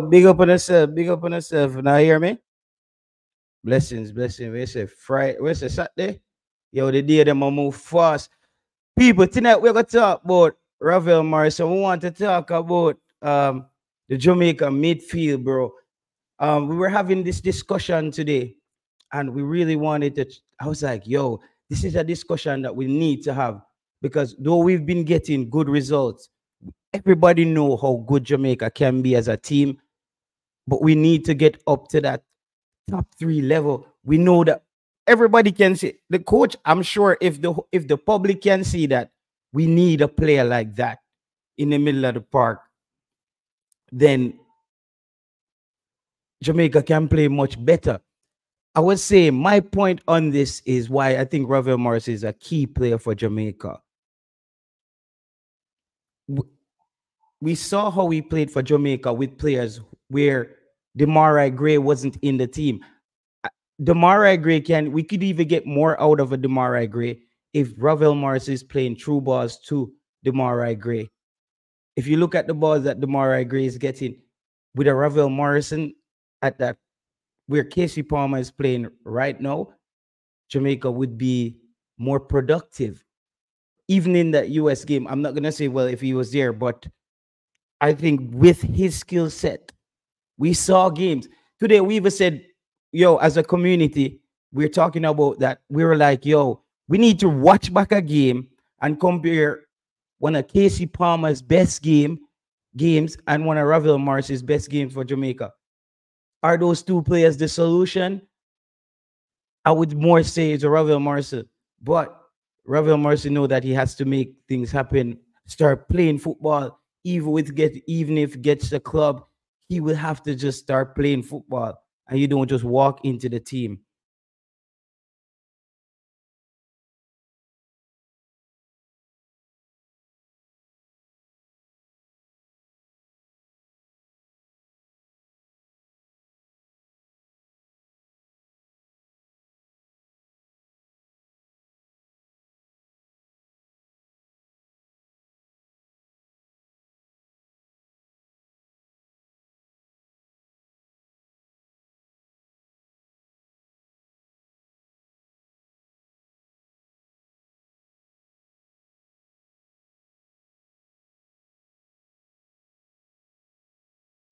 Big up on yourself, big up on yourself. Now hear me? Blessings, blessings. Where's the Friday? Where's the Saturday? Yo, the day them move fast. People, tonight we're gonna talk about Ravel Morrison. We want to talk about um the Jamaica midfield, bro. Um, we were having this discussion today, and we really wanted to. I was like, yo, this is a discussion that we need to have because though we've been getting good results, everybody know how good Jamaica can be as a team, but we need to get up to that top three level. We know that everybody can see the coach. I'm sure if the if the public can see that, we need a player like that in the middle of the park, then Jamaica can play much better. I would say my point on this is why I think Ravel Morrison is a key player for Jamaica. We saw how he played for Jamaica with players where Demarai Gray wasn't in the team. Uh, Demarai Gray can we could even get more out of a Demarai Gray if Ravel Morrison is playing true balls to Demarai Gray. If you look at the balls that Demarai Gray is getting with a Ravel Morrison at that where Kasey Palmer is playing right now, Jamaica would be more productive. Even in that US game, I'm not gonna say well if he was there, but I think with his skill set, we saw games today. We even said, "Yo, as a community, we're talking about that." We were like, "Yo, we need to watch back a game and compare one of Kasey Palmer's best game games and one of Ravel Morrison's best games for Jamaica." Are those two players the solution? I would more say it's Ravel Morrison, but Ravel Morrison know that he has to make things happen, start playing football, even with get even if gets the club, he will have to just start playing football, and you don't just walk into the team.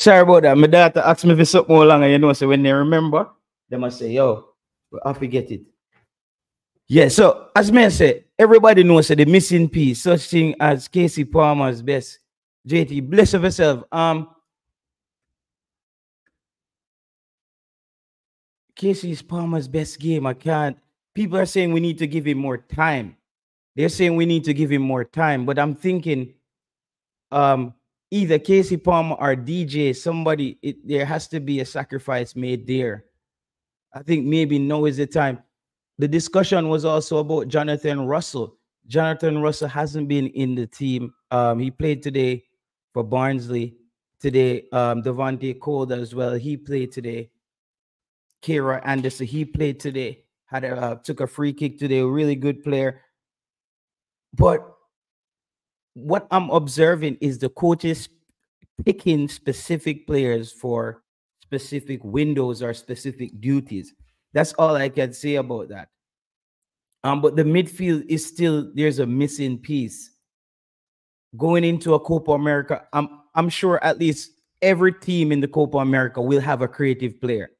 Sorry about that. My daughter asked me for something more longer, you know. So when they remember, they must say, yo, we have to get it. Yeah, so as me said, everybody knows that the missing piece, such thing as Kasey Palmer's best. JT, bless of yourself. Um Kasey's Palmer's best game. I can't. People are saying we need to give him more time. They're saying we need to give him more time, but I'm thinking um either Kasey Palmer or DJ, somebody, it, there has to be a sacrifice made there. I think maybe now is the time. The discussion was also about Jonathan Russell. Jonathan Russell hasn't been in the team. Um, he played today for Barnsley. Today, um, Devante Cole as well. He played today. Karoy Anderson, he played today. Had a uh, took a free kick today. Really good player. But what I'm observing is the coaches picking specific players for specific windows or specific duties. That's all I can say about that. Um, but the midfield is still there's a missing piece. Going into a Copa America, I'm I'm sure at least every team in the Copa America will have a creative player.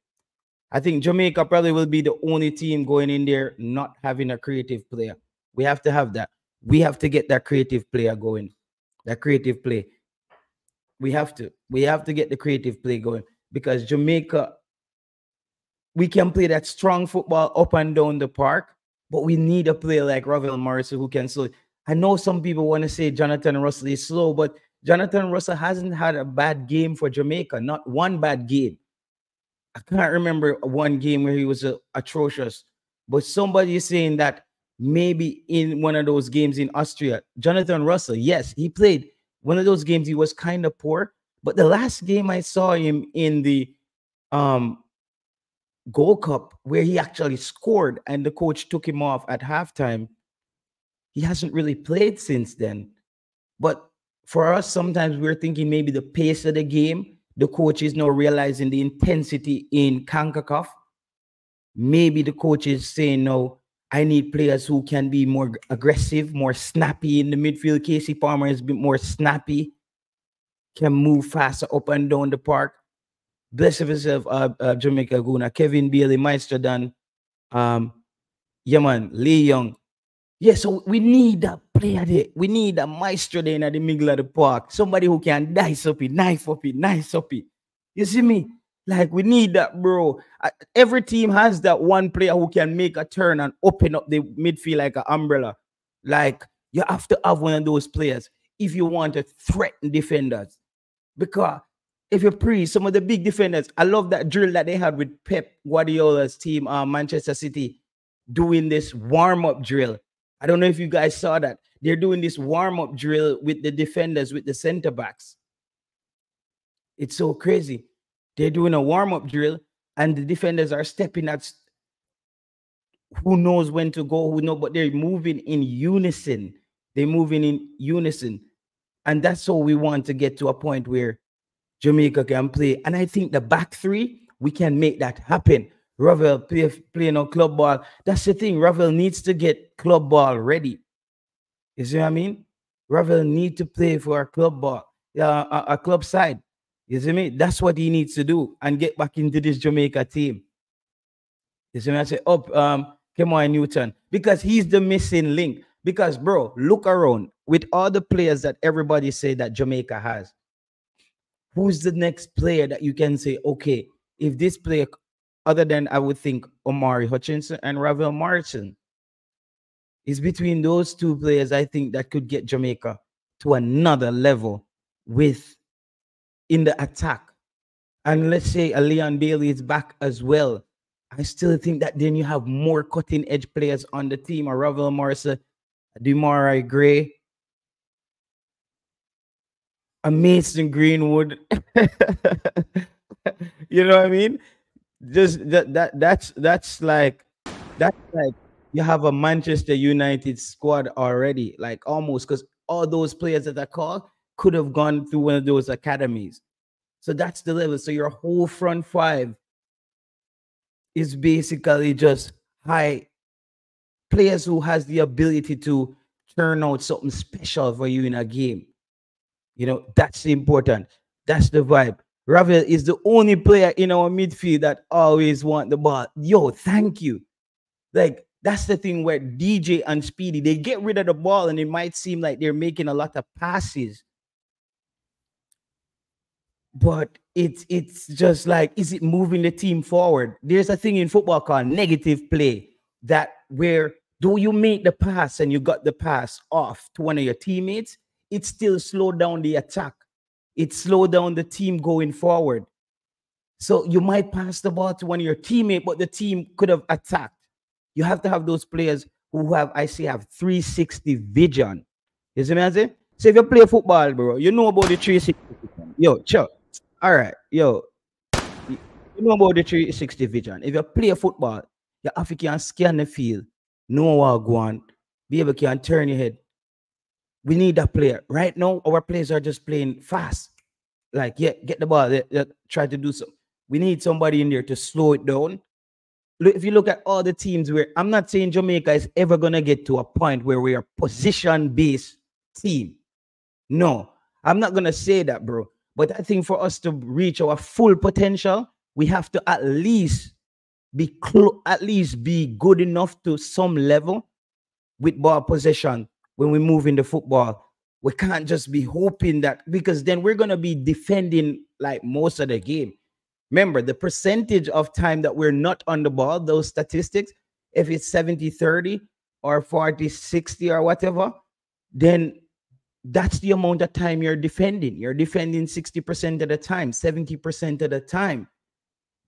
I think Jamaica probably will be the only team going in there not having a creative player. We have to have that we have to get that creative player going, that creative play. We have to. We have to get the creative play going because Jamaica, we can play that strong football up and down the park, but we need a player like Ravel Morrison who can slow. I know some people want to say Jonathan Russell is slow, but Jonathan Russell hasn't had a bad game for Jamaica, not one bad game. I can't remember one game where he was uh, atrocious, but somebody is saying that maybe in one of those games in Austria. Jonathan Russell, yes, he played one of those games. He was kind of poor, but the last game I saw him in the um Gold Cup where he actually scored and the coach took him off at halftime. He hasn't really played since then. But for us, sometimes we're thinking maybe the pace of the game the coach is now realizing the intensity in CONCACAF. Maybe the coach is saying, no, I need players who can be more aggressive, more snappy in the midfield. Kasey Palmer is a bit more snappy, can move faster up and down the park. Bless himself, uh, uh, Jamaica Guna, Kevin Bailey, Meister Dan, um, yeah, man, Lee Young. Yeah, so we need that player there. We need a maestro there in the middle of the park. Somebody who can dice up it, knife up it, nice up it. You see me? Like we need that, bro. every team has that one player who can make a turn and open up the midfield like an umbrella. Like you have to have one of those players if you want to threaten defenders. Because if you pre some of the big defenders, I love that drill that they had with Pep Guardiola's team, uh, Manchester City, doing this warm up drill. I don't know if you guys saw that. They're doing this warm up drill with the defenders, with the center backs. It's so crazy. They're doing a warm up drill, and the defenders are stepping at who knows when to go, who know, but they're moving in unison. They're moving in unison. And that's all we want to get to a point where Jamaica can play. And I think the back three, we can make that happen. Ravel play, playing on club ball. That's the thing. Ravel needs to get club ball ready. You see what I mean? Ravel need to play for our club ball, uh, a, a club side. You see me? That's what he needs to do and get back into this Jamaica team. You see me? I say, up, um, on, Newton, because he's the missing link. Because, bro, look around with all the players that everybody say that Jamaica has. Who's the next player that you can say, okay, if this player, other than I would think Omari Hutchinson and Ravel Martin, is between those two players, I think that could get Jamaica to another level with in the attack, and let's say a Leon Bailey is back as well, I still think that then you have more cutting edge players on the team. A Ravel Morrison, a Demarai Gray, a Mason Greenwood. you know what I mean? Just that that that's that's like that's like you have a Manchester United squad already, like almost because all those players that are called could have gone through one of those academies. So that's the level. So your whole front five is basically just high players who has the ability to turn out something special for you in a game. You know, that's important. That's the vibe. Ravel is the only player in our midfield that always want the ball. Yo, thank you. Like that's the thing where DJ and Speedy they get rid of the ball and it might seem like they're making a lot of passes, but it's it's just like is it moving the team forward there's a thing in football called negative play that where do you make the pass and you got the pass off to one of your teammates it still slowed down the attack it slowed down the team going forward so you might pass the ball to one of your teammates but the team could have attacked you have to have those players who have i say have 360 vision you see I'm saying? So if you play football, bro, you know about the 360. Yo, sure. All right, yo, you know about the 360 vision. If you play football, you have to scan the field, know what go on, be able to turn your head. We need that player. Right now, our players are just playing fast. Like, yeah, get the ball, they, they try to do something. We need somebody in there to slow it down. Look, if you look at all the teams where I'm not saying Jamaica is ever gonna get to a point where we are position-based team. No, I'm not gonna say that, bro. But I think for us to reach our full potential, we have to at least be at least be good enough to some level with ball possession when we move in the football. We can't just be hoping that because then we're gonna be defending like most of the game. Remember the percentage of time that we're not on the ball, those statistics, if it's 70 30 or 40 60 or whatever, then that's the amount of time you're defending. You're defending 60% of the time, 70% of the time.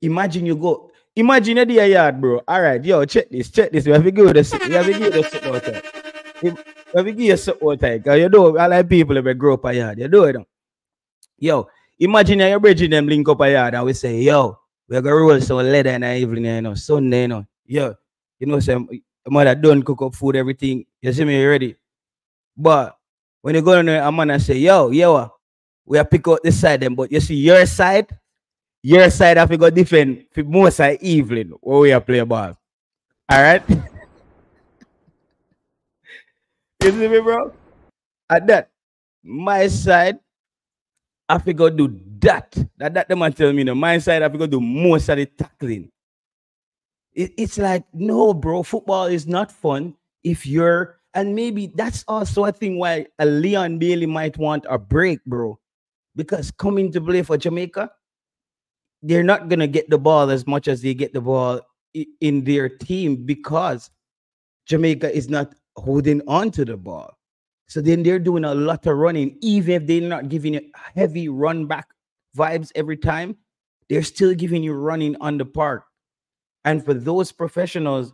Imagine you go, imagine a day yard, bro. All right, yo, check this, check this. We have to give this, we have to give this support eh? time. We have to give you support eh? time. Because you know, I like people that grow up a yard. You do it. Yo, imagine you're bridging them link up a yard and we say, yo, we're going to roll some leather in the evening, you know, Sunday, you know. Yo, you know, some mother don't cook up food, everything. You see me, you ready? But when you go in there, I'm gonna say, yo, yo, ah, we are pick out this side them, but you see your side, your side have to go different for most of evening where we are play ball. All right. you see me, bro? At that, my side, have to go do that. That that the man tell me, no, my side have to go do most of the tackling. It, it's like, no, bro, football is not fun if you're and maybe that's also a thing why a Leon Bailey might want a break, bro. Because coming to play for Jamaica, they're not gonna get the ball as much as they get the ball in their team because Jamaica is not holding on to the ball. So then they're doing a lot of running, even if they're not giving you heavy run back vibes every time, they're still giving you running on the park. And for those professionals,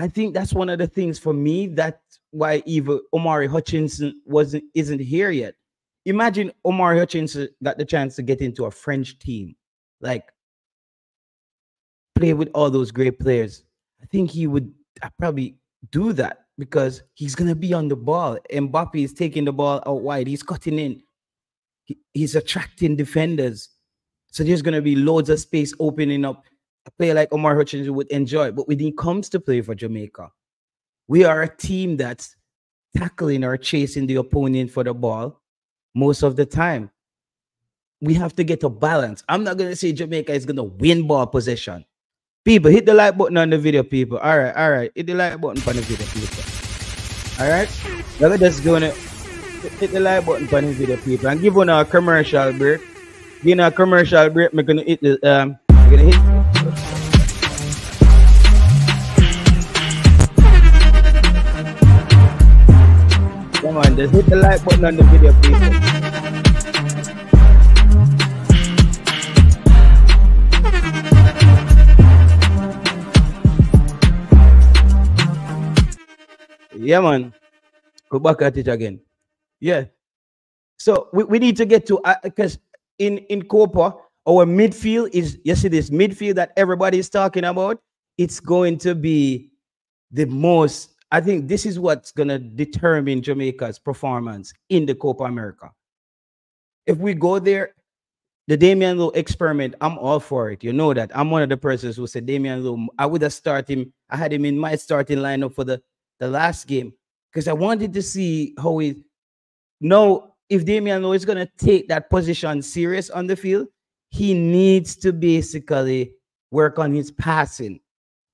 I think that's one of the things for me that why even Omari Hutchinson wasn't isn't here yet. Imagine Omari Hutchinson got the chance to get into a French team, like play with all those great players. I think he would uh, probably do that because he's gonna be on the ball. Mbappe is taking the ball out wide. He's cutting in. He, he's attracting defenders. So there's gonna be loads of space opening up a player like Omar Hutchinson would enjoy. But when he comes to play for Jamaica, we are a team that's tackling or chasing the opponent for the ball most of the time. We have to get a balance. I'm not gonna say Jamaica is gonna win ball possession. People, hit the like button on the video, people. All right, all right. Hit the like button on the video, people. All right. we're just go to hit the like button on the video, people, and give one a commercial break. Give a commercial break. I'm gonna hit the um. I'm gonna hit Come on, just hit the like button on the video, people. Yeah, man. Go back at it again. Yeah. So we, we need to get to because uh, in in Copa our midfield is you see this midfield that everybody is talking about. It's going to be the most I think this is what's going to determine Jamaica's performance in the Copa America. If we go there, the Damion Lowe experiment, I'm all for it. You know that. I'm one of the persons who said Damion Lowe, I would have started him. I had him in my starting lineup for the, the last game because I wanted to see how he know if Damion Lowe is going to take that position serious on the field, he needs to basically work on his passing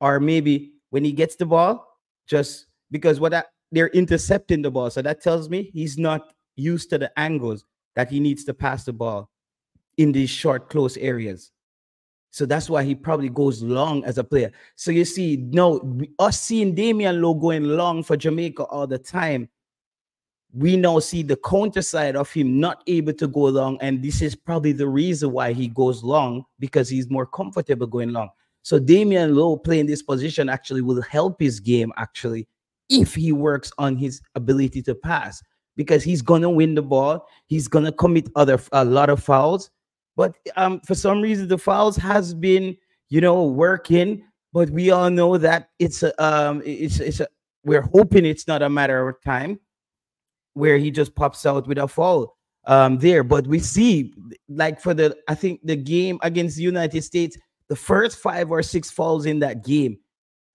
or maybe when he gets the ball, just because what that, they're intercepting the ball. So that tells me he's not used to the angles that he needs to pass the ball in these short, close areas. So that's why he probably goes long as a player. So you see, no, us seeing Damion Lowe going long for Jamaica all the time, we now see the counter side of him not able to go long. And this is probably the reason why he goes long because he's more comfortable going long. So Damion Lowe playing this position actually will help his game actually if he works on his ability to pass because he's gonna win the ball. He's gonna commit other a lot of fouls, but um, for some reason the fouls has been you know working. But we all know that it's a um it's it's a we're hoping it's not a matter of time where he just pops out with a foul um there. But we see like for the I think the game against the United States, the first five or six fouls in that game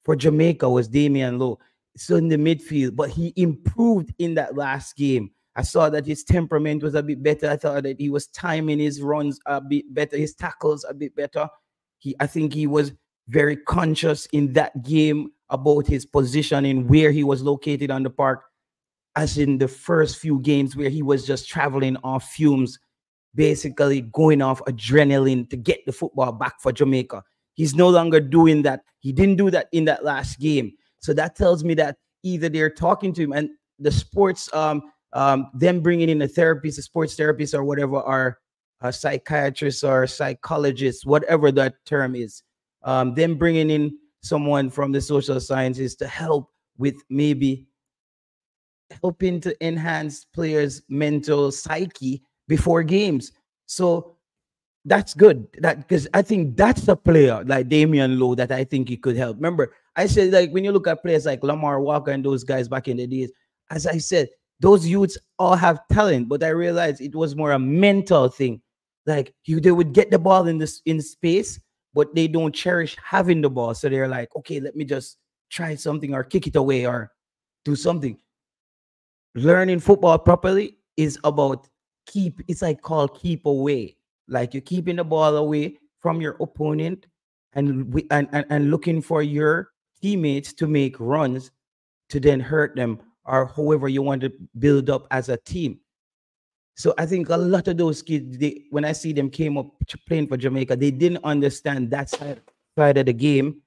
for Jamaica was Damion Lowe so in the midfield, but he improved in that last game. I saw that his temperament was a bit better. I thought that he was timing his runs a bit better, his tackles a bit better. He, I think he was very conscious in that game about his positioning, where he was located on the park, as in the first few games where he was just traveling off fumes, basically going off adrenaline to get the football back for Jamaica. He's no longer doing that. He didn't do that in that last game. So that tells me that either they're talking to him and the sports, um, um, them bringing in a therapist, a sports therapist, or whatever, are a psychiatrists or psychologists, whatever that term is, um, them bringing in someone from the social sciences to help with maybe helping to enhance players' mental psyche before games. So that's good. That because I think that's a player like Damion Lowe that I think he could help. Remember, I said like when you look at players like Lamar Walker and those guys back in the days, as I said, those youths all have talent, but I realized it was more a mental thing. Like you, they would get the ball in this in space, but they don't cherish having the ball. So they're like, okay, let me just try something or kick it away or do something. Learning football properly is about keep, it's like called keep away. Like you're keeping the ball away from your opponent and, we, and, and, and looking for your teammates to make runs to then hurt them or however you want to build up as a team. So I think a lot of those kids, they, when I see them came up playing for Jamaica, they didn't understand that side, side of the game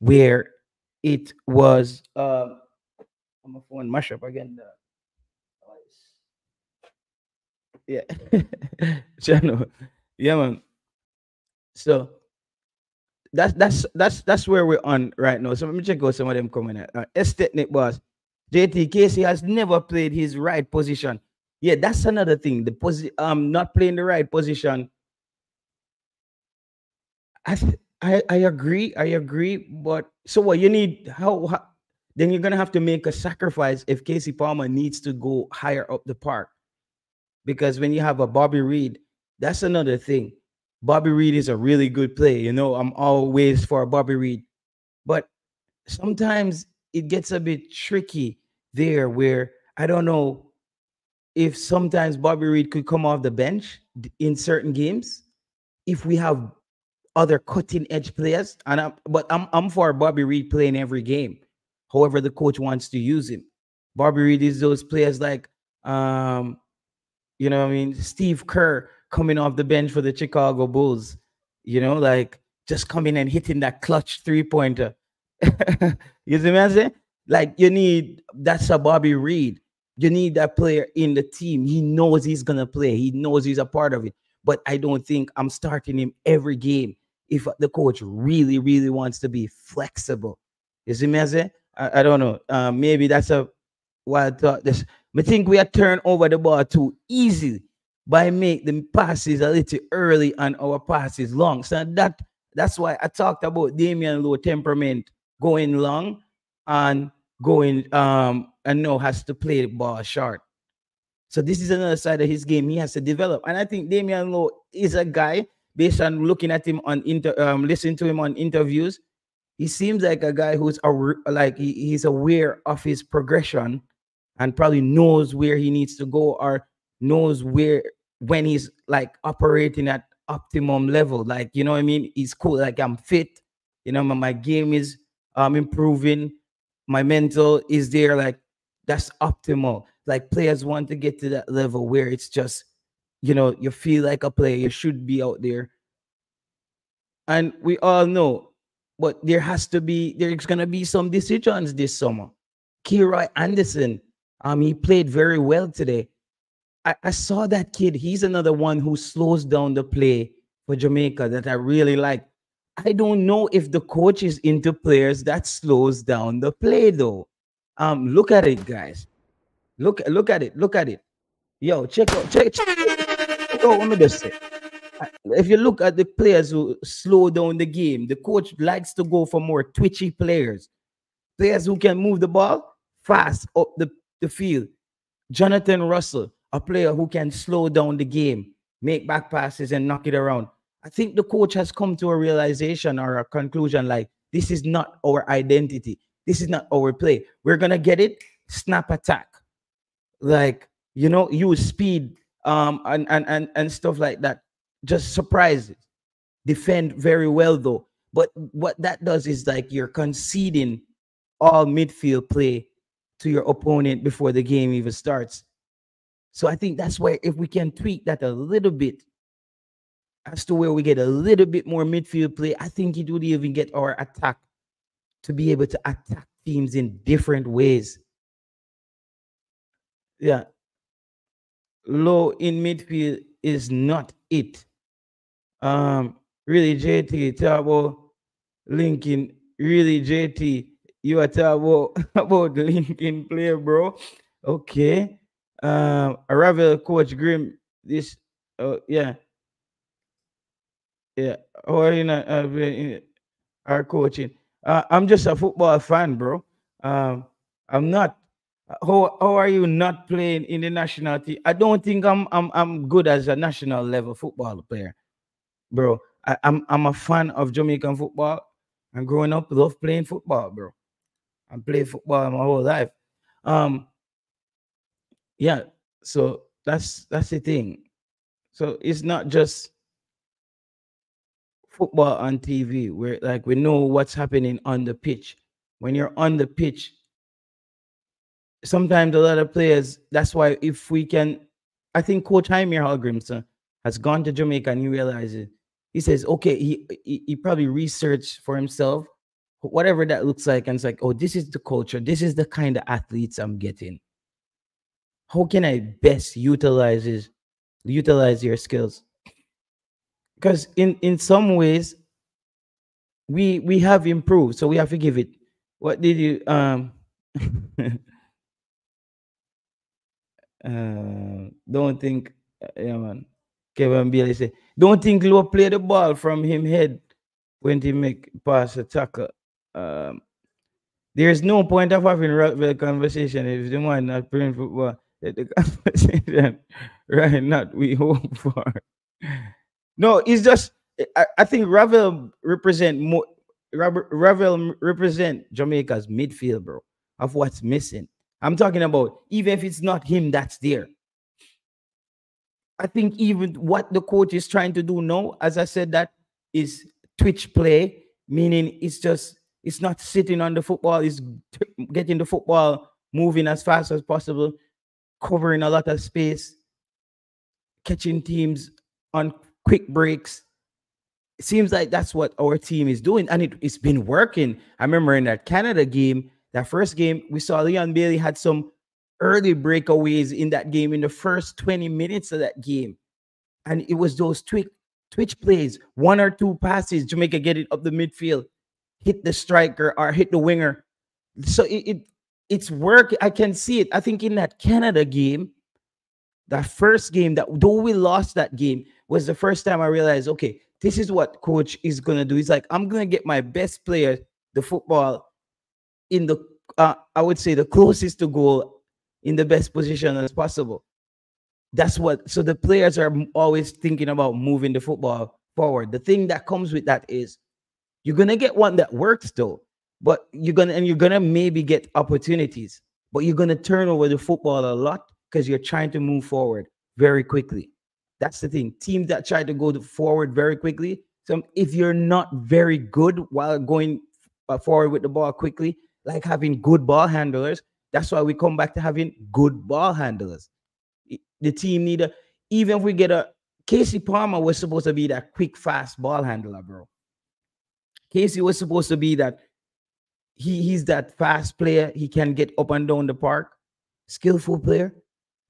where it was. Uh, I'm a phone mash up again. Yeah. Yeah, man. So that's that's that's that's where we're on right now. So let me check out some of them coming out. Uh, Estate boss. JT Kasey has never played his right position. Yeah, that's another thing. The posi- um not playing the right position. I I I agree. I agree. But so what you need how, how then you're gonna have to make a sacrifice if Kasey Palmer needs to go higher up the park. Because when you have a Bobby Reid, that's another thing. Bobby Reid is a really good play. You know, I'm always for Bobby Reid. But sometimes it gets a bit tricky there where I don't know if sometimes Bobby Reid could come off the bench in certain games if we have other cutting edge players. And I'm, but I'm I'm for Bobby Reid playing every game, however the coach wants to use him. Bobby Reid is those players like um, you know, I mean, Steve Kerr coming off the bench for the Chicago Bulls, you know, like just coming and hitting that clutch three pointer. you see what I'm saying? Like you need that's a Bobby Reid. You need that player in the team. He knows he's gonna play. He knows he's a part of it. But I don't think I'm starting him every game if the coach really, really wants to be flexible. You see me? I, I, I don't know. Uh, maybe that's a wild thought. This, I think we are turned over the ball too easy by make the passes a little early and our passes long. So that that's why I talked about Damion Lowe temperament going long and going um and now has to play the ball short. So this is another side of his game he has to develop. And I think Damion Lowe is a guy based on looking at him on inter um listening to him on interviews. He seems like a guy who's a, like he, he's aware of his progression and probably knows where he needs to go or knows where when he's like operating at optimum level. Like, you know I mean? He's cool. Like I'm fit. You know, my, my game is um improving. My mental is there. Like that's optimal. Like players want to get to that level where it's just, you know, you feel like a player. You should be out there. And we all know, but there has to be, there's gonna be some decisions this summer. Karoy Anderson, um, he played very well today. I, I saw that kid. He's another one who slows down the play for Jamaica that I really like. I don't know if the coach is into players that slows down the play though. Um, look at it, guys. Look, look at it. Look at it. Yo, check out, check, check. Yo, let me just say. If you look at the players who slow down the game, the coach likes to go for more twitchy players, players who can move the ball fast up the, the field. Jonathan Russell, a player who can slow down the game, make back passes, and knock it around. I think the coach has come to a realization or a conclusion like this is not our identity. This is not our play. We're gonna get it, snap attack, like you know, use speed, um, and and and, and stuff like that. Just surprises. Defend very well though. But what that does is like you're conceding all midfield play to your opponent before the game even starts. So I think that's where if we can tweak that a little bit as to where we get a little bit more midfield play, I think it would even get our attack to be able to attack teams in different ways. Yeah. Low in midfield is not it. Um, really, JT, about Lincoln. Really, JT, you are talking about, about Lincoln player, bro. Okay. Um, I rather Coach Grim. This, uh, yeah, yeah. Or are you not uh, our coaching? Uh, I'm just a football fan, bro. Um, I'm not. How how are you not playing in the national team? I don't think I'm I'm I'm good as a national level football player, bro. I, I'm I'm a fan of Jamaican football. And growing up, love playing football, bro. I played football my whole life. Um, yeah. So that's that's the thing. So it's not just football on TV where like we know what's happening on the pitch. When you're on the pitch, sometimes a lot of players, that's why if we can, I think Coach Heimir Hallgrimsson has gone to Jamaica and he realizes, he says, okay, he, he, he probably researched for himself, whatever that looks like, and it's like, oh, this is the culture, this is the kind of athletes I'm getting. How can I best utilize utilize your skills? because in in some ways we we have improved so we have to give it. What did you um uh, don't think uh, yeah man. Kevin bailey say don't think low play the ball from him head when he make pass a tackle. Um there's no point of having a conversation if the man not playing football the conversation right not we hope for no, it's just eh, I, I think Ravel represent more. Ravel represent Jamaica's midfield, bro, of what's missing. I'm talking about even if it's not him that's there. I think even what the coach is trying to do now, as I said, that is twitch play, meaning it's just it's not sitting on the football, it's getting the football moving as fast as possible, covering a lot of space, catching teams on quick breaks. It seems like that's what our team is doing, and it, it's been working. I remember in that Canada game, that first game, we saw Leon Bailey had some early breakaways in that game in the first 20 minutes of that game. And it was those twitch, twitch plays, one or two passes, Jamaica get it up the midfield, hit the striker or hit the winger. So it, it it's work. I can see it. I think in that Canada game, that first game, that though we lost that game, was the first time I realized, okay, this is what coach is gonna do. He's like, I'm gonna get my best player, the football, in the uh, I would say the closest to goal in the best position as possible. That's what so the players are always thinking about moving the football forward. The thing that comes with that is you're gonna get one that works though, but you're gonna and you're gonna maybe get opportunities, but you're gonna turn over the football a lot because you're trying to move forward very quickly. That's the thing. Teams that try to go forward very quickly. So if you're not very good while going uh, forward with the ball quickly, like having good ball handlers, that's why we come back to having good ball handlers. The team need a even if we get a Kasey Palmer was supposed to be that quick, fast ball handler, bro. Kasey was supposed to be that he, he's that fast player. He can get up and down the park, skillful player.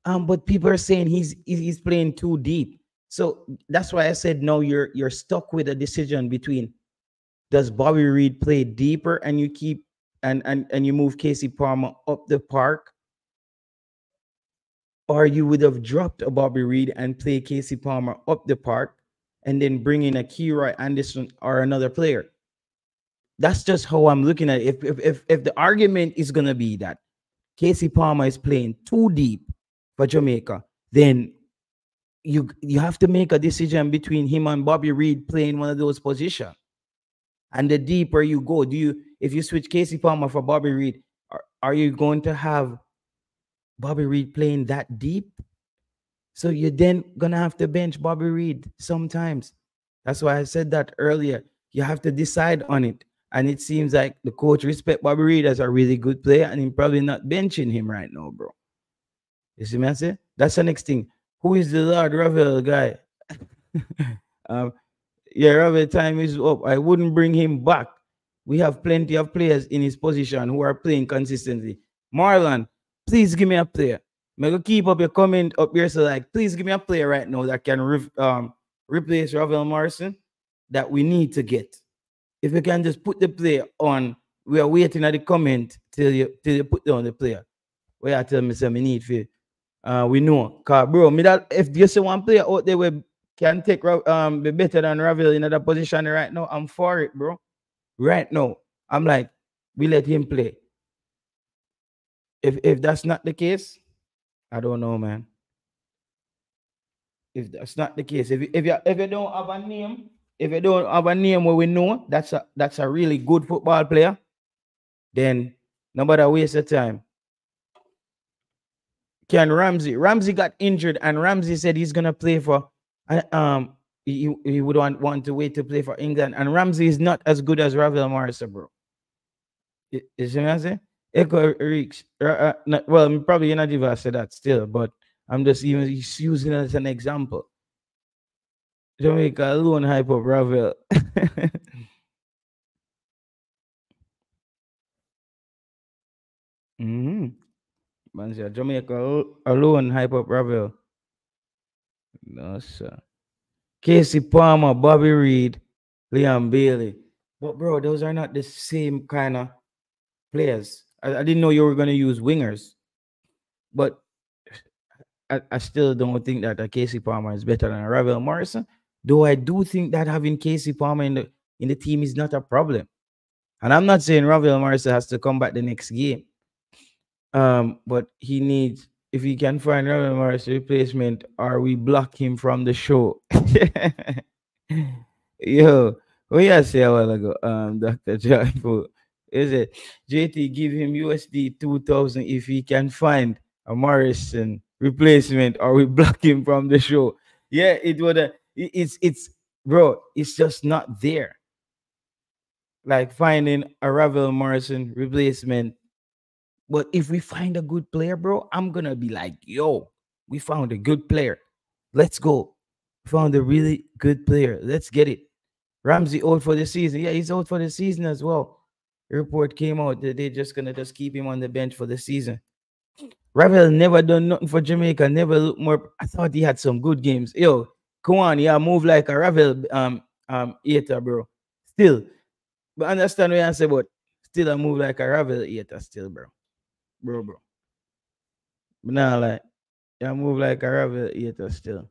Um, but people are saying he's he's playing too deep. So that's why I said no. You're you're stuck with a decision between does Bobby Reid play deeper and you keep and and and you move Kasey Palmer up the park, or you would have dropped a Bobby Reid and play Kasey Palmer up the park, and then bring in a Karoy Anderson or another player. That's just how I'm looking at it. If if if, if the argument is gonna be that Kasey Palmer is playing too deep for Jamaica, then you you have to make a decision between him and Bobby Reid playing one of those positions. And the deeper you go, do you if you switch Kasey Palmer for Bobby Reid, are, are you going to have Bobby Reid playing that deep? So you're then gonna have to bench Bobby Reid sometimes. That's why I said that earlier. You have to decide on it. And it seems like the coach respect Bobby Reid as a really good player, and he's probably not benching him right now, bro. You see what I say? That's the next thing. Who is the Lord Ravel guy? um, yeah, Ravel time is up. I wouldn't bring him back. We have plenty of players in his position who are playing consistently. Marlon, please give me a player. I'm keep up your comment up here. So, like, please give me a player right now that can re um, replace Ravel Morrison that we need to get. If you can just put the player on, we are waiting at the comment till you till you put down the player. Where I tell me say me need for uh, we know. Cause bro, me that if you see one player out there we can take um be better than Ravel in that position right now, I'm for it, bro. Right now. I'm like, we let him play. if if that's not the case, I don't know, man. If that's not the case, if you, if you if you don't have a name, if you don't have a name where we know that's a that's a really good football player, then nobody waste of time. Ken Ramsey. Ramsey got injured, and Ramsey said he's gonna play for uh, um he, he would want, want to wait to play for England. And Ramsey is not as good as Ravel Morrison, bro. You, you see what I'm saying? Echo reach. Uh, uh, well, probably even say that still, but I'm just even using it as an example. Jamaica alone hype up Ravel. mm-hmm. Man, Jamaica alone hype up Ravel. No, sir. Kasey Palmer, Bobby Reid, Leon Bailey. But bro, those are not the same kind of players. I, I didn't know you were gonna use wingers, but I, I still don't think that a Kasey Palmer is better than Ravel Morrison. Though I do think that having Kasey Palmer in the in the team is not a problem. And I'm not saying Ravel Morrison has to come back the next game. Um, but he needs if he can find Ravel Morrison replacement or we block him from the show. Yo, what you say a while ago, um, Dr. Joyful? Is it JT give him USD 2000 if he can find a Morrison replacement or we block him from the show? Yeah, it would uh, it's it's bro, it's just not there. Like finding a Ravel Morrison replacement but if we find a good player, bro, I'm gonna be like, yo, we found a good player. Let's go. Found a really good player. Let's get it. Ramsey out for the season. Yeah, he's out for the season as well. Report came out that they're just gonna just keep him on the bench for the season. Ravel never done nothing for Jamaica. Never looked more. I thought he had some good games. Yo, come on, yeah, move like a Ravel um um eater, bro. Still, but understand what I say, but still I move like a Ravel eater, still, bro bro, bro. But now, like, I move like a rabbit eater still.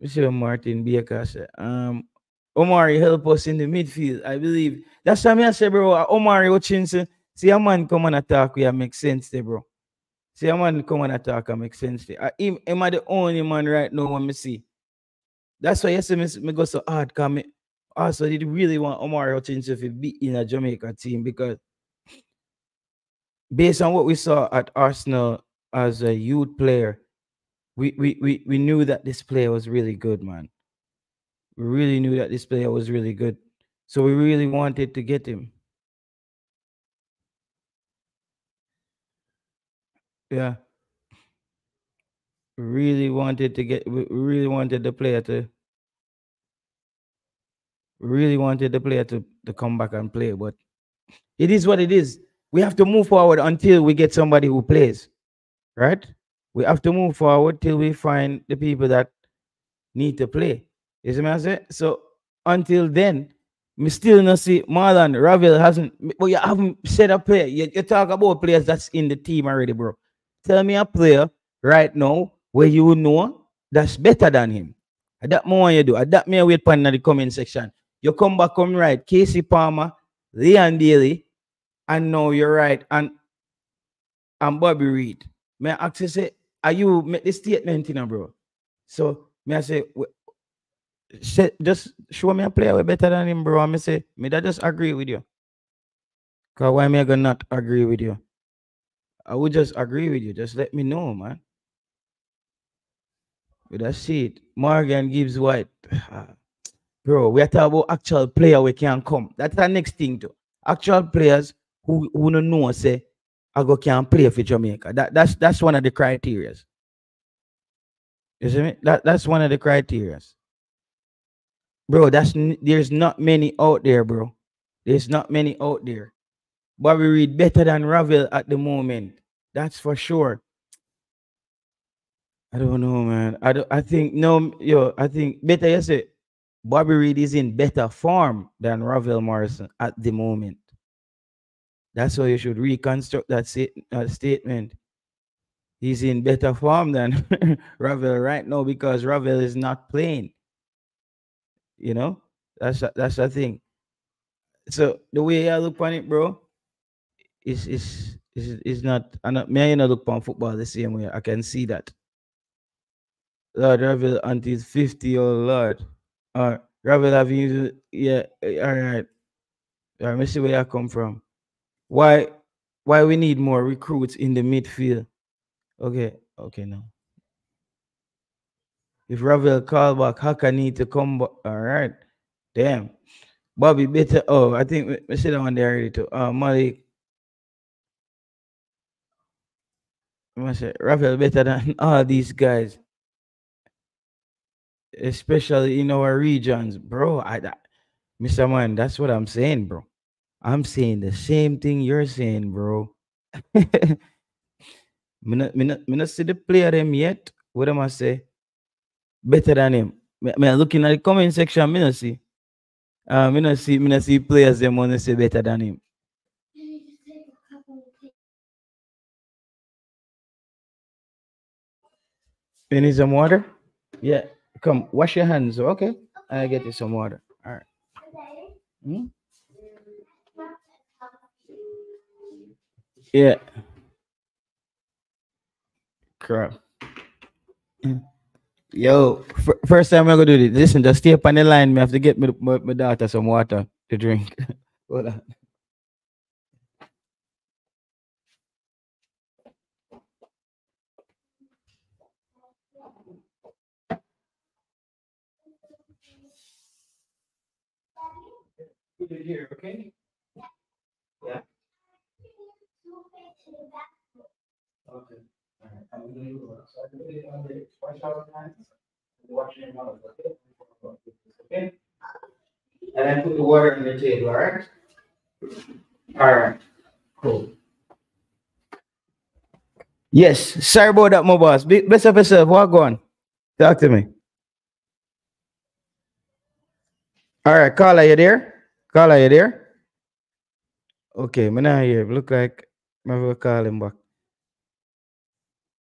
We see Martin Baker said, um, Omari help us in the midfield. I believe that's what I say, bro. Omari Hutchinson. See a man come and attack, we make sense there, bro. See a man come and attack, and make sense there. I, am, am I the only man right now when me see? That's why yesterday me, me go so hard. Cause me also did really want Omari Hutchinson to be in a Jamaica team because based on what we saw at Arsenal as a youth player, we, we, we, we knew that this player was really good, man. We really knew that this player was really good. So we really wanted to get him. Yeah. Really wanted to get really wanted the player to really wanted the player to, to come back and play, but it is what it is we have to move forward until we get somebody who plays, right? We have to move forward till we find the people that need to play. You see what saying? So until then, we still not see Marlon Ravel hasn't, but you haven't set a player. You, you talk about players that's in the team already, bro. Tell me a player right now where you know that's better than him. That more you do. That me wait pan in the comment section. You come back, come right. Kasey Palmer, Leon Daly, and no, you're right. And and Bobby Reid. May I you say, are you make the statement, you know, bro? So may I say, say just show me a player better than him, bro. I may say, may I just agree with you? Cause why may I gonna not agree with you? I would just agree with you. Just let me know, man. With that shit, Morgan Gibbs White. bro, we are talking about actual player we can come. That's the next thing too. Actual players who who don't know say I go can play for Jamaica. That that's that's one of the criterias. You see me? That that's one of the criterias. Bro, that's there's not many out there, bro. There's not many out there. Bobby Reid better than Ravel at the moment. That's for sure. I don't know, man. I don't I think no yo, I think better you say Bobby Reid is in better form than Ravel Morrison at the moment. That's why you should reconstruct that statement. He's in better form than Ravel right now because Ravel is not playing. You know, that's a, that's the thing. So the way I look on it, bro, is is It's, it's not. Not. Me, I not look upon football the same way. I can see that. Lord, Ravel until fifty. Oh Lord. All right, Ravel have you? Yeah. eh, All right. Let me see where I come from. Why? Why we need more recruits in the midfield? Okay. Okay. Now. If Ravel call back, Haka need to come back. All right. Damn. Bobby better. Oh, I think we, we see that one there already too. Uh, Malik. I say Rafael better than all these guys, especially in our regions, bro. I, that, Mr. Man, that's what I'm saying, bro. I'm saying the same thing you're saying, bro. me not, me not, me not see the player them yet. What am I say? Better than him. Me, me looking at the comment section, me not see. Uh, me not see, me not see players them want to say better than him. You need some water? Yeah. Come, wash your hands. Okay. I get you some water. All right. Hmm? Yeah. Crap. Yo, first time I'm gonna do this. Listen, just stay up on the line. Me have to get my, my, my daughter some water to drink. Hold on. Put it here, okay? Yeah. Okay. All right. I'm gonna do it. It on the wash out hands. Wash your mouth, okay? Okay? And then put the water on the table, all right? All right. Cool. Yes. Sorry about that, my boss. Be- Best of yourself. What going? Talk to me. All right, Carla, you there? Carla, you there? Okay, me not here. Look like I will call him back.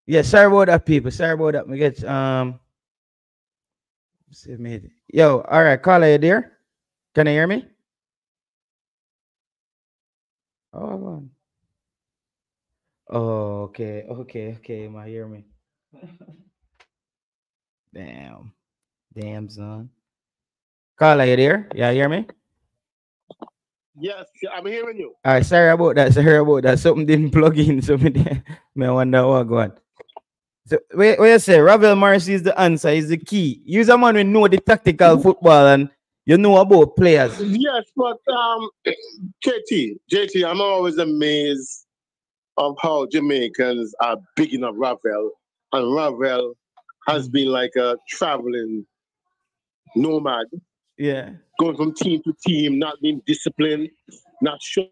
Yeah, sorry about that, people. Sorry about that. Me get um. see me- Yo, all right, Carla, you there? Can you hear me? Oh. Oh, okay, okay, okay. You might hear me. Damn, damn, son. Carla, you there? Yeah, hear me? Yes, I'm hearing you. All right, sorry about that. Sorry about that. Something didn't plug in. So me, there- me wonder what going. So where, where you say Ravel Morris is the answer, is the key. Use a man who know the tactical football and you know about players. Yes, but um, JT, JT, I'm always amazed of how Jamaicans are big enough Ravel, and Ravel has been like a traveling nomad, Yeah. Going from team to team, not being disciplined, not sure.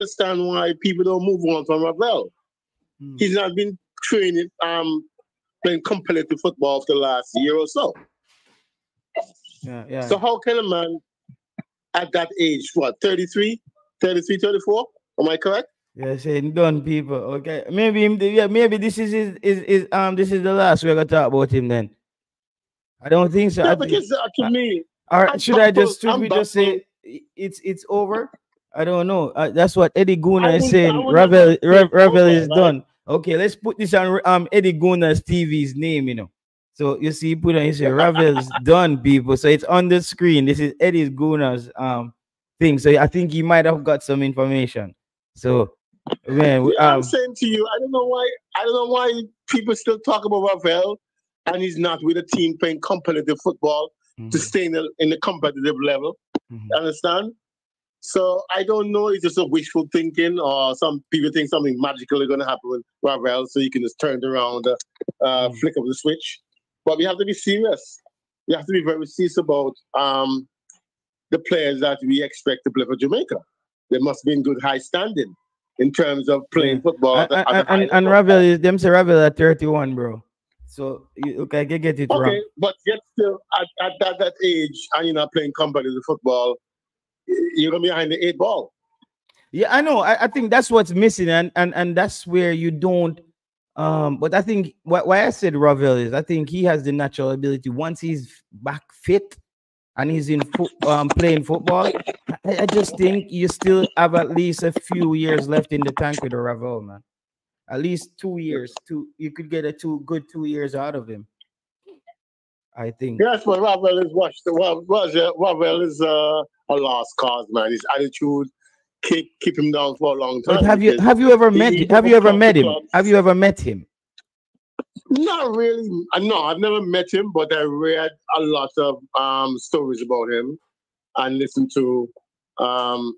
Understand why people don't move on from Ravel. Mm. He's not been training, um, playing competitive football for the last year or so. Yeah, yeah. So how can a man at that age, what, 33, 33, 34? Am I correct? Yeah, saying done people. Okay. Maybe him yeah, maybe this is his is, is um this is the last we're gonna talk about him then. I don't think so. I think- because uh, to me, or I'm should I just should we just say it's it's over? I don't know. Uh, that's what Eddie Guna is saying. Ravel it's Ravel is right? done. Okay, let's put this on um Eddie Guna's TV's name, you know. So you see, put on he say Ravel's done, people. So it's on the screen. This is Eddie Guna's um thing. So I think he might have got some information. So man, we- I'm um, saying to you, I don't know why I don't know why people still talk about Ravel and he's not with a team playing competitive football to mhm, stay in the, in the competitive level. mhm. Understand? So I don't know. It's just a wishful thinking, or some people think something magical is going to happen with Ravel, so you can just turn it around, uh, uh, Mm. flick of the switch. But we have to be serious. We have to be very serious about um, the players that we expect to play for Jamaica. They must be in good high standing in terms of playing Yeah. football. the- and, and. Ravel is them say Ravel at 31, bro. So you okay, I can get it Okay, wrong. but yet still at, at that, that age, and you're not playing competitive football, you're going to be behind the eight ball. Yeah, I know. I, I think that's what's missing, and, and and that's where you don't Um, but I think why, why I said Ravel is I think he has the natural ability once he's back fit and he's in fo- um, playing football. I, I, just think you still have at least a few years left in the tank with Ravel, man. At least two years. Two you could get a two good two years out of him. I think. Yes, but Ravel is watched. The Ravel is uh, a lost cause, man. His attitude keep keep him down for a long time. But have you have you ever met have you ever met him? Have you ever met him? Not really. No, I've never met him, but I read a lot of um, stories about him and listened to um,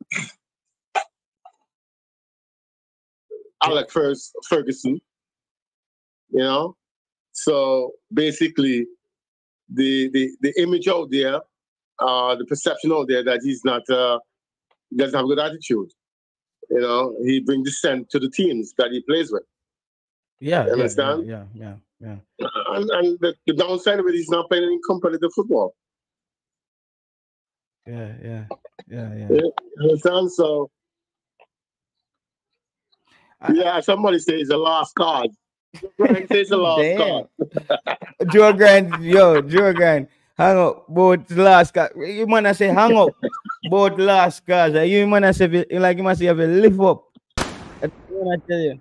Alex Ferguson. You know, so basically, the the the image out there, uh, the perception out there that he's not uh, doesn't have a good attitude. You know, he brings dissent to the teams that he plays with. Yeah, you understand? Yeah, yeah, yeah. yeah. And, and the, the downside of it, he's not playing any competitive football. Yeah, yeah, yeah, yeah. You understand? So, I, yeah, somebody says a lost card. Grant says a lost card. Joe Grant, yo, Joe Grant, hang up both last card. You wanna say hang up both last cards. You wanna say like you must have a lift up. I tell you.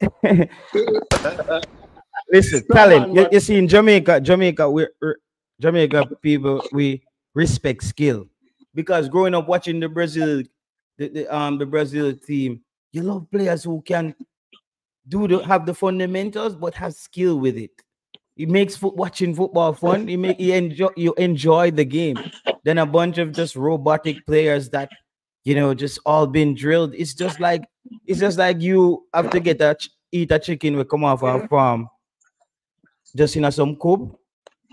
Listen, talent. You, you, see, in Jamaica, Jamaica, we Jamaica people we respect skill because growing up watching the Brazil, the, the um the Brazil team, you love players who can do the have the fundamentals but have skill with it. It makes foot, watching football fun. You make you enjoy you enjoy the game. Then a bunch of just robotic players that you know just all been drilled. It's just like it's just like you have to get a eat a chicken we come off a farm. Just in a some coop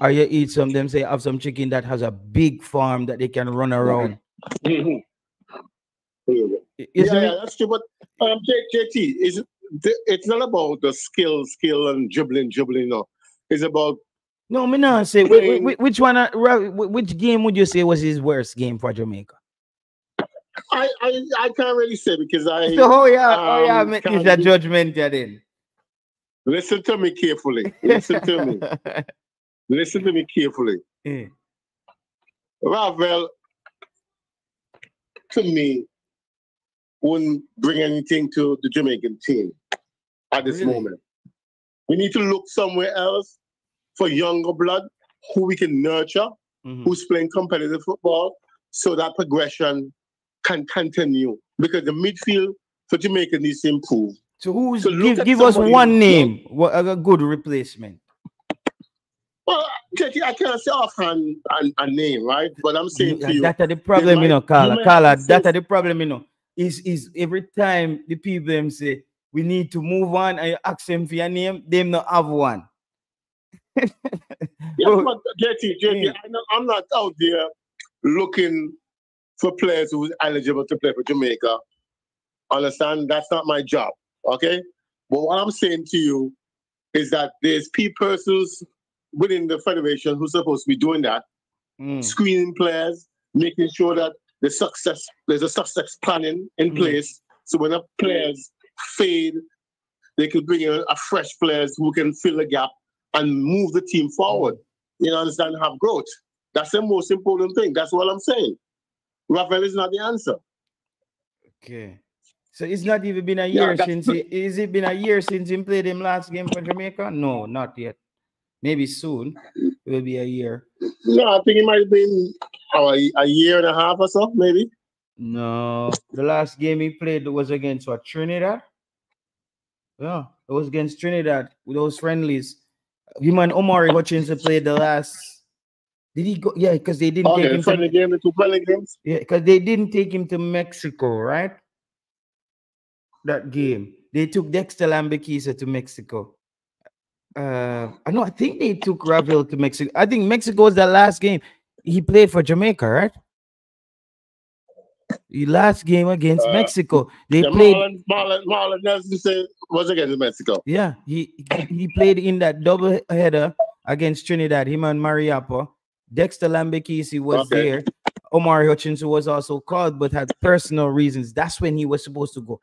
or you eat some them say have some chicken that has a big farm that they can run around. Mm-hmm. yeah, yeah, that's true but um JT is it's not about the skill skill and dribbling dribbling no. It's about no me not say which, which one uh, which game would you say was his worst game for Jamaica I, I I can't really say because I. So oh yeah, um, oh yeah, make is that judgment then. Listen to me carefully. Listen to me. Listen to me carefully. Mm. Ravel, to me, wouldn't bring anything to the Jamaican team at this really? moment. We need to look somewhere else for younger blood who we can nurture, mm-hmm. who's playing competitive football, so that progression can continue because the midfield for Jamaica needs to improve. So who's so give, give us one name, what a good replacement. Well, I can't say offhand a, a name, right? But I'm saying yeah, to you, that's the problem, you know, Carla. Carla, that's the problem, you know. Is is every time the people them say we need to move on and you ask them for your name, them not have one. yes, oh. but JT, JT, yeah. I'm not out there looking for players who's eligible to play for Jamaica. Understand? That's not my job. Okay? But what I'm saying to you is that there's people persons within the federation who's supposed to be doing that, mm. screening players, making sure that the success there's a success planning in mm. place. So when the players fade, they could bring in a fresh players who can fill the gap and move the team forward. You know, understand, have growth. That's the most important thing. That's what I'm saying. Rafael is not the answer. Okay. So it's not even been a year yeah, since he, is it been a year since he played him last game for Jamaica? No, not yet. Maybe soon. It will be a year. No, I think it might have been oh, a, a year and a half or so, maybe. No, the last game he played was against what Trinidad. Yeah, it was against Trinidad with those friendlies. Him and Omari Hutchinson played the last did he go? Yeah, because they didn't oh, take him to game, the two friendly games. Yeah, because they didn't take him to Mexico, right? That game. They took Dexter Lembikisa to Mexico. Uh, I know. I think they took Ravel to Mexico. I think Mexico was the last game he played for Jamaica, right? The last game against uh, Mexico, they yeah, played. Marlon, Marlon, Marlon Nelson was against Mexico. Yeah, he he played in that double header against Trinidad. Him and Mariappa. Dexter Lembikisa was okay. there. Omari Hutchinson was also called, but had personal reasons. That's when he was supposed to go.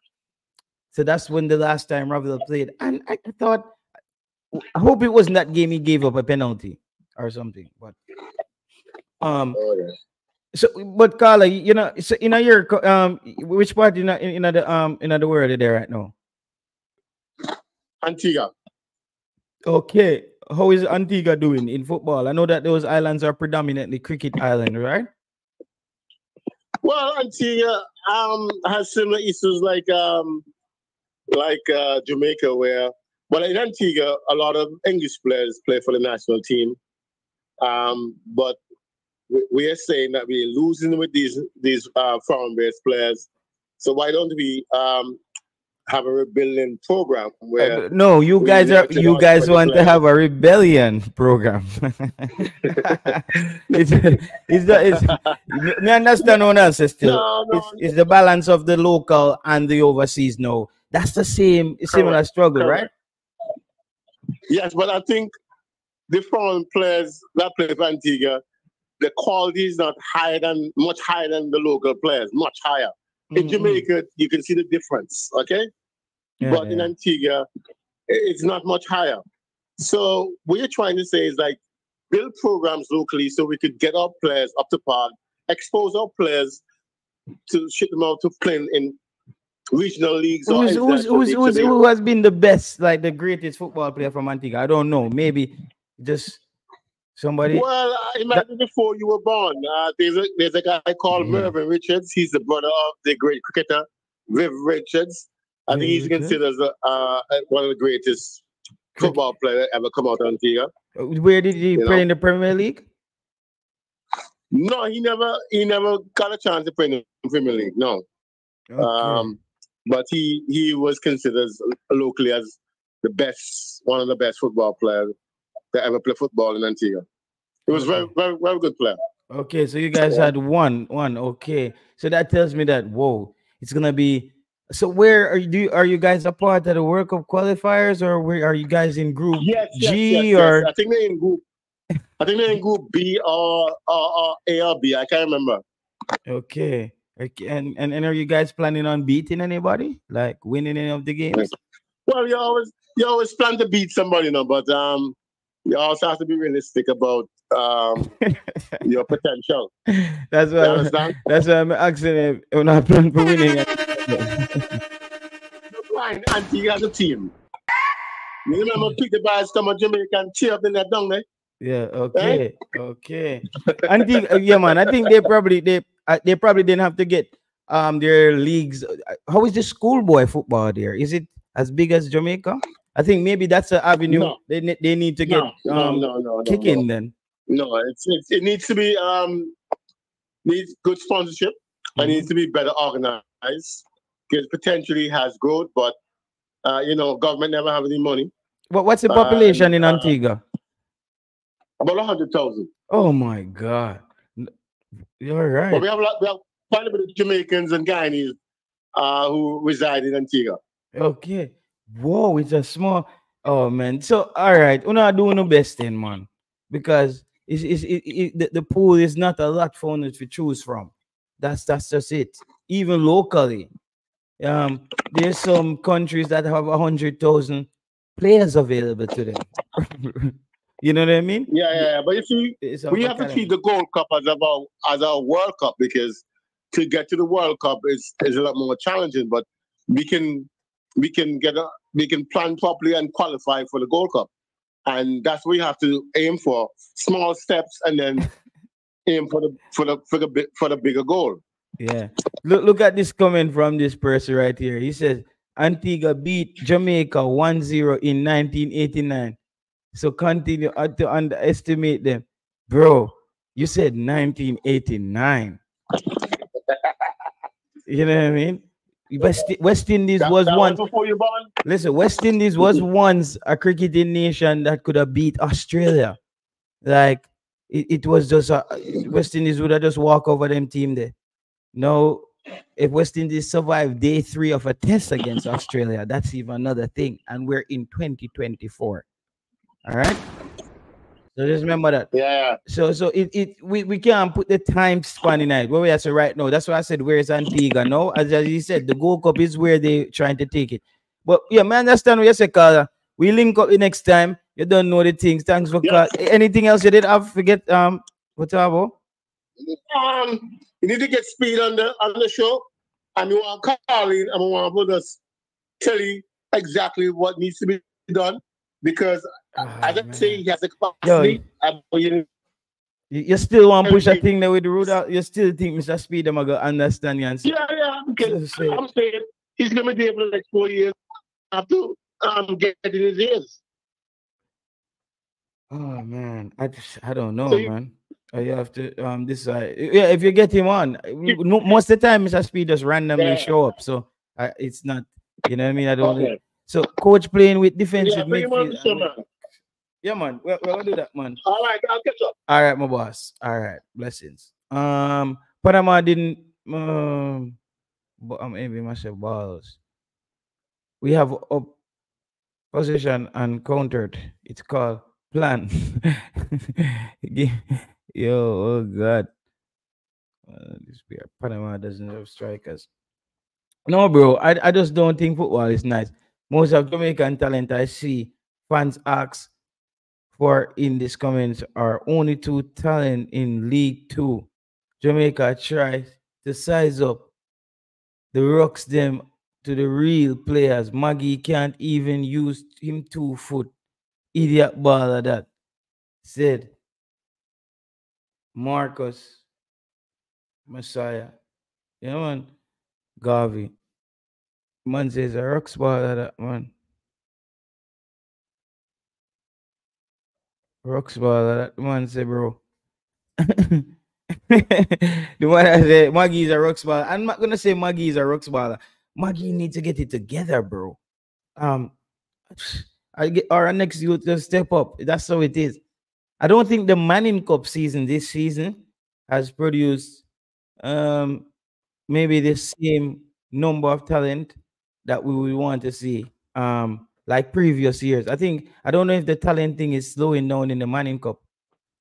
So that's when the last time Ravel played. And I, thought, I hope it wasn't that game he gave up a penalty or something. But um, Oh, so but Carla, you know, so in a year, um, which part in a, in a, the um in a the world are there right now? Antigua. Okay, how is Antigua doing in football? I know that those islands are predominantly cricket island, right? Well, Antigua um has similar issues like um like uh, Jamaica, where well in Antigua a lot of English players play for the national team, um, but we, we are saying that we're losing with these these uh, foreign-based players. So why don't we um, have a rebuilding program where Uh, no, you guys are you guys want to have a rebellion program. it's it's the it's me understand what else is still. no, no, It's, it's the balance of the local and the overseas now. That's the same similar struggle, right? Yes, but I think the foreign players that play for Antigua, the quality is not higher than much higher than the local players, much higher. In Mhm. Jamaica, you can see the difference, okay? Yeah, but in. Antigua, it's not much higher. So what you're trying to say is like build programs locally so we could get our players up to par, expose our players to ship them out to play in regional leagues. or Who's, who's, who's, who's, who has been the best, like the greatest football player from Antigua? I don't know. Maybe just somebody. Well, uh, imagine before you were born. Uh, there's a there's a guy called Mhm. Mervyn Richards. He's the brother of the great cricketer Viv Richards. I think he's considered as a, uh, one of the greatest football players ever come out of Antigua. Uh, Where did he You play know? in the Premier League? No, he never he never got a chance to play in the Premier League. No, Okay. um, but he he was considered locally as the best, one of the best football players that ever played football in Antigua. He was very Okay. very very good player. Okay, so you guys Yeah. had one, one. Okay, so that tells me that whoa, it's gonna be. So where are you? Do you- are you guys a part of the World Cup qualifiers, or where are you guys in Group Yes, G yes, yes. or? I think they're in group. I think they're in group B or, or, or A or B. I can't remember. Okay, okay, and, and and are you guys planning on beating anybody, like winning any of the games? Well, you always you always plan to beat somebody, you know, but um, you also have to be realistic about um your potential. That's You why. understand? That's why I'm asking if you're not planning for winning. Fine, Antigua as a team. You remember Peter Byers come on Jamaica and cheer up in that down there? Yeah. Okay. Okay. And the, uh, yeah, man. I think they probably they uh, they probably didn't have to get um their leagues. uh, How is the schoolboy football there? Is it as big as Jamaica? I think maybe that's an avenue No. they they need to get No, um no, no, no, kick no. then. No, it's, it's it needs to be um needs good sponsorship and Mhm. needs to be better organized because potentially has growth, but uh, you know, government never have any money. What what's the Uh, population in uh, Antigua? About a hundred thousand. Oh my god. You're right. But we have a lot, we have quite a bit of Jamaicans and Guyanese uh, who reside in Antigua. Okay. Whoa, it's a small. Oh man. So all right, we're not doing the best thing, man, because it's, it's it, it, the, the pool is not a lot for us to choose from. That's that's just it. Even locally, um, there's some countries that have a hundred thousand players available to them. you know what I mean? Yeah, yeah, yeah. But you see, we have to treat the Gold Cup as about as our World Cup because to get to the World Cup is is a lot more challenging. But we can we can get a we can plan properly and qualify for the Gold Cup, and that's what we have to aim for. Small steps, and then aim for the for the for the for the bigger goal. Yeah. Look look at this comment from this person right here. He says Antigua beat Jamaica 1-0 in 1989. So continue uh, to underestimate them. Bro, you said 1989. you know what I mean? West, West Indies That, was that one. before. Listen, West Indies was once a cricketing nation that could have beat Australia. Like it, it was just a, West Indies would have just walk over them team there. No, if West Indies survive day three of a test against Australia, that's even another thing. And we're in 2024. All right. So just remember that. Yeah. So so it, it we, we can't put the time span in it where we are to right now. That's why I said where's Antigua? No, as, as you said, the Gold Cup is where they trying to take it. But yeah, man, understand what you say, Carla. We link up the next time. You don't know the things. Thanks for Yeah. Anything else you did I forget um what's up? Um, you need to get speed on the on the show, and you want to call in, and we want to just tell you exactly what needs to be done because as I man. say, he has the Yo, capacity. and you- you, you still want to push a Everything. thing there with the root out. You still think Mr. Speed am gonna understand you and say, yeah, yeah. Because Say- I'm saying he's gonna be able to like four years after um get in his ears. Oh man, I just I don't know, So you- man. Uh, you have to um decide. Yeah, if you get him on, most of the time Mr. Speed just randomly Yeah. show up. So I, it's not, you know what I mean. I don't. Okay. So coach playing with Yeah, defensive bring him on the midfield. man. Yeah, man. We're, we'll do that, man. All right, I'll catch up. All right, my boss. All right, blessings. Um, Panama didn't. Um, but I'm maybe myself balls. We have up position and countered. It's called plan. Yo, oh God. Uh, this player, Panama doesn't have strikers. No, bro. I, I just don't think football is nice. Most of Jamaican talent I see fans ask for in these comments are only two talent in League Two. Jamaica tries to size up the rocks them to the real players. Maggie can't even use him two foot. Idiot baller that said Marcus Messiah. Yeah, man. Garvey. Man says a rocks baller that man. Rocks baller that man say, bro. the one that said Maggie is a rocks baller. I'm not gonna say Maggie is a rocks baller. Maggie need to get it together, bro. Um, I get our next youth to step up. That's how it is. I don't think the Manning Cup season this season has produced um maybe the same number of talent that we would want to see um like previous years. I think I don't know if the talent thing is slowing down in the Manning Cup,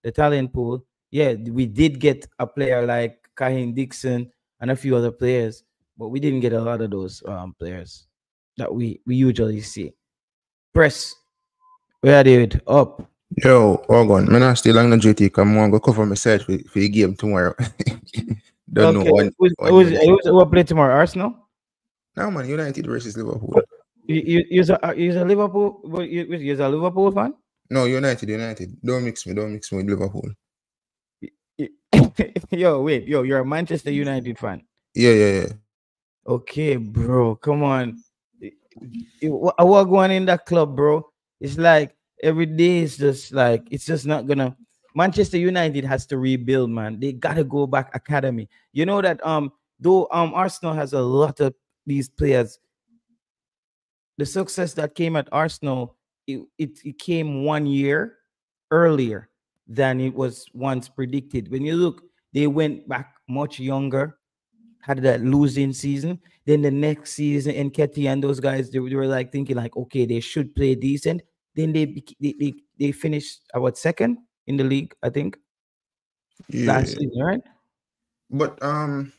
the talent pool. Yeah, we did get a player like Kaheim Dixon and a few other players, but we didn't get a lot of those um players that we we usually see. Press, where are did up? Yo, Ogon, man, I still long the GT. Come on, go cover myself for, for the game tomorrow. Don't know one. who's, one who's, who's, who play tomorrow? Arsenal. Now, man, United versus Liverpool. You you you're a, uh, you're a Liverpool, you you're a Liverpool fan. No, United, United. Don't mix me. Don't mix me with Liverpool. yo, wait, yo, you're a Manchester United fan. Yeah, yeah, yeah. Okay, bro, come on. What what going in that club, bro? It's like every day is just like it's just not gonna. Manchester United has to rebuild, man. They gotta go back academy. You know that um though um Arsenal has a lot of these players. The success that came at Arsenal, it, it, it came one year earlier than it was once predicted. When you look, they went back much younger, had that losing season. Then the next season, and Nketiah and those guys, they, they were like thinking like, okay, they should play decent. Then they they they, they finished about second in the league, I think, yeah. last season, right? But um,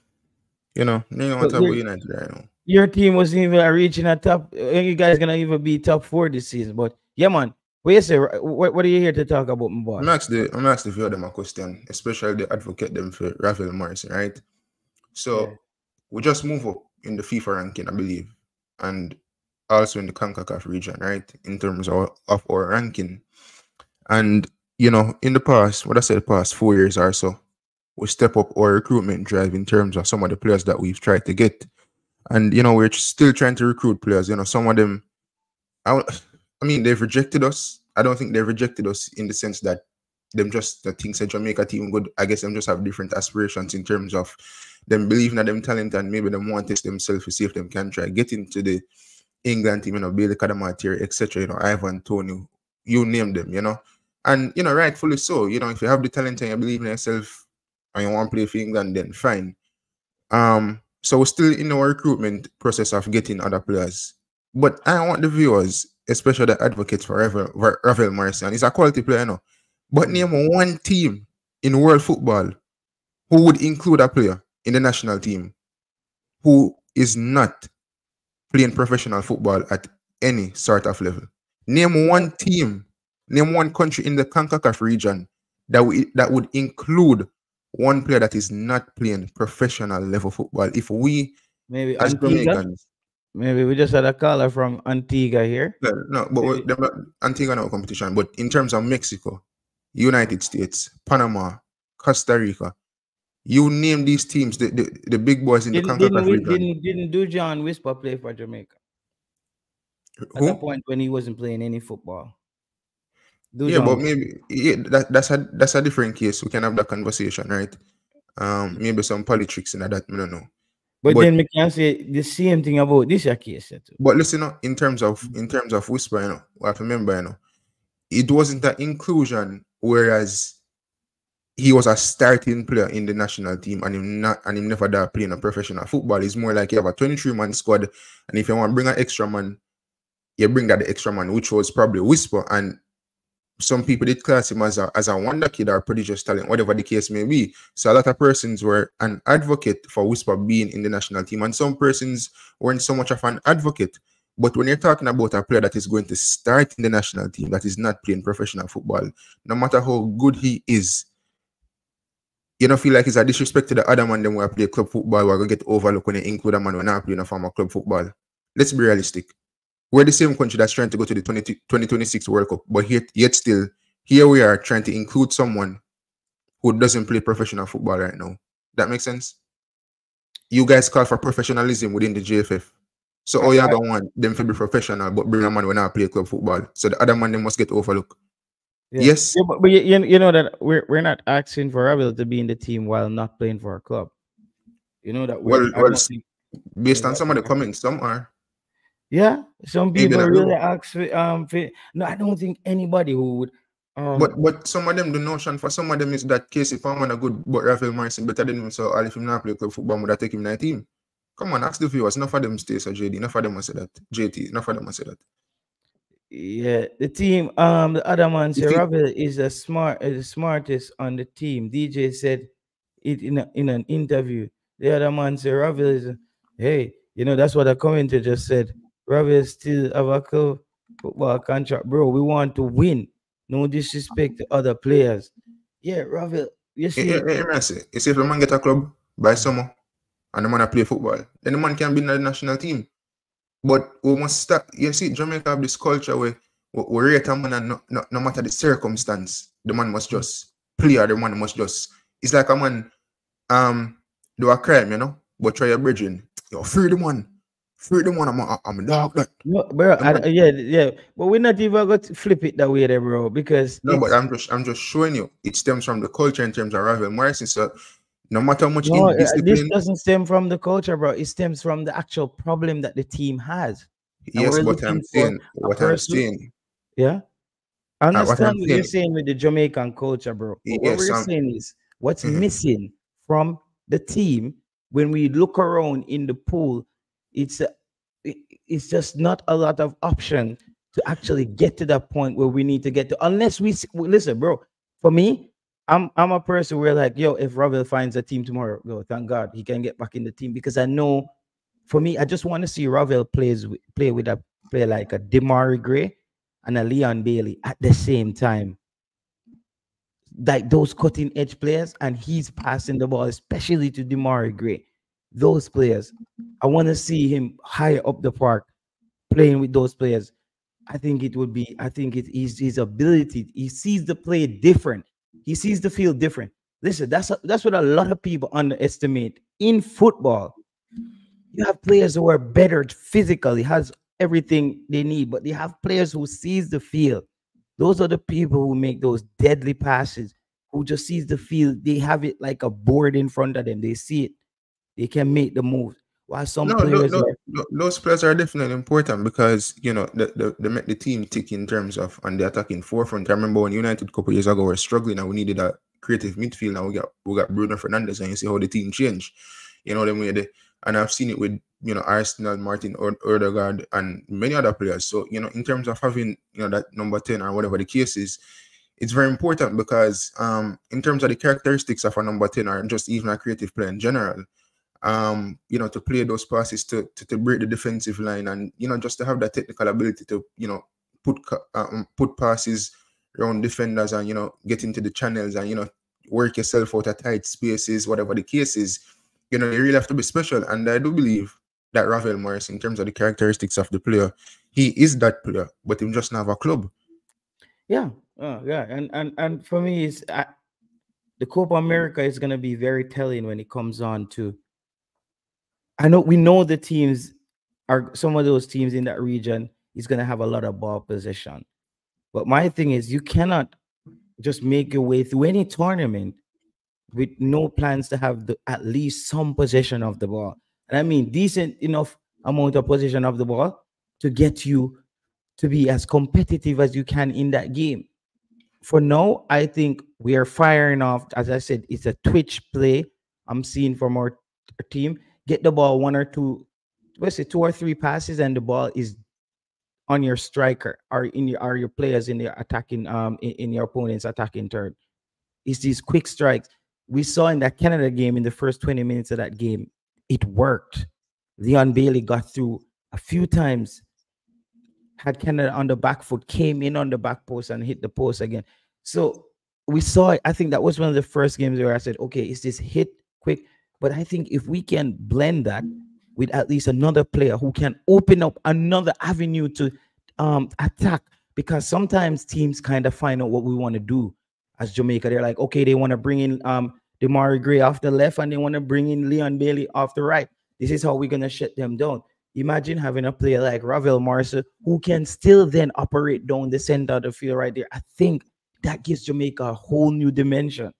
you know, you know But what United right now. Your team wasn't even reaching a top. uh, You guys gonna even be top four this season, but yeah, man. What you say? What, what are you here to talk about, my boy? I'm asked the I'm asked the few of them a question, especially the advocate them for Rafael Morrison, right? So Yeah. we just move up in the FIFA ranking, I believe, and also in the CONCACAF region, right? In terms of, of our ranking. And you know, in the past, what I said past four years or so, we step up our recruitment drive in terms of some of the players that we've tried to get. And you know, we're still trying to recruit players. You know, some of them I, I mean, they've rejected us. I don't think they've rejected us in the sense that them just the things that Jamaica team good. I guess them just have different aspirations in terms of them believing in them talent and maybe them want to test themselves to see if them can try get into the England team, you know, Bailey Cadamarteri, etc. You know, Ivan Toney, you name them, you know. And you know, rightfully so. You know, if you have the talent and you believe in yourself and you want to play for England, then fine. Um, so we're still in our recruitment process of getting other players. But I want the viewers, especially the advocates for Ravel, Ravel Morrison. He's a quality player, you know. But name one team in world football who would include a player in the national team who is not playing professional football at any sort of level. Name one team, name one country in the CONCACAF region that, we, that would include one player that is not playing professional level football. If we, Maybe as. Jamaicans, Maybe we just had a caller from Antigua here. no, no, but not- Antigua no competition. But in terms of Mexico, United States, Panama, Costa Rica, you name these teams, the, the, the big boys in the Didn't, CONCACAF didn't, region. didn't, didn't do John Whisper play for Jamaica at Who? a point when he wasn't playing any football? Yeah, but maybe yeah, that, that's a that's a different case. We can have that conversation, right? Um, maybe some politics in that. I don't know. but, but- then we can say the same thing about this case. too. But listen, in terms of in terms of whisper, you know, we have to remember, you know, it wasn't an inclusion, whereas he was a starting player in the national team and him not and him never that playing a professional football. It's more like you have a 23 man squad, and if you want to bring an extra man, you bring that extra man, which was probably whisper. And some people did class him as a as a wonder kid or prodigious talent, whatever the case may be. So a lot of persons were an advocate for Whisper being in the national team, and some persons weren't so much of an advocate. But when you're talking about a player that is going to start in the national team, that is not playing professional football, no matter how good he is, you don't feel like it's a disrespect to the other man them who play club football, we're gonna get overlooked when they include a man who not playing a form of club football. Let's be realistic. We're the same country that's trying to go to the 20, 2026 World Cup, but yet, yet still, here we are trying to include someone who doesn't play professional football right now. That makes sense? You guys call for professionalism within the JFF. So all you Right. don't want them to be professional, but bring a man when I play club football. So the other man they must get overlooked. Yeah. Yes. Yeah, but, but you, you know that we're we're not asking for Ravel to be in the team while not playing for our club. You know that. Well- well, think- Based on some of the comments, some are. yeah, some people really ask for um. For, no, I don't think anybody who would. Um, But but some of them the notion for some of them is that Kasey Palmer a good but Rafael Morrison better than him. So all if him not play club football, would I take him in team? Come on, ask the viewers. Enough of them stay so JD. Enough of them will say that. JT, enough of them will say that. Yeah, the team. Um, the other man said Ravel is the smart, is the smartest on the team. DJ said it in a, in an interview. The other man said Ravel is. Hey, you know that's what a commentator just said. Ravel still have a club football contract, bro. We want to win. No disrespect to other players. Yeah, Ravel. You Hey, see, hey, hey, say, you see if the man get a club by summer and the man a play football, then the man can be in the national team. But we must start. You see, Jamaica have this culture where we, we rate a man and no, no, no matter the circumstance, the man must just play or the man must just. It's like a man um do a crime, you know, but try your bridging. Yo, free the man. Free the man. I'm a, I'm a dog. That. no, bro. I, yeah, yeah. But we're not even going to flip it that way, there, bro. Because No, but I'm just I'm just showing you it stems from the culture in terms of Ravel Morrison. So no matter how much No, uh, this doesn't stem from the culture, bro. It stems from the actual problem that the team has. and yes, what I'm saying, what I'm saying. Yeah. I Uh, what understand what, you're saying- with the Jamaican culture, bro. But what we're um, saying is what's mhm. missing from the team when we look around in the pool, it's a, it- it's just not a lot of option to actually get to that point where we need to get to. Unless we listen, bro. For me, I'm I'm a person where like, yo, if Ravel finds a team tomorrow, go thank God he can get back in the team because I know. For me, I just want to see Ravel plays play with a player like a Demarai Gray and a Leon Bailey at the same time. Like those cutting edge players, and he's passing the ball, especially to Demarai Gray. Those players, I want to see him higher up the park playing with those players. I think it would be, I think it is his ability. He sees the play different, he sees the field different. Listen, that's that's what a lot of people underestimate in football. You have players who are better physically, has everything they need, but they have players who sees the field. Those are the people who make those deadly passes, who just sees the field. They have it like a board in front of them. They see it. They can make the move. While some No, players no, no, those players are definitely important because you know the, the, they make the team tick in terms of on the attacking forefront. I remember when United a couple years ago were struggling and we needed a creative midfield and we got we got Bruno Fernandes and you see how the team changed. You know them way they and I've seen it with you know Arsenal, Martin Ode- Odegaard, and many other players. So you know in terms of having you know that number ten or whatever the case is, it's very important because um, in terms of the characteristics of a number 10 or just even a creative player in general, um, you know, to play those passes to, to, to break the defensive line and, you know, just to have that technical ability to, you know, put um, put passes around defenders and, you know, get into the channels and, you know, work yourself out of tight spaces, whatever the case is, you know, you really have to be special. And I do believe that Ravel Morris, in terms of the characteristics of the player, he is that player, but he just not have a club. Yeah, oh, yeah, and and and for me, is uh, the Copa America is going to be very telling when it comes on to. I know we know the teams are some of those teams in that region is going to have a lot of ball possession, but my thing is you cannot just make your way through any tournament with no plans to have the, at least some possession of the ball. And I mean decent enough amount of possession of the ball to get you to be as competitive as you can in that game. For now, I think we are firing off. As I said, it's a twitch play. I'm seeing from our team. Get the ball one or two, let's say two or three passes, and the ball is on your striker or in your are your players in the attacking um in, in your opponent's attacking third. It's these quick strikes. We saw in that Canada game in the first 20 minutes of that game, it worked. Leon Bailey got through a few times had Canada on the back foot, came in on the back post and hit the post again. So we saw it. I think that was one of the first games where I said, okay, is this hit quick? But I think if we can blend that with at least another player who can open up another avenue to um, attack, because sometimes teams kind of find out what we want to do as Jamaica. They're like, okay, they want to bring in um, Demarai Gray off the left and they want to bring in Leon Bailey off the right. This is how we're going to shut them down. Imagine having a player like Ravel Morrison who can still then operate down the center of the field right there. I think that gives Jamaica a whole new dimension.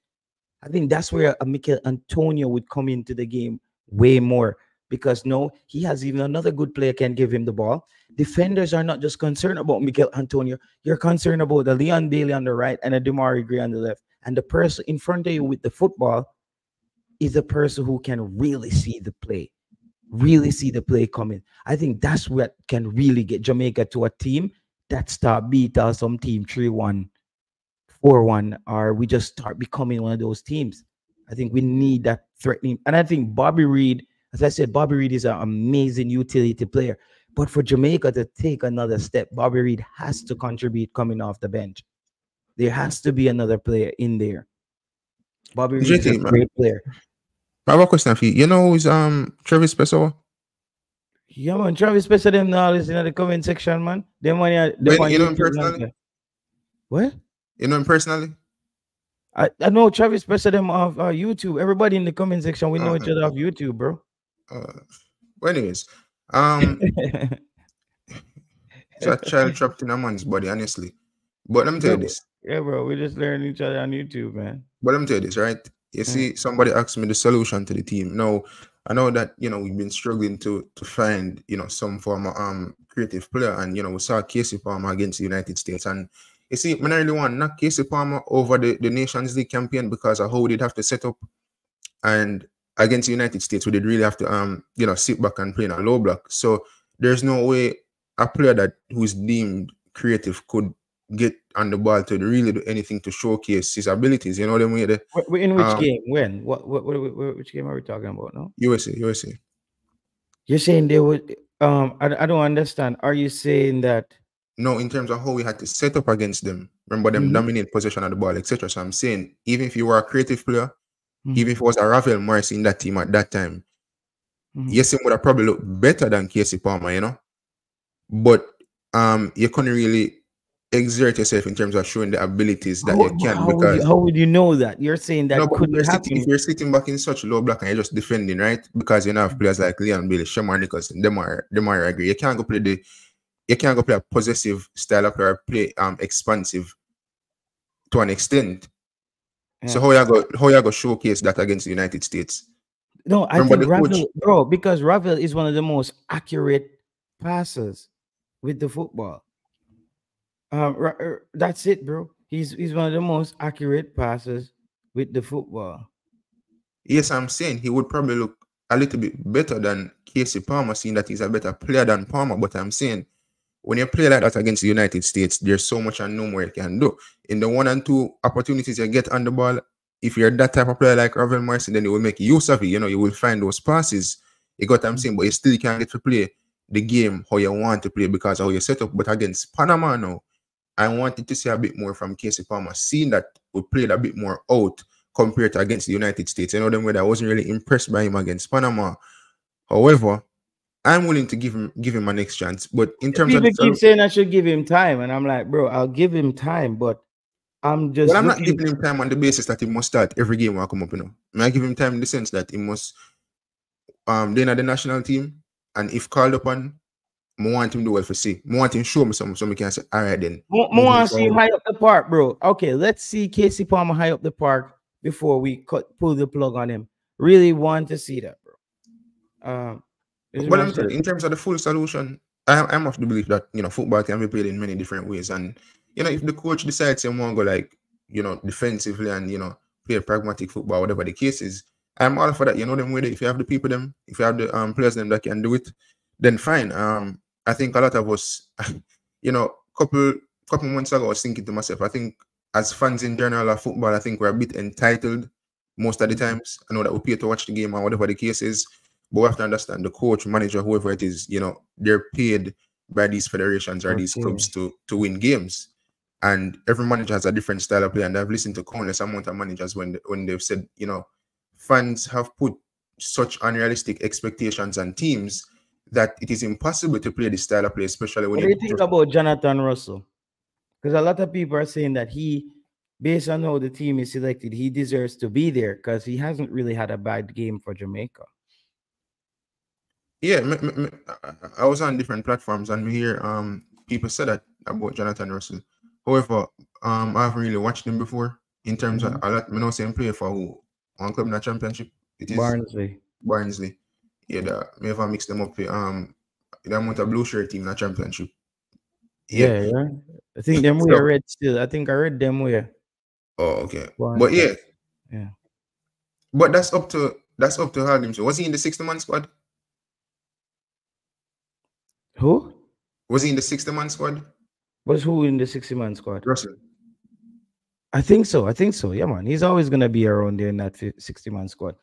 I think that's where Michail Antonio would come into the game way more because no, he has even another good player can give him the ball. Defenders are not just concerned about Michail Antonio, you're concerned about the Leon Bailey on the right and a Demarai Gray on the left. And the person in front of you with the football is a person who can really see the play really see the play coming. I think that's what can really get Jamaica to a team that start beat us some team 3-1, 4-1, or we just start becoming one of those teams. I think we need that threatening. And I think Bobby Reid, as I said, Bobby Reid is an amazing utility player. But for Jamaica to take another step, Bobby Reid has to contribute coming off the bench. There has to be another player in there. Bobby Reid is a great player. I have a question for you. You know who's um Travis Pessoa? Yeah, man. Travis Pessoa them now is in the comment section, man. Them one, them you know him personally? What? You know him personally? I, I know Travis Pessoa them off uh, YouTube. Everybody in the comment section, we know uh-huh. each other off YouTube, bro. Uh, well, anyways, um, it's a child trapped in a man's body, honestly. But let me tell you this. Yeah, bro, we just learn each other on YouTube, man. But let me tell you this, right? You mm. see, somebody asked me the solution to the team. Now, I know that you know we've been struggling to to find you know some form of um creative player, and you know we saw Kasey Palmer against the United States, and you see, I really want not Kasey Palmer over the, the Nations League campaign because of how they'd have to set up, and against the United States, we did really have to um you know sit back and play in a low block. So there's no way a player that who's deemed creative could get on the ball to really do anything to showcase his abilities. You know what I mean? In which um, game? When? What, what? What? Which game are we talking about now? USA. USA. You're saying they would. Um, I, I don't understand. Are you saying that? No, in terms of how we had to set up against them. Remember them mm-hmm. dominate possession of the ball, etc. So I'm saying, even if you were a creative player, mm-hmm. even if it was a Ravel Morris in that team at that time, mm-hmm. yes, it would have probably looked better than Kasey Palmer, you know. But um, you couldn't really exert yourself in terms of showing the abilities that how, you can. How because would you, how would you know that? You're saying that no, could you're happen. Sitting, if you're sitting back in such low block and you're just defending, right? Because you know have players like Leon Bailey, Shamar Nicholson, them are them are agree. You can't go play the you can't go play a possessive style of player, play um expansive to an extent. Yeah. So how you go how you go showcase that against the United States? No, I Remember think Ravel, bro, because Ravel is one of the most accurate passers with the football. Um, er, that's it, bro. He's he's one of the most accurate passers with the football. Yes, I'm saying he would probably look a little bit better than Kasey Palmer, seeing that he's a better player than Palmer. But I'm saying when you play like that against the United States, there's so much and no more you can do. In the one and two opportunities you get on the ball, if you're that type of player like Ravel Marcy, then you will make use of it. You know, you will find those passes. You got what I'm saying, but you still can't get to play the game how you want to play because of how you set up. But against Panama now, I wanted to see a bit more from Kasey Palmer, seeing that we played a bit more out compared to against the United States. You know, them where I wasn't really impressed by him against Panama. However, I'm willing to give him give him my next chance. But in terms People of keep saying I should give him time, and I'm like, bro, I'll give him time, but I'm just. But I'm not giving him time on the basis that he must start every game when I come up, you know. I give him time in the sense that he must um then at the national team and if called upon, I want him to do well for see. I want him show me something so we can say, all right then. Moving want to see him high up the park, bro. Okay, let's see Kasey Palmer high up the park before we cut pull the plug on him. Really want to see that, bro. Um, But I'm saying, in terms of the full solution, I, I'm of the belief that you know football can be played in many different ways, and you know if the coach decides he want to go like you know defensively and you know play pragmatic football, whatever the case is, I'm all for that. You know them with it. If you have the people them, if you have the um players them that can do it, then fine. Um, I think a lot of us, you know, couple couple months ago, I was thinking to myself, I think as fans in general of football, I think we're a bit entitled most of the times. I know that we pay to watch the game or whatever the case is, but we have to understand the coach, manager, whoever it is, you know, they're paid by these federations or these clubs to to win games. And every manager has a different style of play. And I've listened to countless amount of managers when when they've said, you know, fans have put such unrealistic expectations on teams that it is impossible to play this style of play, especially when What do you think about Jonathan Russell? Because a lot of people are saying that he, based on how the team is selected, he deserves to be there because he hasn't really had a bad game for Jamaica. Yeah, me, me, me, I- I was on different platforms and we hear um people say that about Jonathan Russell. However, um I haven't really watched him before in terms of I like me know same player for who one club in the championship. It is Barnsley. Barnsley. Yeah, the me ever mix them up with um the amount of blue shirt team in the championship. Yeah, yeah. I think them So- wear red still. I think I read them wear. Oh, okay. But yeah. Yeah. But that's up to that's up to Hagim. So was he in the 60 man squad? Who? Was he in the 60 man squad? Was who in the 60 man squad? Russell. I think so. I think so. Yeah, man. He's always gonna be around there in that 60 man squad.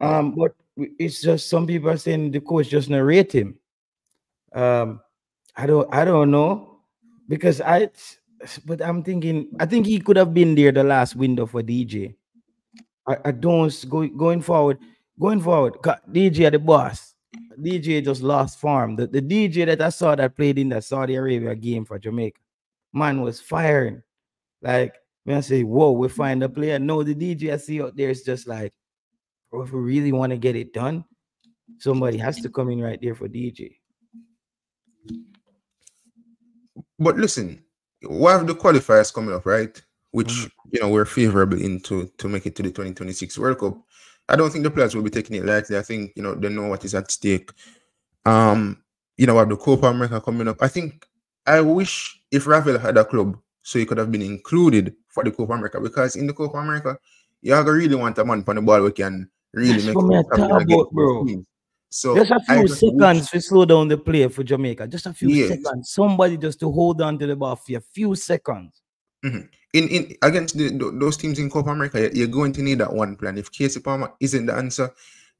Um, but it's just some people are saying the coach just narrate him. Um, I don't I don't know because I but I'm thinking I think he could have been there the last window for DJ. I, I don't go going forward, going forward, DJ are the boss. DJ just lost form. The, the DJ that I saw that played in the Saudi Arabia game for Jamaica, man was firing. Like when I say, whoa, we find a player. No, the DJ I see out there is just like, if we really want to get it done, somebody has to come in right there for DJ. But listen, we have the qualifiers coming up, right? Which Mhm. you know we're favorable into to make it to the 2026 World Cup. I don't think the players will be taking it lightly. I think you know they know what is at stake. Um, you know, we have the Copa America coming up. I think I wish if Ravel had a club, so he could have been included for the Copa America because in the Copa America, you are gonna really want a man on the ball who can really That's make what me things I happen about, bro. So Just a few just seconds to slow down the play for Jamaica. Just a few Yes. seconds. Somebody just to hold on to the ball for a few seconds. Mm-hmm. in in against the, those teams in Copa America, you- you're going to need that one plan. If Kasey Palmer isn't the answer,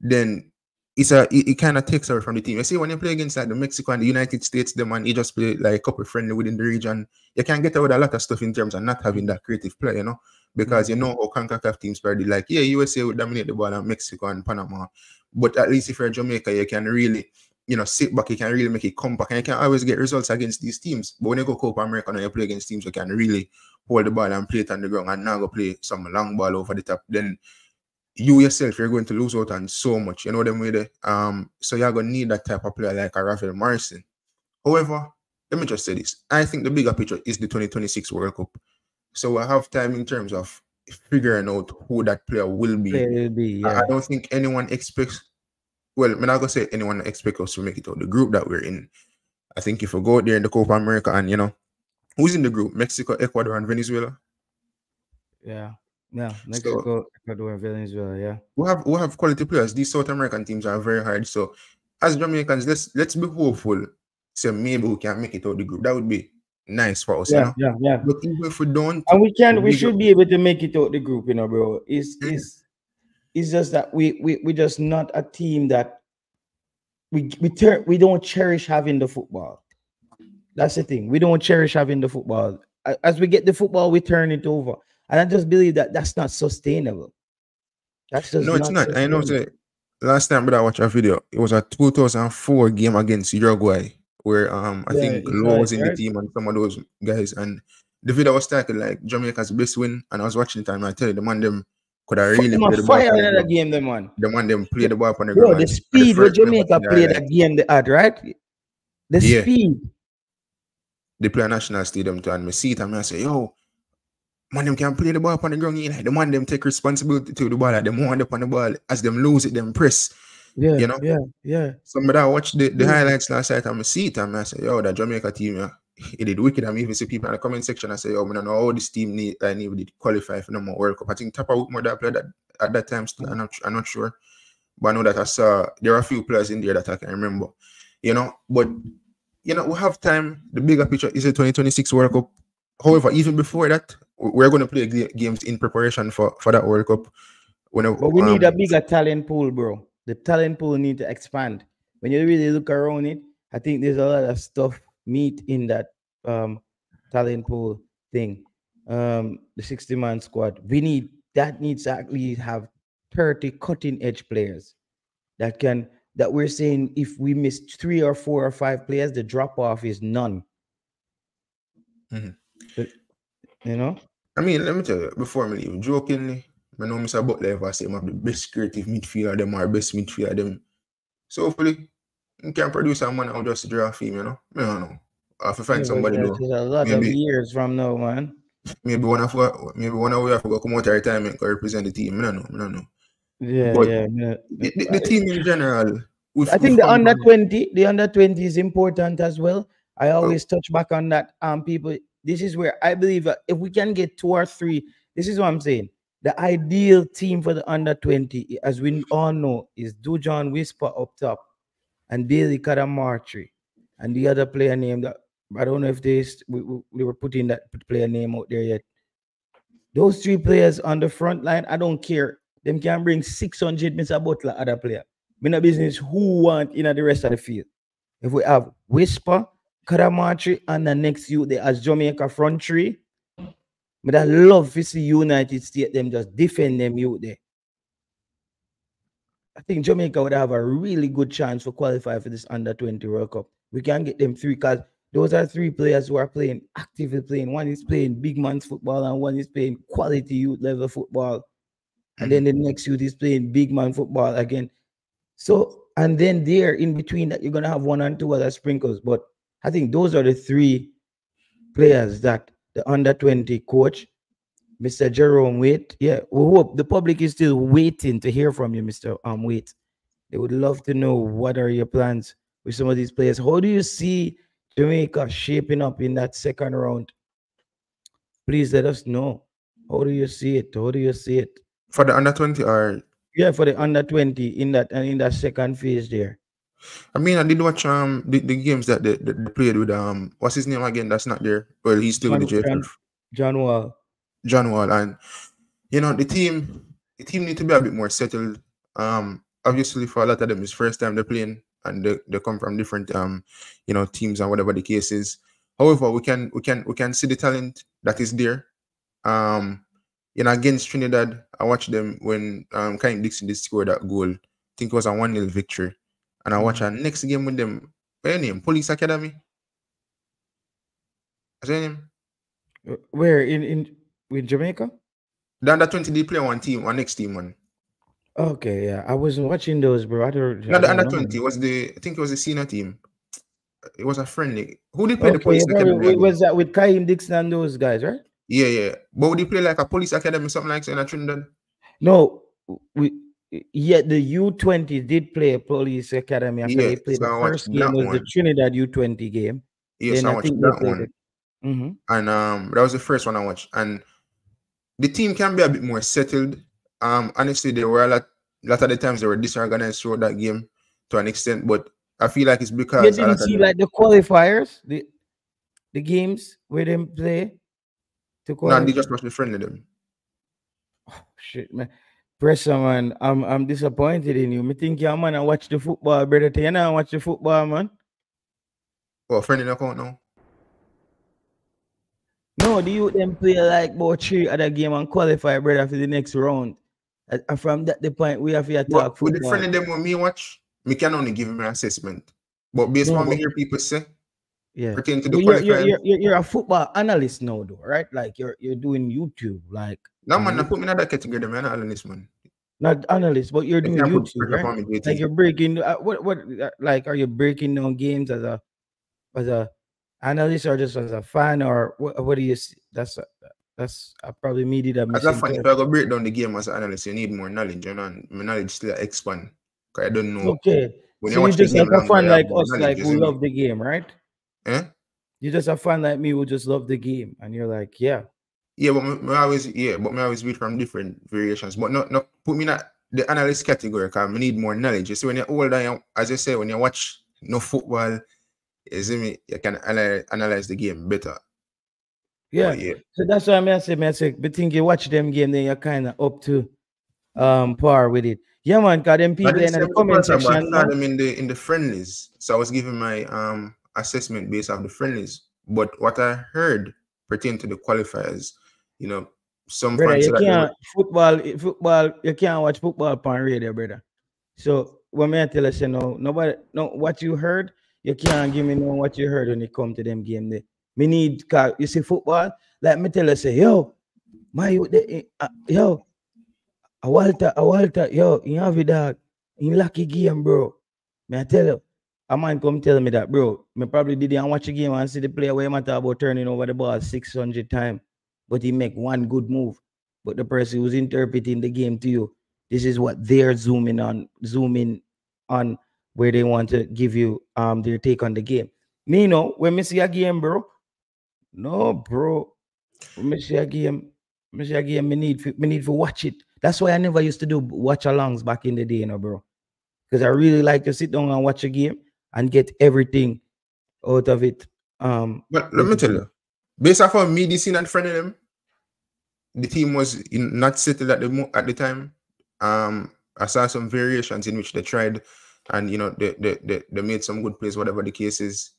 then it's a it, it kind of takes away from the team. You see, when you play against like the Mexico and the United States, them and you just play like a couple friendly within the region, you can get away with a lot of stuff in terms of not having that creative play, you know, because you mm-hmm. know how CONCACAF teams play. Like, yeah, USA would dominate the ball and Mexico and Panama, but at least if you're Jamaica, you can really you know, sit back, you can really make it compact, and you can always get results against these teams. But when you go Copa America and you play against teams, you can really hold the ball and play it on the ground and now go play some long ball over the top. Then you yourself, you're going to lose out on so much. You know them way there. Um, so you're gonna need that type of player like a Ravel Morrison. However, let me just say this. I think the bigger picture is the 2026 World Cup. So I have time in terms of figuring out who that player will be. Player will be, yeah. I don't think anyone expects. Well, I'm not gonna say anyone expects us to make it out. The group that we're in, I think if we go out there in the Copa America and you know, who's in the group? Mexico, Ecuador, and Venezuela. Yeah. Yeah. Mexico, Ecuador, and Venezuela. Yeah. We have we have quality players. These South American teams are very hard. So, as Jamaicans, let's let's be hopeful So maybe we can make it out the group. That would be nice for us. Yeah, you know? yeah, yeah. But even if we don't, And we can, we should be able to make it out the group, you know, bro. It's Mm. it's it's just that we we we just not a team that we we ter- we don't cherish having the football. That's the thing. We don't cherish having the football. As we get the football, we turn it over, and I just believe that that's not sustainable. That's just no, it's not. I know. Say, last time, but I watched a video. It was a 2004 game against Uruguay, where um I Yeah, think Lowe was right, in the team and some of those guys, and the video was titled like Jamaica's best win. And I was watching it, and I tell you, the man them could have really a the ball. fire in the game, them man. The man them played the ball upon the Bro, ground. the speed where first time Jamaica watching the played highlight, that game, they had right. The Yeah. speed. They play a national stadium to and me see it and me I say, yo, man them can play the ball upon the ground. You know, the man them take responsibility to the ball, like them want upon the ball. As them lose it, them press. Yeah, You know? yeah, yeah. Somebody I watched the, the Mm. highlights last night and I see it and I say, yo, that Jamaica team, yeah, it did wicked. I'm even see people in the comment section. I say, yo, I don't know how this team need I need did qualify for no more World Cup. I think Tappa Whitmore that played that at that time. Still, I'm not I'm not sure. But I know that I saw there are a few players in there that I can remember. You know, but you know, we have time. The bigger picture is the 2026 World Cup. However, even before that, we- we're going to play games in preparation for, for that World Cup. Whenever, But we need a um, bigger talent pool, bro. The talent pool need to expand. When you really look around it, I think there's a lot of stuff meat in that um talent pool thing. Um, the 60 man squad. We need that needs to actually have 30 cutting edge players that can that we're saying if we miss three or four or five players, the drop off is none. Mhm. But, you know, I mean, let me tell you, before I leave, jokingly, I know Mr. Butler ever say I'm the best creative midfielder, them are best midfielder, them. So hopefully, you can produce a man out just draw a film, you know? I don't know. I have to find yeah, somebody though. a lot of Maybe- years from now, man. Maybe one of maybe one of we have to come out of retirement to represent the team. I don't know. I don't know. Yeah, But yeah, yeah. The, the, the team in general. we've- I think the under 20, the under 20 is important as well. I always touch back on that. Um, people, this is where I believe that if we can get two or three, this is what I'm saying. The ideal team for the under 20, as we all know, is Dujon Whisper up top and Bailey Cadamarteri. And the other player name that I don't know if they we, we, we were putting that player name out there yet. Those three players on the front line, I don't care. Them can bring 600 Mr. Butler other player. Me no business who want in the rest of the field. If we have Whisper, Cadamarteri, and the next youth there as Jamaica front three, but I love to see United States them just defend them youth there. I think Jamaica would have a really good chance for qualify for this under 20 World Cup. We can get them three because those are three players who are playing actively playing. One is playing big man's football and one is playing quality youth level football. And then mm. the next youth is playing big man football again. So, and then there in between that, you're gonna have one and two other sprinkles. But I think those are the three players that the under 20 coach, Mr. Jerome Waite. Yeah, we hope the public is still waiting to hear from you, Mr. Um Waite. They would love to know what are your plans with some of these players. How do you see Jamaica shaping up in that second round? Please let us know. How do you see it? How do you see it? For the under 20 or Yeah, for the under 20 in that and in that second phase there. I mean, I did watch um the, the games that they, they played with um what's his name again? That's not there. Well, he's still with the John- JFF, John Wall. John Wall, and you know the team, the team need to be a bit more settled. Um, obviously for a lot of them, it's first time they're playing, and they, they come from different um you know teams and whatever the case is. However, we can we can we can see the talent that is there. Um, you know against Trinidad, I watched them when um Kaheim Dixon did score that goal. I think it was a one 0 victory, and I watched our next game with them. What's your name? Police Academy. What's your name? Uh, Where in in with Jamaica? The under 20 did play one team, one next team one. Okay, yeah. I was watching those, bro. I don't, I No, the under know. 20 was the I think it was the senior team. It was a friendly. Who did play the police yeah, academy? it was that with Kaheim Dixon and those guys, right? Yeah, yeah. But would he play like a police academy, something like that in a Trinidad? No, we yeah, the U20 did play a police academy after Yeah, they played so the watched first game was the one. Trinidad U20 game. Yes, I I watched that one. it. Mhm. And um that was the first one I watched. And the team can be a bit more settled. Um honestly, they were a lot lot of the times they were disorganized throughout that game to an extent, but I feel like it's because You didn't see like the qualifiers, the the games where them play to no, qualify. they just watch the friendly them. Oh, shit, man. Pressure, man. I'm I'm disappointed in you. Me think you man and watch the football, brother. You know watch the football, man. Oh, friendly account now. No, the youth them play like about three other game and qualify, brother, for the next round. And and from that the point we have to talk with the friend of them when me watch, me can only give him an assessment. But based No, on what hear people say yeah. to the you're, you're, you're, you're, a football analyst now, though, right? Like you're you're doing YouTube, like No man. I put me in that category, man. Analyst, man. not analyst, but you're You doing YouTube, right? upon me, JT. Like you're breaking uh, what what uh, like are you breaking down games as a as a analyst or just as a fan or what, what do you see? That's a, that's I probably needed a As a fan, if I go break down the game as an analyst, you need more knowledge, you know, and my knowledge still expand. Cause I don't know Okay, when so you just like a fan like us, like you who love the game, right? Eh? You're just a fan like me who just love the game, and you're like, yeah, Yeah, but me, me always yeah, but me always read from different variations. But not not put me in the analyst category because I need more knowledge. You see, when you're older, you, as you say, when you watch no football, you see me, you can analyze, analyze the game better. yeah. Yeah. So that's why I'm say, man, say, but think you watch them game, then you're kind of up to um par with it. Yeah, man, cause them I people in the comment but I section. saw them in the in the friendlies, so I was giving my um assessment based off the friendlies. But what I heard pertain to the qualifiers, you know, some brother, you said that they were- can't football, eh, football, you can't watch football on radio, brother. So when me I tell us, you know, nobody, no, what you heard, you can't give me no what you heard when it come to them game. There, me need, you see football, like me tell you say, yo, my, eh, uh, yo, a Walter, a Walter, yo, you have it, dog, in lucky game, bro. Me I tell you, a man come tell me that, bro. Me probably didn't watch a game and see the player where matter about turning over the ball 600 times, but he make one good move. But the person who's interpreting the game to you, this is what they're zooming on, zooming on where they want to give you um their take on the game. Know, when me see a game, bro, no, bro, when me see a game, me see a game, me need, for, me need to watch it. That's why I never used to do watch alongs back in the day, you know, bro. Because I really like to sit down and watch a game and get everything out of it. Um, But let me tell you, based off of me, this scene and friend of them, the team was in, not settled at the at the time. Um, I saw some variations in which they tried, and you know they they, they, they made some good plays, whatever the case is.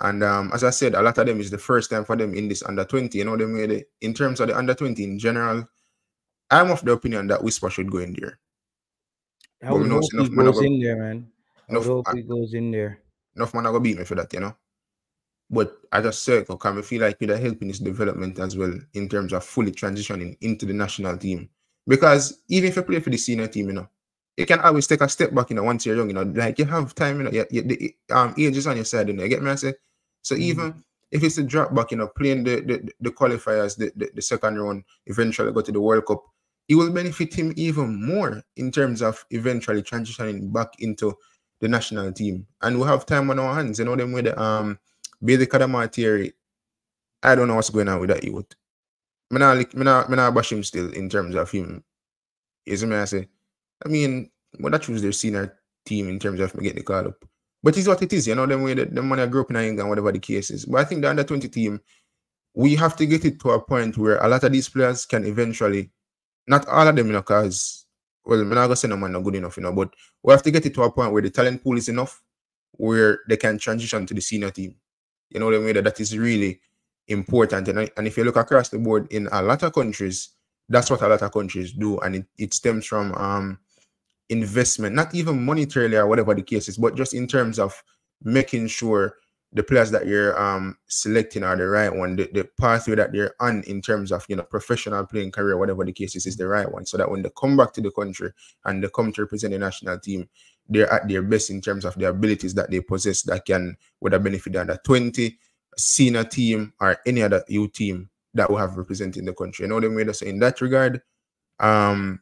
And um, as I said, a lot of them is the first time for them in this under twenty. You know, they made it in terms of the under twenty in general. I'm of the opinion that Whisper should go in there. I would know hope he goes in there, man. I Enough, hope uh, he goes in there. enough man are gonna beat me for that, you know. But I just said, okay, I feel like you're helping his development as well in terms of fully transitioning into the national team. Because even if you play for the senior team, you know, you can always take a step back, you know, once you're young, you know, like you have time, you know, you, you, the um, age is on your side, you know, you get me? I say, so Mhm. even if it's a drop back, you know, playing the the, the qualifiers, the, the, the second round, eventually go to the World Cup, it will benefit him even more in terms of eventually transitioning back into the national team. And we have time on our hands, you know, them with the um basic Cadamarteri. I don't know what's going on with that youth. Me not, me not, me not bash him still in terms of him. Is me I say. I mean, when I choose their senior team in terms of me getting the call up. But it's what it is, you know, them way that the money I grew up in England, whatever the case is. But I think the under 20 team, we have to get it to a point where a lot of these players can eventually, not all of them, you know, because well, I'm not gonna say no man not good enough, you know, but we have to get it to a point where the talent pool is enough where they can transition to the senior team. You know I mean? That, that is really important. And, and if you look across the board in a lot of countries, that's what a lot of countries do. And it, it stems from um investment, not even monetarily or whatever the case is, but just in terms of making sure the players that you're um selecting are the right one, the, the pathway that they're on in terms of you know professional playing career, whatever the case is, is the right one. So that when they come back to the country and they come to represent the national team, they're at their best in terms of the abilities that they possess that can whether benefit the under 20, senior team, or any other youth team that will have representing the country. You know what I mean? So in that regard, um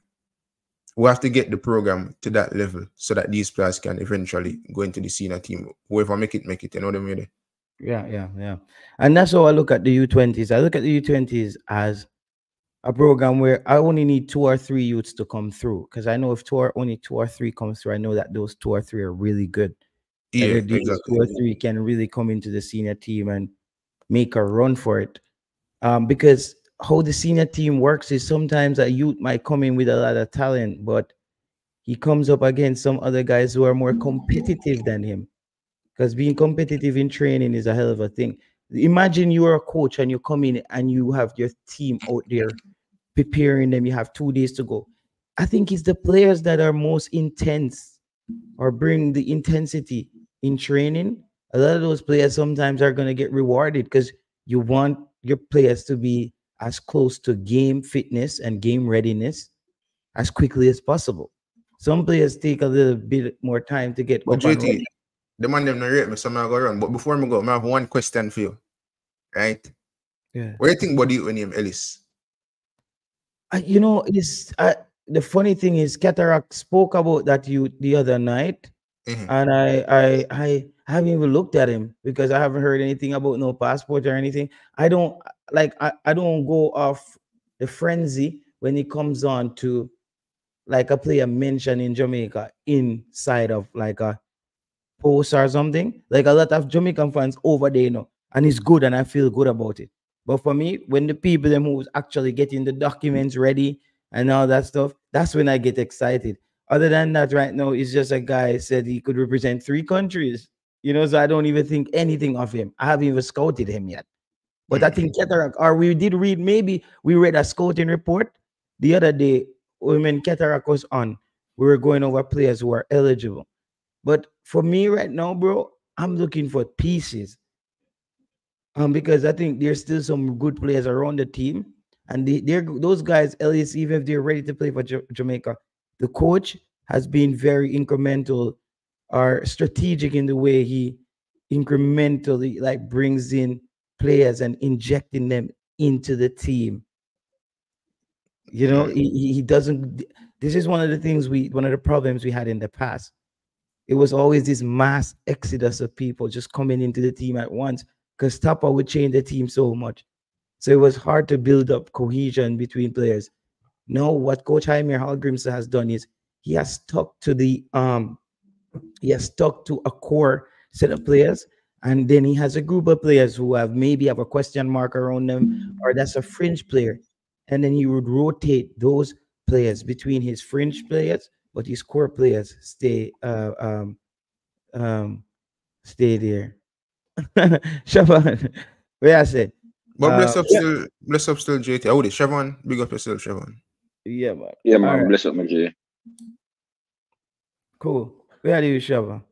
we have to get the program to that level so that these players can eventually go into the senior team. Whoever make it, make it. You know what I mean? Yeah, yeah, yeah. And that's how I look at the U20s. I look at the U20s as a program where I only need two or three youths to come through. Because I know if two or only two or three comes through, I know that those two or three are really good. Yeah, exactly. two or three can really come into the senior team and make a run for it. Um, because how the senior team works is sometimes a youth might come in with a lot of talent, but he comes up against some other guys who are more competitive than him. Because being competitive in training is a hell of a thing. Imagine you're a coach and you come in and you have your team out there preparing them. You have two days to go. I think it's the players that are most intense or bring the intensity in training. A lot of those players sometimes are going to get rewarded because you want your players to be as close to game fitness and game readiness as quickly as possible. Some players take a little bit more time to get But JT, the man them not rate me, so I'm gonna go run. But before me go, I have one question for you. Right? Yeah. What do you think about you name Ellis? Uh, you know, it's uh, the funny thing is Cataract spoke about that you the other night, Mhm. and I I I haven't even looked at him because I haven't heard anything about no passport or anything. I don't like I, I don't go off the frenzy when it comes on to like a player mentioned in Jamaica inside of like a post or something. Like a lot of Jamaican fans over there, you know, and it's good and I feel good about it. But for me, when the people them who's actually getting the documents ready and all that stuff, that's when I get excited. Other than that, right now, it's just a guy said he could represent three countries. You know, so I don't even think anything of him. I haven't even scouted him yet. But I think Cataract, or we did read, maybe we read a scouting report the other day when Cataract was on. We were going over players who are eligible. But for me right now, bro, I'm looking for pieces. Um, because I think there's still some good players around the team, and they, they're those guys, at least even if they're ready to play for Ja- Jamaica, the coach has been very incremental or strategic in the way he incrementally like brings in players and injecting them into the team. You know, he, he doesn't. This is one of the things we, one of the problems we had in the past. It was always this mass exodus of people just coming into the team at once because Tappa would change the team so much. So it was hard to build up cohesion between players. No, what Coach Heimir Hallgrimsson has done is he has stuck to the um he has stuck to a core set of players, and then he has a group of players who have maybe have a question mark around them, or that's a fringe player, and then he would rotate those players between his fringe players, but his core players stay uh um um stay there. Shaban, where I said, But bless Uh, up yeah. still, bless up still, JT. Oh, this Chevron, big up yourself, Chevron. Yeah, man, Yeah, man. Alright. Bless up, my G. cool. Where are you, Shaban?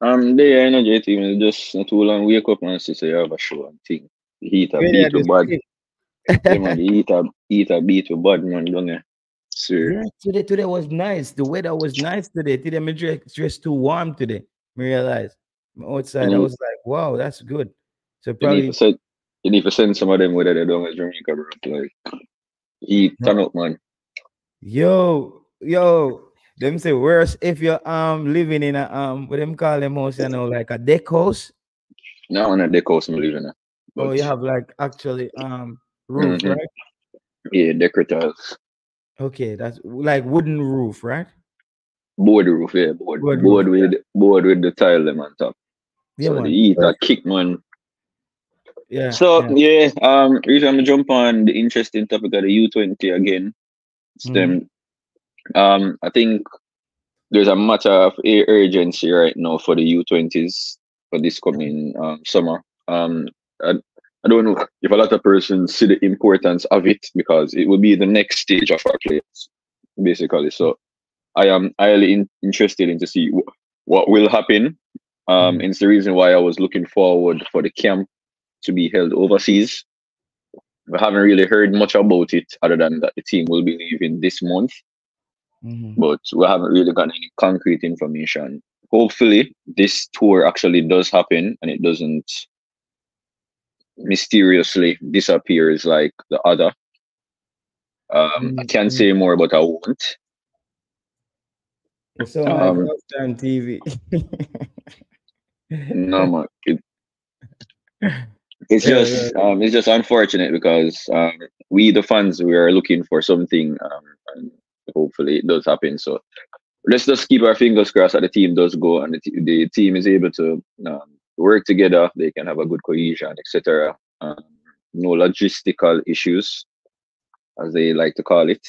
Um, there, you know, JT, man, just not too long. Wake up and say you have a show and thing. The heat a Where beat with bad. Yeah, man, the heat a heat a beat with bad man down there. Sir. Yeah, today today was nice. The weather was nice today. Today me dress dress too warm today. Me realize I'm outside. I Mhm. was like, wow, that's good. So You need probably to send you need to send some of them whether they don't with Jamaica, bro. Like heat turn up, man. Yo yo. Them say worse if you're um living in a um what them call them house, you know, like a deck house. Now on a deck house I'm living in. Oh, you have like actually um roof, Mhm. right? Yeah, decorators. Okay, that's like wooden roof, right? Board roof, yeah, board. Board Board, roof, with board with the tile them on top. Yeah, so man. the heat a kick man. Yeah. So yeah. yeah, um, reason I'm gonna jump on the interesting topic of the U20 again. Them. Um, I think there's a matter of urgency right now for the U20s for this coming um, summer. Um, I, I don't know if a lot of persons see the importance of it because it will be the next stage of our players, basically. So I am highly in, interested in to see wh- what will happen. Um, Mhm. and it's the reason why I was looking forward for the camp to be held overseas. We haven't really heard much about it other than that the team will be leaving this month, Mhm. but we haven't really got any concrete information. Hopefully, this tour actually does happen and it doesn't mysteriously disappears like the other. Um, I Mm, can't say more, but I won't. So Um, time TV. No, man. It, it's Yeah, just um, it's just unfortunate because um, we the fans we are looking for something um, and hopefully it does happen. So let's just keep our fingers crossed that the team does go and the, t- the team is able to um, work together. They can have a good cohesion, etc. Um, no logistical issues, as they like to call it,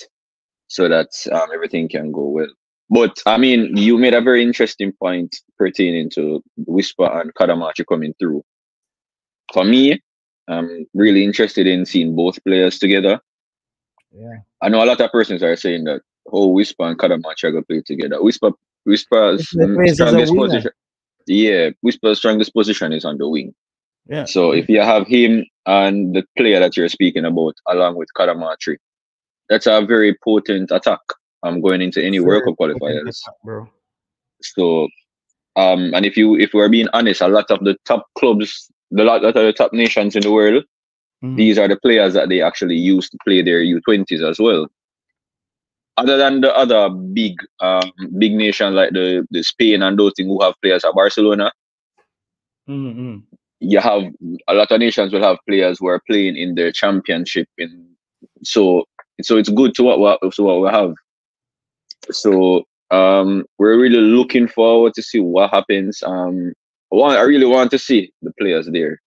so that um, everything can go well. But I mean, you made a very interesting point pertaining to Whisper and Cadamarteri coming through. For me, I'm really interested in seeing both players together. Yeah. I know a lot of persons are saying that oh Whisper and Cadamarteri are play together. Whisper Whisper's Whisper plays as a strongest position. Yeah, Whisper's strongest position is on the wing. Yeah. So if you have him and the player that you're speaking about, along with Cadamarteri, that's a very potent attack. I'm going into any World Cup Very qualifiers. bro. So, um, and if you if we're being honest, a lot of the top clubs, the lot, lot of the top nations in the world, Mhm. these are the players that they actually use to play their U20s as well. Other than the other big um big nations like the, the Spain and those things who have players at Barcelona, Mhm, mhm. you have a lot of nations will have players who are playing in their championship in so so it's good to what what so what we have so um we're really looking forward to see what happens um want, I really want to see the players there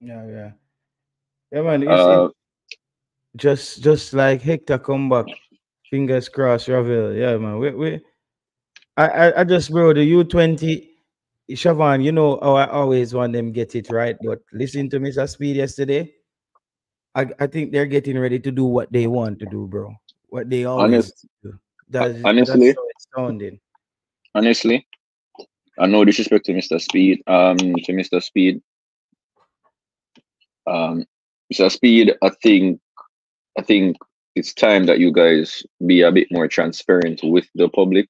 Yeah, yeah. Yeah, man. Uh, just just like Hector come back. Fingers crossed, Ravel. Yeah, man. We, we I, I I just bro the U20 Siobhan, you know how I always want them get it right, but listen to Mr. Speed yesterday. I, I think they're getting ready to do what they want to do, bro. What they always Honest- do. That's, honestly- that's sounding. honestly i no disrespect to mr speed um to mr speed um mr speed i think i think it's time that you guys be a bit more transparent with the public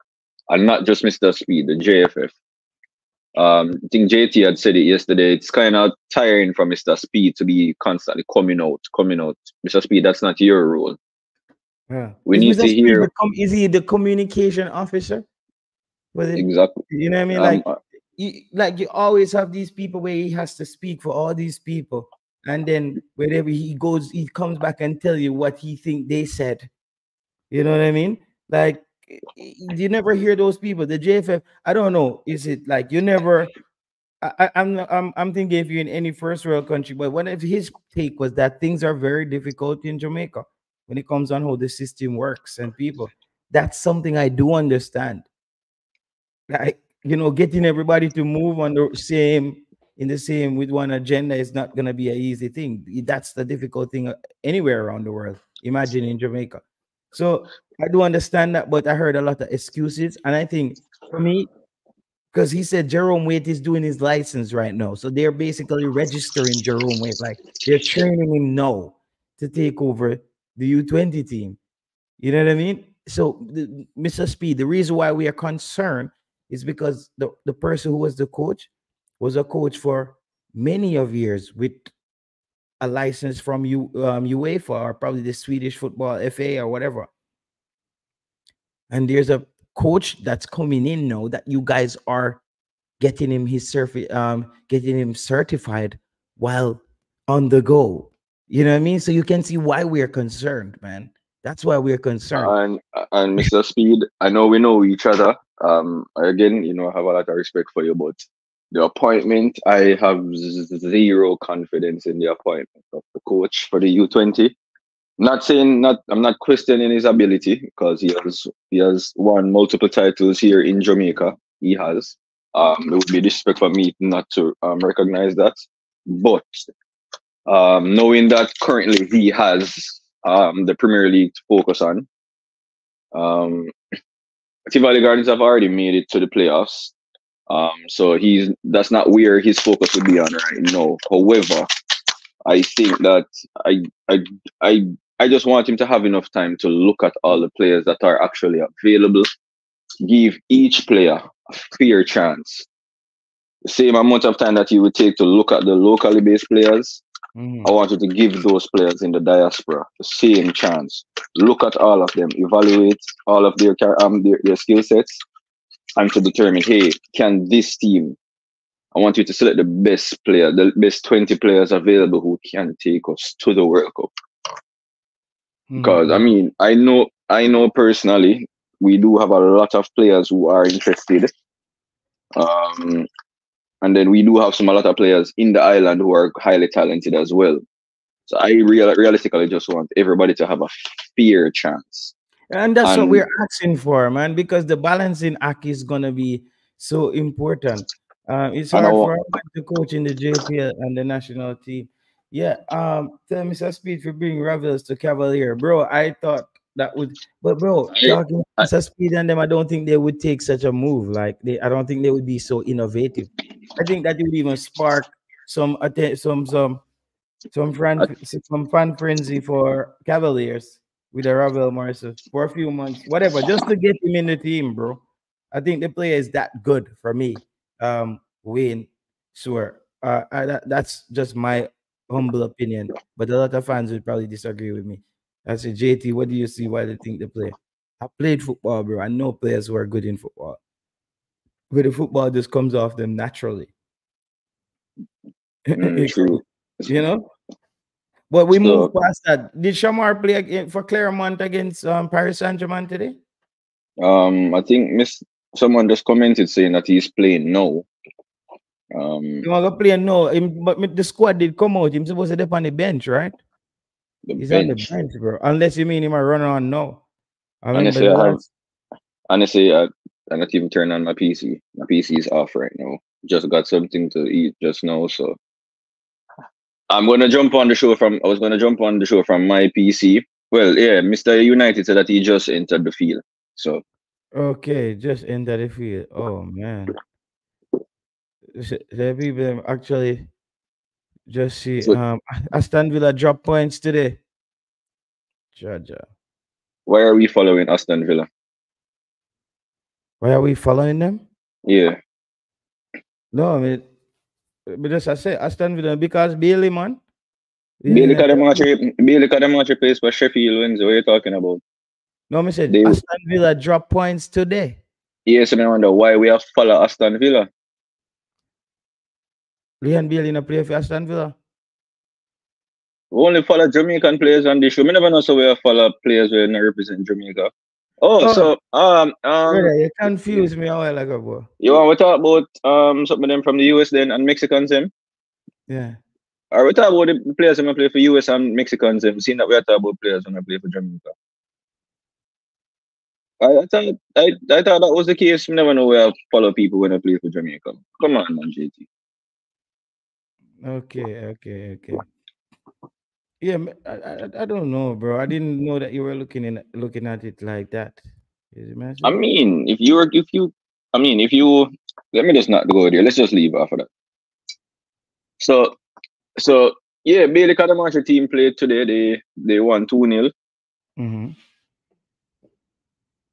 and not just mr speed the jff um i think jt had said it yesterday it's kind of tiring for mr speed to be constantly coming out coming out mr speed that's not your role Yeah. We Is need Mr. to Speed hear- the com- is he the communication officer? It, exactly you know what I mean? Like you, like you always have these people where he has to speak for all these people, and then wherever he goes, he comes back and tell you what he think they said. You know what I mean? Like you never hear those people. The JFF, I don't know. Is it like you never? I, I- I'm I'm I'm thinking if you're in any first world country, but one of his take was that things are very difficult in Jamaica when it comes on how the system works and people. That's something I do understand like you know getting everybody to move on the same in the same with one agenda is not going to be an easy thing. That's the difficult thing uh, anywhere around the world. Imagine in jamaica. So i do understand that but i heard a lot of excuses and i think for me because he said jerome Waite is doing his license right now so they're basically registering jerome Waite like they're training him now to take over the u20 team. You know what i mean? So the, mr speed the reason why we are concerned is because the, the person who was the coach was a coach for many of years with a license from U, um, UEFA or probably the Swedish football FA or whatever. And there's a coach that's coming in now that you guys are getting him his certi- um getting him certified while on the go. You know what I mean? So you can see why we're concerned, man. That's why we're concerned. and and Mr. Speed, I know we know each other. Um, again, you know, I have a lot of respect for you, but the appointment, I have zero confidence in the appointment of the coach for the U twenty. Not saying not, I'm not questioning his ability because he has he has won multiple titles here in Jamaica. He has. Um, it would be disrespect for me not to um, recognize that, but um, knowing that currently he has um, the Premier League to focus on. Um, Tivoli Gardens have already made it to the playoffs. Um, so he's that's not where his focus would be on right now. However, I think that I I I I just want him to have enough time to look at all the players that are actually available, give each player a fair chance. The same amount of time that he would take to look at the locally based players, Mhm. I wanted to give those players in the diaspora the same chance. Look at all of them, evaluate all of their um their, their skill sets, and to determine, hey, can this team? I want you to select the best player, the best twenty players available who can take us to the World Cup. Because I Mhm. mean, I know, I know personally, we do have a lot of players who are interested. Um, and then we do have some a lot of players in the island who are highly talented as well. So I real, realistically just want everybody to have a fair chance. And that's what we're asking for, man, because the balancing act is gonna be so important. Uh, it's And hard for everybody to coach in the JPL and the national team. Yeah, um, tell Mr. Speed for bring Ravels to Cavalier, bro. I thought that would, but bro, I- talking I- Mr. Speed and them, I don't think they would take such a move. Like they, I don't think they would be so innovative. I think that it would even spark some some some some fan some fan frenzy for Cavaliers with a Ravel Morrison for a few months, whatever, just to get him in the team, bro. I think the player is that good for me. Um, Wayne, sure. Uh, I, that, that's just my humble opinion, but a lot of fans would probably disagree with me. I said, JT, what do you see? Why do you think they play? I played football, bro. I know players who are good in football, but the football just comes off them naturally. Mm, true. you know. But we move past that. Did Shamar play again for Clermont against um, Paris Saint Germain today? Um, I think Miss someone just commented saying that he's playing no. Um, You want to play no, him, but the squad did come out. He's supposed to be on the bench, right? the He's on the bench. bench, bro. Unless you mean him a run on no. I Honestly, I have- Honestly, I, I'm not even turning on my PC. My PC is off right now. Just got something to eat just now, so I'm gonna jump on the show from. I was gonna jump on the show from my PC. Well, yeah, Mr. United said that he just entered the field. So Okay, just enter the field. Oh man. S- The people actually just see So- um Aston Villa drop points today. Jaja. why are we following Aston Villa? Why are we following them? Yeah, No, I mean, but just I say Aston Villa because Bailey, man. Bailey Yeah. Cadamarteri, Bailey Cadamarteri plays for Sheffield Wednesday. What are you talking about? No, I said They- Aston Villa drop points today. Yes, and I wonder why we have follow Aston Villa. Leon Bailey no play for Aston Villa. We only follow Jamaican players on the show. Me never know so we have follow players who not represent Jamaica. Oh, Oh. so um um Brother, you confused me a while ago, boy. you want to talk about um some of them from the US then and Mexicans them? Yeah. Or we talk about the players who play for US and Mexicans them, seeing that we are talking about players who play for Jamaica. I, I thought I, I thought that was the case. We never know where I follow people when I play for Jamaica. Come on, man, JT. Okay, okay, okay. Yeah, I I don't know, bro. I didn't know that you were looking in looking at it like that. I mean, if you were, if you, I mean, if you, let me just not go there. Let's just leave after that. So, so yeah, Bailey Cadamarteri team played today. They they won two 0 hmm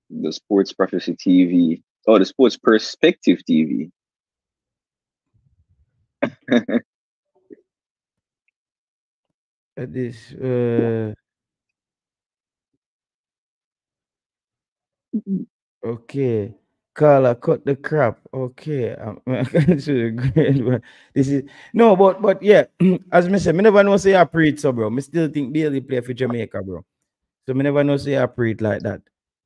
The Sports Prophecy TV. Oh, the Sports Perspective TV. At this, uh, okay. Carla, cut the crap. Okay, um, great, but this is no, but but yeah, as me say, me never know say I preach so, bro. Me still think Bailey play for Jamaica, bro. So me never know say I preach like that.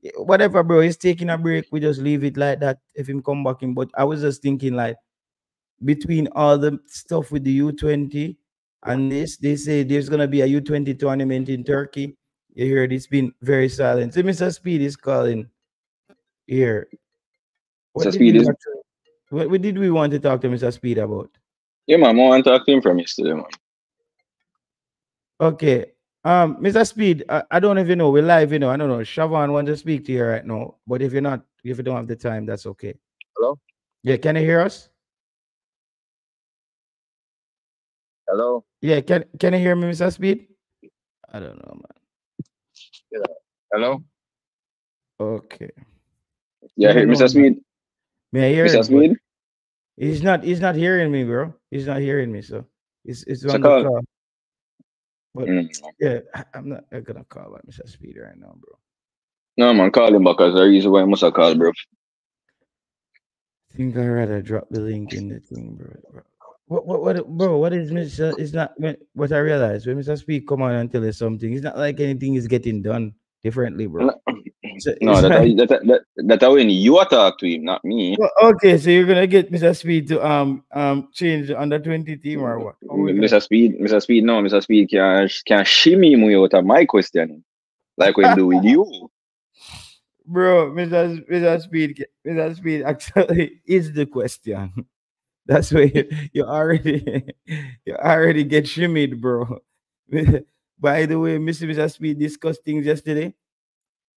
Eh, Whatever, bro. He's taking a break. We just leave it like that. If him come back in, but I was just thinking like between all the stuff with the U20 and this, they say there's gonna be a U20 tournament in Turkey. You heard it's been very silent. So Mr. Speed is calling here. What Mr. did, Speed we is- want to- what, what did we want to talk to Mr. Speed about? Yeah, man, I want to talk to him from yesterday, man. Okay. Um, Mr. Speed, I, I don't even know. We're live, you know. I don't know. Siobhan wants to speak to you right now. But if you're not, if you don't have the time, that's okay. Hello? Yeah, can you hear us? Hello? Yeah, can can you hear me, Mr. Speed? I don't know, man. Hello? Okay. Yeah, Yeah, hey, Mr. Speed. May I hear Mr. him, but Speed. He's not he's not hearing me, bro. He's not hearing me, so it's it's So on the call- call. But Mm. yeah, I- I'm not I'm gonna call out Mr. Speed right now, bro. No, man, call him back. Cause the reason why I must have called, bro. I think I'd rather drop the link in the thing, bro. bro. What, what, what, bro? What is Mr. It's not what I realized when Mr. Speed come on and tell us something. It's not like anything is getting done differently, bro. No. So No, that, like- that, that, that, that when you talk to him, not me. Well, okay, so you're gonna get Mr. Speed to um um change the under twenty team or what? How we gonna- Mr. Speed, Mr. Speed, no, Mr. Speed can can shimmy me out of my question, like we do with you. Bro, Mr. Mr. Speed, Mr. Speed actually is the question. That's why you, you already you already get shimmied, bro. By the way, Mr. Mr. Speed discussed things yesterday.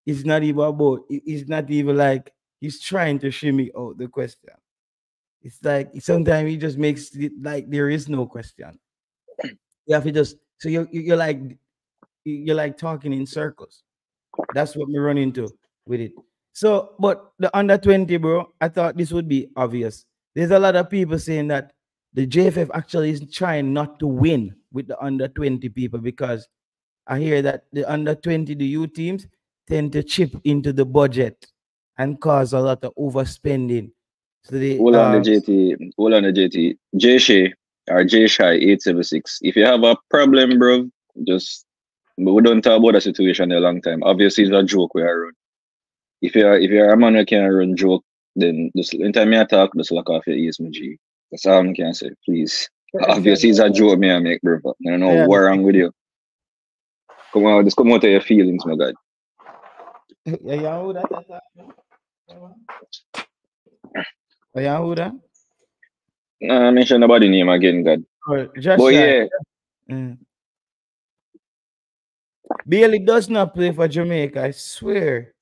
It's not even about. It's not even like he's trying to shimmy out the question. It's like sometimes he just makes it like there is no question. You have to just so you're you're like you're like talking in circles. That's what we run into with it. So, but the under 20, bro, I thought this would be obvious. There's a lot of people saying that the JFF actually is trying not to win with the under 20 people because I hear that the under 20, the U teams tend to chip into the budget and cause a lot of overspending. So they Hold on um, the JT, hold on the JT. J Shay or J Shy 876. If you have a problem, bro, just but we don't talk about the situation in a long time. Obviously, it's a joke we are run. If you're if you're a man who can run joke, then just anytime you talk, just lock off your ears, my G. That's all I can say, please. Obviously, it's a joke me I make, bro. but I don't know Yeah. what wrong with you. Come on, just come out of your feelings, my God. Yeah, yeah, who that? that- that- Oh, yeah, who that? Nah, mention nobody name again, God. Oh, Josh But Hart. yeah, Mm. Bailey does not play for Jamaica. I swear.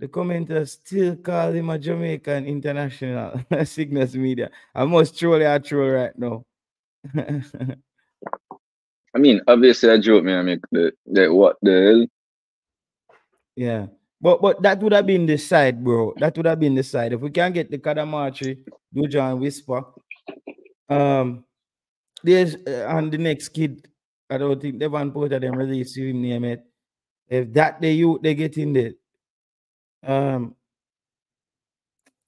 The commenters still call him a Jamaican international. Cygnus Media. I must truly a troll right now. I mean, obviously, a joke me I make. The, the what the hell? yeah. But but that would have been the side, bro. That would have been the side. If we can't get the Cadamarteri, Duja and Whisper. Um there's uh, and the next kid. I don't think Devon Porter them release him name it. If that they you they get in there. Um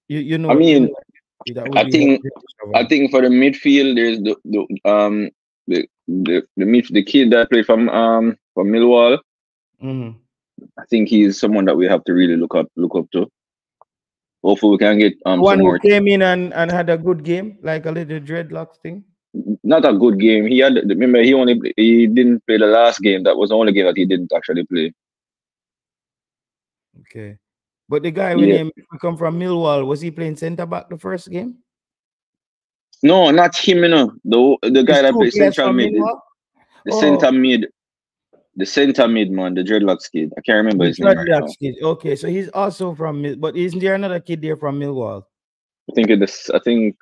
you you know I mean, know, that would I think- I think for the midfield, there's the, the um the the the mid the kid that played from um from Millwall. Mhm. I think he's someone that we have to really look up look up to. Hopefully, we can get um one who came in and, and had a good game, like a little dreadlocks thing. Not a good game. He had remember he only he didn't play the last game. That was the only game that he didn't actually play. Okay. But the guy when Yeah. he come from Millwall, was he playing centre back the first game? No, not him. You know the the guy He's that plays players central mid, the, Millwall? the Oh. center mid, the center mid man, the dreadlocks kid. I can't remember his name right now. Kid. Okay, so he's also from Mill, but isn't there another kid there from Millwall? I think it's I think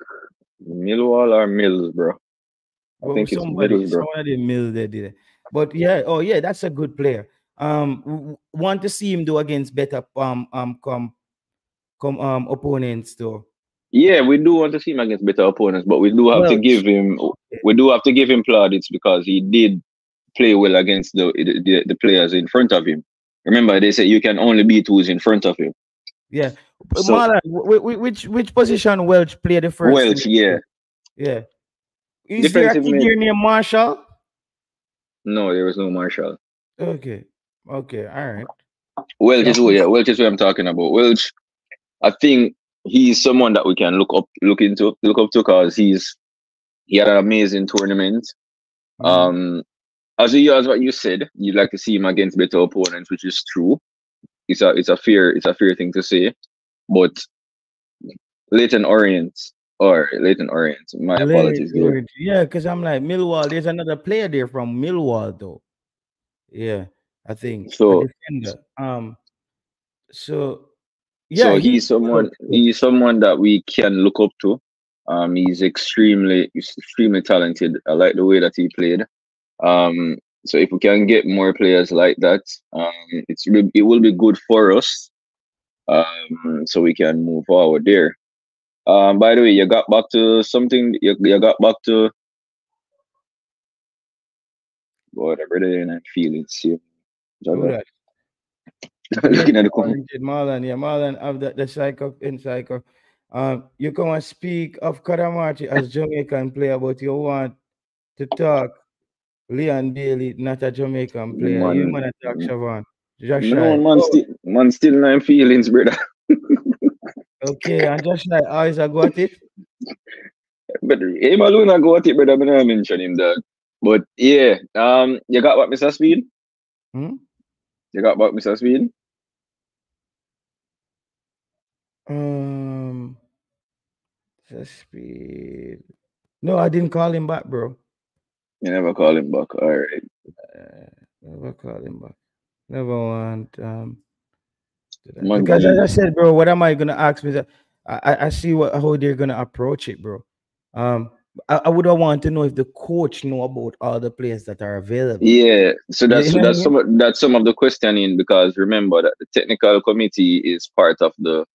Millwall or Mills, bro. I Well, think it's somebody, Middlesbrough. someone of the Mill they did it. But yeah, oh yeah, that's a good player. Um, want to see him do against better um um come come um opponents though. Yeah, we do want to see him against better opponents, but we do have to give him we do have to give him plaudits because he did play well against the the, the, the players in front of him. Remember, they say you can only beat who's in front of him. Yeah, So- Marlon, wh- wh- which which position Welch played the first? Welch, yeah. Yeah. Is there a Defensive kid named Marshall? No, there was no Marshall. Okay. Okay. All right. Welch is Yeah. who, yeah, Welch is what I'm talking about. Welch, I think he's someone that we can look up, look into, look up to, because he's he had an amazing tournament. Mhm. Um, as you as what you said, you'd like to see him against better opponents, which is true. It's a it's a fair it's a fair thing to say, but Leyton Orient or Leyton Orient, my Late apologies. there. Yeah, because I'm like Millwall. There's another player there from Millwall though. Yeah, I think. So- Um. So. Yeah. so he's someone he's someone that we can look up to. Um, he's extremely extremely talented. I like the way that he played. Um, so if we can get more players like that, um, it's it will be good for us. Um, so we can move forward there. Um, by the way, you got back to something. You, you got back to whatever they and feel it's you. Who that? Looking at the comment. Talented Marlon, yeah, Marlon of the, the psycho in psycho. Um, you come and speak of Cadamarteri as Jamaican player, but you want to talk Leon Bailey, not a Jamaican player. you want to talk. Siobhan. Josh No man, Oh, still Man still nine feelings, brother. Okay, and just like always I go at it. But him alone I go at it, brother. I'm not mention him that. But yeah, um, you got what, Mr. Speed? Hmm? You got what, Mr. Speed? Um speed. No, I didn't call him back, bro. You never call him back. All right. Uh, never call him back. Never want um I- because as I said, bro, what am I gonna ask me? I, I- I see what how they're gonna approach it, bro. Um I, I would want to know if the coach know about all the players that are available. Yeah, so that's You know that's some of, that's some of the questioning because remember that the technical committee is part of the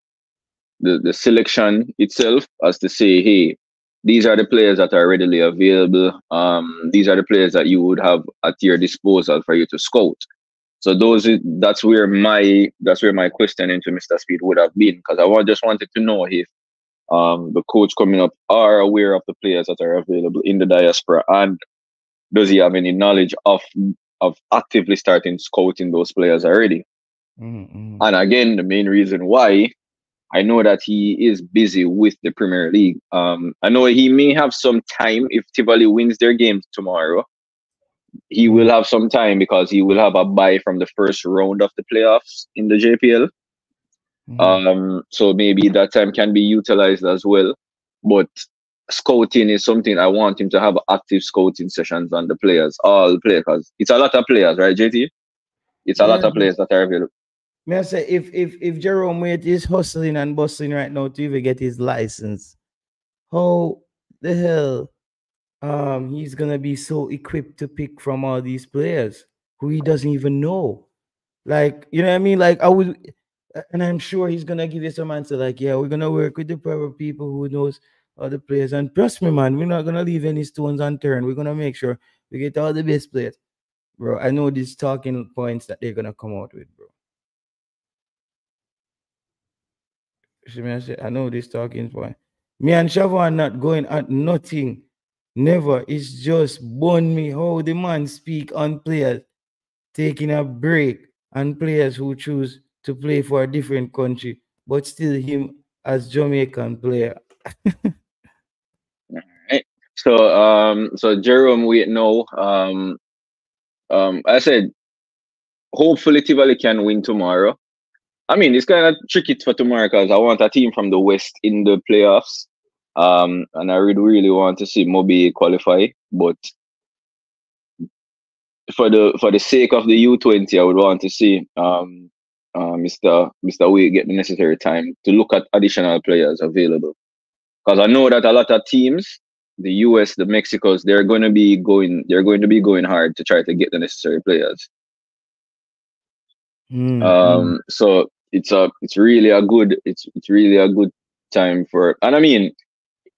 the the selection itself, as to say, hey, these are the players that are readily available. Um, these are the players that you would have at your disposal for you to scout. So those that's where my that's where my question into Mr. Speed would have been because I just wanted to know if um the coach coming up are aware of the players that are available in the diaspora and does he have any knowledge of of actively starting scouting those players already? Mhm, mhm. And again, the main reason why I know that he is busy with the Premier League. Um, I know he may have some time if Tivoli wins their game tomorrow. He will have some time because he will have a bye from the first round of the playoffs in the JPL. Mhm. Um, so maybe that time can be utilized as well. But scouting is something I want him to have active scouting sessions on the players, all players, because it's a lot of players, right, JT? It's a lot of players that are available. May I say if if if Jerome Waite is hustling and bustling right now to even get his license, how the hell um he's gonna be so equipped to pick from all these players who he doesn't even know? Like, you know what I mean? Like I would and I'm sure he's gonna give you some answer like, yeah, we're gonna work with the proper people who knows the players. And trust me, man, we're not gonna leave any stones unturned. We're gonna make sure we get all the best players. Bro, I know these talking points that they're gonna come out with, bro. I know this talking point. Me and Siobhan not going at nothing. Never. It's just burn me how the man speak on players taking a break and players who choose to play for a different country, but still him as Jamaican player. So um so Jerome wait now. Um um I said hopefully Tivoli can win tomorrow. I mean it's kind of tricky for tomorrow because I want a team from the west in the playoffs. Um and I really really want to see MoBay qualify, but for the for the sake of the U20, I would want to see um uh, Mr. Mr. Waite get the necessary time to look at additional players available. Because I know that a lot of teams, the US, the Mexicos, they're going to be going, they're going to be going hard to try to get the necessary players. Mm, mm. Um, so it's a, it's really a good, it's it's really a good time for, and I mean,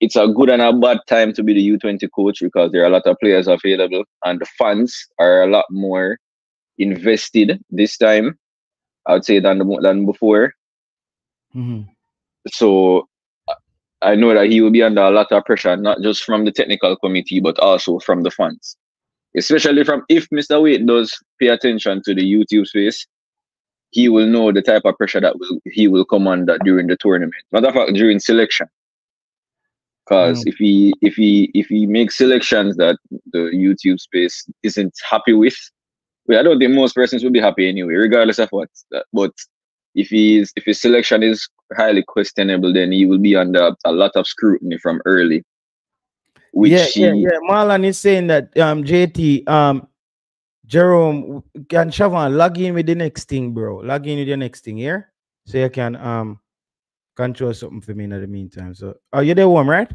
it's a good and a bad time to be the U20 coach because there are a lot of players available and the fans are a lot more invested this time. I would say than the, than before. Mhm. So I- I know that he will be under a lot of pressure, not just from the technical committee, but also from the fans. Especially from if Mr. Waite does pay attention to the YouTube space, he will know the type of pressure that will he will come under during the tournament. Matter of fact, during selection. Because Mm. if he if he if he makes selections that the YouTube space isn't happy with, well, I don't think most persons will be happy anyway, regardless of what. But if he's if his selection is highly questionable, then he will be under a lot of scrutiny from early. Which yeah, yeah, he, yeah. Marlon is saying that um JT um Jerome can Siobhan log in with the next thing, bro. Log in with the next thing here. So you can um control something for me in the meantime. So are you there one, right?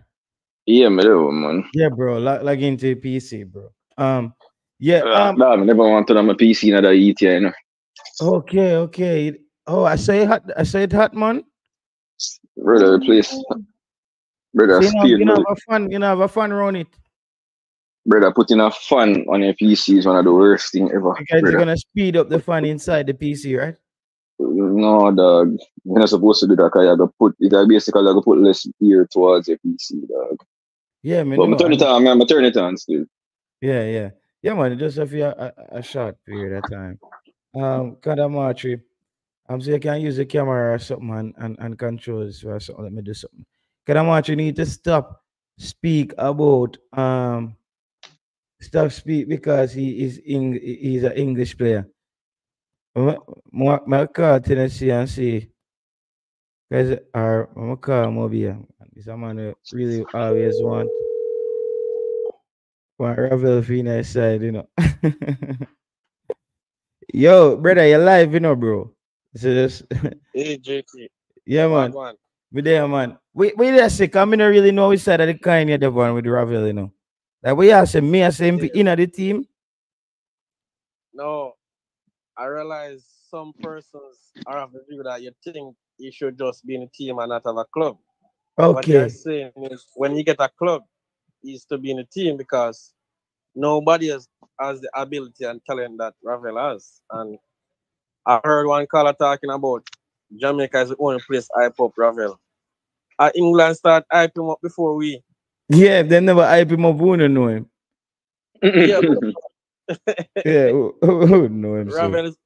yeah, me do, man. Yeah, bro. Log, log into the PC, bro. Um yeah, Uh, um nah, I never want to on my PC Not another ET, you know. okay, okay. Oh, I say hot, I say it hot, man. Brother, please. brother So, you know, speed, you know, have a fun, you know, have a fun run it. brother putting a fan on your PC is one of the worst thing ever. Because you're gonna speed up the fun inside the PC, right? No, dog. You're not supposed to do that because you have to put it basically you have to put less gear towards your PC, dog. Yeah, man. But I'm turn it on, man. Turn it on still. Yeah, yeah, yeah, man. Just a few a, a- a short period of time. Um, Cadamarteri, I'm saying you can use the camera or something and, and, and controls or something. Let me do something. Can I want you need to stop speak about um stop speak because he is in he's an English player. My, my Tennessee and see because our my call Mobile. He's a man who really always want want Ravel Fina side, you know. Yo, brother, you're live, you know, bro. So just Hey, JT. yeah, man. We there, man. We we there sick. I mean, I really know we side of the kind you're the one with Ravel, you know. Like we are say me, I say him Yeah. in the team. No, I realize some persons are of the view that you think you should just be in a team and not have a club. Okay. What they're saying is when you get a club, is to be in a team because nobody has, has the ability and talent that Ravel has. And I heard one caller talking about Jamaica is the only place I pop Ravel. Uh, England start hype him up before we. Yeah, they never hype him up, who don't know him. Yeah, Yeah, who, who, who know him? So. Ravel is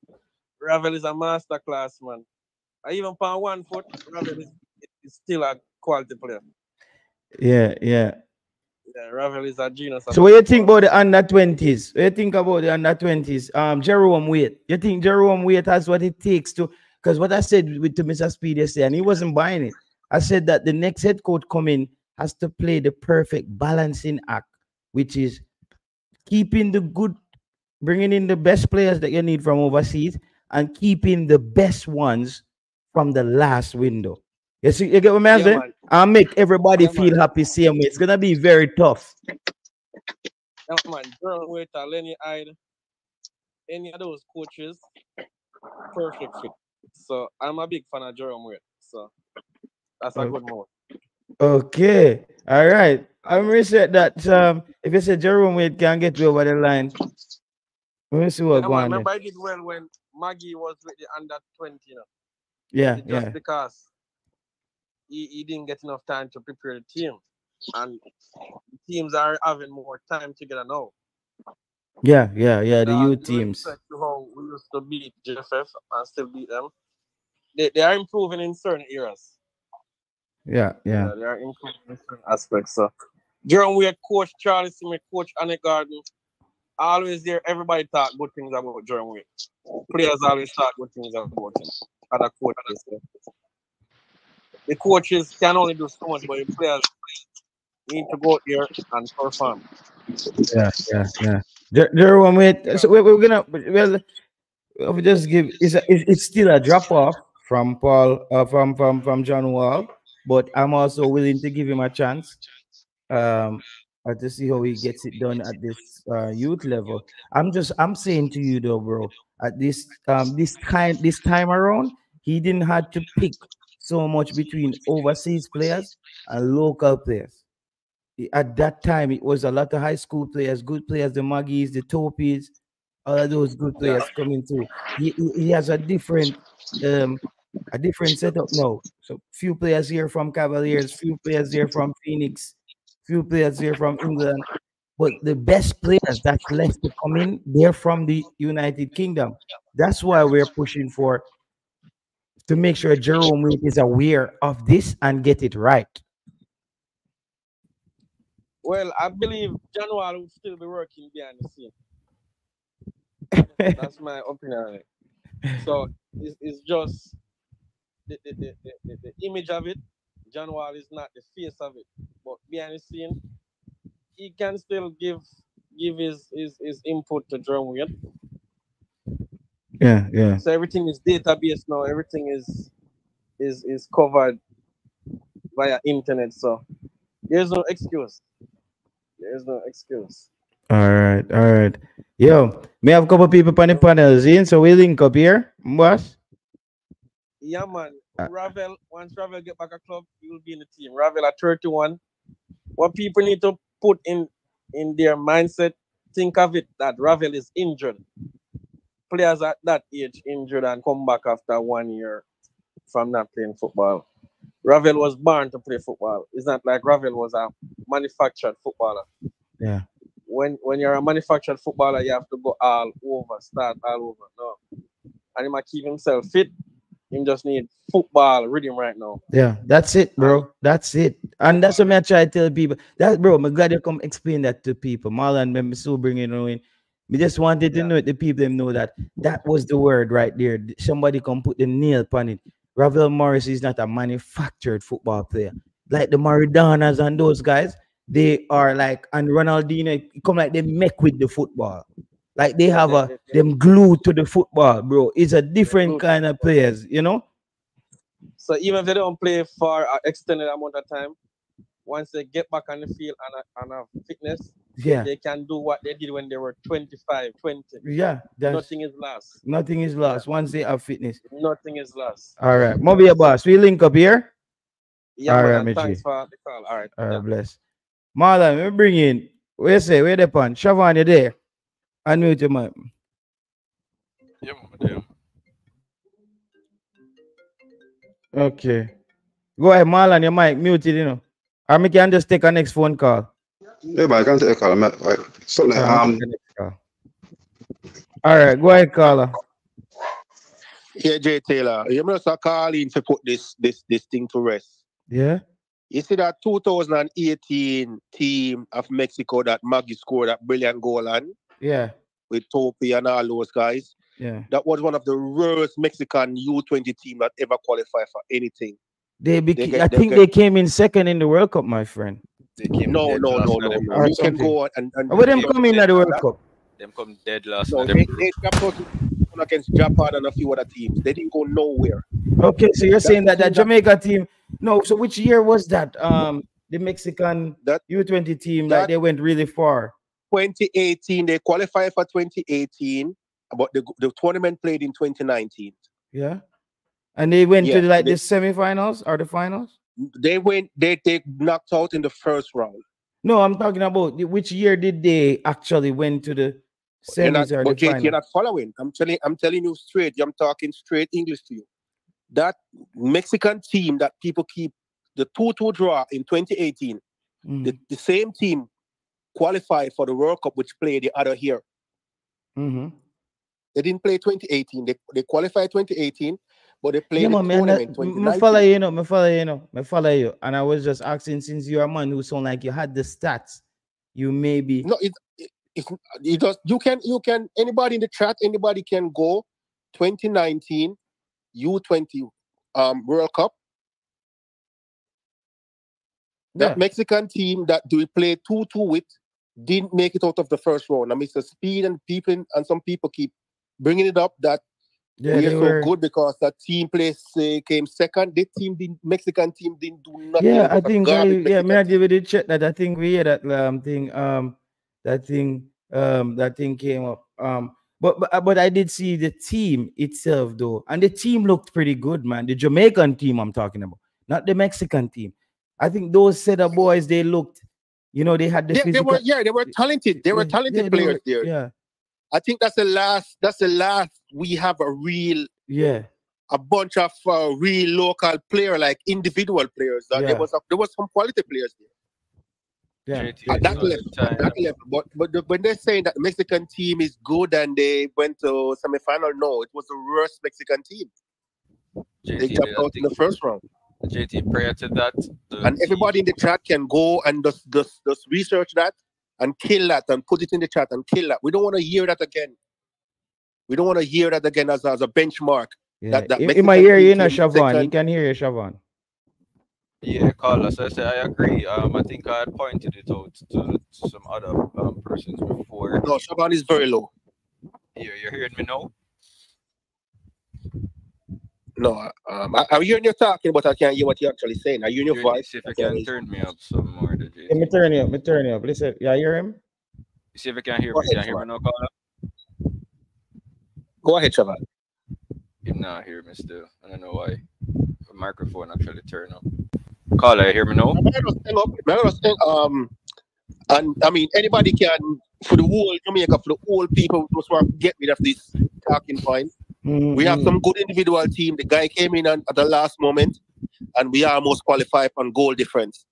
Ravel is a master class man. I even on one foot, Ravel is, is still a quality player. Yeah, yeah. Yeah, Ravel is a genius. So what you think about the under twenties? What you think about the under twenties? Um, Jerome Waite. You think Jerome Waite has what it takes to? Because what I said with to Mr. Speed yesterday, and he wasn't buying it. I said that the next head coach coming has to play the perfect balancing act, which is keeping the good, bringing in the best players that you need from overseas, and keeping the best ones from the last window. You see, you get what I'm Yeah, saying? man. And make everybody Yeah, feel man. happy same way. It's gonna be very tough. Yeah, man. Jerome Waiter, Lenny Hyde, any of those coaches, perfect fit. So I'm a big fan of Jerome Waiter. So that's a Okay. good move. Okay. All right. I'm say that um if you say Jerome Waite can get you over the line. Let me see what Yeah, go man, on there. remember I did well when Maggie was with the under 20, you know, Yeah, just yeah. because he, he didn't get enough time to prepare the team. And teams are having more time together now. Yeah, yeah, yeah. The Uh, youth teams. to how we used to beat JFF and still beat them, they, they are improving in certain areas. Yeah, yeah. Yeah, they are improving in certain aspects. So, Jerome Waite, coach Charlie Smith, coach Annie Garden, always there. Everybody talk good things about Jerome Waite. Players always talk good things about him. Other coaches. The coaches can only do so much, but the players need to go out there and perform. Yeah, yeah, yeah. Jer- Jerome Waite. So we're, we're gonna well we just give it's a, it's still a drop off from Paul uh, from from from John Wall, but I'm also willing to give him a chance. Um uh, to see how he gets it done at this uh, youth level. I'm just I'm saying to you though, bro, at this um this kind this time around, he didn't have to pick so much between overseas players and local players. At that time, it was a lot of high school players, good players, the Maggies, the Topies, all of those good players coming through. He, he, has a different um a different setup now. So few players here from Cavaliers, few players here from Phoenix, few players here from England. But the best players that's left to come in, they're from the United Kingdom. That's why we're pushing for to make sure Jerome Waite is aware of this and get it right. Well, I believe Wall will still be working behind the scene. That's my opinion. So it's, it's just the, the, the, the, image of it. Wall is not the face of it, but behind the scene, he can still give give his his, his input to Jerome Waite. Yeah, yeah. So everything is database now. Everything is is is covered via internet. So there's no excuse. There's no excuse. All right, all right. Yo, may have a couple people on the panels in, so we link up here, boss. Yeah, man. Uh, Ravel, once Ravel get back a club, he will be in the team. Ravel at 31. What people need to put in in their mindset, think of it that Ravel is injured. Players at that age injured and come back after one year from not playing football. Ravel was born to play football. It's not like Ravel was a manufactured footballer. Yeah. When when you're a manufactured footballer, you have to go all over, start all over. No. And he might keep himself fit He just need football rhythm right now. Yeah, that's it, bro. That's it. And that's what I try to tell people. That bro, I'm glad you come explain that to people. Marlon, me so bringing it in. We just wanted to know it, the people them know that that was the word right there. Somebody come put the nail upon it. Ravel Morrison is not a manufactured football player. Like the Maradonas and those guys, they are like and Ronaldinho come like they make with the football. Like they have a them glued to the football, bro. It's a different kind of players, you know? So even if they don't play for an uh, extended amount of time, once they get back on the field and a, and a fitness, Yeah, they can do what they did when they were 25, 20. yeah. That's Nothing is lost. Nothing is lost once they have fitness. Nothing is lost. All right, Moby boss. We link up here. Yeah, All man, right, and Mitchie. thanks for the call. All right. All right, yeah. bless. Marlon, we bring in. Where you say? Where the pan? Siobhan, you there? Unmute your mic. Yeah, man, damn. Okay. Go ahead, Marlon. Your mic muted, you know. Or me can just take a next phone call. Yeah, but I can't take a call. Like, something like, All right, um, take the next call. All right, go ahead, caller. Yeah, Jay Taylor. You must have call in to put this this this thing to rest. Yeah. You see that 2018 team of Mexico that Maggie scored that brilliant goal on Yeah. with Topi and all those guys. Yeah. That was one of the rarest Mexican U20 team that ever qualified for anything. They beca- get- I they think get- they came in second in the World Cup, my friend. They came No, dead no, last no, in no, them no. Or You can something. go and and Where them Yeah, come in at the World Cup? Them come dead last no, they, them. they dropped out against Japan and a few other teams. They didn't go nowhere. Okay, so you're saying that that team that- Jamaica team? No. So which year was that? Um, the Mexican That- U20 team, like that- they went really far. 2018, they qualified for 2018, but the the tournament played in 2019. Yeah. And they went to Yeah, the, like they- the semifinals or the finals? They went, they they knocked out in the first round. No, I'm talking about which year did they actually went to the You're not, or the JT, you're not following. I'm telling I'm telling you straight. I'm talking straight English to you. That Mexican team that people keep the 2-2 draw in 2018, Mm, the, the same team qualified for the World Cup, which played the other year. mhm. They didn't play 2018. They, they qualified 2018, but they played Yeah, the man, tournament me follow you, know, me follow you, know, me follow you. And I was just asking, since you're a man who sound like you had the stats, you maybe No, it, it, it's it does. You can you can anybody in the chat, anybody can go 2019 U20 um World Cup. That Yeah. Mexican team that we played 2-2 with didn't make it out of the first round. I mean, the Speed and people and some people keep bringing it up that yeah, we are so were. good because that team place uh, came second. This team, the Mexican team, didn't do nothing. Yeah, I think I, yeah, me Mexican I give it a check that I think we had that um thing um that thing um that thing came up um but but, uh, but I did see the team itself though and the team looked pretty good man the Jamaican team I'm talking about not the Mexican team I think those set of boys they looked you know they had the They, they physical were yeah, they were talented. They were talented yeah, players were- there. yeah I think that's the last. That's the last we have a real, yeah a bunch of uh, real local player, like individual players. Uh, Yeah. There was a, there was some quality players there yeah JT, at that level. At that level. But but the, when they're saying that the Mexican team is good and they went to semi-final, no, it was the worst Mexican team. They JT, dropped I out in the first round. JT, prior to that, And everybody in the chat can go and just, just just research that and kill that and put it in the chat and kill that. We don't want to hear that again. We don't want to hear that again as, as a benchmark. yeah That- that in, in my ear you team know came Siobhan you can hear you Siobhan Yeah, Carlos, I say I agree. Um, I think I had pointed it out to, to some other um, persons before. No, Shaban is very low. Here, you're hearing me now? No, um, I, I'm hearing you talking, but I can't hear what you're actually saying. I hear your voice. see if I you can't turn me up some more, the let me turn you up me turn you up listen yeah you hear him See if you can hear Go me. ahead, Can hear me now, Carlos? Go ahead, Shaban. You not hear me still. I don't know why. The microphone actually turn up. Carla, you hear me now? I'm gonna. I'm gonna stand, um, and I mean anybody can for the whole Jamaica, for the whole people who just want to get rid of this talking point. We have some good individual team. The guy came in at the last moment, and we almost qualified on goal difference.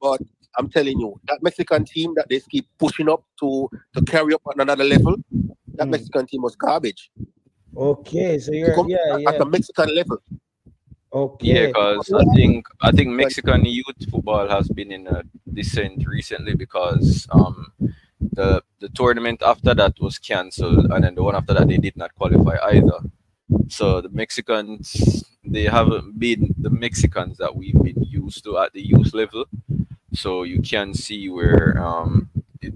But I'm telling you, that Mexican team that they keep pushing up to to carry up on another level, that Mm. Mexican team was garbage. Okay, so you're compete yeah, at yeah. the Mexican level. Okay. Yeah, because I think I think Mexican youth football has been in a descent recently because um the the tournament after that was cancelled and then the one after that they did not qualify either. So the Mexicans they haven't been the Mexicans that we've been used to at the youth level. So you can see where um it,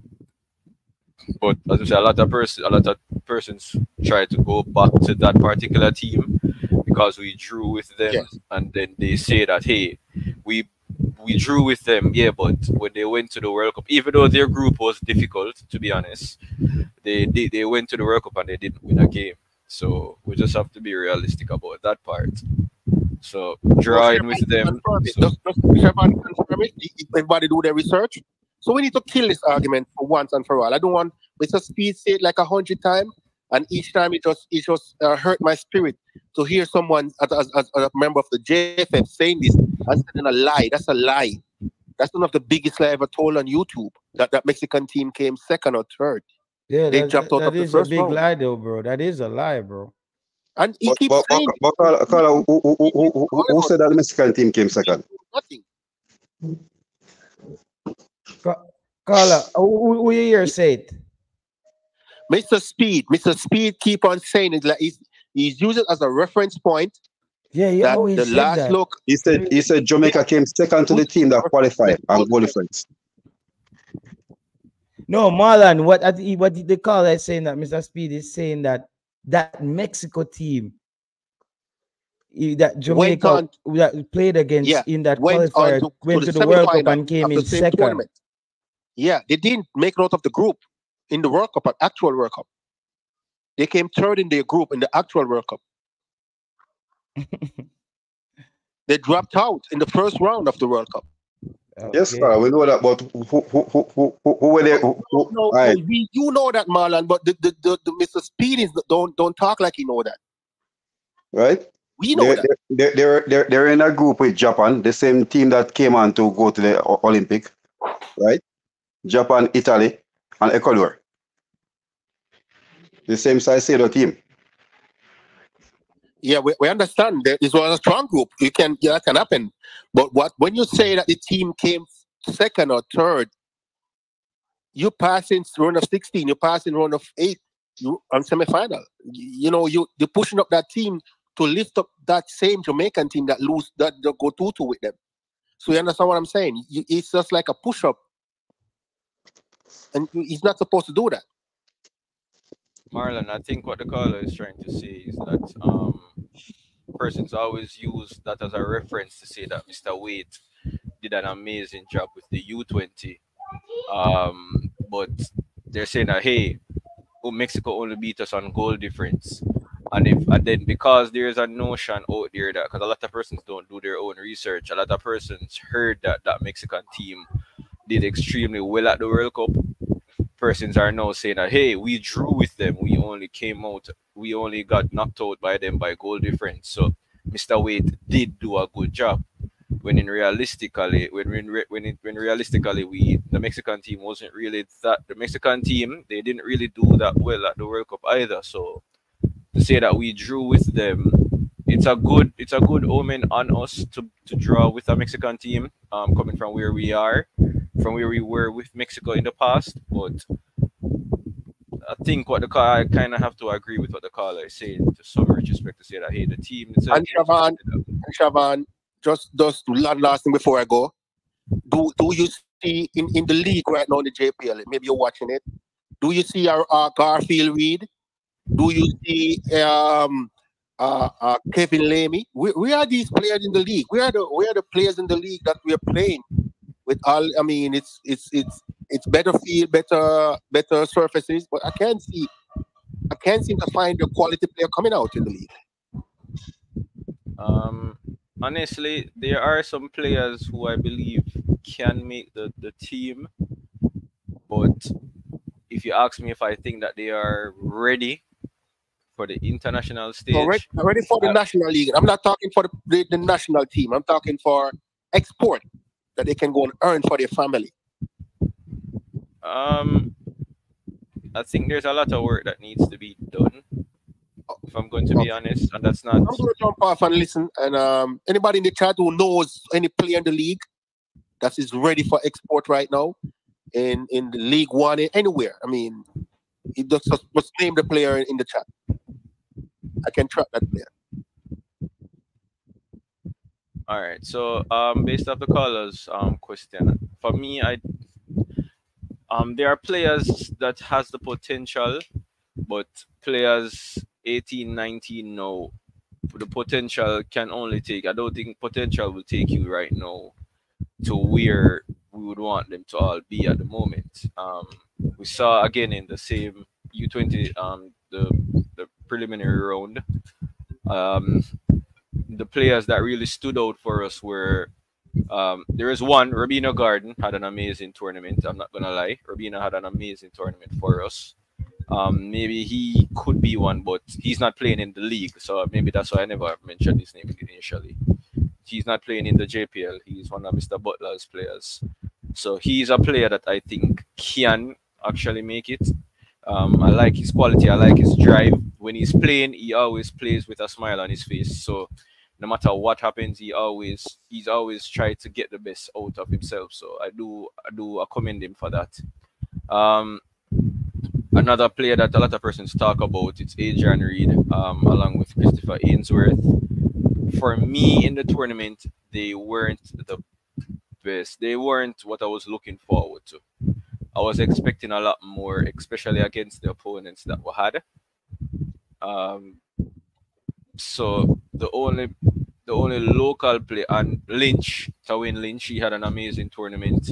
but as I say, a lot of person a lot of persons try to go back to that particular team because we drew with them Yes. and then they say that hey we we drew with them yeah but when they went to the world cup even though their group was difficult to be honest they they, they went to the world cup and they didn't win a game so we just have to be realistic about that part so drawing with them so, Just, just everybody confirm it. Everybody do their research. So we need to kill this argument for once and for all. I don't want Mr. Speed say it like a hundred times, and each time it just it just uh, hurt my spirit to hear someone as, as, as a member of the JFF saying this and saying a lie. That's a lie. That's one of the biggest lie ever told on YouTube. That that Mexican team came second or third, Yeah, They that, jumped that, out that of the is a big round. lie though, bro. That is a lie, bro. and he But, keeps but, but, saying but Carla, Carla, who, who, who, who, who, who said that the Mexican team came second? nothing. Ca- Carla, who, who who you hear say it? Mr. Speed, Mr. Speed keep on saying it like he's he's using it as a reference point Yeah, you that always the said last that. look He said he said Jamaica came second to the team that qualified and goal difference. No, Marlon, what I thi- what the caller is saying that Mr. Speed is saying that that Mexico team that Jamaica on- that played against Yeah, in that went qualifier to, went to to the, the World Cup and came in second. tournament. Yeah, they didn't make it out of the group in the World Cup, an actual World Cup. They came third in their group in the actual World Cup. they dropped out in the first round of the World Cup. Yes, Okay. Carla, we know that, but who, who, who, who, who, who, who were they? Who, who, No, all right. no, we, you know that, Marlon, but the, the, the, the Mr. Speed is don't don't talk like you know that. right? We know They're, that. they're, they're, they're, they're in a group with Japan, the same team that came on to go to the O- Olympic, right? Japan, Italy, and Ecuador. The same size, Caicedo team. Yeah, we, we understand that this was a strong group. You can yeah, that can happen. But what when you say that the team came second or third, you pass in round of sixteen, you pass in round of eight, you on semifinal. You, you know, you you're pushing up that team to lift up that same Jamaican team that lose that, that go two two with them. So you understand what I'm saying? You, it's just like a push up, and he's not supposed to do that. Marlon, I think what the caller is trying to say is that um, persons always use that as a reference to say that Mr. Waite did an amazing job with the U20. Um, but they're saying that hey, oh, Mexico only beat us on goal difference. And if and then because there's a notion out there that because a lot of persons don't do their own research, a lot of persons heard that that Mexican team did extremely well at the World Cup persons are now saying that hey, we drew with them, we only came out, we only got knocked out by them by goal difference. So Mr. Waite did do a good job. When in realistically, when when when, it, when realistically we the Mexican team wasn't really that the Mexican team they didn't really do that well at the World Cup either. So to say that we drew with them, it's a good it's a good omen on us to, to draw with a Mexican team. Um, coming from where we are, from where we were with Mexico in the past, but I think what the call I kind of have to agree with what the caller is saying to some respect to say that hey, the team. It's a, And Shavan, and Shavan, just just one last thing before I go. Do do you see in, in the league right now in the JPL? Maybe you're watching it. Do you see our, our Garfield Reed? Do you see um uh, uh Kevin Lamy? We, we are these players in the league. We are the we are the players in the league that we are playing with all. I mean, it's it's it's it's better field, better better surfaces, but I can't see. I can't seem to find a quality player coming out in the league. Um, honestly, there are some players who I believe can make the, the team, but if you ask me if I think that they are ready for the international stage, Already, already for the Uh, national league. I'm not talking for the, the, the national team. I'm talking for export that they can go and earn for their family. um, I think there's a lot of work that needs to be done. if I'm going to be honest, and that's not. I'm gonna jump off and listen. And um, anybody in the chat who knows any player in the league that is ready for export right now, in in the League One, anywhere. I mean, it just just, just name the player in the chat. I can track that player. All right. So, um, based off the callers, um, question for me, I um, there are players that has the potential, but players 18, 19 now, the potential can only take. I don't think potential will take you right now to where we would want them to all be at the moment. Um, we saw again in the same U20, um, the the preliminary round. Um, the players that really stood out for us were um, there is one, Robina Garden had an amazing tournament. I'm not gonna lie, Robina had an amazing tournament for us. Um, maybe he could be one, but he's not playing in the league, so maybe that's why I never mentioned his name initially. He's not playing in the JPL. He's one of Mr. Butler's players, so he's a player that I think can actually make it. Um, I like his quality. I like his drive. When he's playing, he always plays with a smile on his face. So no matter what happens, he always he's always tried to get the best out of himself. So I do I do I commend him for that. Um, another player that a lot of persons talk about it's Adrian Reed, um, along with Christopher Ainsworth. For me in the tournament, they weren't the best. They weren't what I was looking forward to. I was expecting a lot more, especially against the opponents that we had. Um, so the only the only local play and Lynch, Tawin Lynch, he had an amazing tournament.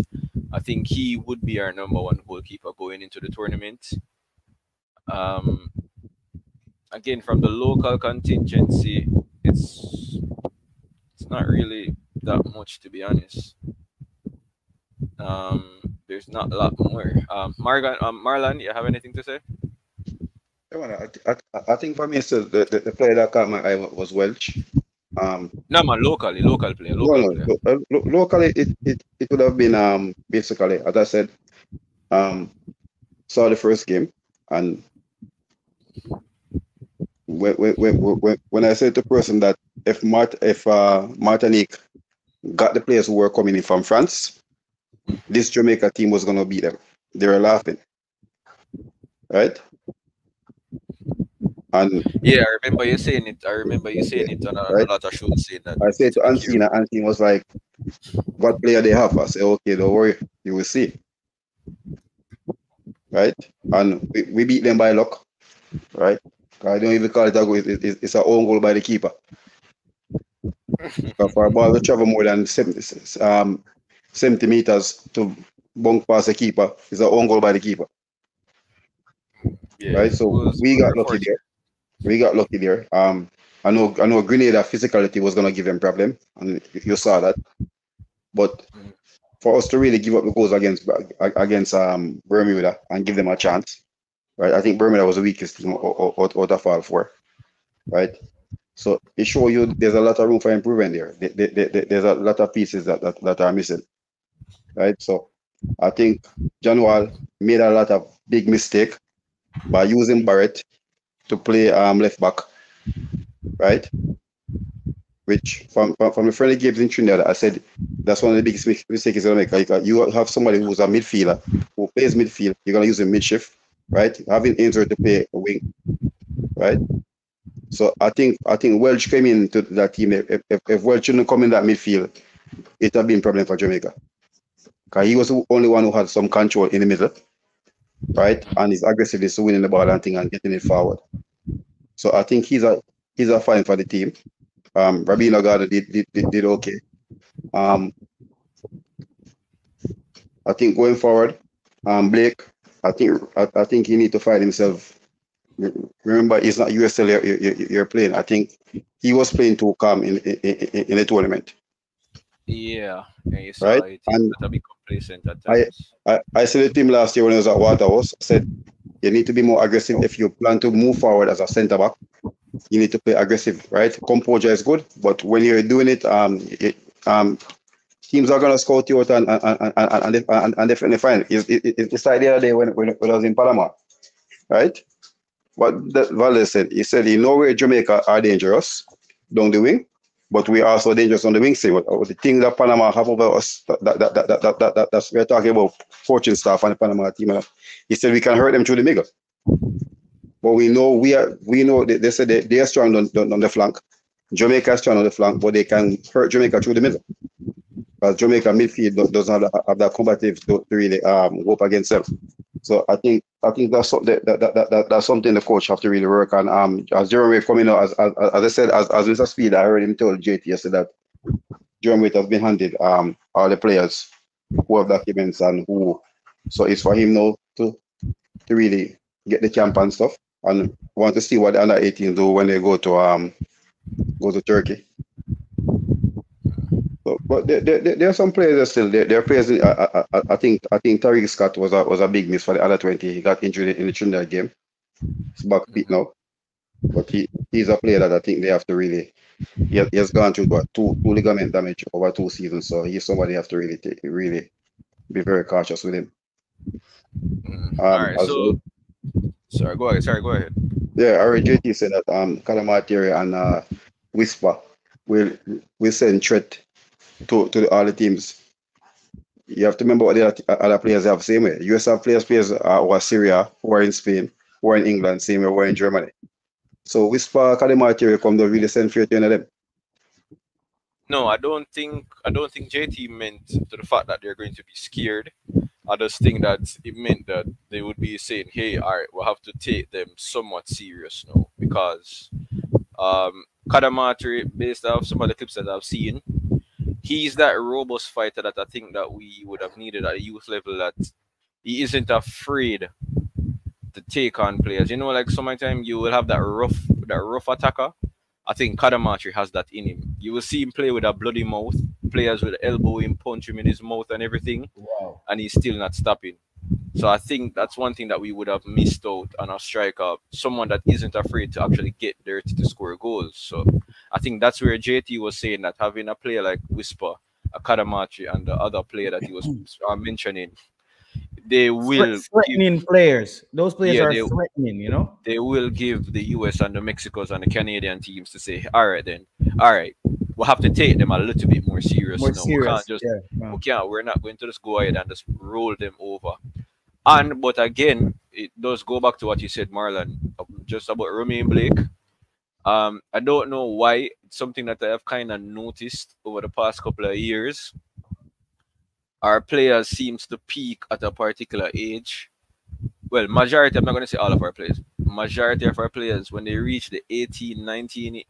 I think he would be our number one goalkeeper going into the tournament. Um, again, from the local contingency, it's it's not really that much to be honest. Um, there's not a lot more. Um, Margan, um, Marlon, you have anything to say? I, I, I think for me, so the, the, the player that caught my eye was Welch. Um, no man, locally, local player, local no, player. Lo, locally, it, it, it would have been um basically, as I said, um, saw the first game, and when when when, when I said to the person that if Mart if uh, Martinique got the players who were coming in from France, this Jamaica team was gonna beat them. They were laughing, right? And yeah, I remember you saying it. I remember you saying it on a, right? a lot of shows saying that. I said to Antina, Antina was like, What player they have? I said, Okay, don't worry, you will see. Right? And we, we beat them by luck. Right? I don't even call it a goal, it, it, it's an own goal by the keeper. for a ball to travel more than 70, um, 70 meters to bunk past the keeper it's an own goal by the keeper. Yeah, right? So we got lucky there we got lucky there. Um, I know I know Grenada physicality was gonna give him problem, and you saw that. But for us to really give up the goals against against um Bermuda and give them a chance, right? I think Bermuda was the weakest team out, out, of all four, right? So it show you there's a lot of room for improvement there. There's a lot of pieces that, that, that are missing, right? So I think John Wall made a lot of big mistake by using Barrett to play um, left back, right? Which from, from, from the friendly games in Trinidad, I said that's one of the biggest mistakes he's gonna make. Like, you have somebody who's a midfielder who plays midfield, you're gonna use a mid shift, right? Having Ainsworth to play a wing, right? So I think I think Welch came into that team. If, if, if Welch didn't come in that midfield, it would have been a problem for Jamaica. Because he was the only one who had some control in the middle right? And he's aggressively winning the ball and thing and getting it forward. So I think he's a he's a fine for the team. Um, Rabina Gardner did, did, did, did okay. Um, I think going forward, um, Blake, I think I, I think he need to find himself. Remember, it's not USL you're, you're, playing. I think he was playing too calm in in, in, in the tournament. Yeah, yeah right. It. And be complacent at times. I, I, I said the team last year when I was at Waterhouse. I said you need to be more aggressive if you plan to move forward as a centre back. You need to play aggressive, right? Composure is good, but when you're doing it, um, it, um, teams are gonna scout you out and and and and, and, and definitely find it. It's, it, it's like the other day when, when, when I was in Panama, right? what Valdez said. He said he know where Jamaica are dangerous down the wing, but we are also dangerous on the wing side. Uh, the thing that Panama have over us, that that that that that, that, that that's we're talking about fortune staff and the Panama team. uh, He said we can hurt them through the middle. But we know we are we know they, they said they, they are strong on, on, the flank. Jamaica is strong on the flank, but they can hurt Jamaica through the middle. Because Jamaica midfield doesn't have, that- have that combative to, really um up against them. So I think I think that's something that, that, that, that that's something the coach have to really work on. Um, as Jeremy coming out, as, as, as I said, as, as Mr. Speed, I heard him tell JT yesterday that Jeremy has been handed um all the players who have documents and who. So it's for him now to to really get the camp and stuff, and want to see what the under 18 do when they go to um go to Turkey. But there, there, there are some players that still there. There are players. I, I, I- think I think Tariq Scott was a was a big miss for the other 20. He got injured in the Trinidad game. He's back fit now, but he he's a player that I think they have to really. He has, he has gone through what, two two ligament damage over two seasons, so he's somebody you have to really take, really be very cautious with him. Mm. Um, All right, so sorry, go ahead. Sorry, go ahead. Yeah, I heard JT said that um Cadamarteri and uh, Whisper will will send threat to to the, all the teams. You have to remember what the other, other players have same way. US have players players uh, are Serie A, who are in Spain, who are in England, same way, who are in Germany. So Whisper Cadamarteri come to really send fear to any of them. No, I don't think I don't think JT meant to the fact that they're going to be scared. I just think that it meant that they would be saying, "Hey, all right, we'll have to take them somewhat serious now," because um, Cadamarteri, based off some of the clips that I've seen, he's that robust fighter that I think that we would have needed at a youth level. That he isn't afraid to take on players. You know, like sometimes you will have that rough, that rough attacker. I think Cadamarteri has that in him. You will see him play with a bloody mouth, players with elbow him, punch him in his mouth and everything, Wow. and he's still not stopping. So I think that's one thing that we would have missed out on our striker, someone that isn't afraid to actually get dirty to score goals. So I think that's where JT was saying that having a player like Whisper, a Cadamarteri, and the other player that he was mentioning, they will Thre- threatening players. Those players Yeah, are they- threatening, you know? they will give the US and the Mexicos and the Canadian teams to say, all right then, all right, we'll have to take them a little bit more serious More now. We serious. can't just yeah. wow. we can't, we're not going to just go ahead and just roll them over. And but again, it does go back to what you said, Marlon, uh, just about Romain Blake. Um, I don't know why. It's something that I have kind of noticed over the past couple of years. Our players seems to peak at a particular age. Well, majority, I'm not going to say all of our players. Majority of our players, when they reach the 18, 19,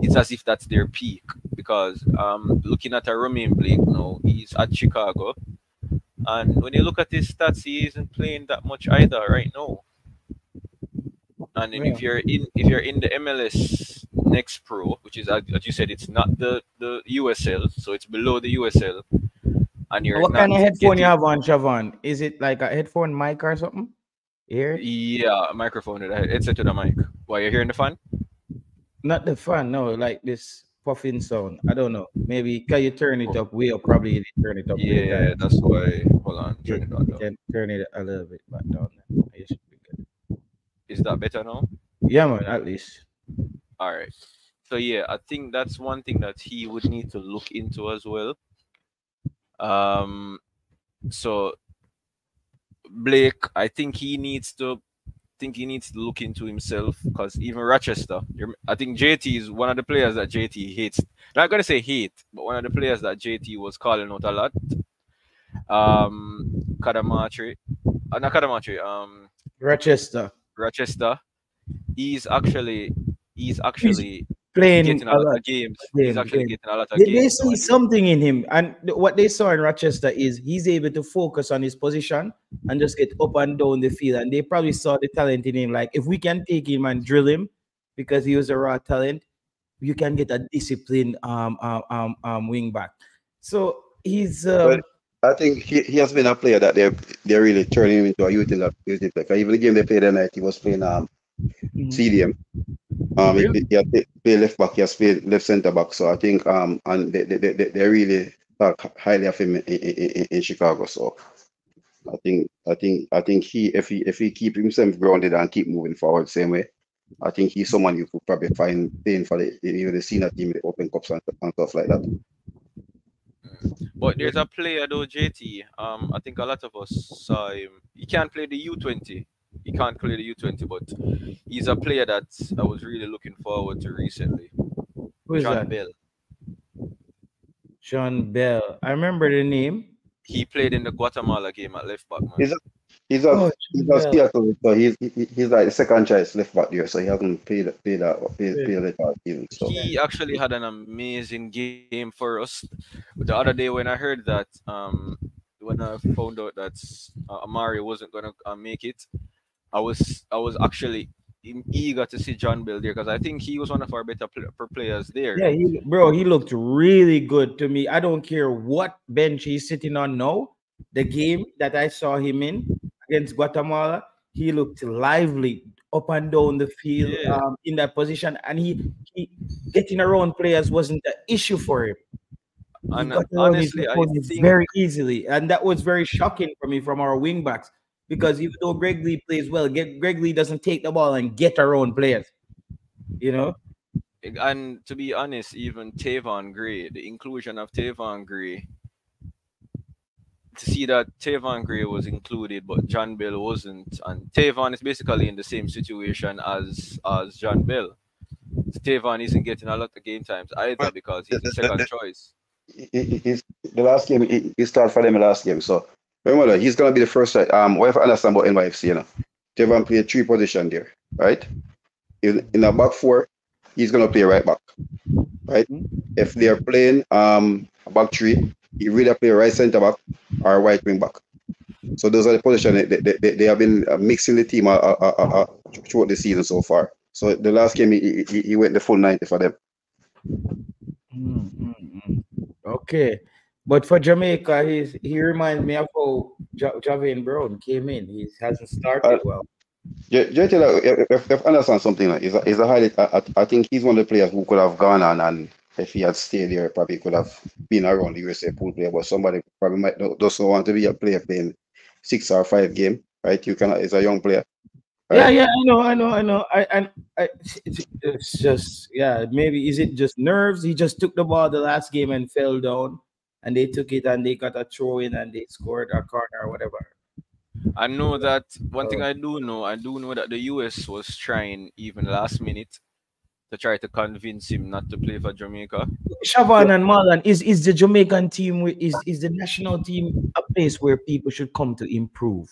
it's as if that's their peak. Because um, looking at a Romain Blake now, he's at Chicago. And when you look at his stats, he isn't playing that much either right now. And then if you're in if you're in the MLS Next Pro, which is as you said, it's not the the USL, so it's below the USL, and you're What kind of headphone getting, you have on, Siobhan? Is it like a headphone mic or something? Here? Yeah, a microphone It's headset to the mic. Why you're hearing the fan? Not the fan, no, like this puffing sound. I don't know. Maybe can you turn it oh. up We'll Probably turn it up. Yeah, down. that's why. Hold on, turn it on. can turn it a little bit back down. There. You should be good. Is that better now? Yeah, man, at least. All right. So yeah, I think that's one thing that he would need to look into as well. Um, so Blake, I think he needs to think he needs to look into himself because even Rochester, I think JT is one of the players that JT hates. Not gonna say hate, but one of the players that JT was calling out a lot. Um, Cadamarteri, uh, not Cadamarteri, um, Rochester Rochester. He's actually he's actually playing getting a a lot lot. of games. He's actually game. getting a lot of They, they games. see something in him, and what they saw in Rochester is he's able to focus on his position and just get up and down the field. And they probably saw the talent in him. Like if we can take him and drill him because he was a raw talent, you can get a disciplined um um um, um wing back. So he's um, But I think he, he has been a player that they're they're really turning him into a utility utility player. 'Cause Even the game they played tonight, he was playing um Mhm. CDM. Um, he, Really? he has play left back, he has played left centre back. So I think um and they they, they, they they really talk highly of him in, in, in, in Chicago. So I think I think I think he if he if he keep himself grounded and keep moving forward the same way, I think he's someone you could probably find playing for the even the senior team, the Open Cups and, and stuff like that. But there's a player though, JT. Um, I think a lot of us saw him. He can't play the U20. He can't play the U20, but he's a player that I was really looking forward to recently. Who is John that? Bell. John Bell. I remember the name. He played in the Guatemala game at left back, man. He's a he's a Oh, he's a Seattle, so he's he, he's like the second choice left back there, so he hasn't played played that played, Yeah. played it all season. So He actually had an amazing game for us. But the other day when I heard that, um, when I found out that uh, Amari wasn't gonna uh, make it, I was I was actually eager to see John Bell there because I think he was one of our better pl- per players there. Yeah, he, bro, he looked really good to me. I don't care what bench he's sitting on now. The game that I saw him in against Guatemala, he looked lively up and down the field Yeah. um, in that position, and he, he getting around players wasn't an issue for him. And got around his honestly, I think very easily, and that was very shocking for me from our wing backs because even though Greg Leigh plays well, get, Greg Leigh doesn't take the ball and get around players. You know, and to be honest, even Tayvon Gray, the inclusion of Tayvon Gray, to see that Tayvon Gray was included, but John Bell wasn't, and Tayvon is basically in the same situation as as John Bell. Tayvon isn't getting a lot of game times either Well, because he's the the- the- second the- choice. he, he- he's the last game he, he started for them the last game. So remember he's gonna be the first right. Um what if I understand about NYFC, you know. Devon played three position there, right? In in a back four, he's gonna play right back. Right? If they're playing um a back three, he really play right center back or right wing back. So those are the position they, they, they, they have been uh, mixing the team uh, uh, uh, uh, throughout the season so far. So the last game he, he, he went the full 90 for them. Mm, mm, mm. Okay. But for Jamaica, he's he reminds me of how ja- Javain Brown came in. He hasn't started Uh, well. J- JT, like, if, if, understand something, like, is a, is a highly, I, I- think he's one of the players who could have gone on and if he had stayed there, probably could have been around the USA pool player, but somebody probably might not, doesn't want to be a player playing six or five game, right? You cannot, is a young player. Yeah, right? yeah, I know, I know, I know. I and I, it's, it's just yeah. Maybe is it just nerves? He just took the ball the last game and fell down, and they took it and they got a throw in and they scored a corner or whatever. I know that one thing Oh. I do know, I do know that the US was trying even last minute to try to convince him not to play for Jamaica. Shavan and Marlon, is is the Jamaican team is is the national team a place where people should come to improve?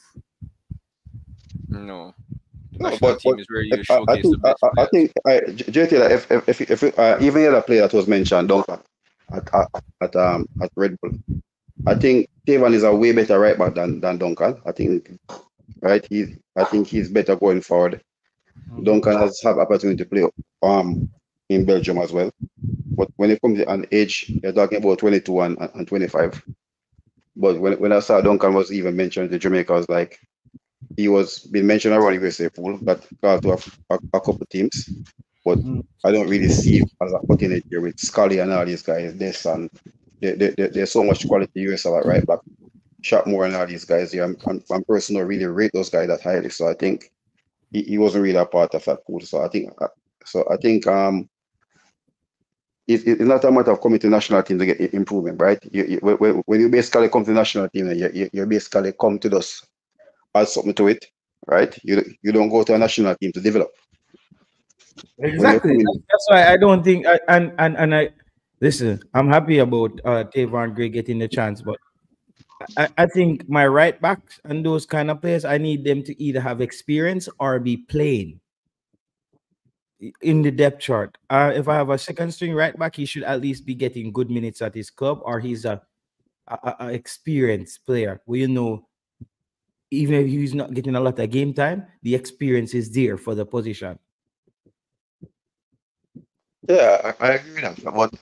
No. The No, national but- team but is where you I, I showcase the think, I, best I- I players. think, I, J- JT, like, if, if, if, if uh, even the other player that was mentioned, Duncan, at, at, at, um, at Red Bull, I think Tayvon is a way better right back than, than Duncan. I think, right? He, I think he's better going forward. Duncan has have opportunity to play um in Belgium as well. But when it comes to an age, you're talking about 22 and, and 25. But when, when I saw Duncan was even mentioned to Jamaica, I was like, he was been mentioned around USA pool, but got to a, a, a couple teams. But Mm. I don't really see as a opportunity here with Scally and all these guys. This and there, there, there- there's so much quality US at right back. Shaq Moore and all these guys here. I'm, I'm, I'm personally really rate those guys that highly. So I think he, he wasn't really a part of that pool. So I think uh, so I think um it, it's not a matter of coming to national team to get improvement, right? You, you, when- when, when you basically come to national team, you, you, you basically come to us add something to it, right? You you don't go to a national team to develop. Exactly. That's- why I don't think I, and and and I listen. I'm happy about uh Tayvon Gray getting the chance, but I, I think my right backs and those kind of players, I need them to either have experience or be playing in the depth chart. Uh, if I have a second string right back, he should at least be getting good minutes at his club, or he's a, a, a- a experienced player. Well, you know, even if he's not getting a lot of game time, the experience is there for the position. Yeah, I, I agree with that. But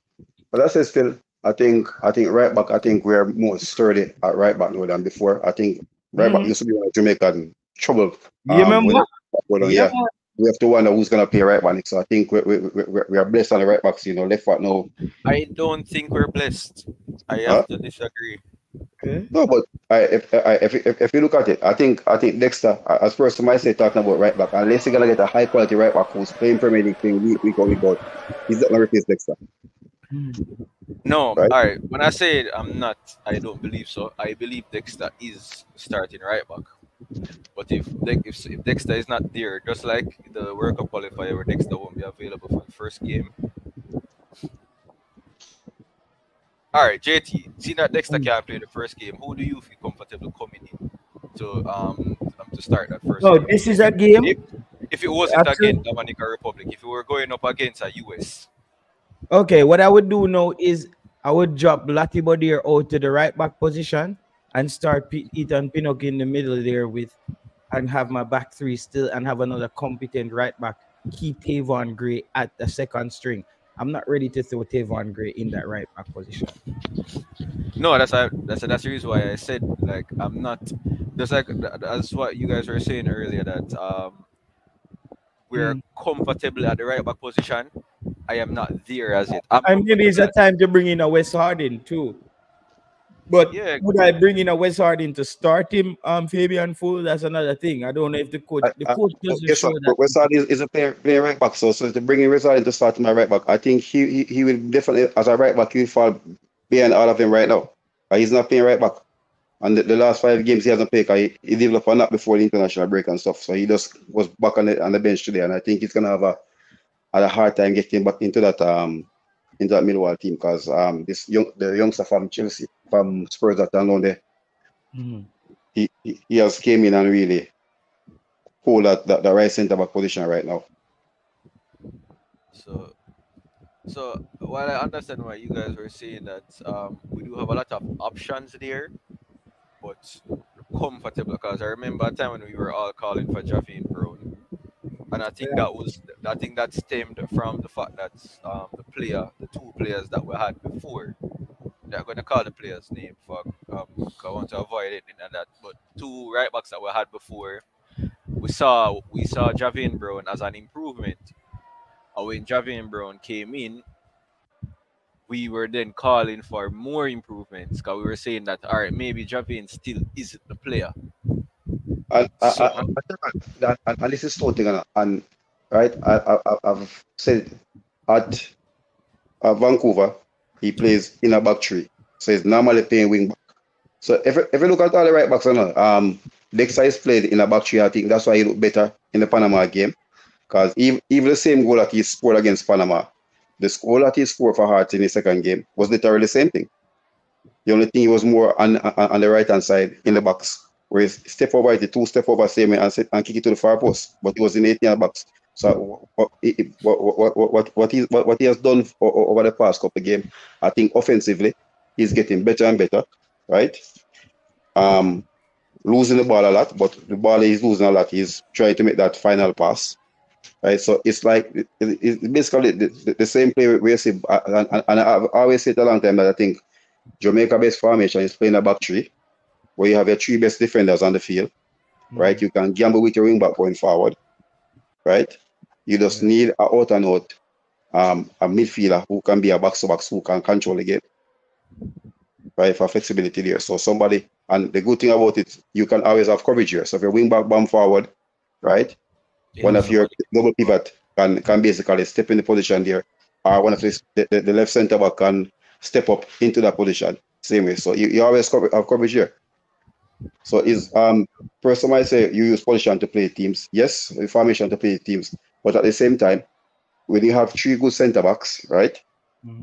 but I say still, I think I think right back. I think we're more sturdy at right back now than before. I think right back Mhm. used to be one of Jamaican trouble. You um, remember? when- when- yeah, we have to wonder who's gonna play right back. So I think we we, we, we- we are blessed on the right backs. You know, left back now. I don't think we're blessed. I have Huh? to disagree. Okay. No, but I, if, I, if, if, if you look at it, I think I think Dexter, as first might say talking about right back, unless you're gonna get a high quality right back who's playing Premier League thing week week or week out, he's not gonna replace Dexter. Hmm. No, Right. all right. When I say I'm not, I don't believe so. I believe Dexter is starting right back. But if if, if Dexter is not there, just like the World Cup qualifier where Dexter won't be available for the first game. All right, JT. See that Dexter can't play the first game. Who do you feel comfortable coming in to um um, to start that first? No, game? this is a game. If, if it wasn't Absolutely. against Dominica Republic, if you were going up against a US, Okay, what I would do now is I would drop Latibo there out to the right back position and start P- Ethan Pinnock in the middle there with and have my back three still and have another competent right back. Keep Tayvon Gray at the second string. I'm not ready to throw Tayvon Gray in that right back position. No, that's why that's that's the reason why I said like I'm not That's like that's what you guys were saying earlier that um we're Mm. comfortable at the right back position. I am not there as it. I'm And maybe it's a time to bring in a Wes Harding too. But yeah, would I bring in a Wes Harding to start him, um, Fabian Fool? That's another thing. I don't know if the coach, the I, coach doesn't yes, show sir. that. But Westside is, is a player, player right back, so so to bring in Westside to start my right back, I think he, he he will definitely as a right back he will fall behind all of them right now. Uh, he's not playing right back. And the, the last five games he hasn't played. 'cause He, he developed a knock before the international break and stuff. So he just was back on the on the bench today, and I think he's gonna have a had a hard time getting back into that um into that Millwall team because um this young the youngster from Chelsea from Spurs that down there Mhm. he, he he has came in and really hold that, that the right centre back position right now. So so while I understand why you guys were saying that um we do have a lot of options there, but comfortable because I remember a time when we were all calling for Javain Brown. And I think that was I think that stemmed from the fact that um the player, the two players that we had before, they're gonna call the player's name for um I want to avoid it and that. But two right backs that we had before, we saw we saw Javain Brown as an improvement. And when Javain Brown came in, we were then calling for more improvements because we were saying that all right, maybe Javain still isn't the player. And, So and, and this is something, and, and right, I, I, I- I've said at uh, Vancouver, he plays in a back three, so he's normally playing wing back. So if, if you look at all the right backs, you know, um, Dexter is played in a back three. I think that's why he looked better in the Panama game, because even, even the same goal that he scored against Panama, the goal that he scored for Hearts in the second game was literally the same thing. The only thing he was more on on, on the right hand side in the box, where he step over the two step over same and, and kick it to the far post, but he was in the 18 box. So what, what, what, what, what, he, what, what he has done o- over the past couple of games, I think offensively, he's getting better and better, right? Um, losing the ball a lot, but the ball he's losing a lot. He's trying to make that final pass, right? So it's like it- it- it's basically the, the, the same play we see, uh, and, and- I've always said a long time that I think Jamaica best formation is playing a back three, where you have your three best defenders on the field, right? You can gamble with your wing back going forward, right? You just need a out and out um, a midfielder who can be a box to box who can control the game, right? For flexibility there. So somebody, and the good thing about it, you can always have coverage here. So if your wing back bomb forward, right? one of your double pivot can can basically step in the position there, or one of the, the, the left center back can step up into that position same way. So you, you always cover, have coverage here. So is um first I say you use position to play teams. Yes, formation to play teams, but at the same time, when you have three good center backs, right?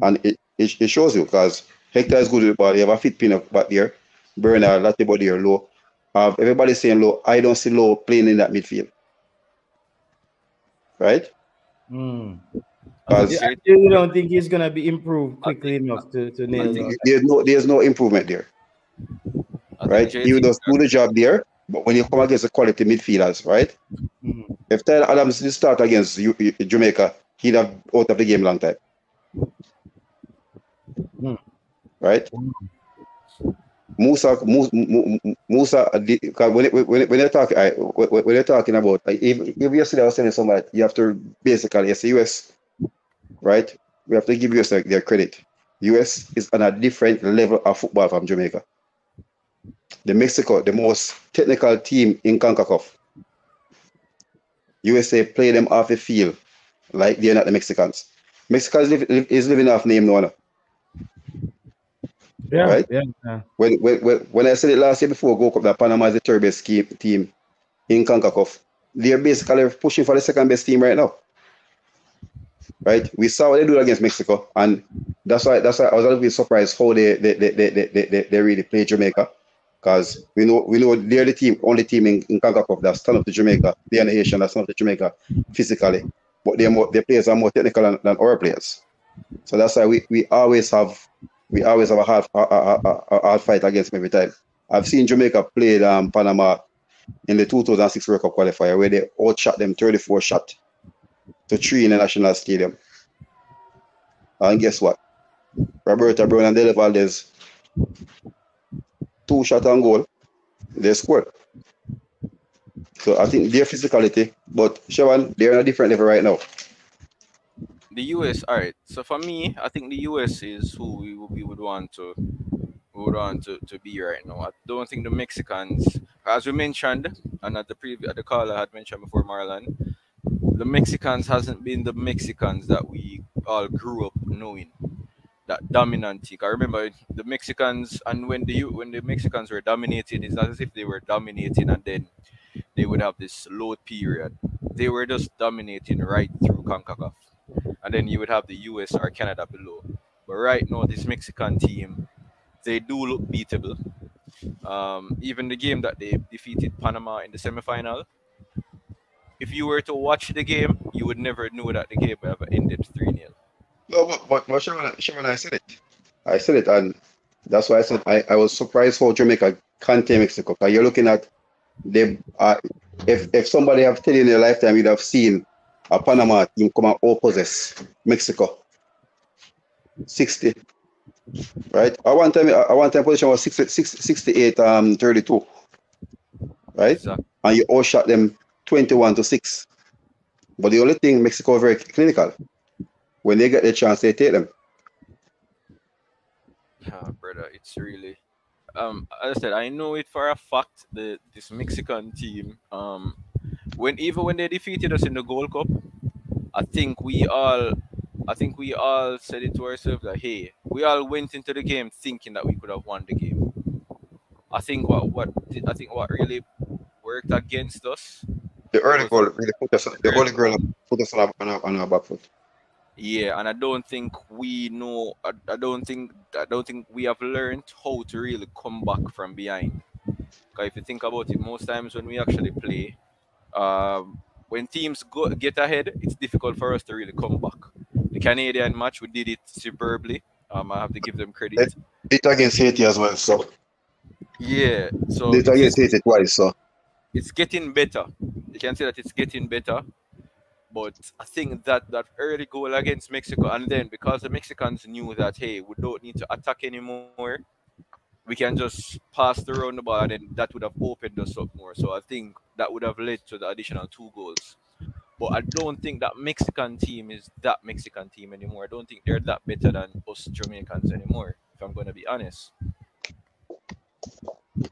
And it, it, it shows you because Hector is good with the ball. You have a fit Pinnock back there, Bernard, Latibo there Lowe. Have everybody saying Lowe. I don't see Lowe playing in that midfield. Right? Mm. Because Yeah, you don't think he's gonna be improved quickly enough to, to nail think that? there's no there's no improvement there. I right? JT He will just do the job there, but when you come against the quality midfielders, right? Mhm. If Tyler Adams did start against you, you- Jamaica, he'd have out of the game long time. Hmm. Right? Musah, Mu- Mu- Mu- Musah, uh, when, it- when, it- when you're talking, when when you're talking about, like, if, if yesterday I was telling somebody, you have to basically, as the US, right? We have to give US their, their credit. US is on a different level of football from Jamaica. The Mexico, the most technical team in CONCACAF. USA play them off the field like they're not the Mexicans. Mexicans live, live, is living off name no one. Yeah, Right? yeah, yeah. When, when, when, I said it last year before Gold Cup that Panama is the third best team in CONCACAF, they're basically pushing for the second best team right now. Right? We saw what they do against Mexico, and that's why that's why I was a little bit surprised how they they they they, they, they, they, they really play Jamaica. Because we know we know they're the team, only team in, in CONCACAF that stand up to Jamaica. They're the Haitian that stand up to Jamaica physically. But they're more their players are more technical than, than our players. So that's why we, we always have we always have a hard, a, a, a, a hard fight against them every time. I've seen Jamaica play um, Panama in the 2006 World Cup qualifier where they all shot them 34 shot to three in the national stadium. And guess what? Roberto Brown and Dely Valdés, two shot on goal, they scored. So I think their physicality, but Shawan, they're on a different level right now. the US, all right. So for me, I think the US is who we, would- we would want to we would want to, to be right now. I don't think the Mexicans, as we mentioned, and at the previous the caller had mentioned before, Marlon, the Mexicans hasn't been the Mexicans that we all grew up knowing. That dominant tick. I remember the Mexicans, and when the when the Mexicans were dominating, it's not as if they were dominating and then they would have this low period. They were just dominating right through CONCACAF and then you would have the US or Canada below. But right now, this Mexican team, they do look beatable. Um, even the game that they defeated Panama in the semifinal, if you were to watch the game, you would never know that the game ever ended 3 0. No, but, but, but Sharon, Sharon, I said it. I said it, and that's why I said I, I was surprised how Jamaica can't take Mexico. Because you're looking at them. Uh, if if somebody have tell you in their lifetime, you'd have seen a Panama team come and all possess Mexico. 60. Right? At one time, at one time position was 60, 60, 68, um, 32. Right? Exactly. And you all shot them 21 to 6. But the only thing, Mexico very clinical. When they get the chance, they take them. Yeah, brother, it's really. Um, as I said, I know it for a fact that this Mexican team, um, when even when they defeated us in the Gold Cup, I think we all, I think we all said it to ourselves that hey, we all went into the game thinking that we could have won the game. I think what what I think what really worked against us The early goal really put us, the early goal put us on our, on our, on our back foot. Yeah, and I don't think we know. I, I don't think. I don't think we have learned how to really come back from behind. Because if you think about it, most times when we actually play, um, when teams go get ahead, it's difficult for us to really come back. The Canadian match, we did it superbly. Um, I have to give them credit. It against Haiti as well, so Yeah, so it against Haiti twice, so it's getting better. You can say that it's getting better. But I think that that early goal against Mexico, and then because the Mexicans knew that hey, we don't need to attack anymore, we can just pass the round the ball, and then that would have opened us up more. So I think that would have led to the additional two goals. But I don't think that Mexican team is that Mexican team anymore. I don't think they're that better than us Jamaicans anymore. If I'm going to be honest.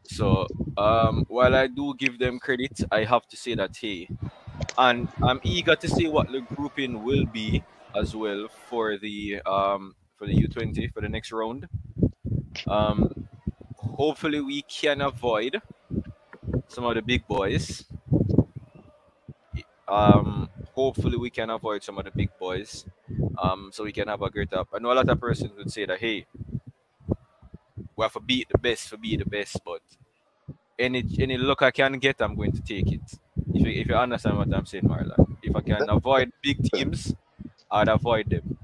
So um, while I do give them credit, I have to say that hey, and I'm eager to see what the grouping will be as well for the um, for the U20 for the next round. Um, hopefully we can avoid some of the big boys. Um, hopefully we can avoid some of the big boys. Um, so we can have a great up. I know a lot of persons would say that hey, we have to beat the best for be the best, but any any luck I can get, I'm going to take it. If you, if you understand what I'm saying, Marlon. If I can avoid big teams, I'd avoid them.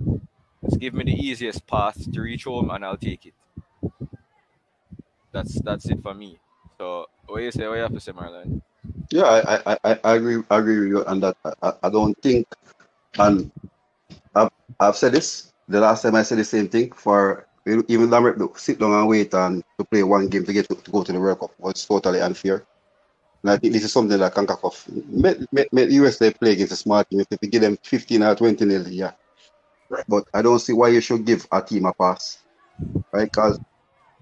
Just give me the easiest path to reach home, and I'll take it. That's that's it for me. So what you say? What you have to say, Marlon? yeah, I I, I, agree I agree with you on that. I, I- don't think and I've I've said this the last time I said the same thing for even Lambert to sit down and wait and to play one game to get to, to go to the World Cup was totally unfair. And I think this is something that CONCACAF make, make, make USA play against a smart team. If they give them 15 or 20 nil, yeah. But I don't see why you should give a team a pass. Right? Because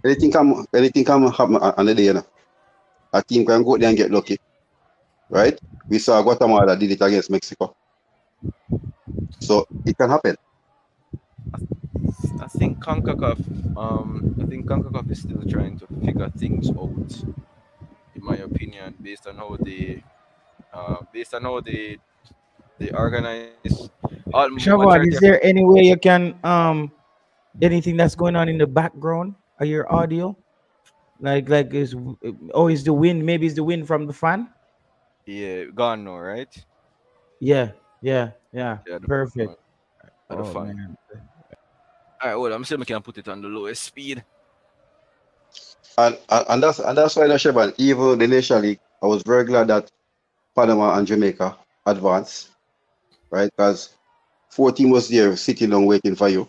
anything can anything can happen on the day, you know. A team can go there and get lucky. Right? We saw Guatemala did it against Mexico. So it can happen. I think CONCACAF, um, I think CONCACAF is still trying to figure things out, in my opinion, based on how they, uh, based on how they, they organize. Majority is there any way you can um anything that's going on in the background of your audio? Like like is oh is the wind maybe it's the wind from the fan? yeah, gone now, right? Yeah, yeah, yeah. Yeah, Perfect. Oh. All right, well, I'm saying we can put it on the lowest speed. And, and and that's and that's why the Sheban, even League, I was very glad that Panama and Jamaica advanced, right? Because four team was there sitting down waiting for you,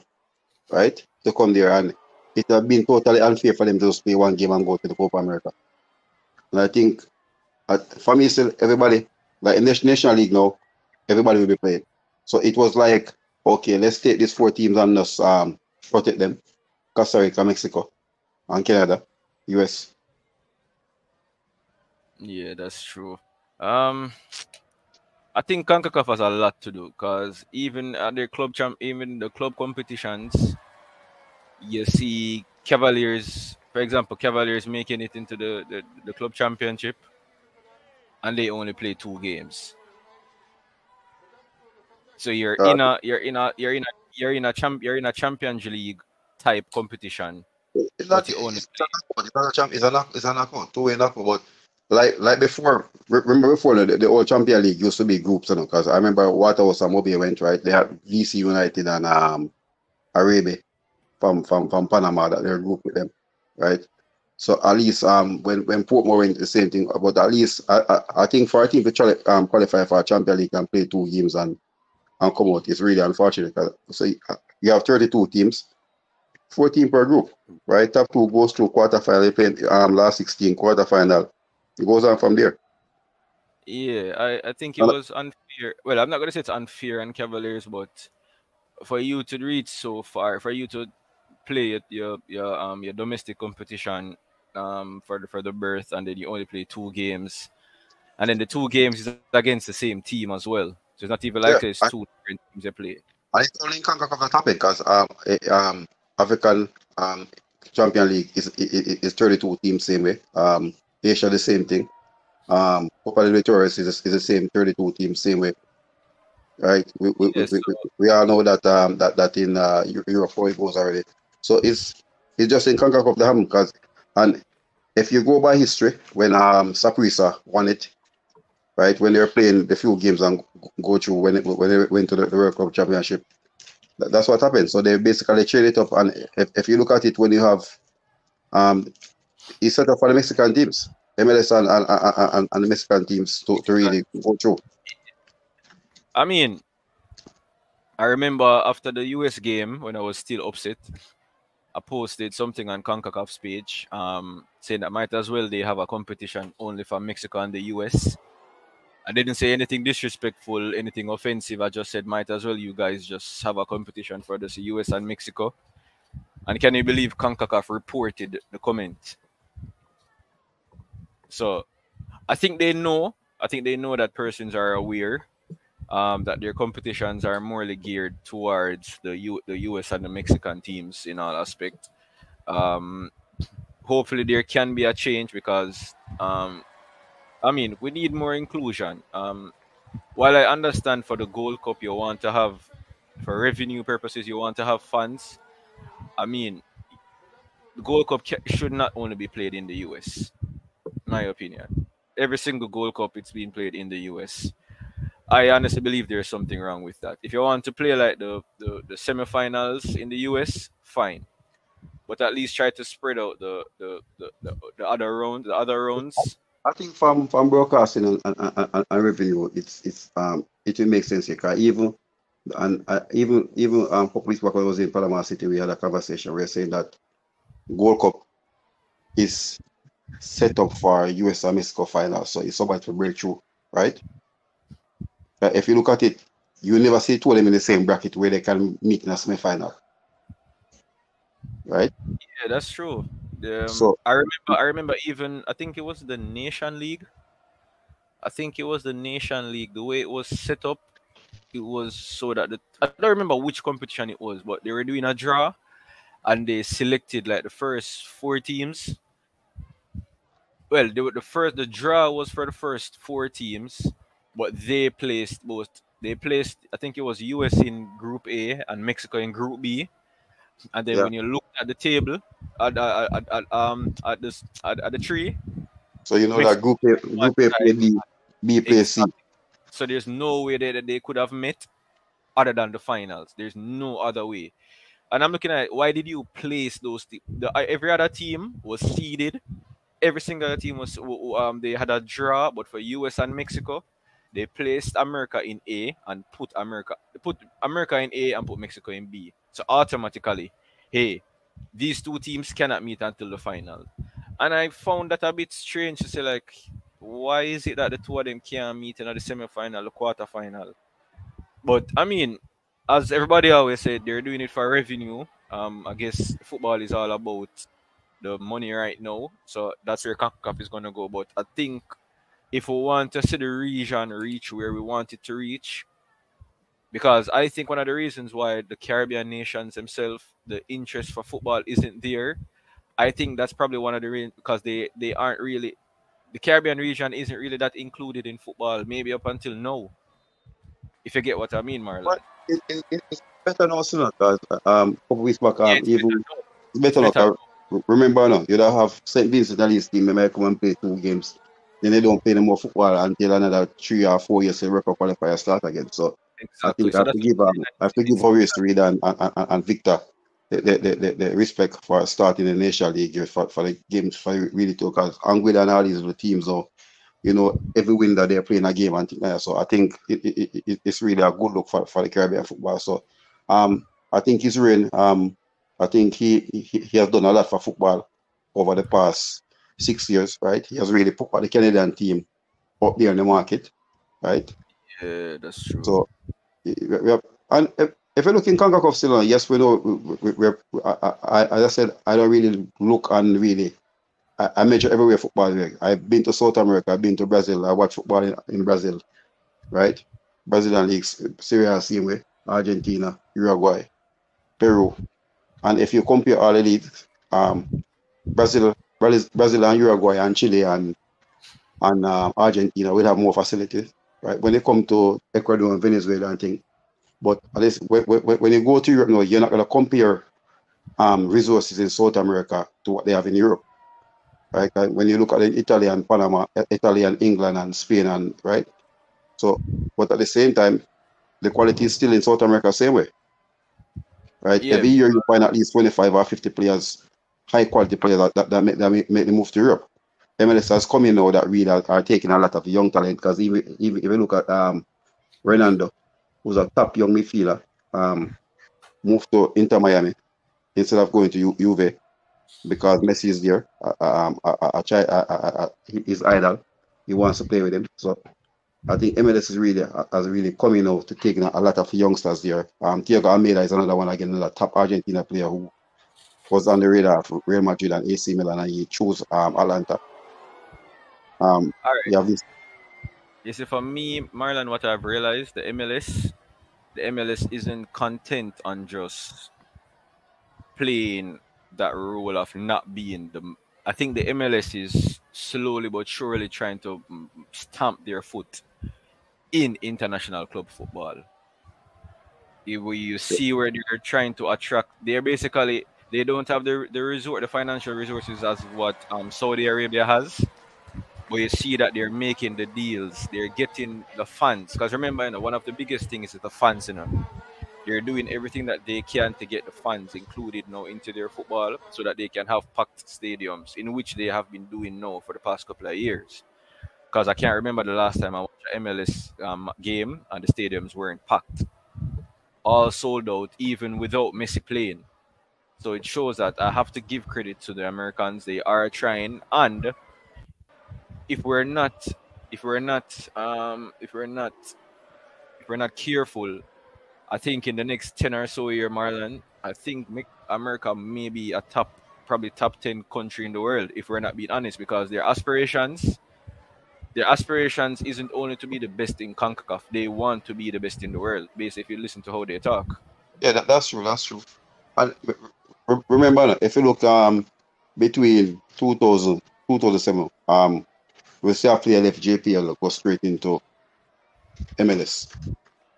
right? To come there and it had been totally unfair for them to just play one game and go to the Copa America. And I think uh, for me still everybody like in the National League now, everybody will be playing. So it was like, okay, let's take these four teams and just um protect them. Costa Rica, Mexico, and Canada. US. Yeah, that's true. Um, I think CONCACAF has a lot to do because even at the club champ, even the club competitions, you see Cavaliers, for example, Cavaliers making it into the, the, the club championship, and they only play two games. So you're Uh, in a you're in a you're in a you're in a champ you're in a Champions League type competition. It's not, But you own it's not a knockout. It's not a champ. It's a. It's. Two way knockout. But like like before, remember before the, the old Champion League used to be groups, you know. Because I remember Waterhouse and MoBay went right. They had DC United and um Arabi from from from Panama that they're group with them, right? So at least um when when Portmore went the same thing. But at least I I, I think for a team to try, um qualify for a Champion League and play two games and and come out is really unfortunate. So you- you have 32 teams, 14 per group right? Top two goes to quarterfinal, um last 16 quarterfinal. It goes on from there. Yeah, I, I think it Well, was unfair. Well, I'm not gonna say it's unfair on Cavaliers, but for you to reach so far, for you to play your your, your um your domestic competition um for the for the berth, and then you only play two games, and then the two games is against the same team as well. So it's not even like Yeah, it's I- two different teams they play. And it's only in CONCACAF that topic because um, um, African um, Champion League is, is, is 32 teams same way. Um, Asia the same thing. Um, Copa Libertadores is, is the same 32 teams same way. Right? We, we, Yes, we, we, we all know that um, that that in uh, Eu- Europe how it goes already. So it's it's just in CONCACAF that happen because and if you go by history, when um Saprissa won it, right when they were playing the few games and go through when it when they went to the, the World Cup Championship. That- That's what happened. So they basically trade it up, and if, if you look at it, when you have, um, it's set up for the Mexican teams, MLS and and, and, and- and the Mexican teams to, to really go through. I mean, I remember after the US game when I was still upset, I posted something on CONCACAF's page, um, saying that might as well they have a competition only for Mexico and the US. I didn't say anything disrespectful, anything offensive. I just said might as well you guys just have a competition for the US and Mexico. And can you believe CONCACAF reported the comment? So I think they know. I think they know that persons are aware um, that their competitions are morely geared towards the U- the US and the Mexican teams in all aspect. Um, hopefully, there can be a change because, um, I mean, we need more inclusion. Um, while I understand for the Gold Cup, you want to have, for revenue purposes, you want to have funds. I mean, the Gold Cup should not only be played in the US, In my opinion. Every single Gold Cup, it's being played in the US. I honestly believe there's something wrong with that. If you want to play like the, the, the semifinals in the US, fine. But at least try to spread out the the, the, the, the other round the other rounds. I think from from broadcasting and, and, and, and revenue, it's it's um it will make sense here. even and uh, even even um when I was in Panama City, we had a conversation. We were saying that Gold Cup is set up for US and Mexico final, so it's somebody to break through, right? If you look at it, you never see two of them in the same bracket where they can meet in a semi-final, right? Yeah, that's true. Um, So I remember. I remember even. I think it was the Nation League. I think it was the Nation League. The way it was set up, it was so that the I don't remember which competition it was, but they were doing a draw, and they selected like the first four teams. Well, they were the first. The draw was for the first four teams, but they placed both. They placed. I think it was US in Group A and Mexico in Group B. And then yeah. when you look at the table, at, at, at, at um at this at, at the tree, So you know that group A, group A play. B, B play C. So there's no way that that they could have met other than the finals. There's no other way. And I'm looking at why did you place those? The, uh, every other team was seeded. Every single team was um they had a draw, but for US and Mexico, they placed America in A and put America put America in A and put Mexico in B. So automatically, hey, these two teams cannot meet until the final. And I found that a bit strange to say like, why is it that the two of them can't meet in the semi-final, the quarter-final? But I mean, as everybody always said, they're doing it for revenue. Um, I guess football is all about the money right now, so that's where CONCACAF is gonna go. But I think if we want to see the region reach where we want it to reach, because I think one of the reasons why the Caribbean nations themselves, the interest for football isn't there. I think that's probably one of the reasons because they they aren't really the Caribbean region isn't really that included in football, maybe up until now. If you get what I mean, Marlon. But it, it, it- it's better now, so because um, a couple weeks back, Yeah, um, it's even better now. it's better now. Remember now, you don't have St. Vincent and his team. They might come and play two games. Then they don't play no more football until another three or four years. The record qualifier start again. So I Exactly. think I So have to give um, I have to give Horace Reed and, and, and, Victor the, the, the, the, respect for starting the National League for, for the games for really to because Anguilla and all these other teams so you know every win that they're playing a game and like. So I think it, it, it, it's really a good look for, for the Caribbean football. So um I think his reign um I think he, he he has done a lot for football over the past six years, right? He has really put the Canadian team up there in the market, right? Yeah, that's true. So, we have, and if, if you look in CONCACAF still, on, yes, we know. We, we, we, I, I, as I said, I don't really look and really. I, I measure everywhere football. I've been to South America. I've been to Brazil. I watch football in, in Brazil, right? Brazilian leagues, Serie A, same way. Argentina, Uruguay, Peru, and if you compare all the leagues, um, Brazil, Brazil, Brazil and Uruguay and Chile and and um, Argentina will have more facilities, right? When they come to Ecuador and Venezuela and things. But at least when, when, when you go to Europe, no, you're not going to compare um, resources in South America to what they have in Europe, right? And when you look at Italy and Panama, eh, Italy and England and Spain and right. So, but at the same time, the quality is still in South America same way, right? Yeah. Every year you find at least 25 or 50 players, high quality players that, that, that, make, that make, make the move to Europe. MLS has come in now that really are, are taking a lot of young talent because even, even if you look at um, Renando, who's a top young midfielder, um, moved to Inter Miami instead of going to U- Juve because Messi is there. Uh, um, a, a, his idol. He wants to play with him. So I think MLS is really uh, has really coming out to taking a, a lot of youngsters there. Um, Thiago Almada is another one again, another top Argentina player who was on the radar for Real Madrid and AC Milan, and he chose um, Atlanta. Um, All right. you have this You see, for me, Marlon, what I've realized, the MLS, the MLS isn't content on just playing that role of not being the. I think the MLS is slowly but surely trying to mm, stamp their foot in international club football. If we- you see where they're trying to attract, they're basically they don't have the the resort, the financial resources as what um Saudi Arabia has but you see that they're making the deals, they're getting the funds. Because remember, you know, one of the biggest things is the funds, you know. They're doing everything that they can to get the funds included now into their football so that they can have packed stadiums, in which they have been doing now for the past couple of years. Because I can't remember the last time I watched an MLS um, game and the stadiums weren't packed. All sold out, even without Messi playing. So it shows that I have to give credit to the Americans. They are trying, and if we're not if we're not um if we're not if we're not careful i think in the next 10 or so year marlon i think america may be a top probably top 10 country in the world if we're not being honest because their aspirations their aspirations isn't only to be the best in CONCACAF they want to be the best in the world basically if you listen to how they talk Yeah, that, that's true. That's true. And re- re- remember, if you look um between 2000 2007, um, we see a player left JPL go straight into MLS,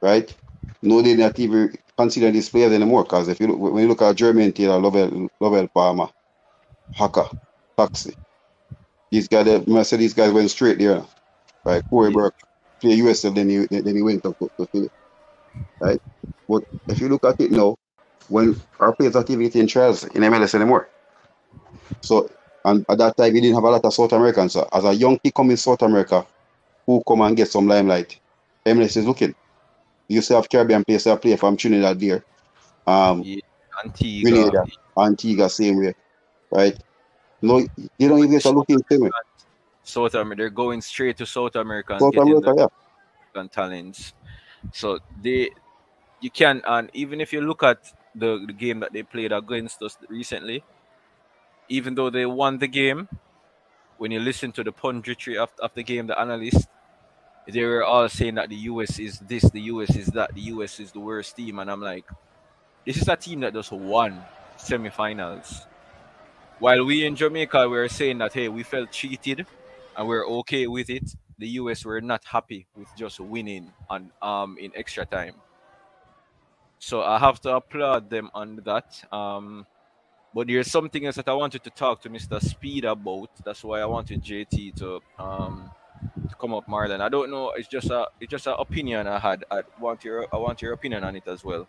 right? No, they not even consider these players anymore. Because if you look, when you look at Jermaine Taylor, Lovell, Lovell Palmer, Haka, Taxi, these guys, I say these guys went straight there, right? Corey Burke play USL, then he then he went up to, to Philly, right? But if you look at it now, when our players are not even getting trials in MLS anymore. So and at that time we didn't have a lot of South Americans. So as a young kid coming South America, who come and get some limelight, MLS is looking. You still have Caribbean players that play from Trinidad there. Um yeah, Antigua Grenada, Antigua, same way. Right? No, they don't even get a look in same way. South America they're going straight to South America and South getting America, the yeah. Talents so they you can and even if you look at the, the game that they played against us recently even though they won the game when you listen to the punditry of, of the game the analysts they were all saying that the US is this, the US is that, the US is the worst team, and I'm like, this is a team that just won semifinals. While we in Jamaica we were saying that hey, we felt cheated and we're okay with it, the US were not happy with just winning on um in extra time. So I have to applaud them on that. Um, but there's something else that I wanted to talk to Mr. Speed about. That's why I wanted JT to um to come up, Marlon. I don't know. It's just a it's just an opinion I had. I want your I want your opinion on it as well.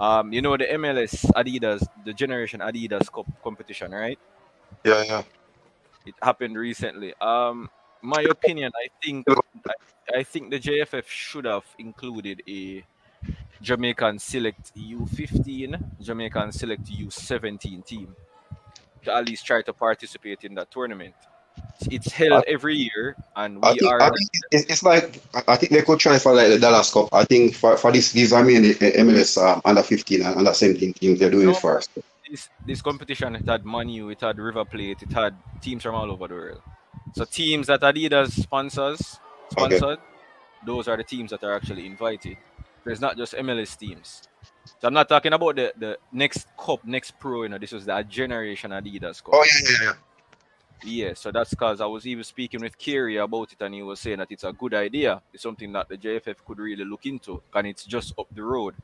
Um, you know the MLS Adidas, the Generation Adidas Cup competition, right? Yeah, yeah. It happened recently. Um, my opinion, I think I, I think the JFF should have included a Jamaican Select U15, Jamaican Select U17 team to at least try to participate in that tournament. It's held every year, and I we think, are I think it's, it's like I- I think they could try for like the Dallas Cup. I think for, for this these are mainly uh, MLS um, under 15 and under 17 teams. They're doing No. it first. this this competition. It had Manu, it had River Plate, it had teams from all over the world. So teams that Adidas sponsors Okay. sponsored, those are the teams that are actually invited. There's not just MLS teams. So I'm not talking about the, the next cup, next pro, you know, this was the generation Adidas Cup. Oh yeah, yeah, yeah. Yeah, so that's because I was even speaking with Kerry about it, and he was saying that it's a good idea. It's something that the JFF could really look into, and it's just up the road.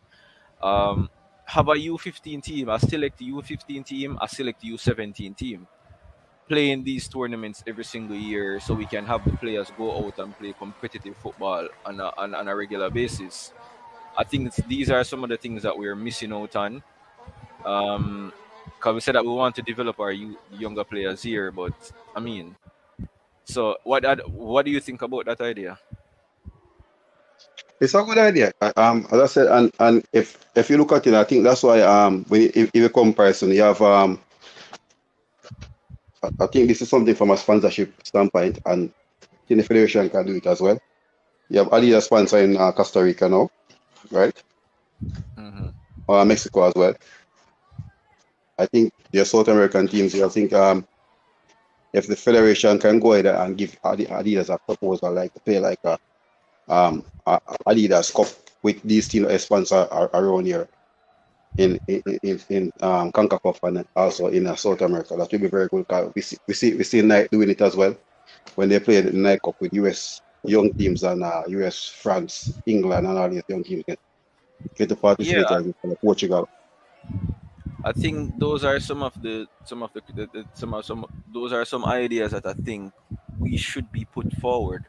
Um, have a U15 team, a select U15 team, a select U17 team, playing these tournaments every single year, so we can have the players go out and play competitive football on a, on, on a regular basis. I think these are some of the things that we're missing out on. Um, because we said that we want to develop our younger players here, but I mean, so what what do you think about that idea? It's a good idea. Um, as I said, and and if if you look at it, I think that's why um when you, if, you comparison, you have um. I, I think this is something from a sponsorship standpoint, and the federation can do it as well. You have Adidas sponsoring uh, Costa Rica now, right? Mm-hmm. uh, Mexico as well. I think the South American teams. I think um, if the federation can go ahead and give Adi- Adidas a proposal, like to play like a um a- Adidas Cup with these teams as sponsor ar- around here in in in, in um CONCACAF and also in uh, South America, that will be very good. 'cause we see we see we see Nike doing it as well when they play the Nike Cup with US young teams and uh, US, France, England, and all these young teams get get to participate Yeah. as well, Portugal. I think those are some of the some of the, the, the some of some those are some ideas that I think we should be put forward.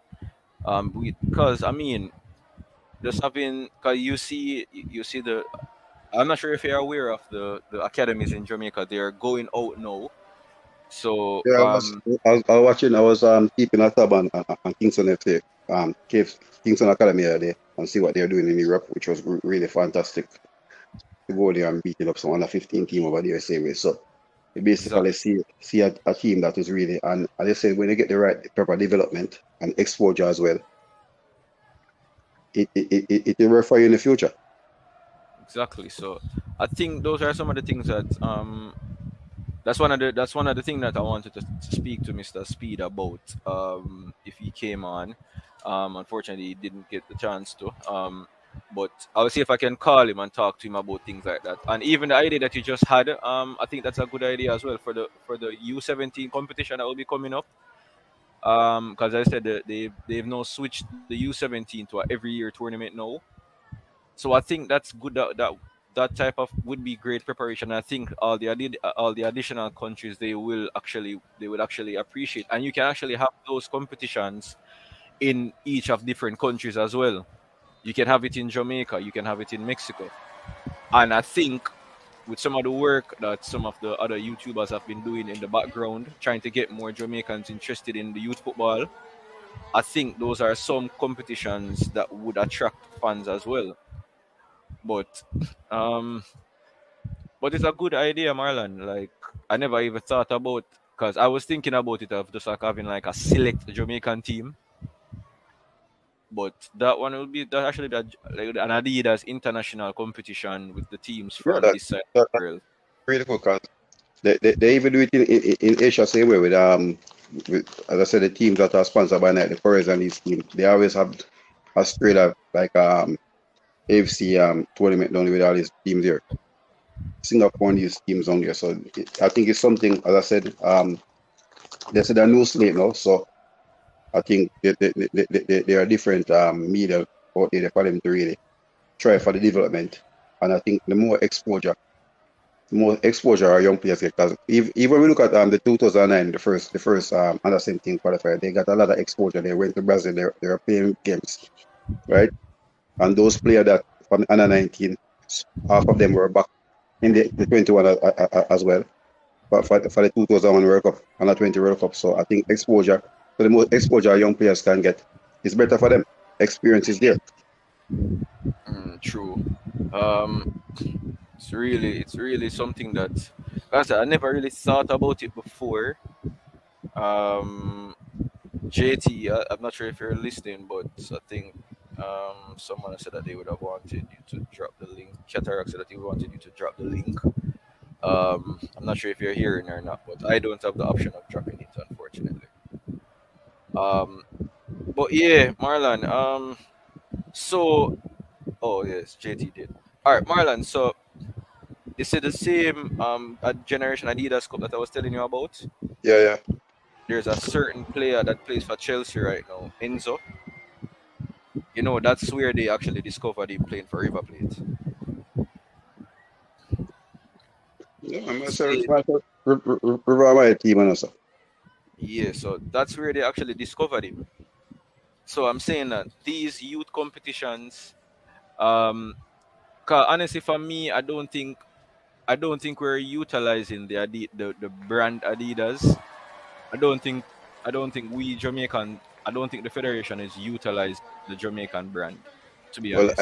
Um, because I mean, just having because you see you see the I'm not sure if you're aware of the the academies in Jamaica. They're going out now. So Yeah, I was, um, I was, I was watching. I was um keeping a tab on, on, on Kingston FC, um, Kingston Academy the other day, and see what they're doing in Europe, which was really fantastic. To go there and beating up some under 15 team over there, same way. So you basically see see a, a team that is really, and as I said, when they get the right proper development and exposure as well, it it, it, it will work for you in the future. Exactly. So I think those are some of the things that um that's one of the that's one of the things that I wanted to, to speak to Mr. Speed about. Um, if he came on, um, unfortunately he didn't get the chance to. Um, but I'll see if I can call him and talk to him about things like that. And even the idea that you just had, um, I think that's a good idea as well for the for the U17 competition that will be coming up. Um, because I said they they've now switched the U17 to a every year tournament now. So I think that's good that, that that type of would be great preparation. I think all the all the additional countries they will actually they would actually appreciate, and you can actually have those competitions in each of different countries as well. You can have it in Jamaica, you can have it in Mexico, and I think with some of the work that some of the other YouTubers have been doing in the background, trying to get more Jamaicans interested in the youth football, I think those are some competitions that would attract fans as well. But um but it's a good idea, Marlon. Like I never even thought about because I was thinking about it of just like having like a select Jamaican team. But that one will be that actually that like an Adidas international competition with the teams from Yeah, that- this side that- of world. Really cool, they, they, they even do it in, in, in Asia same way with um with, as I said the teams that are sponsored by Nike, the Forest and these teams, they always have a straight up like um AFC um tournament done with all these teams there. Singapore and these teams on there. So it, I think it's something as I said, um they said a new slate now, so I think there are different um media out there for them to really try for the development. And I think the more exposure the more exposure our young players get. Because if, even we look at um, the 2009, the first the first um, under 17 qualifier, they got a lot of exposure. They went to Brazil, they, they were playing games, right? And those players that from under 19, half of them were back in the, the 21 a- a- a- as well. But for, for the 2001 World Cup, under 20 World Cup. So I think exposure, so the more exposure young players can get, is better for them. Experience is there. Mm, true. Um, it's really, it's really something that, I I never really thought about it before. Um, JT, I, am not sure if you're listening, but I think um, someone said that they would have wanted you to drop the link. Cataract said that he wanted you to drop the link. Um, I'm not sure if you're hearing or not, but I don't have the option of dropping it, unfortunately. Um, but yeah, Marlon. Um, so, oh yes, JT did. All right, Marlon. So, is it the same um generation Adidas Cup that I was telling you about? Yeah, yeah. There's a certain player that plays for Chelsea right now, Enzo. You know, that's where they actually discovered him playing for River Plate. Yeah, I'm gonna say River my team and also. Yeah, so that's where they actually discovered him. So I'm saying that these youth competitions, um, honestly for me, I don't think, I don't think we're utilizing the Adi- the, the brand Adidas. I don't think, I don't think we Jamaican, I don't think the federation is utilizing the Jamaican brand. To be Well, honest,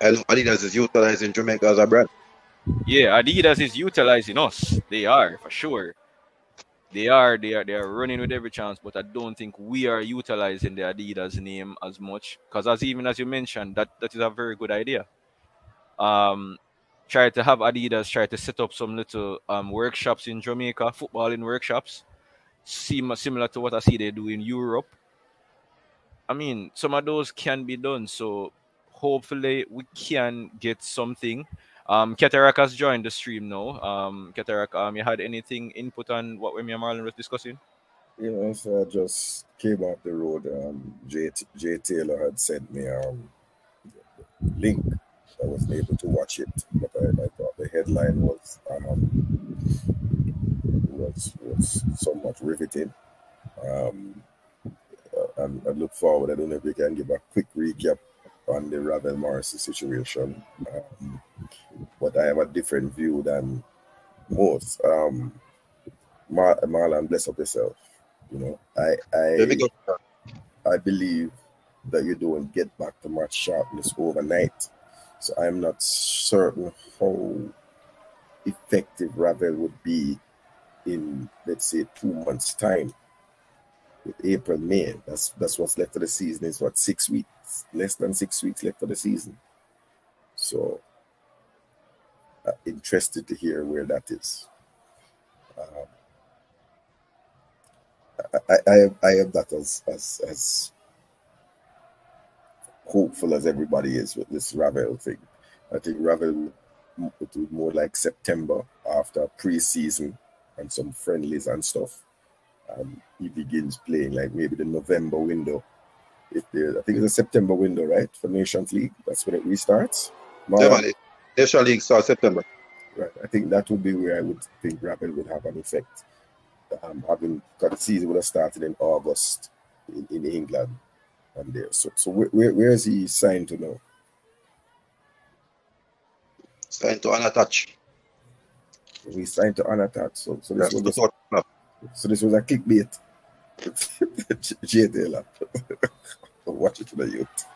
I I know Adidas is utilizing Jamaica as a brand. Yeah, Adidas is utilizing us. They are for sure. They are, they are, they are running with every chance, but I don't think we are utilizing the Adidas name as much. Because as even as you mentioned, that that is a very good idea. Um, try to have Adidas try to set up some little um workshops in Jamaica, footballing workshops, sim- similar to what I see they do in Europe. I mean, some of those can be done. So hopefully we can get something. Um, Ketarak has joined the stream now. Um, Ketarak, um, you had anything input on what me and Marlon was discussing? Know, so I just came off the road. Um, Jay, Jay Taylor had sent me um link. I wasn't able to watch it, but I, I thought the headline was um was was somewhat riveting. Um, and I look forward. I don't know if we can give a quick recap on the Ravel Morrison situation. Um, but I have a different view than most. Um, Mar- Marlon, bless up yourself. You know, I I. I believe that you don't get back to match sharpness overnight. So I'm not certain how effective Ravel would be in let's say two months' time. With April, May. That's that's what's left of the season. Is what six weeks, less than six weeks left of the season. So uh, interested to hear where that is. Um, I, I, have, I have that as, as as hopeful as everybody is with this Ravel thing. I think Ravel was more like September after pre-season and some friendlies and stuff. Um, he begins playing like maybe the November window. If there, I think it's a September window, right, for Nations League. That's when it restarts. Yeah, Nations League starts September. Right. I think that would be where I would think Ravel would have an effect. Um, having got the season would have started in August in, in England and there. So, so where, where, where is he signed to now? Signed to unattached. He signed to unattached. So, so this That's was the thought. So this was a clickbait. J Taylor. Watch it to the youth.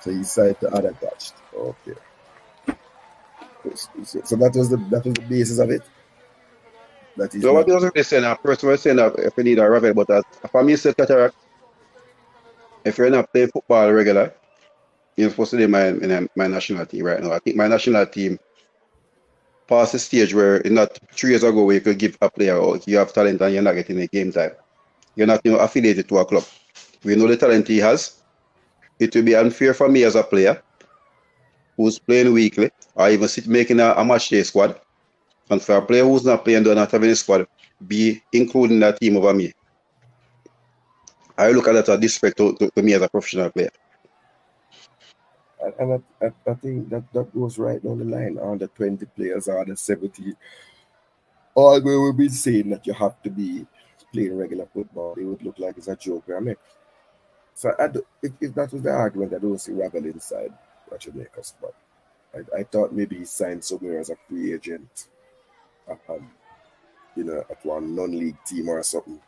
So he signed to unattached. Okay. So, so that was the that was the basis of it. That is So what was they saying? A person was saying that if you need a Ravel, but as for me, say cataract, if you're not playing football regular, you're supposed to be my, my national team right now. I think my national team past the stage where it's not three years ago where you could give a player or you have talent and you're not getting the game time. You're not you know, affiliated to a club. We know the talent he has. It will be unfair for me as a player who's playing weekly or even sit, making a, a match day squad. And for a player who's not playing or not having a squad, be included in that team over me. I look at that as disrespect to, to, to me as a professional player. And- I, I, I think that that goes right down the line. Under 20 players, under 70. All we will be saying that you have to be playing regular football. It would look like it's a joke. I mean, so I do, if, if that was the argument, I don't see Ravel inside a Jamaica squad. I, I thought maybe he signed somewhere as a free agent, um, you know, at one non-league team or something.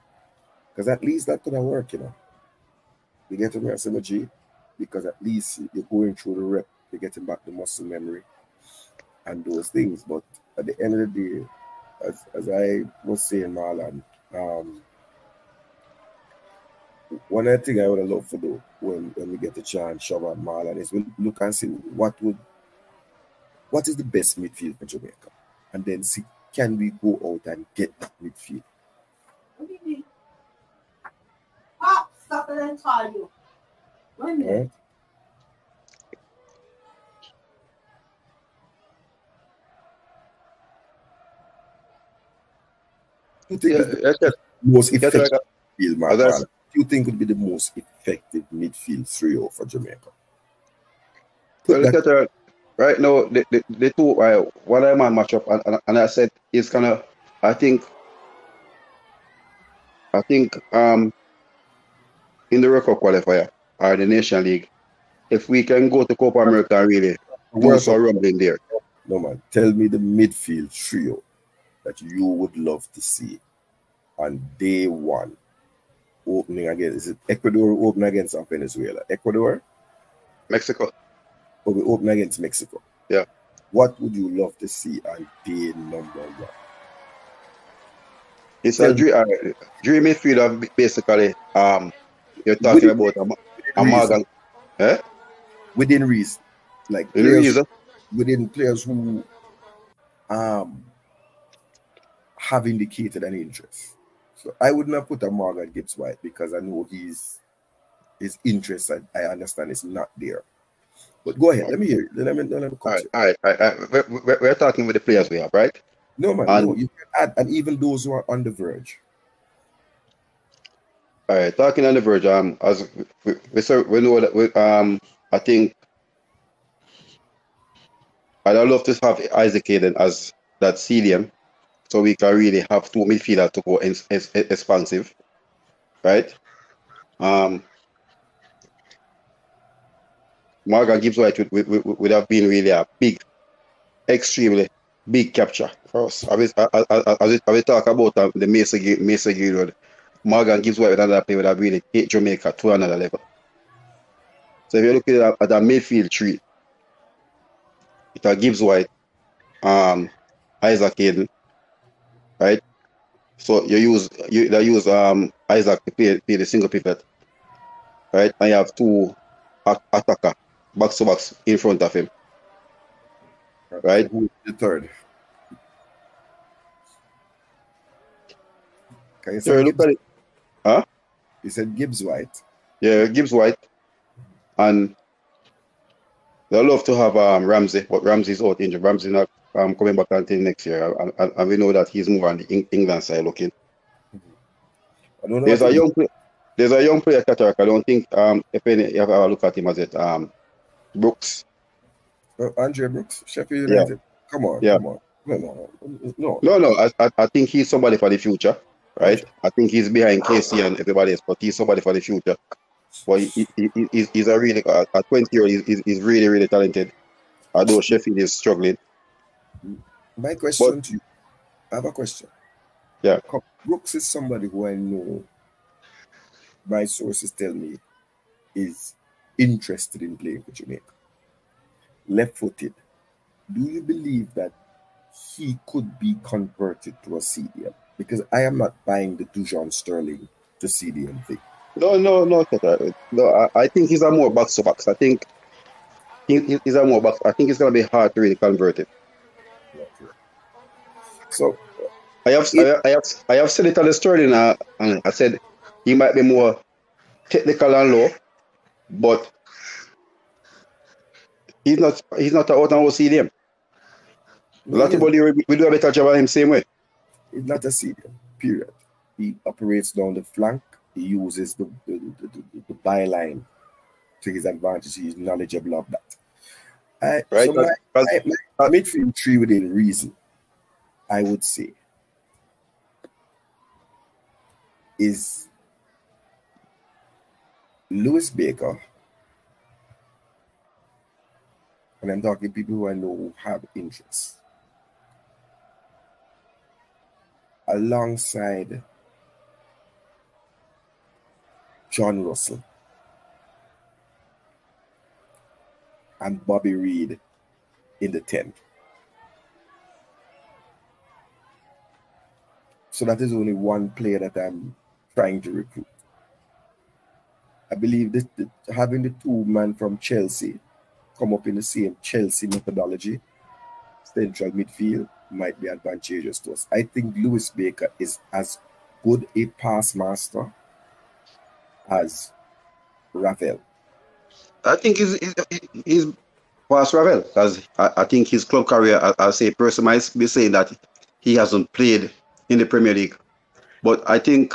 Because at least that could have worked, you know. You get to him as G, because at least you're going through the rep, you're getting back the muscle memory and those things. But at the end of the day, as, as I was saying, Marlon, um, one other thing I would have loved to do when, when we get the chance, Shava and Marlon, is we look and see what would what is the best midfield for Jamaica, and then see can we go out and get that midfield. What do you mean? Pop, stop it and you. Wait a minute. You think Yeah, the that's most effective like midfield, As I You think would be the most effective midfield trio for Jamaica? Well, Put that, at right now the, the, the two uh, one of man match up and, and, and I said it's gonna I think I think um in the record qualifier or the Nation League, if we can go to Copa America really World some rumbling there. no man. Tell me the midfield trio that you would love to see on day one opening against. Is it Ecuador opening against Venezuela? Ecuador Mexico. or we open against Mexico? Yeah. What would you love to see on day number one? It's Tell a dream, uh, dream midfielder basically. Um, you're talking about a, Ma- within a reason. Morgan, eh? Within reason. Like In players reason, within players who um have indicated an interest. So I would not put a Morgan Gibbs White because I know he's his interest I, I understand is not there. But go ahead, let me hear it. Let me, let me all right, all right, all right. all right. We're, we're, we're talking with the players we have, right? No man, And no, you can add and even those who are on the verge. All right, talking on the verge, um, as we, we, we know that we, um, I think I'd love to have Isaac Hayden as that CDM, so we can really have two midfielders to go ins- ins- expansive, right? Um, Morgan Gibbs White would, would, would- have been really a big, extremely big capture for us. As we, we, as we talk about uh, the Mesa Mesa Gill Morgan Gibbs White with another player would have really take Jamaica to another level. So if you're looking at, at a midfield tree, it are Gibbs White, um, Isaac Hayden, right? So you use you they use um Isaac to play, play the single pivot, right? And you have two attacker box to box in front of him, right? The third? Can you So say look at it. Huh? You said Gibbs White. Yeah, Gibbs White. And they love to have um, Ramsey, but Ramsey's out injured. Ramsey not um, coming back until next year. And, and, and we know that he's more on the Eng- England side looking. I don't know. There's a young player. There's a young player, Katarek. I don't think um if any if I look at him as it um Brooks. uh, Andre Brooks, Sheffield Yeah. United. Come on, Yeah. come on. No, no, no. no. No, no, I, I, I think he's somebody for the future, right? I think he's behind Kasey and everybody else, but he's somebody for the future. But he, he, he, he's, a really at at 20 years, he's, he's, he's really really talented. Although Sheffield is struggling. My question to you, I have a question. Yeah. Brooks is somebody who I know, my sources tell me, is interested in playing for Jamaica. Left footed. Do you believe that he could be converted to a CDM? Because I am not buying the Dujon Sterling to CDM thing. No, no, no, no. I, I think he's a more box to box. I think he, he- he's a more box. I think it's gonna be hard to really convert it. So I have, I have, I have, I have said it on the uh, and I said he might be more technical and low, but he's not. He's not out and out CDM. A lot of people we we do a better job of him same way. He's not a CDM, period. He operates down the flank. He uses the, the, the, the, the byline to his advantage. He's knowledgeable of that. I, Right, So my, that's- my, my midfield three within reason, I would say, is Lewis Baker. And I'm talking people who I know who have interests. Alongside John Russell and Bobby Reid in the 10. So that is only one player that I'm trying to recruit. I believe that having the two men from Chelsea come up in the same Chelsea methodology, central midfield, might be advantageous to us. I think Lewis Baker is as good a pass master as Rafael. I think he's he's, he's past Ravel because I, I think his club career. I, I'll say person might be saying that he hasn't played in the Premier League, but I think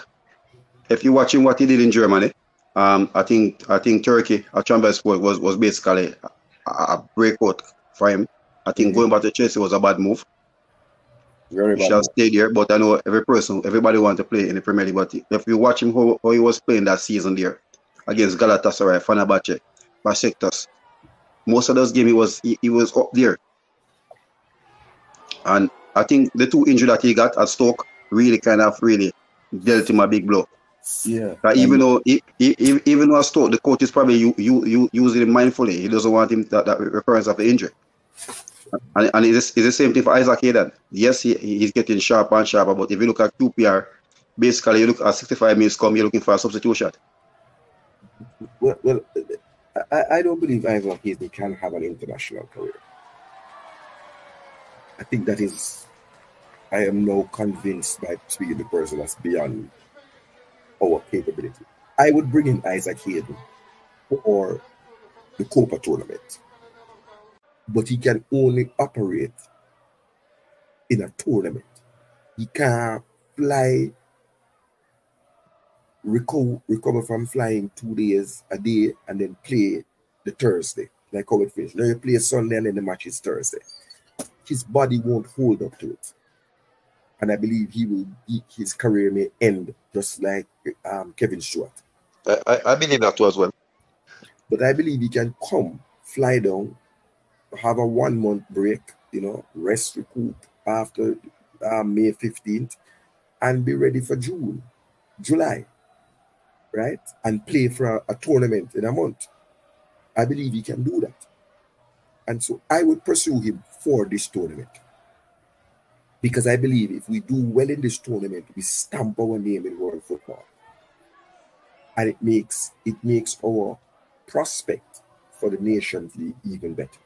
if you're watching what he did in Germany, um, I think I think Turkey at Sport was was basically a, a breakout for him. I think going back to Chelsea was a bad move. Very He shall stay there, but I know every person, everybody want to play in the Premier League. But if you watch him how, how he was playing that season there against Galatasaray, Fenerbahce, Besiktas, most of those games he was he, he was up there. And I think the two injury that he got at Stoke really kind of really dealt him a big blow. Yeah. Uh, even though he, he, he- even though at Stoke the coach is probably you, you, you using him mindfully, he doesn't want him that, that recurrence of the injury. And, and it's, it's the same thing for Isaac Hayden. Yes, he, he's getting sharper and sharper, but if you look at QPR, basically you look at 65 minutes come, you're looking for a substitution. Well, well I, I don't believe Isaac Hayden can have an international career. I think that is, I am now convinced by speaking the person that's beyond our capability. I would bring in Isaac Hayden for the Copa tournament, but he can only operate in a tournament. He can't fly, recover, recover from flying two days a day and then play the Thursday, like how it finished. Now you play Sunday and then the match is Thursday. His body won't hold up to it. And I believe he will, he, his career may end just like um, Kevin Stewart. I, I, I believe that too as well. But I believe he can come, fly down, have a one month break, you know, rest, recoup after um, May 15th, and be ready for June, July, right? And play for a, a tournament in a month. I believe he can do that. And so I would pursue him for this tournament. Because I believe if we do well in this tournament, we stamp our name in world football. And it makes it makes our prospect for the Nations League even better.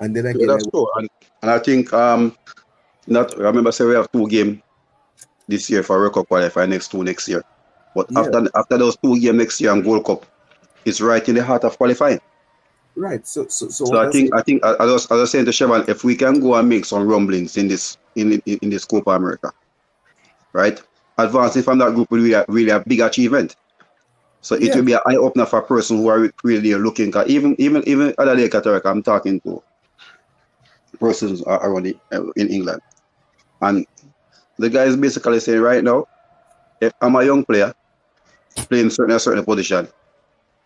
And then Yeah, that's I- true. And, and I think um not I remember say we have two game this year for World Cup qualify next two next year. But Yeah. after after those two games next year and Gold Cup, it's right in the heart of qualifying. Right. So so so, So I think saying- I think as I was, as I was saying to Chevan, if we can go and make some rumblings in this in in, in this Copa America, right? Advancing from that group will be a, really a big achievement. So it Yeah. will be an eye opener for a person who are really looking. 'cause even even even other day, Qatar, I'm talking to persons are around the, uh, in England, and the guy is basically saying right now, if I'm a young player playing certain a certain position,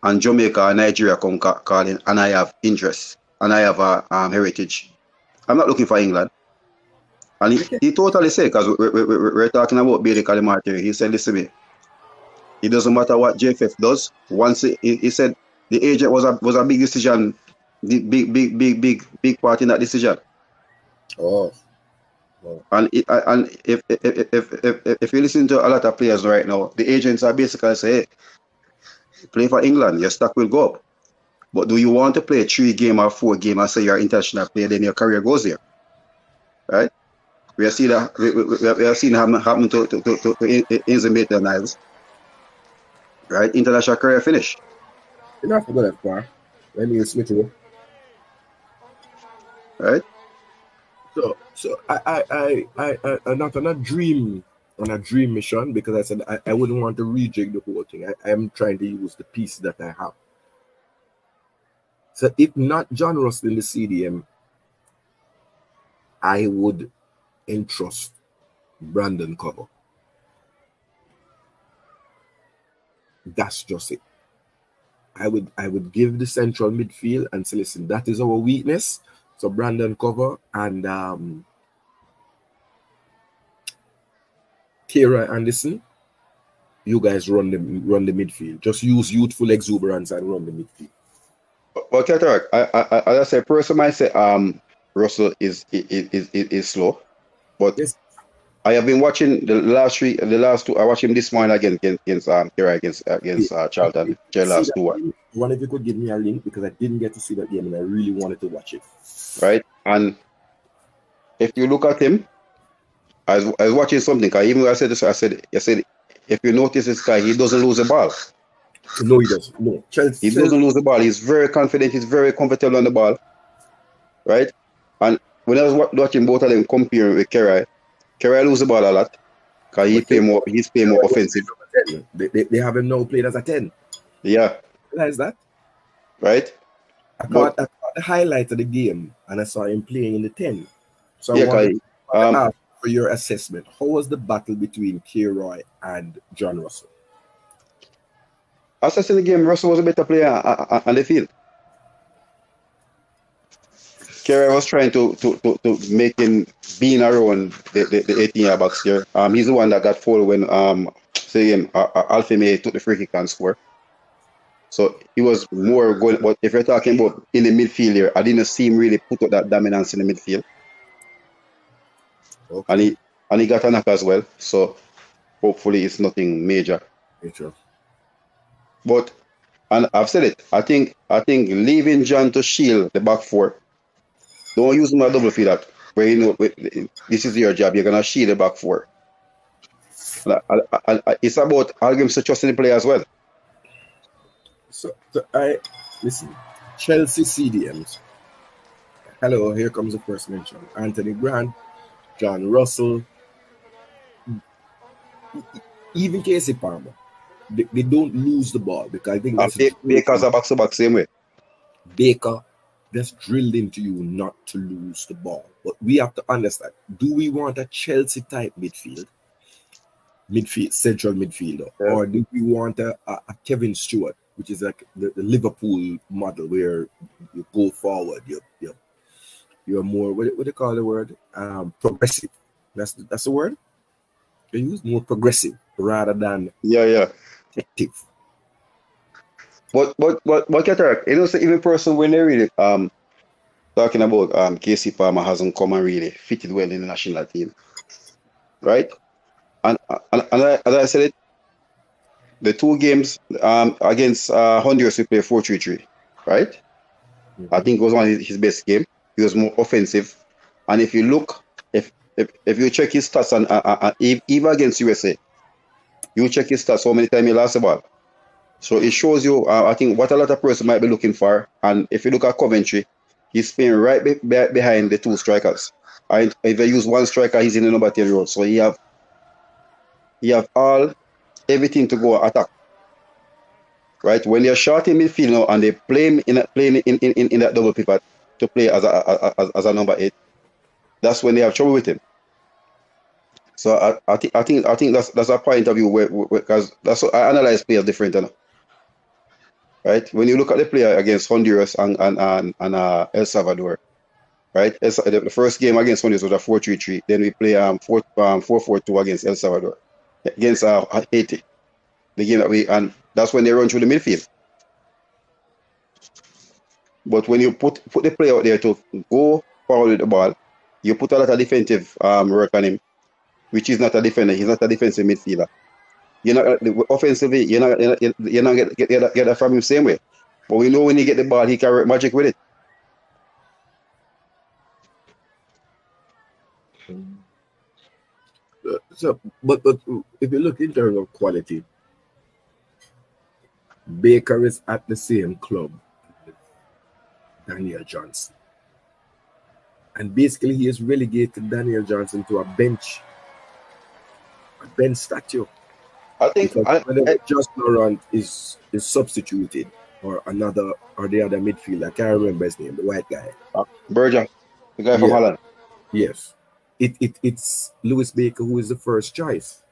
and Jamaica and Nigeria come ca- calling, and I have interest and I have a um, heritage. I'm not looking for England. And he, he totally said, because we're, we're, we're, we're talking about Bailey Cadamarteri, he said, listen to me, it doesn't matter what JFF does. Once he, he said the agent was a was a big decision, big, big, big, big, big part in that decision. Oh. And it, and if if, if if if you listen to a lot of players right now, the agents are basically say, hey, play for England, your stock will go up. But do you want to play three game or four game and say you're an international player, then your career goes there, right? We have seen that we, we, we have- seen happen, happen to to to, to, to In- In- Enzo Niles, right? International career finish. You don't have that far. Let me Smith you. Right? So so I I I I, I not on a dream on a dream mission because I said I, I wouldn't want to rejig the whole thing. I, I'm trying to use the piece that I have. So if not John Russell in the CDM, I would entrust Brandon Cover. That's just it. I would I would give the central midfield and say, listen, that is our weakness. So Brandon Cover and um Karoy Anderson, you guys run the run the midfield. Just use youthful exuberance and run the midfield. Well, Cataract, I, I, I, as I said, person might say um Russell is is is, is, is slow, but I have been watching the last three, the last two. I watched him this morning again against, against um here against against uh, Charlton. See last two, one. One if you could give me a link because I didn't get to see that game and I really wanted to watch it. right? And if you look at him, I was, I was watching something. 'cause even I said this, I said, I said, if you notice this guy, he doesn't lose the ball. No, he doesn't. No, Chelsea. He doesn't lose the ball. He's very confident. He's very comfortable on the ball, right? And when I was watching both of them comparing with Karoy, Karoy lose the ball a lot because he play more. He's playing more offensive. They, they, they have him now played as a 10. Yeah, Realize that? right. I caught, I caught the highlight of the game and I saw him playing in the 10. So Yeah, I to um, ask for your assessment. How was the battle between Roy and John Russell? Assessing the game, Russell was a better player uh, uh, on the field. Kerry was trying to, to, to, to make him being around the, the, the 18 yard box here. Um, he's the one that got fouled when um, say him, uh, uh, Alfie May took the free kick and score. So he was more going, but if you're talking about in the midfield here, I didn't see him really put up that dominance in the midfield. And he and he got a knock as well. So hopefully it's nothing major. Major. But and I've said it. I think I think leaving John to shield the back four. Don't use my double feeder. Where you know this is your job. You're gonna shield the back four. I- I- I- it's about arguing to trust in the player as well. So, so I listen, Chelsea CDMs. Hello, here comes the first mention. Anthony Grant, John Russell, even Kasey Palmer. They, they don't lose the ball because I think that's Ba- Baker's a back to back same way. Baker that's drilled into you not to lose the ball. But we have to understand: do we want a Chelsea type midfield, midfield central midfielder, or do we want a, a, a Kevin Stewart, which is like the, the Liverpool model where you go forward, you you you're more what, what do you call the word? Um, progressive. That's that's the word. They use more progressive rather than Yeah, yeah. effective. But but but but Cataract, you know, so even person when they really um talking about um Kasey Palmer hasn't come and really fitted well in the national team, right? And and, and I, as I said it, the two games um against uh Honduras we played 4-3-3, right? I think it was one of his best game. He was more offensive, and if you look, if if, if you check his stats and uh, uh, uh, even against USA, you check his stats how many times he lost the ball. So it shows you, uh, I think, what a lot of person might be looking for. And if you look at Coventry, he's playing right be- be- behind the two strikers. And if they use one striker, he's in the number 10 role. So he have he have all everything to go attack. Right? When they're short in midfield now and they play him in playing in, in, in, in that double pivot to play as a, as, as a number eight, that's when they have trouble with him. So I, I think I think I think that's that's a point of view where because that's I analyze players different, you. Right? When you look at the player against Honduras and and and, and uh, El Salvador, right? The first game against Honduras was a 4-3-3. Then we play um 4 um 4-4-2 against El Salvador, against uh, Haiti. The game that we and that's when they run through the midfield. But when you put put the player out there to go forward with the ball, you put a lot of defensive um, work on him, which is not a defender. He's not a defensive midfielder. You're not offensively. You're not. You're not, you're not get, get, get, get that from him same way. But we know when he get the ball, he can work magic with it. Uh, So, but, but if you look in terms of quality, Baker is at the same club, Daniel Johnson, and basically he has relegated Daniel Johnson to a bench, a bench statue. I think Because I, Just Laurent is is substituted or another or the other midfielder, I can't remember his name, the white guy. Burger, the guy from Yeah. Holland. Yes. It, it it's Lewis Baker who is the first choice.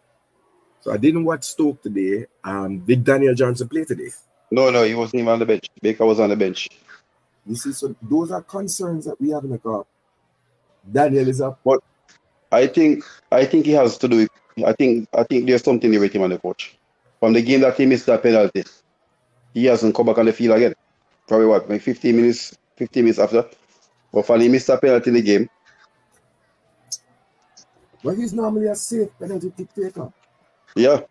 So I didn't watch Stoke today. Um, did Daniel Johnson play today? No, no, he wasn't even on the bench. Baker was on the bench. You see, so those are concerns that we have in the club. Daniel is up. But I think I think he has to do it. I think I think there's something there with him and the coach. From the game that he missed that penalty, he hasn't come back on the field again. Probably what, like 15 minutes, 15 minutes after. But finally he missed that penalty in the game. But he's normally a safe penalty kick taker. Yeah.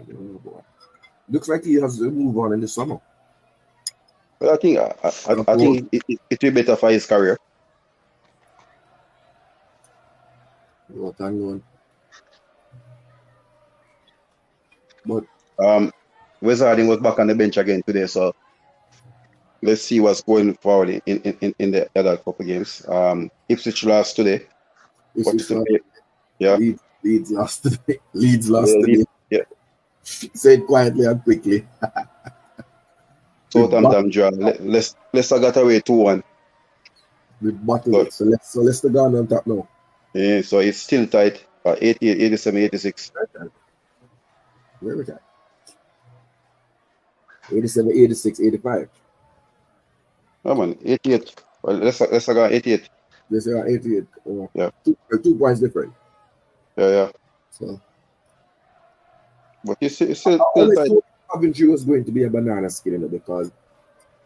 Oh. Looks like he has to move on in the summer. But I think I, I, I think it, it, it will be better for his career. What hang on. But Um, Wes Harding was back on the bench again today, so let's see what's going forward in, in, in, in the other couple games. Um, Ipswich lost today. Ipswich What is the lost. Yeah. Leeds, Leeds lost today. Leeds lost Yeah, today. Leeds- yeah. Say it quietly and quickly. Southampton draw. Le- Leicester Leicester got away 2 1. With bottle. So let's so let's go on top now. Yeah, so it's still tight. Uh, 88, 87, 86. Where was that? 87, 86, 85. Come on, 88. Well, Leicester, Leicester got 88. This is 88. Oh, Yeah. two, uh, two points different. Yeah, yeah. So But it's, still- it's still, tight. Coventry was going to be a banana skin, you know, because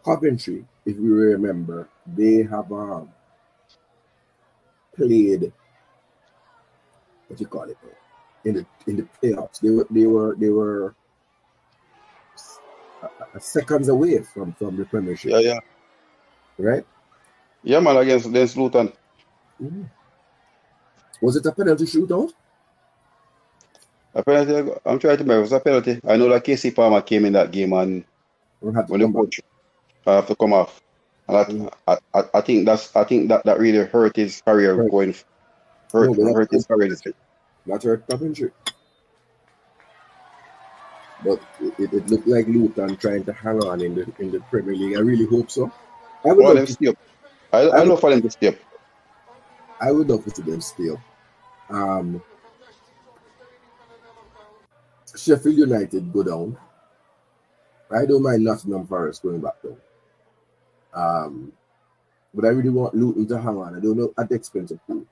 Coventry, if we remember, they have um, played what you call it in the in the playoffs. They were they were they were uh, uh, seconds away from from the Premiership. Yeah, yeah. Right? Yeah, man, against, against Luton. Mhm. Was it a penalty shootout? A penalty, I'm trying to remember. It was a penalty. I know that Kasey Palmer came in that game and when the come back? have to come off. And I, I, I think that's I think that, that really hurt his career Right. going hurt, No, hurt his career. Not hurt Coventry. But it, it, looked like Luton trying to hang on in the in the Premier League. I really hope so. I would Oh, love to, stay up. I, I love for them to stay up. I would love to see them still. Um, Sheffield United go down. I don't mind Nottingham Forest going back down. Um, but I really want Luton to hang on. I don't know at the expense of who.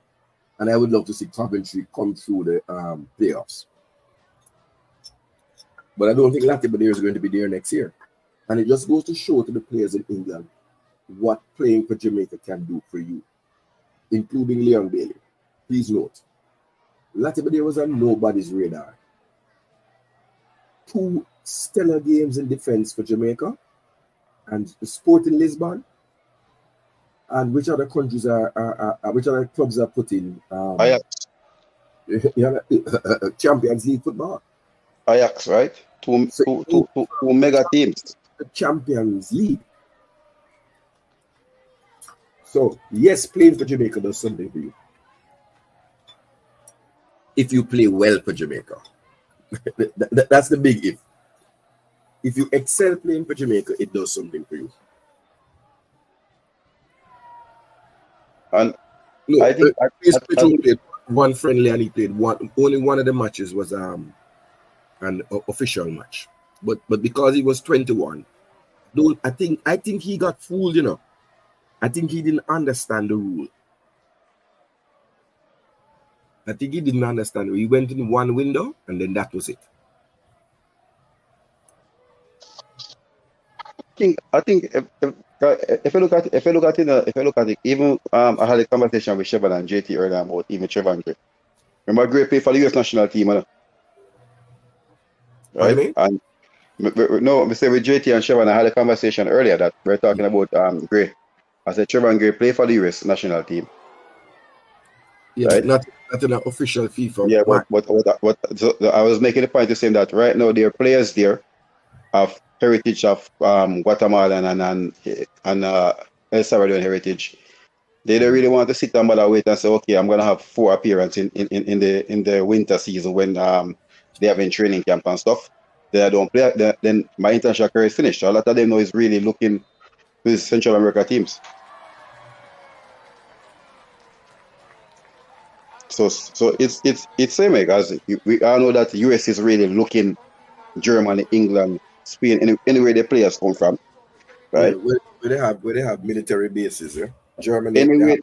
And I would love to see Coventry come through the um, playoffs. But I don't think Latibeaudiere is going to be there next year. And it just goes to show to the players in England what playing for Jamaica can do for you, including Leon Bailey. Please note, Latibeaudiere was on nobody's radar. Two stellar games in defense for Jamaica and the Sporting Lisbon. And which other countries are, are, are, which other clubs are putting um, Ajax, yeah, Champions League football? Ajax, right? Two, So two, two, two, two mega teams. Champions League. So yes, playing for Jamaica does something for you. If you play well for Jamaica, That- that- that's the big if. If you excel playing for Jamaica, it does something for you. And No, I think I, I, played one friendly and he played one. Only one of the matches was um an o- official match, but but because he was twenty one, don't I think I think he got fooled. You know, I think he didn't understand the rule. I think he didn't understand. He went in one window and then that was it. I think I think if, if, if you look at if you look at it, if you look at it, even um, I had a conversation with Shevan and JT earlier about even Trevor Gray. Remember Gray played for the US national team, right? And no, we say with JT and Shevan, I had a conversation earlier that we're talking about um Gray. I said Trevor and Gray play for the US national team, Yeah, right? not not in an official FIFA Yeah, but what what what so I was making the point to saying that right now there are players there of heritage of um Guatemalan and and and uh, El Salvadorian heritage. They don't really want to sit down but wait and say, okay, I'm gonna have four appearances in, in, in the in the winter season when um they have in training camp and stuff. Then I don't play. Then, my international career is finished. A lot of them know is really looking to the Central America teams. So so it's it's it's same as you- we all know that the US is really looking Germany, England, Spain, any, anywhere the players come from, right? where, where they have where they have military bases. Yeah, Germany. They have,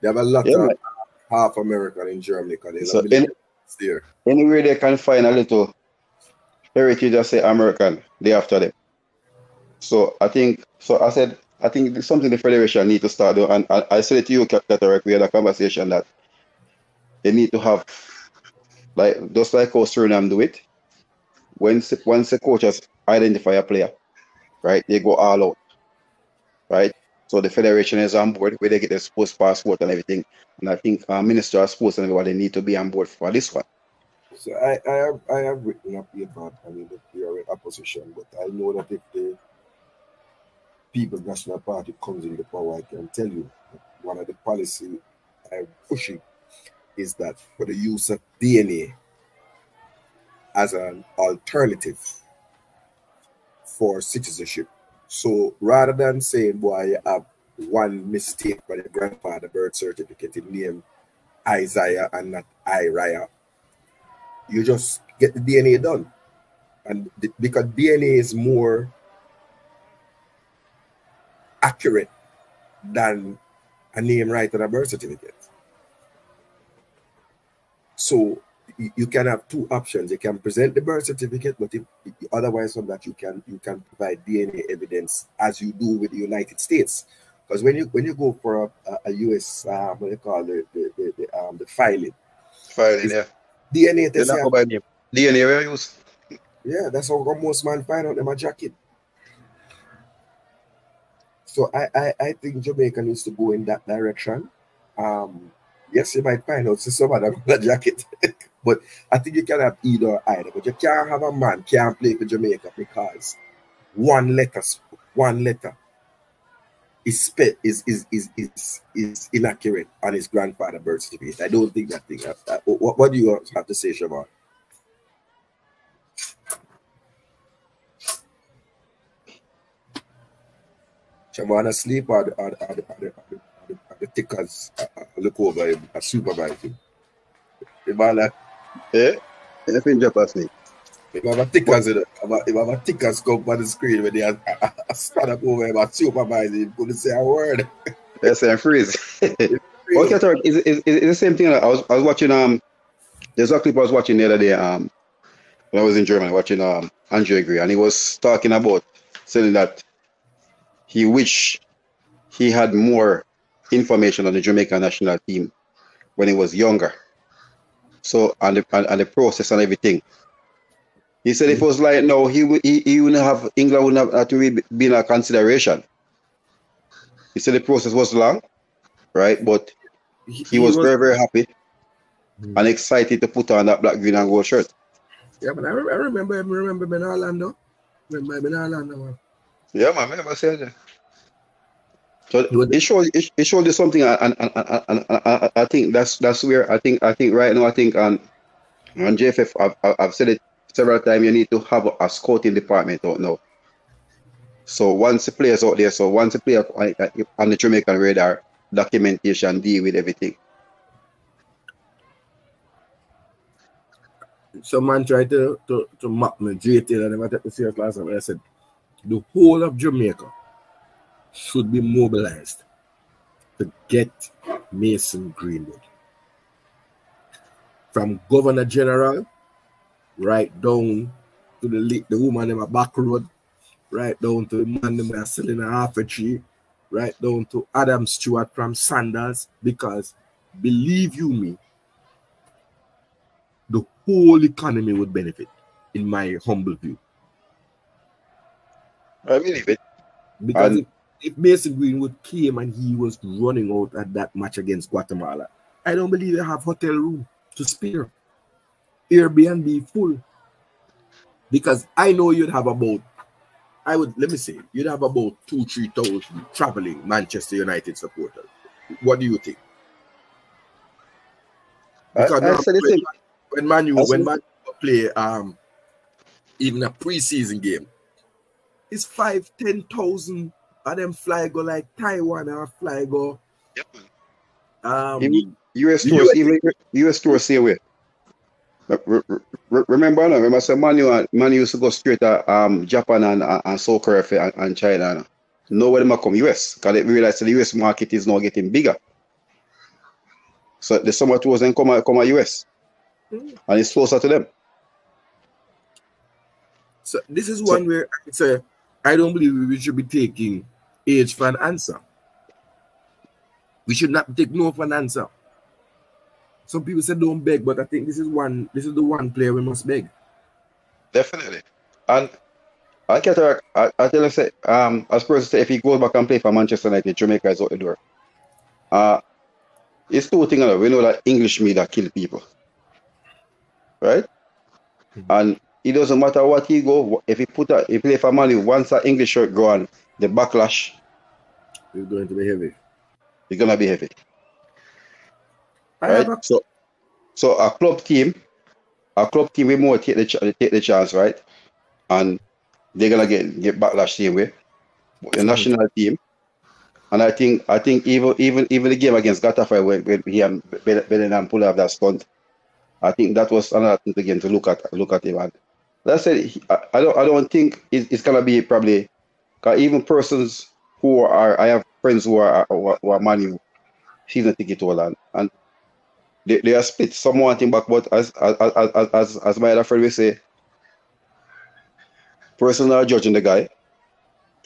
they have a lot yeah, of man. half American in Germany because there's So any, there. anywhere they can find a little heritage, I say American, they after them. So I think so. I said I think it's something the federation need to start doing, and I, I said it to you, Cataracts. We had a conversation that they need to have like just like how Suriname do it. Once once the coaches identify a player, right, they go all out, right. So the federation is on board where they get their sports passport and everything. And I think uh, Minister of Sports and everybody need to be on board for this one. So I, I have I have written up about I mean we are in opposition, but I know that if the People's National Party comes into power, I can tell you one of the policy I'm pushing is that for the use of DNA as an alternative for citizenship. So rather than saying, boy, you have one mistake by the grandfather birth certificate in name Isaiah and not Iriah, you just get the DNA done. And th- because DNA is more accurate than a name right on a birth certificate. So you can have two options. You can present the birth certificate, but if, otherwise from that you can you can provide DNA evidence as you do with the United States. Because when you when you go for a, a, US um, what they call the the, the, the um the filing, Filing, yeah. DNA test. not go by name. DNA where use. Yeah, that's how most man find out them a jacket. So I, I, I think Jamaica needs to go in that direction. Um, yes, you might find out see some other jacket, but I think you can have either or either. But you can't have a man can't play for Jamaica because one letter, one letter is spe- is, is is is is inaccurate on his grandfather birth certificate. I don't think that thing. Uh, uh, what, what do you have to say, Siobhan? Siobhan asleep or or or or or the, tickers uh, uh, look over him, uh, supervise him. The man Eh? Anything just last night. if I have a tickers in it, if I I have a tickers come on the screen when they are uh, stand up over him and supervise him, couldn't say a word. Yes, and freeze. okay, Tarek, is, is, is, is the same thing. I was I was watching um there's a clip I was watching the other day um when I was in Germany watching um Andre Gray and he was talking about saying that he wish he had more information on the Jamaican national team when he was younger. So and the and, and the process and everything. He said if it was like no, he would he, he wouldn't have England wouldn't have, have to be, be in a consideration. he said the process was long, right? But he, he was, was, very, very happy mm. and excited to put on that black, green, and gold shirt. Yeah, but I, re- I remember him, remember in Orlando. Remember him in Orlando, man. Yeah, man, I remember saying that. So it showed it, it showed you something, and, and, and, and, I think that's that's where I think I think right now I think on on JFF I've, I've said it several times. You need to have a, a scouting department out now. So once the players out there, so once the player on the Jamaican radar, documentation deal with everything. Some man tried to to, to map me JT and I took the serious last time. I said the whole of Jamaica should be mobilized to get Mason Greenwood. From Governor General right down to the the woman in my back road, right down to the man that are selling a half a tree, right down to Adam Stewart from Sandals, because believe you me, the whole economy would benefit, in my humble view. I believe it. Because if Mason Greenwood came and he was running out at that match against Guatemala, I don't believe they have hotel room to spare. Airbnb full. Because I know you'd have about, I would let me say, you'd have about two, three thousand traveling Manchester United supporters. What do you think? Because I, I when, when Man U when Man U play um even a preseason game, it's five, ten thousand of them fly go like Taiwan or fly go. Yep. Um, US stores, even US stores stay away. Remember, no? remember, so man, you, man used to go straight to um, Japan and, and South Korea and, and China. No where them come US because they realize the US market is now getting bigger. So the summer tours then come come US, mm. and it's closer to them. So this is one so, where it's a. I don't believe we should be taking age for an answer. We should not take no for an answer. Some people say don't beg, but I think this is one. This is the one player we must beg. Definitely, and I can tell. I, I tell you, say, um, as person say, if he goes back and play for Manchester United, Jamaica is out the door. Uh, it's two things. We know that English media kill people, right? Mm-hmm. And it doesn't matter what he go. If he put a, he play for money, once that English shirt go on, the backlash is going to be heavy. It's gonna be heavy. Right? So, so a club team, a club team, we more take the take the chance, right? And they're gonna get get backlash same way. But the national team, and I think I think even even even the game against Getafe when, when he and Bellingham pull off that stunt, I think that was another thing again to look at look at him. And that's it. I, I don't I don't think it's, it's gonna be probably, even persons who are I have friends who are who are, who are Man season ticket holder, and they, they are split. Some want him back, but as as as as, as my other friend will say, person are judging the guy,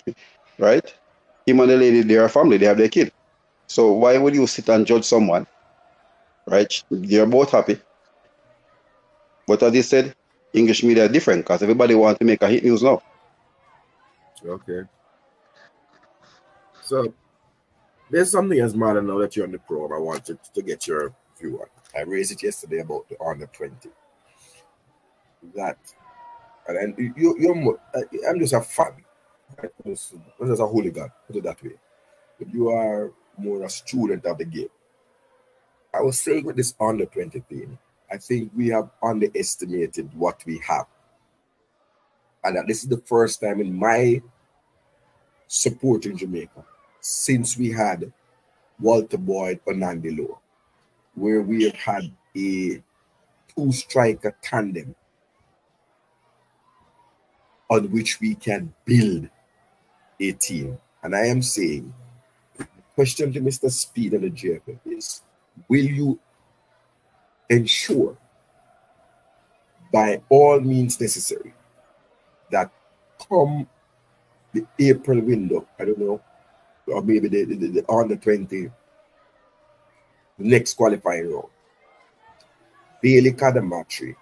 right? Him and the lady, they are family, they have their kid. So why would you sit and judge someone? Right? They're both happy. But as they said, English media are different because everybody wants to make a hit news now. Okay. So there's something as matter now that you're on the program. I wanted to get your view on. I raised it yesterday about the under 20. That and then you you're more, uh, I'm just a fan. I'm just, I'm just a hooligan, put it that way. But you are more a student of the game. I was saying with this under 20 thing, I think we have underestimated what we have. And this is the first time in my support in Jamaica since we had Walter Boyd or Nandi Lowe, where we have had a two striker tandem on which we can build a team. And I am saying, question to Mr. Speed and the JFF is will you ensure by all means necessary that come the April window, I don't know, or maybe the, the, the under 20, the next qualifying round, Bailey Cadamarteri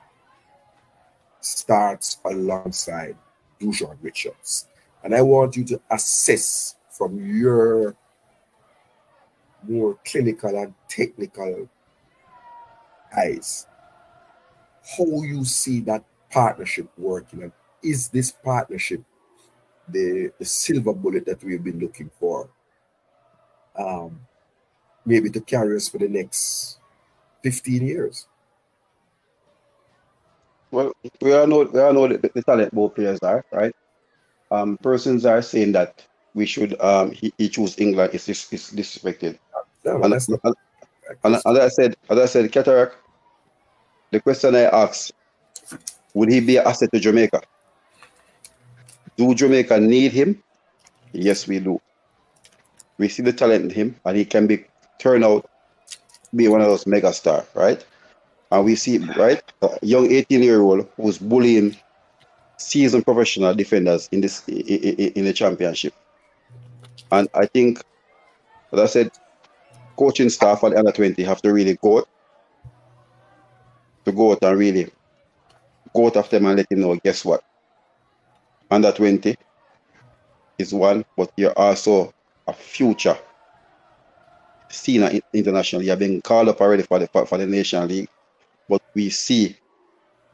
starts alongside Dujuan Richards. And I want you to assess from your more clinical and technical eyes, how you see that partnership working, and is this partnership the the silver bullet that we've been looking for? Um, maybe to carry us for the next 15 years. Well, we all know we all know the, the talent both players are, right? Um, persons are saying that we should um he, he choose England is is, is disrespected. No, And, that's not and, and as I said, as I said, Cataract, the question I asked, would he be an asset to Jamaica? Do Jamaica need him? Yes, we do. We see the talent in him, and he can be turn out be one of those mega star, right? And we see, right, a young 18 year old who's bullying seasoned professional defenders in this in the championship. And I think, as I said, coaching staff and the under 20 have to really go to go out and really go out after them and let him know, guess what? Under 20 is one, but you're also a future senior in- international. You've been called up already for the for, the Nation League, but we see.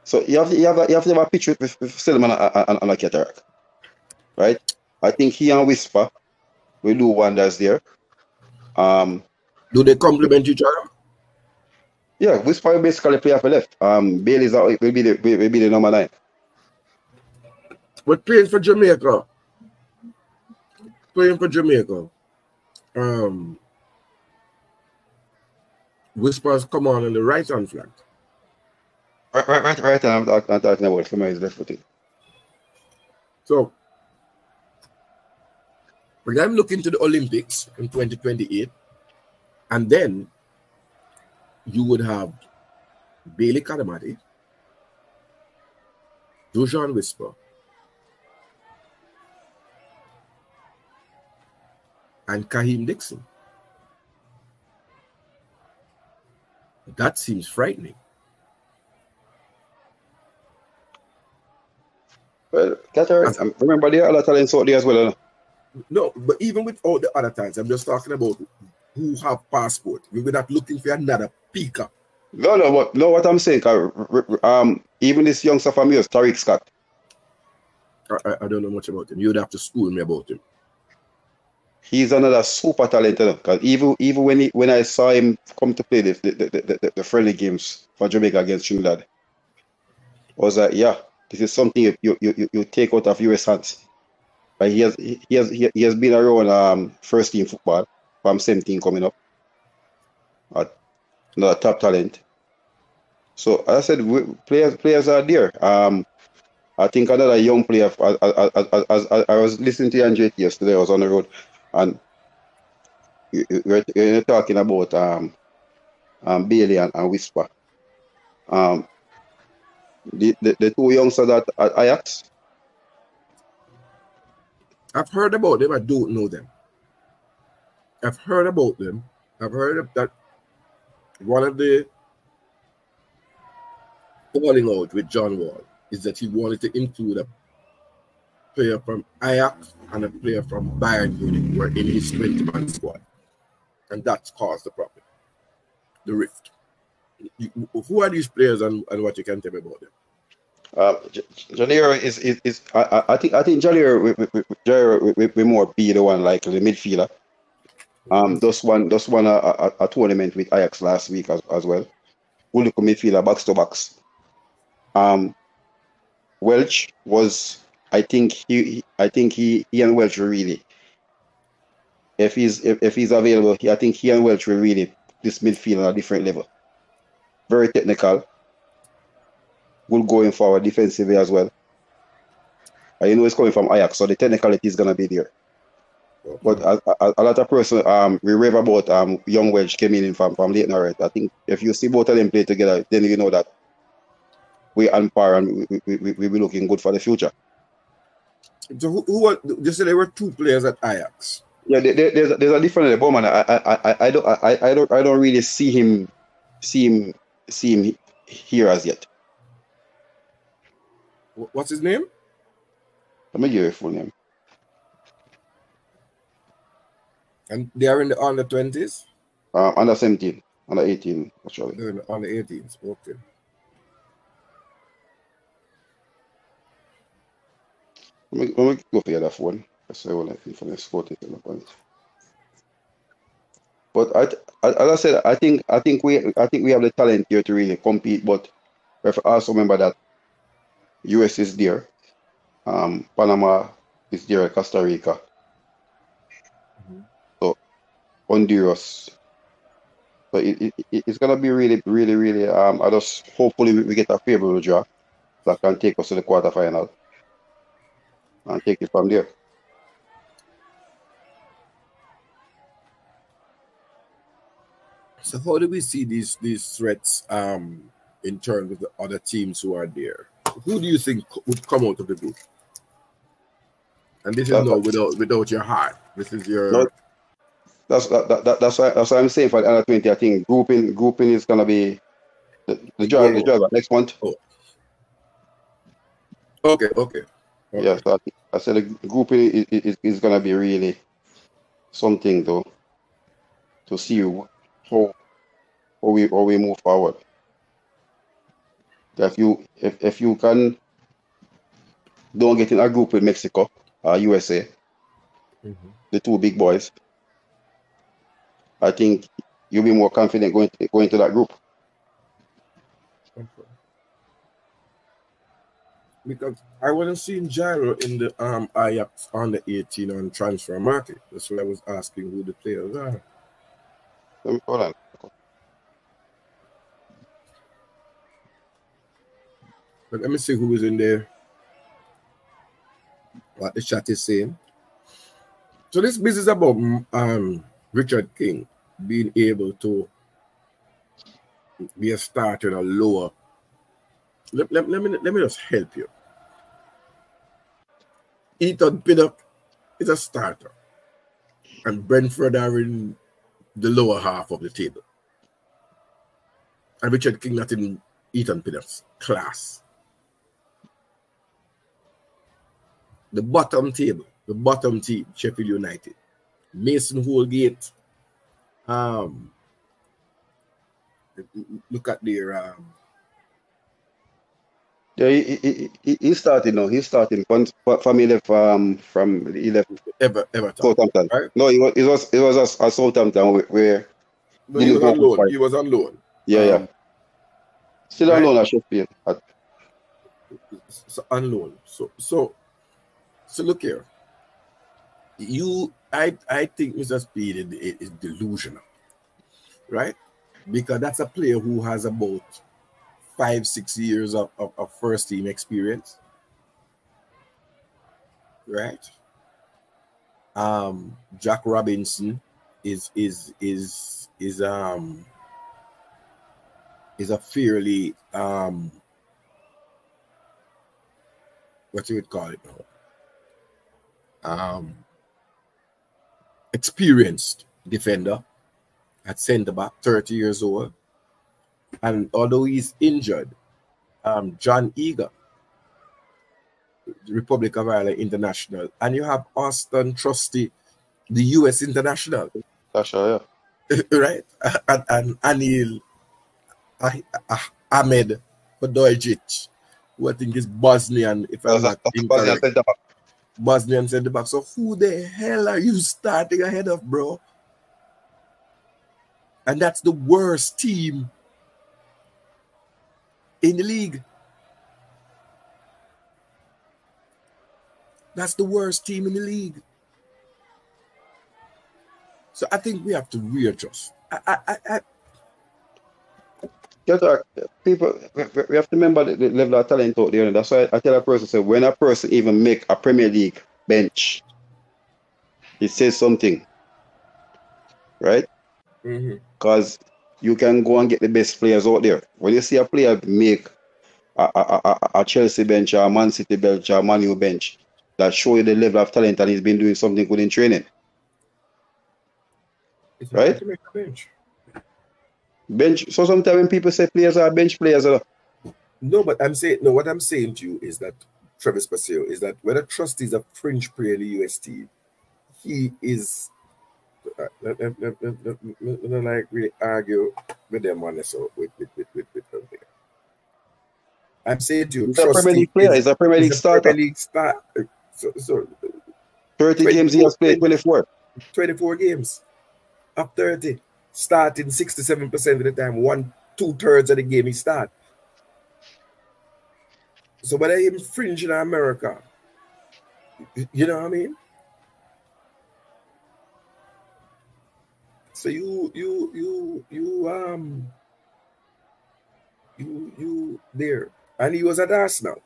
So you have to, you have, you have to have a picture with, with Selman and, and, a right? I think he and Whisper will do wonders there. Um, Do they complement each other? yeah, Whisper will basically play off the left. Um, Bailey's out, will be the will, will be the number nine. But playing for Jamaica, playing for Jamaica, um, Whispers come on on the right hand flank. Right, right, right, right. I'm, I'm talking about from his left footed. So when I'm looking to the Olympics in 2028, and then you would have Bailey Cadamarteri, Dujuan Whisper, and Kaheim Dixon. That seems frightening. Well, remember are other talents out there as well. No, but even with all the other times, I'm just talking about who have passport. We're not looking for another peaker. No, no, what, no. What I'm saying, 'cause, r- r- um, even this youngster from yours, Tariq Scott. I, I, I don't know much about him. You'd have to school me about him. He's another super talented. Because even even when he, when I saw him come to play the the, the, the, the, friendly games for Jamaica against Trinidad, I was like, yeah, this is something you you, you, you take out of US hands. But he has he has he, has been around um first team football from 17 coming up. Uh, another top talent. So as I said, we, players players are there. Um, I think another young player. As, as, as I was listening to Andre yesterday, I was on the road, and you, you- you're, you're talking about um, um Bailey and, and Whisper. Um, the, the, the two youngsters at, at Ajax. I've heard about them. I don't know them. I've heard about them. I've heard that one of the falling out with John Wall is that he wanted to include a player from Ajax and a player from Bayern Munich who are in his 20 man squad. And that's caused the problem, the rift. You- who are these players and, and what you can tell me about them? Uh, J- is is, is I, I- think I think we, we more be the one like the midfielder. Um, those one those one a, a, a tournament with Ajax last week as, as well. Who look midfielder box to box. Um, Welch was I think he, I think he and Welch were really if he's if, if he's available I think he and Welch will really this midfield on a different level. Very technical Good going forward defensively as well. And you know it's coming from Ajax, so the technicality is gonna be there. But a, a, a lot of person um we rave about um young Welch came in from from Leyton Orient. I think if you see both of them play together, then you know that we are on par and we we, we, we be looking good for the future. So who, who are, just say there were two players at Ajax. Yeah, there, there- there's a, there's a different level, man. I I, I, I don't I, I don't I don't really see him see him see him here as yet. What's his name? Let me give you a full name. And they are in the under 20s. Uh, under 17, under 18, actually. The 18th. Okay. Let me, let me go for the other phone. That's one I think for the score the point. But I, I, as I said, I think I think we I think we have the talent here to really compete. But we have to also remember that US is there, um, Panama is there, Costa Rica, so Honduras. So it, it, it- it's gonna be really, really, really. Um, I just hopefully we, we get a favorable draw that can take us to the quarterfinal and take it from there. So how do we see these these threats um in terms of the other teams who are there? Who do you think would come out of the group? And this is Uh, no without without your heart. This is your No, that's that, that, that, that's why that's why I'm saying for the under twenty. I think grouping grouping is gonna be the, the draw the draw next month. Oh. Okay, okay. Yeah, so I, I said the grouping is, is, is gonna be really something though to see how how we how we move forward. If you if, if you can don't get in a group with Mexico or USA, mm-hmm. the two big boys, I think you'll be more confident going to, going to that group. Because I wasn't seeing Gyro in the um Ajax on the 18 on transfer market. That's why I was asking who the players are. Let me- Hold on. But let me see who is in there. What the chat is saying. So this business about mm, um Richard King being able to be a starter in a lower. Let, let, let me let me just help you. Ethan Pinnock is a starter, and Brentford are in the lower half of the table. And Richard King not in Ethan Pinnock's class. The bottom table, the bottom team, Sheffield United, Mason Holgate. Um, look at their um, Yeah, he, he, he, he started now. He started from from he left um from he left Ever Everton. Southampton. right? No, he was it was it was a, at Southampton where, No, he was on loan. fight. He was on loan. Yeah, yeah. Um, Still right? alone at Sheffield. At, so on loan. So so so look here. You I I think Mr. Speed is is delusional, right? Because that's a player who has about five, six years of, of, of first team experience. Right? Um Jack Robinson is is is is um is a fairly um what you would call it um, experienced defender at centre back, 30 years old. And although he's injured, um, John Egan, Republic of Ireland international, and you have Auston Trusty, the US international, Tasha, yeah. right? And, and Anel Ah- Ah- Ahmed Hodojic, who I think is Bosnian, if I'm not That's Bosnian. Bosnian centre back. So who the hell are you starting ahead of, bro? And that's the worst team in the league. That's the worst team in the league. So I think we have to readjust. I, I, I, I people, we, have to remember the, level of talent out there. And that's why I tell a person, say, when a person even make a Premier League bench, it says something, right? Mm-hmm. Because you can go and get the best players out there. When you see a player make a, a, a, a Chelsea bench or a Man City bench or a Man U bench, that show you the level of talent and he's been doing something good in training, It's right? to make a bench. Bench. So sometimes when people say players are bench players, uh, No, but I'm saying no. What I'm saying to you is that Travis Paseo is that whether a trustee is a fringe player in the US team, he is let, like we argue with them on this so with with with with, with, with I'm saying to you, He's a Premier League player. He's a Premier League starter. Premier League star. So, so 30 games he has played, 24. 24 games of 30, starting 67% of the time, one two thirds of the game he start. So whether him fringe in America, you know what I mean? So you you you you um you you there. And he was at Arsenal.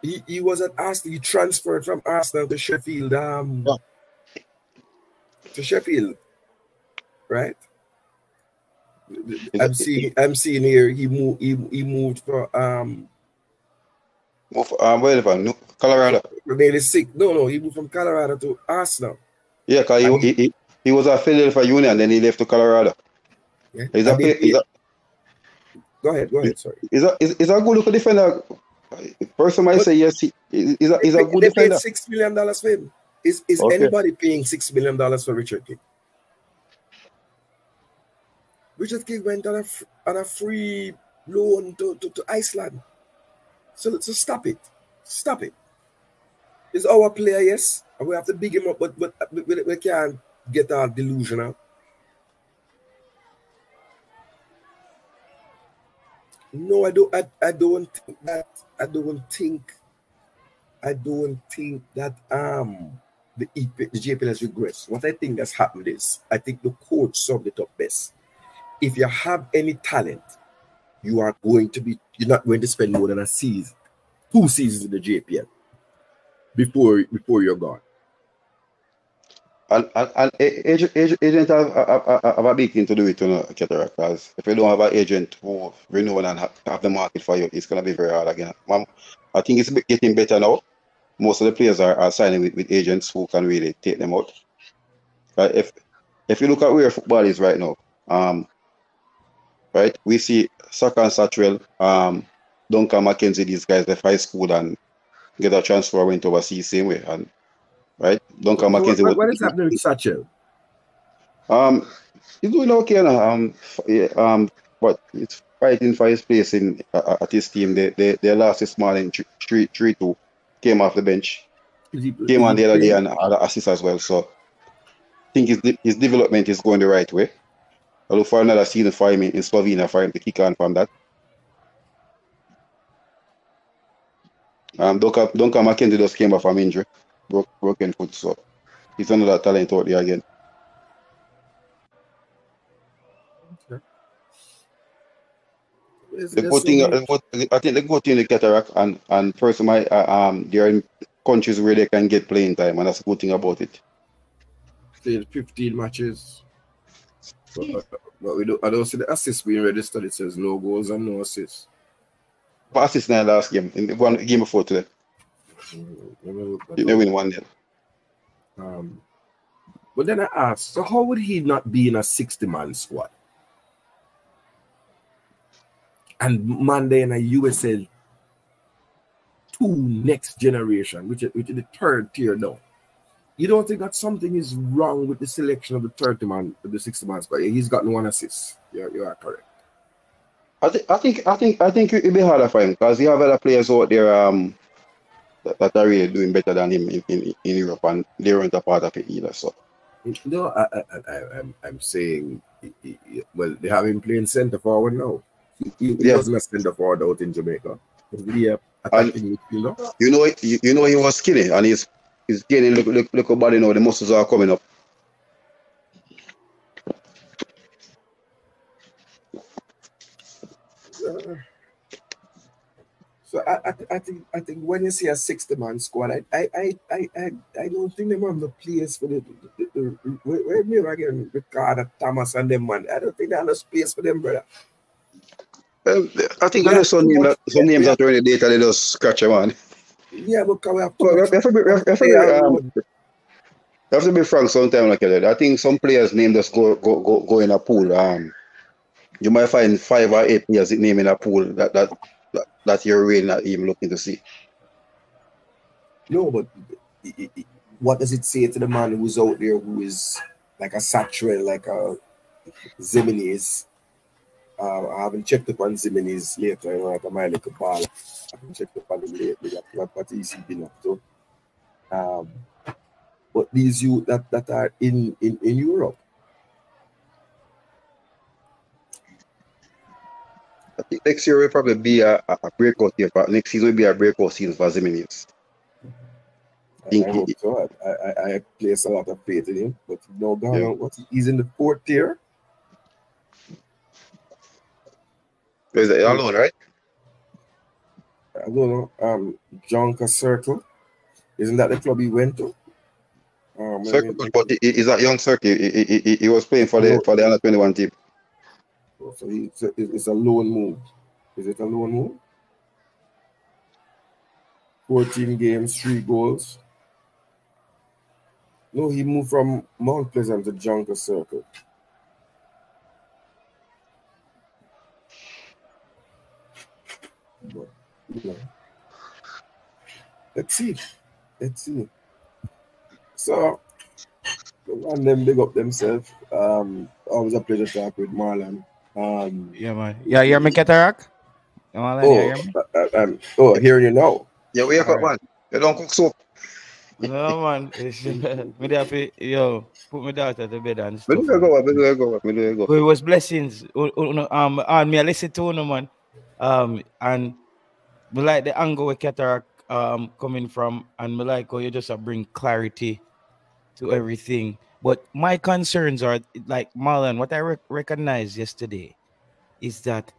He, he was at Arsenal. He transferred from Arsenal to Sheffield. Um, to Sheffield, right? I'm seeing. I'm seeing here. He moved. He, he moved for um. Move, um, where Colorado. Nearly sick. No, no. He moved from Colorado to Arsenal. Yeah, cause he, he, he, he was at Philadelphia Union, then he left to Colorado. Yeah. He's a, play- he's a, Go ahead. Go ahead. Sorry. he's a, he's he's a good looking defender. Person might But- say yes, he, he's a, he's a good they paid defender. six million dollars for him. Is is Okay. anybody paying six million dollars for Richard King? Richard King went on a on a free loan to, to, to Iceland. So so stop it, stop it. He's our player, yes, and we have to big him up, but but we, we, can't get our delusional. No, I don't. I, I don't think that. I don't think. I don't think that um the EP, the JPL has regressed. What I think has happened is I think the coach summed it up best. If you have any talent, you are going to be. You're not going to spend more than a season, two seasons in the JPL before before you're gone. And, and, and agent, agent, have, have, have- a big thing to do with you know, Cataract, because if you don't have an agent who renowned and have, have the market for you, it's going to be very hard again. I think it's getting better now. Most of the players are, are signing with, with agents who can really take them out. Right? If if you look at where football is right now, um, right, we see Saka and Satchwell, um, Duncan McKenzie, these guys left high school and get a transfer went overseas same way. And right, Duncan What, McKenzie what- what is happening with Satchel? um, he's doing okay now. Um, yeah, um, but it's fighting for his place in uh, at his team. They they, they lost this morning three three two. Came off the bench. He, Came on the other day and had an assist as well. So I think his his development is going the right way. I look for another season for him in, in Slovenia for him to kick on from that. Um, Duncan, Duncan McKenzie just came back from injury, broke, broken foot, so he's another talent out there again. There's- The good thing, many- the good- I think the good thing with cataract and and person might uh, um they're in countries where they can get playing time, and that's a good thing about it. Still 15 matches. But, but, but we don't, I don't see the assists being registered. It says no goals and no assists. But assist in the last game, in the one game before today, let me that they win one nil. Um, but then I asked, so how would he not be in a 60 man squad? And Monday in a USL two next generation, which is, which is the third tier now. You don't think that something is wrong with the selection of the 30 man, the 60 man squad? He's gotten one assist. Yeah, you are correct. I think I think I think I think it'll be harder for him because you have other players out there um that, that are really doing better than him in, in, in Europe, and they weren't a part of it either. So No, I, I, I, I'm, I'm saying, he- he- he- well, they have him playing center forward now. He, he Yeah. wasn't a center forward out in Jamaica. He was really And- you know you, you know he was skinny and he's he's gaining look look at body now. The muscles are coming up. Uh, so I, I, I think I think when you see a 60 man squad, I I, I, I, I, don't think them have the place for the, the, the, the where, where me again Ricardo Thomas and them man. I don't think they have the space for them, brother. Um, I think Yeah, there's some, too name much- that, some names yeah. that already data they just scratch them on. Yeah, but we have Well, too we much have to be, we have, we have to be, player um, load. we have to be frank sometime like that. I think some players' name just go, go, go, go in a pool. Um, you might find five or eight players name in a pool that that that, that you're really not even looking to see. No, but what does it say to the man who's out there who is like a Satchwell, like a Zimenez? Uh, I haven't checked up on Zimenez later, you know, like a my little ball. I haven't checked up on him lately, like what, what is he been up to? Um, but these youth that, that are in, in, in Europe, I think next year will probably be a, a breakout year. For, next season will be a breakout season for Zimenez. I, think I hope so. I, I, I place a lot of faith in him, but no, gone Yeah. What he's in the fourth tier. Is it alone, right? I don't know. Um, Jonka Circle, isn't that the club he went to? Um, Circle, but he's a young circle. He, he, he, he was playing for the for the under twenty one team. So he, it's, a, it's a loan move. Is it a loan move? 14 games, three goals. No, he moved from Mount Pleasant to Jonker Circle. But, you let's see. Let's see. So, and them big up themselves. Um, always a pleasure to talk with Marlon. Um, Yeah, man. Yeah, you hear me, Cataract? You wanna oh, hear me? uh, uh, um, oh, hearing you now. Yeah, wake up, Alright. man. You don't cook soup. No, man. It's, me there fi- yo, put my daughter to bed and Where stuff. do you go? Where do you go? Where do you go? It was blessings. Un- un- Um, and me I listen to no man. Um, and me like the angle where cataract um coming from, and me like how you just uh, bring clarity to everything. But my concerns are like Marlon. What I rec- recognized yesterday is that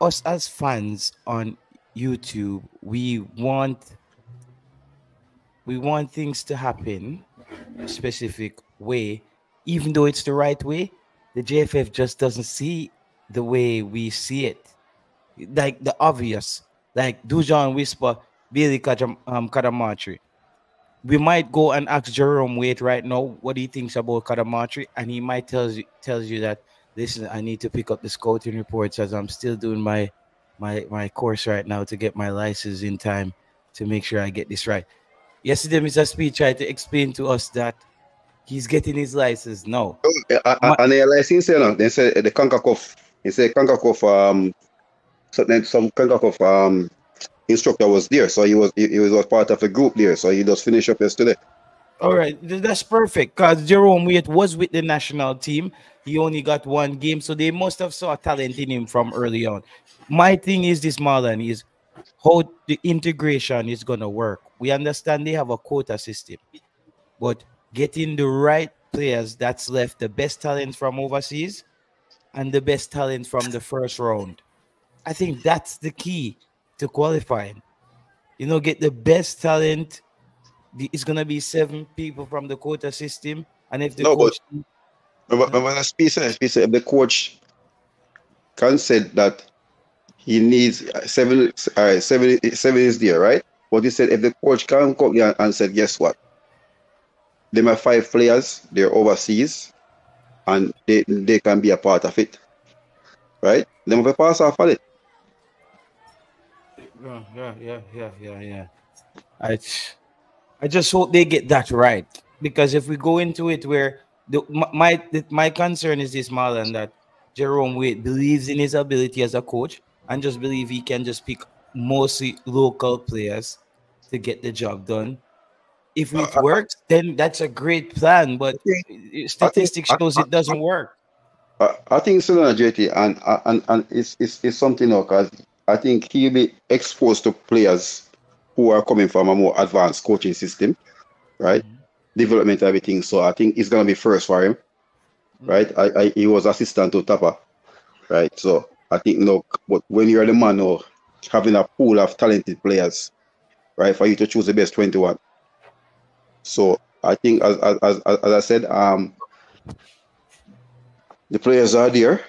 us as fans on YouTube, we want we want things to happen a specific way, even though it's the right way. The JFF just doesn't see the way we see it, like the obvious, like Dujuan Whisper, Billy Kadam- um, Cadamarteri. We might go and ask Jerome Waite right now what he thinks about Cadamarteri, and he might tells you tells you that listen, I need to pick up the scouting reports as I'm still doing my my my course right now to get my license in time to make sure I get this right. Yesterday, Mr. Speed tried to explain to us that he's getting his license now. Uh, and the license, you know, they say the CONCACAF, he said CONCACAF, um, so then some CONCACAF um instructor was there, so he was he, he was part of a group there, so he just finished up yesterday. All right, that's perfect. Cause Jerome Waite was with the national team. He only got one game, so they must have saw talent in him from early on. My thing is this, Marlon, is how the integration is gonna work. We understand they have a quota system, but getting the right players that's left the best talent from overseas and the best talent from the first round. I think that's the key to qualifying. You know, get the best talent. It's gonna be seven people from the quota system, and if the No, but coach, remember, remember the speech said, speech said, the coach can said that he needs uh, seven, all right, seven, seven is there, right? But he said if the coach can come here and said, guess what? Them are five players, they're overseas, and they they can be a part of it, right? Them a pass off on it. Yeah, yeah, yeah, yeah, yeah, yeah. I, I just hope they get that right because if we go into it where the my my, concern is this, Marlon, that Jerome Waite believes in his ability as a coach and just believe he can just pick mostly local players to get the job done. If it works, then that's a great plan. But statistics I- shows I- it doesn't work. I, I think so, uh, JT, and and and it's it's, it's something because I think he'll be exposed to players who are coming from a more advanced coaching system, right? Development, everything. So I think it's gonna be first for him, right? I, I he was assistant to Tappa, right? So I think no, but when you're the man or having a pool of talented players, right, for you to choose the best twenty-one. So I think, as as as, as I said, um, the players are there,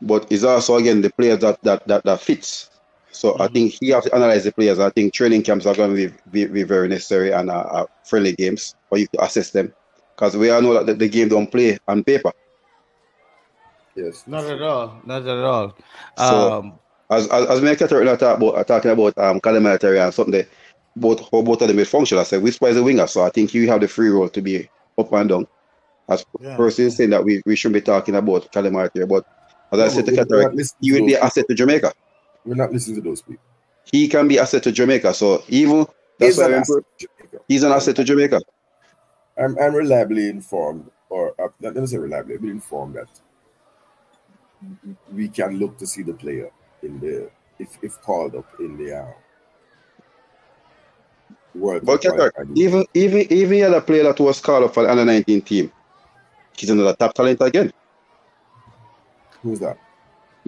but it's also again the players that that that, that fits. So I think he have to analyze the players. I think training camps are going to be, be, be very necessary and uh, uh, friendly games for you to assess them, because we all know that the, the game don't play on paper. Yes. Not at all. Not at all. So Um, as as, as me and Catherine are talk about, talking about um calamity and something, there, both how both of them will function. I said Whisper is a winger, so I think you have the free role to be up and down. As Yeah. person is saying that we, we shouldn't be talking about Calamari but as I No, said but to we're not Cataract, listening he to will be those an asset to Jamaica. We're not listening to those people. He can be asset to Jamaica. So even that's He's why an asset to Jamaica. he's an asset to Jamaica. I'm, I'm reliably informed, or uh, let me say reliably, I've been informed that we can look to see the player in the if if called up in the uh, World But even even even the other player that was called up for the under 19 team, he's another top talent again. Who's that?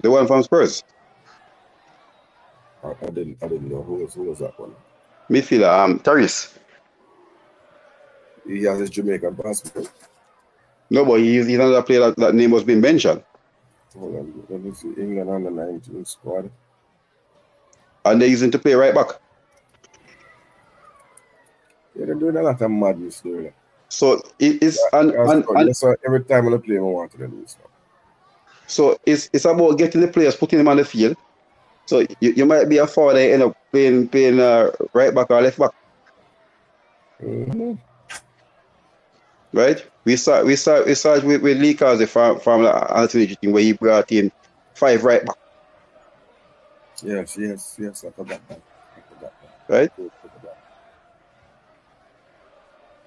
The one from Spurs. I, I didn't I didn't know who was who was that one. Midfielder, um, Taris. He has his Jamaican passport. No, but he's, he's another player that, that name was being mentioned. Hold on, let me see. England under 19 squad. And they're using to play right back. Yeah, they're doing a lot of madness there. So it is and, and, and That's every time I play, I want to this. so it's it's about getting the players, putting them on the field. So you, you might be a forward and end up playing playing uh, right back or left back, Mhm. right? We saw we saw we saw with, with Lee Causey from from the Anthony team where he brought in five right back, Yes, yes, yes. I forgot that. I forgot that. right?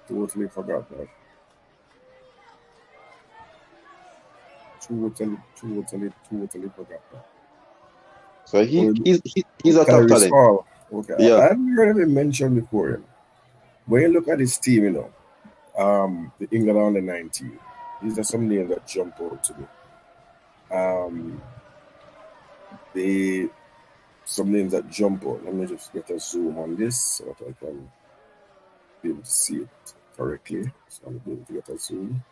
Totally forgot that. Totally, totally, totally forgot that. So he he's he, he's a top talent. Okay. Yeah. I haven't heard him mentioned before. When you look at his team, you know, um, the England under 19, these are some names that jump out to me. Um, they some names that jump out. Let me just get a zoom on this so that I can be able to see it correctly. So I'm going to get a zoom.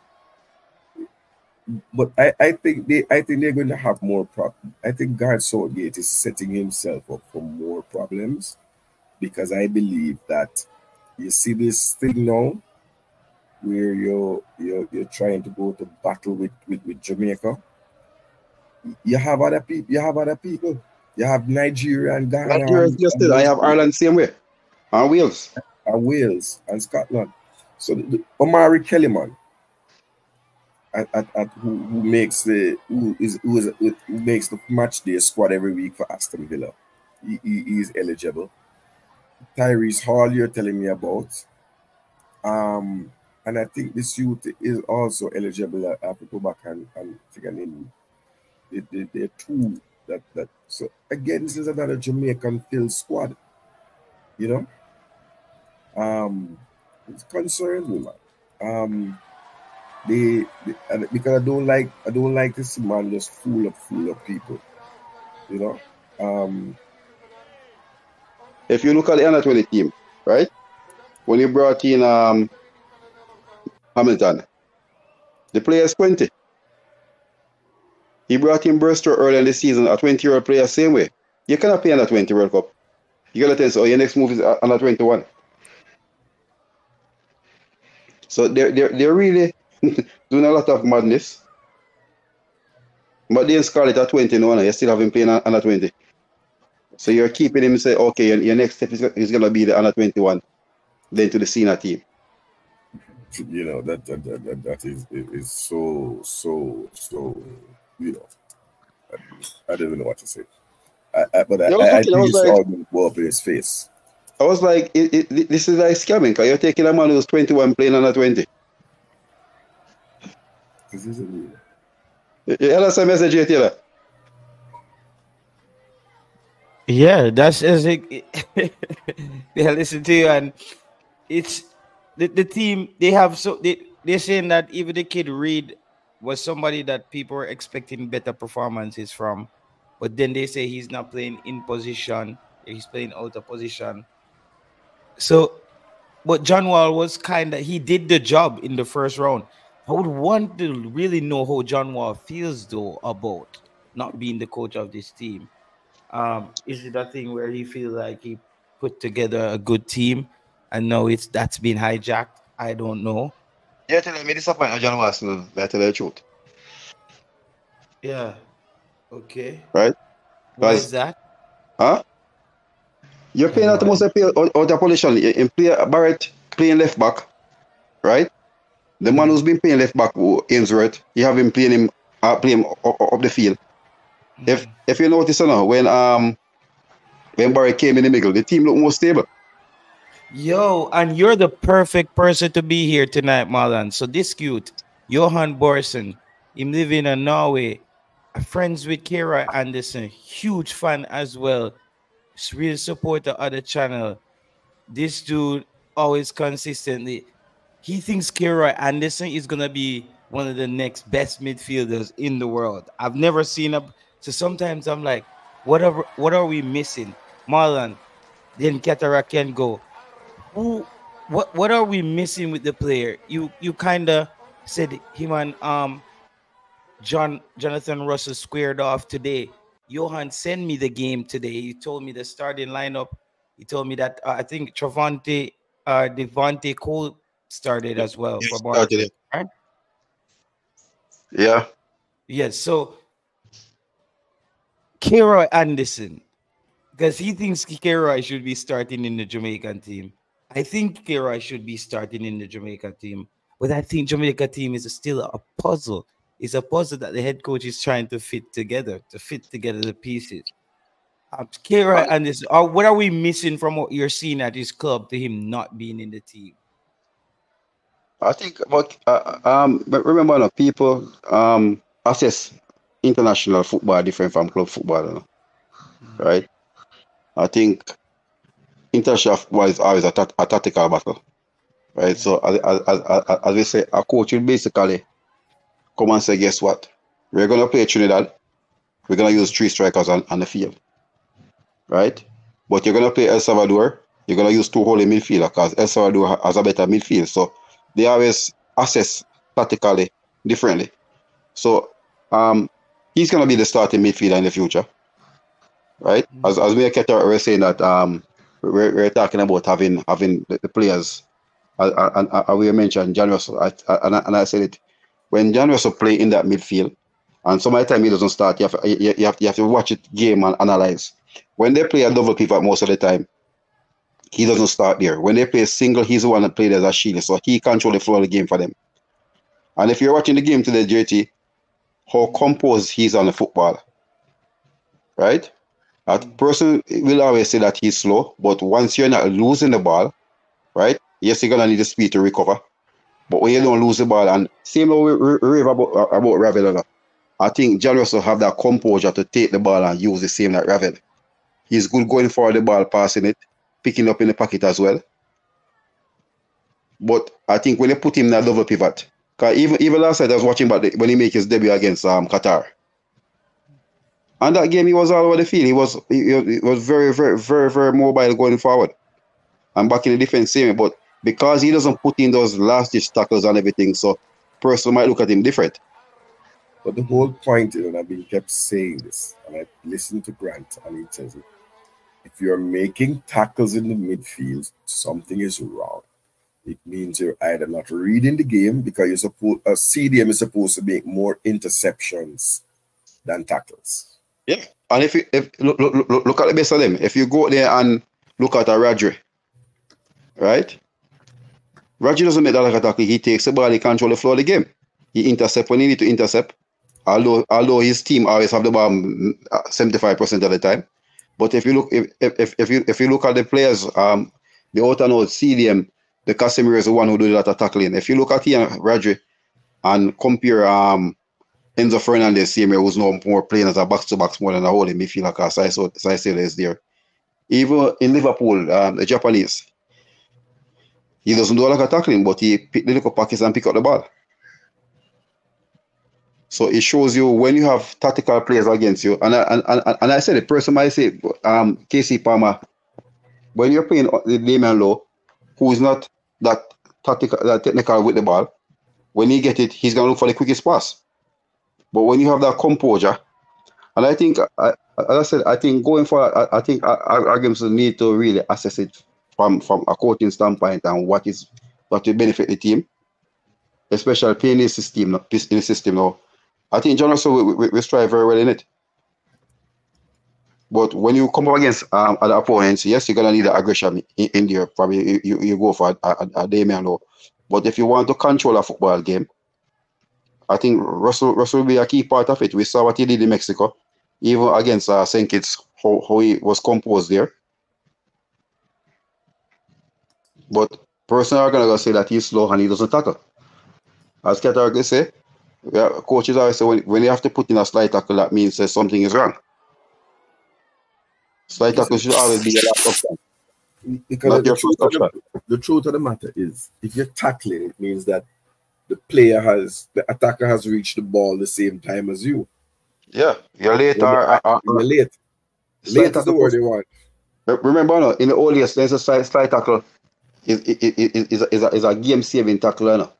But I, I think they I think they're going to have more problems. I think Gareth Southgate is setting himself up for more problems because I believe that you see this thing now where you're you're, you're trying to go to battle with, with, with Jamaica. You have other people. You have other people. You have Nigeria and Ghana. Nigeria and- just and it. I have Ireland same way. And Wales. and Wales and Scotland. So the, the- Omari Kellyman, at, at, at who, who makes the who is who is who makes the match day squad every week for Aston Villa. He, he, he is eligible. Tyrese Hall, you're telling me about. Um, and I think this youth is also eligible. I have to go back and, and take in. They, they, they're two that that so again, this is another Jamaican field squad. You know? um it concerns me man um they, they because i don't like i don't like see man just fool up fool up people you know um If you look at the under 20 team, right? When you brought in um Hamilton, the player is 20. He brought in Burster early in the season, a 20 year old player, same way. You cannot play under 20 World Cup. You gotta tell us, oh, your next move is under 21. So they're, they're, they're really doing a lot of madness. But then Scarlett at 20, no, no, you still have him playing un- under 20. So you're keeping him say, okay, your, your next step is, is going to be the under 21, then to the senior team. you know that that that, that, that is, is is so so so you know I, I don't even know what to say I, I, but I, I was I, I I was like- going to go up in his face I was like, it, it, this is like scamming because you're taking a man who's 21 playing under 20. You you understand message? Yeah, that's as yeah, listen to you, and it's the, the team. They have so they they're saying that even the kid Reed was somebody that people were expecting better performances from, but then they say he's not playing in position. He's playing out of position. So, but John Wall was kind of he did the job in the first round. I would want to really know how John Wall feels though about not being the coach of this team. Um, is it a thing where he feels like he put together a good team and now it's that's been hijacked? I don't know. Yeah, tell me disappointed John Watson, I tell you the truth. Yeah. Okay. Right? Guys- is that? Huh? You're playing at the most play out, out of position. In in play Barrett playing left back, right? The man who's been playing left back, Ainsworth, you have him playing him uh, playing up, up the field. If if you notice you know, when um when Barry came in the middle, the team looked more stable. Yo, and you're the perfect person to be here tonight, Marlon. So this cute, Johan Borsen, him living in Norway, friends with Karoy Anderson, huge fan as well. Just really support the other channel. This dude always consistently. He thinks Karoy Anderson is gonna be one of the next best midfielders in the world. I've never seen a so sometimes I'm like, what are what are we missing? Marlon, then Katara can go who what what are we missing with the player? You you kind of said him and um John Jonathan Russell squared off today. Johan sent me the game today. He told me the starting lineup. He told me that uh, I think Travante uh Devante Cole started as well for started it. right? Yeah. Yes. So Karoy Anderson, because he thinks Karoy should be starting in the Jamaican team. I think Karoy should be starting in the Jamaica team, but I think Jamaica team is still a puzzle. It's a puzzle that the head coach is trying to fit together, to fit together the pieces. Um, Karoy Anderson, uh, what are we missing from what you're seeing at his club to him not being in the team? I think but uh, um but remember no, people um assess international football different from club football, you know, right? I think international football is always a, a tactical battle, right? So as, as, as, as- we say, a coach will basically come and say, guess what? We're gonna play Trinidad. We're gonna use three strikers on, on the field, right? But you're gonna play El Salvador. You're gonna use two holding midfielder because El Salvador ha- has a better midfield. So they always assess tactically differently. So um, he's gonna be the starting midfielder in the future, right? As as we are saying that um, we're, we're talking about having having the, the players, and we mentioned John Russell, I, I- and, I, and I said it when John Russell play in that midfield, and some of the time he doesn't start, you have you, you have you have to watch it game and analyze. When they play a double pivot most of the time, he doesn't start there. When they play single, he's the one that played as a shield, so he control the flow of the game for them. And if you're watching the game today, JT, how composed he's on the football, right? A mm. person will always say that he's slow, but once you're not losing the ball, right? Yes, you're gonna need the speed to recover. But when you don't lose the ball, and same way we rave about uh, about Ravel, I think John Russell have that composure to take the ball and use the same like Ravel. He's good going for the ball, passing it, picking up in the pocket as well. But I think when they put him in that double pivot, because even even last night I was watching the, when he make his debut against um Qatar. And that game he was all over the field. He was he, he was very, very, very, very mobile going forward. And back in the defense same, but because he doesn't put in those last ditch tackles and everything, so person might look at him different. But the whole and I've been kept saying this, and I listened to Grant, and he says it. You're making tackles in the midfield, something is wrong. It means you're either not reading the game because you're supposed a CDM is supposed to make more interceptions than tackles. Yeah. And if you if look, look, look, look at the best of them, if you go there and look at a Rodri, right? Rodri doesn't make that like a tackle. He takes the ball, he control the flow of the game. He intercept when he need to intercept. Although although his team always have the ball mm, uh, seventy five percent of the time. But if you look if, if if you if you look at the players, um, the outer node CDM, the Casemiro is the one who do that tackling. If you look at here, Rodri, and compare um Enzo Fernandez same here, who's now more playing as a box to box more than a holding midfielder because Caicedo Caicedo is there. Even in Liverpool, um, the Japanese, he doesn't do a lot of tackling, but he pick the little pockets and pick up the ball. So it shows you when you have tactical players against you, and I, and, and, and I said it, person might say, um, Kasey Palmer, when you're playing the Damion Lowe, who is not that tactical, that technical with the ball, when he get it, he's gonna look for the quickest pass. But when you have that composure, and I think, I, as I said, I think going forward, I, I think arguments need to really assess it from from a coaching standpoint and what is what will benefit the team, especially playing in the system, in the system now. I think John Russell we, we, we strive very well in it. But when you come up against um, other opponents, yes, you're gonna need the aggression in, in there. Probably you, you, go for a, a, a Damion Lowe. But if you want to control a football game, I think Russell Russell will be a key part of it. We saw what he did in Mexico, even against uh, St. Kitts, how, how he was composed there. But personally, I'm gonna say that he's slow and he doesn't tackle. As Katarga say, yeah, coaches always say when, when you have to put in a slide tackle, that means that something is wrong. Slide tackle should always be a last option. Because the truth, of the, the truth of the matter is, if you're tackling, it means that the player has, the attacker has reached the ball the same time as you. Yeah, you're late When or, you're, or, you're late. Slide Late is the word they want. Remember, no, in the earliest, there's a slide, slide tackle is, is, is, is, a, is, a, game saving tackle. You know?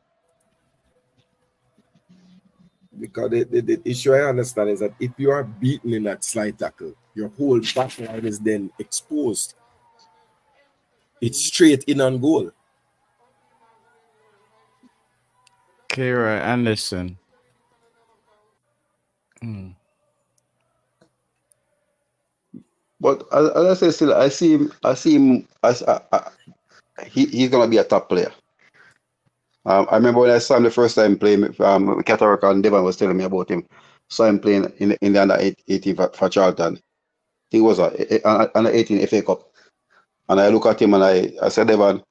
Because the, the, the issue I understand is that if you are beaten in that slide tackle, your whole back line is then exposed. It's straight in on goal. Karoy Anderson. Hmm. But as, as I say, still, I see him. I see him as uh, uh, he, he's gonna be a top player. Um, I remember when I saw him the first time playing. Um, Cataract and Devon was telling me about him. Saw him playing in the, in the under 18 for, for Charlton. I think it was a, a, a- under 18 FA Cup. And I look at him and I, I said, Devon,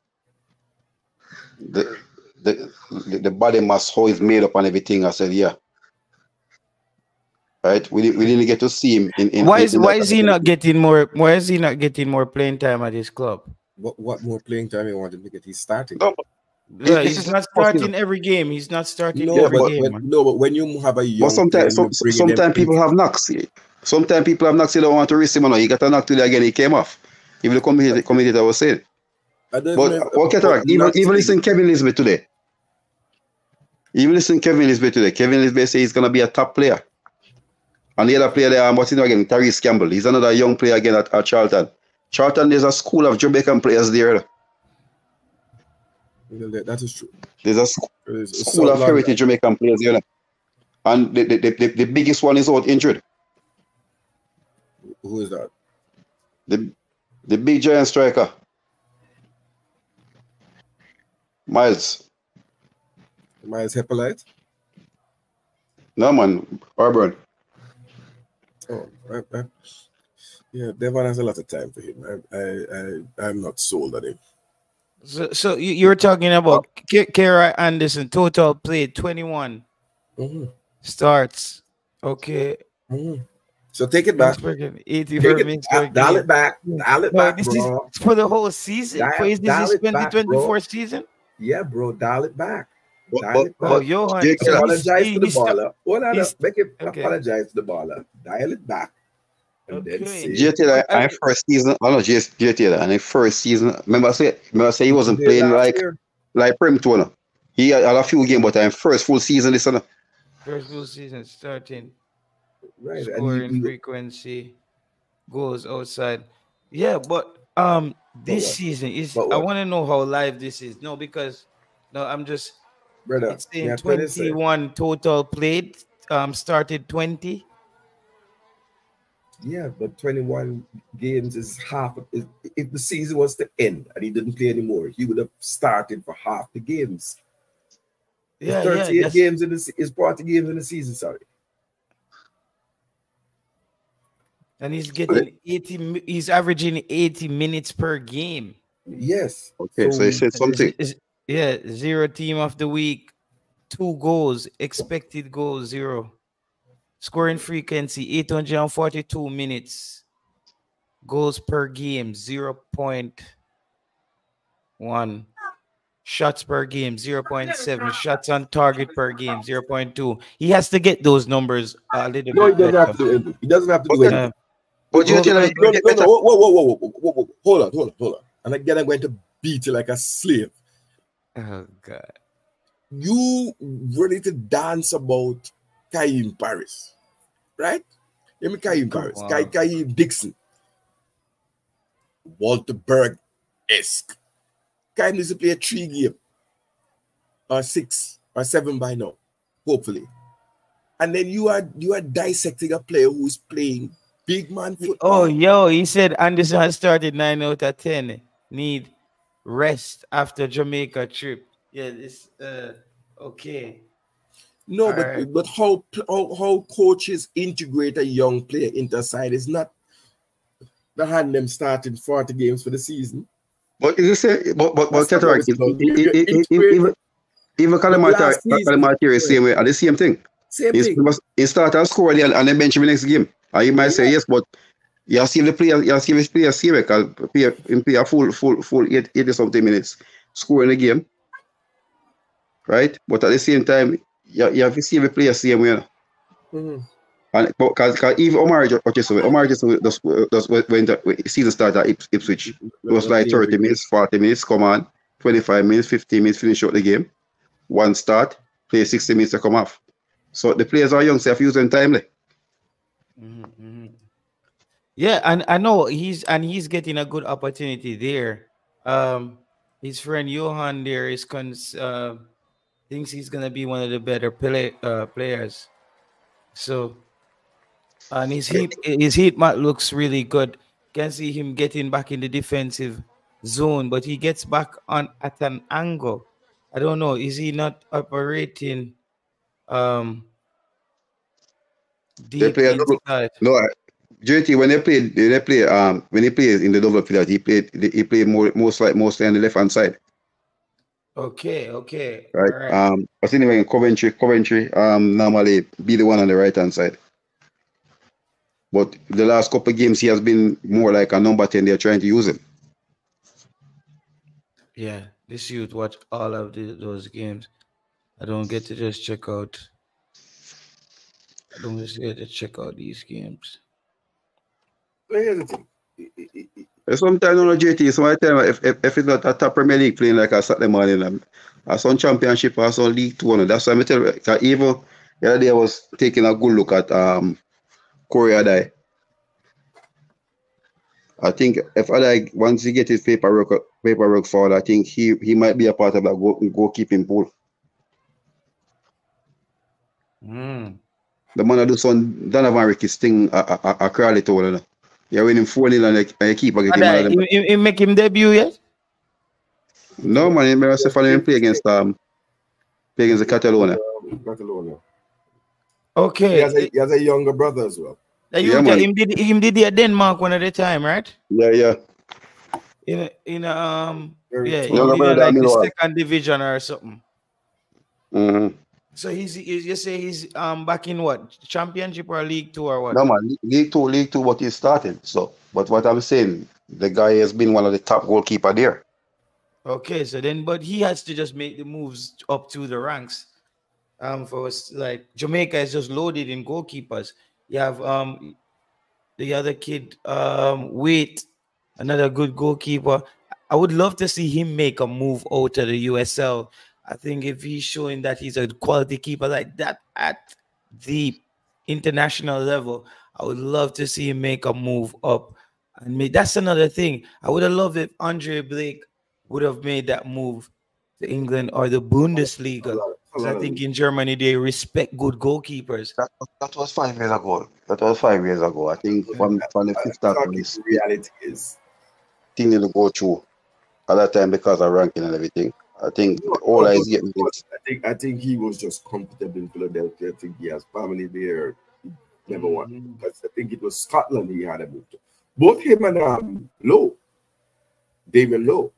the, the the the body mass, how it's made up and everything. I said, yeah. Right? We, didn't- we didn't get to see him in. in Why is in why that is he not getting more? Why is he not getting more playing time at his club? What what more playing time he wanted to get? He's starting. No, Yeah, he's is not possible. starting every game. He's not starting No, every but game. when, man. no, but when you have a young But sometimes, player, some, you bring sometimes people in. have knocks. Sometimes people have knocks. You don't want to risk him. No, he got a knock today again. He came off. Even the commentator, commentator was saying. I don't But know. what Cataract, but even knocks even listen Kevin Lisbie today. Even listen Kevin Lisbie today. Kevin Lisbie say he's gonna be a top player. And the other player there, um, what's his name again? Tyrese Campbell. He's another young player again at, at Charlton. Charlton, there's a school of Jamaican players there. Know, that- is true. There's a sc- It's- it's school of heritage Jamaican players there. And the, the, the, the, the biggest one is out injured. Who is that? The the big giant striker. Miles. Miles Hippolyte. No man, Auburn. Oh, I, I, yeah, Devon has a lot of time for him. I, I, I, I'm not sold on him. So, so you, you were talking about K- Karoy Anderson. Total played 21 Mhm. starts. Okay. Mhm. So take it back. Pittsburgh, 80 Take it minutes Dial game. it back. Dial it No, back, this bro. is for the whole season. Dial- For is this is it back, 2024 season? Yeah, bro. Dial it back. But, Dial but, it back. Oh, Johan. Jake, so he's- apologize he- to the he's sta- baller. Hold on, he's- up. make it okay. apologize to the baller. Dial it back. And then Okay. Jay Taylor, I, I first season, I know Jay, Jay Taylor, and the first season, remember I say, remember I say he wasn't playing like year. like Prem Toner. He had, had, a few games, but I'm first full season this one. First full season starting. Right. Scoring he, he, frequency. Goals outside. Yeah, but um this what? season is But I want to know how live this is. No, because no, I'm just brother, it's saying yeah, 21 total played. Um started 20. Yeah, but 21 games is half. Of, if, if the season was to end and he didn't play anymore, he would have started for half the games. It's Yeah, yeah. 38 that's- games in the se- is 40 games in the season. Sorry. And he's getting 80 he's averaging 80 minutes per game. Yes. Okay, so he said something. Is- is- yeah, zero team of the week, two goals, expected goals, zero. Scoring frequency, 842 minutes. Goals per game, 0.1. Shots per game, 0.7. Shots on target per game, 0.2. He has to get those numbers a little No, he doesn't have better. to do anything. He doesn't have to do Okay. anything. But Jay Well, Taylor, No, no, no, no. Whoa, whoa, whoa, whoa, whoa, whoa, whoa. Hold on, hold on, hold on. And again, I'm going to beat you like a slave. oh, God. You ready to dance about Kaheim Paris, right? Let me Kaheim in Paris, on. Kai Kaheim Dixon, Walter Berg esque. Kaheim needs to play a three game or six or seven by now, hopefully. And then you are you are dissecting a player who's playing big man football. Oh, yo, he said Anderson has started nine out of ten. Need rest after Jamaica trip. Yeah, this uh okay. No, All but right. but how, how how coaches integrate a young player into a side is not the hand them starting 40 games for the season. But is this but but but That's Tetra, even even Calamari last season, Calamari is same way, and the same thing. Same He thing. he start and score and and then bench him next game. And you might say yes, but you have seen the player, you have seen the player serious because player in play a full full full eight, 80 something minutes scoring the game. Right? But at the same time, you, you have to see the player same way. Mhm. And because even Omar just Omar just just, just when the season started at Ips- Ipswich, it was like 30 minutes, 40 minutes, come on, 25 minutes, 15 minutes, finish out the game. One start, play 60 minutes to come off. So the players are young, so have to use them timely. Yeah, and I know he's and he's getting a good opportunity there. Um, his friend Johan there is cons uh, thinks he's gonna be one of the better play uh, players. So, and his heat his heat map looks really good. Can see him getting back in the defensive zone, but he gets back on at an angle. I don't know. Is he not operating um They play a double. inside? No, I- JT when they play, when they play, um, when he plays in the double field, he played, he played more, most like mostly on the left hand side, Okay, okay. right? All right. Um, but anyway, in Coventry, Coventry, um, normally be the one on the right hand side. But the last couple of games, he has been more like a number ten. They're trying to use him. Yeah, this youth watch all of the, those games. I don't get to just check out. I don't just get to check out these games. But here's the thing. Sometimes on JT, so I tell you, if, if, if it's not a top Premier League playing like a Saturday morning, um, or some championship or some League Two, and that's why I tell you, even the other day I was taking a good look at um Korea Die. I think if I like once he get his paperwork paperwork forward, I think he he might be a part of that goal, goalkeeping pool. Mm. The man that do some Donovan Ricky's thing I, a, a Crawley told you know. You're winning 4 0 and the- and the keeper get him out I, of them. he, he- he make him debut yet? No man, remember I said follow him play against um play against the Catalonia. Catalonia. Okay. He has, a, he has a younger brother as well. Uh, you Yeah, get man. him did him did it at Denmark one at a time, right? Yeah, yeah. In a, in a, um yeah, in, Younger brother like the second division or something. hmm So he's, he's you say he's um back in what championship or league two or what? No man, League Two, League Two, what he started. So, but what I'm saying, the guy has been one of the top goalkeeper there. Okay, so then, but he has to just make the moves up to the ranks. Um, for us, like Jamaica is just loaded in goalkeepers. You have um the other kid, um, Wait, another good goalkeeper. I would love to see him make a move out to the USL. I think if he's showing that he's a quality keeper like that at the international level, I would love to see him make a move up. And me, that's another thing. I would have loved if Andre Blake would have made that move to England or the Bundesliga. 'Cause I think in Germany they respect good goalkeepers. That, that was five years ago. That was five years ago. I think from, from the fifth I this the reality is thing didn't go through at that time because of ranking and everything. I think all I is getting I think I think he was just comfortable in Philadelphia. I think he has family there. He never won Mm-hmm. because I think it was Scotland he had a move to. Both him and um Lowe, David Lowe,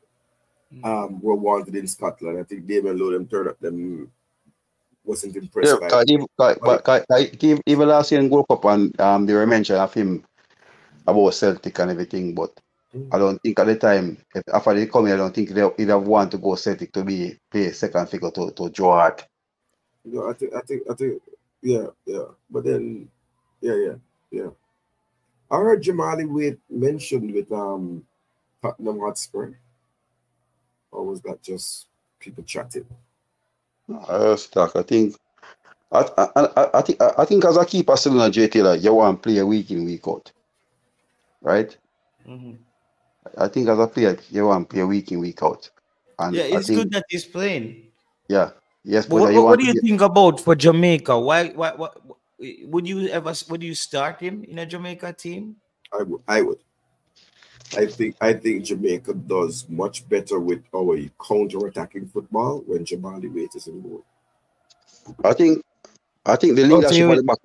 Mm-hmm. um, were wanted in Scotland. I think David Lowe them turned up them wasn't impressed Yeah, by cause even, cause, but, cause, cause even- even last year in Gold Cup, and um, they were mentioning of him about Celtic and everything, but Mm. I don't think at the time, after they come here, I don't think they, he'd have wanted to go Celtic to be play second figure to, to Joe Hart. You know, I think, I think, I think, yeah, yeah. But then, yeah, yeah, yeah. I heard Jahmali Waite mentioned with um Tottenham Hotspur. Or was that just people chatting? I just talk, I think, I, I, I, I think, I, I think as a keeper still in a JT, like, you want to play a week in, week out, right? Mhm. I think as a player, you want to play week in, week out. And Yeah, I it's think, good that he's playing. yeah, yes, But but what, what, do you get- think about for Jamaica? Why, why, why, would you ever would you start him in a Jamaica team? I would. I would. I think I think Jamaica does much better with our counter-attacking football when Jahmali Waite is in goal. I think I think the oh, leadership at the back.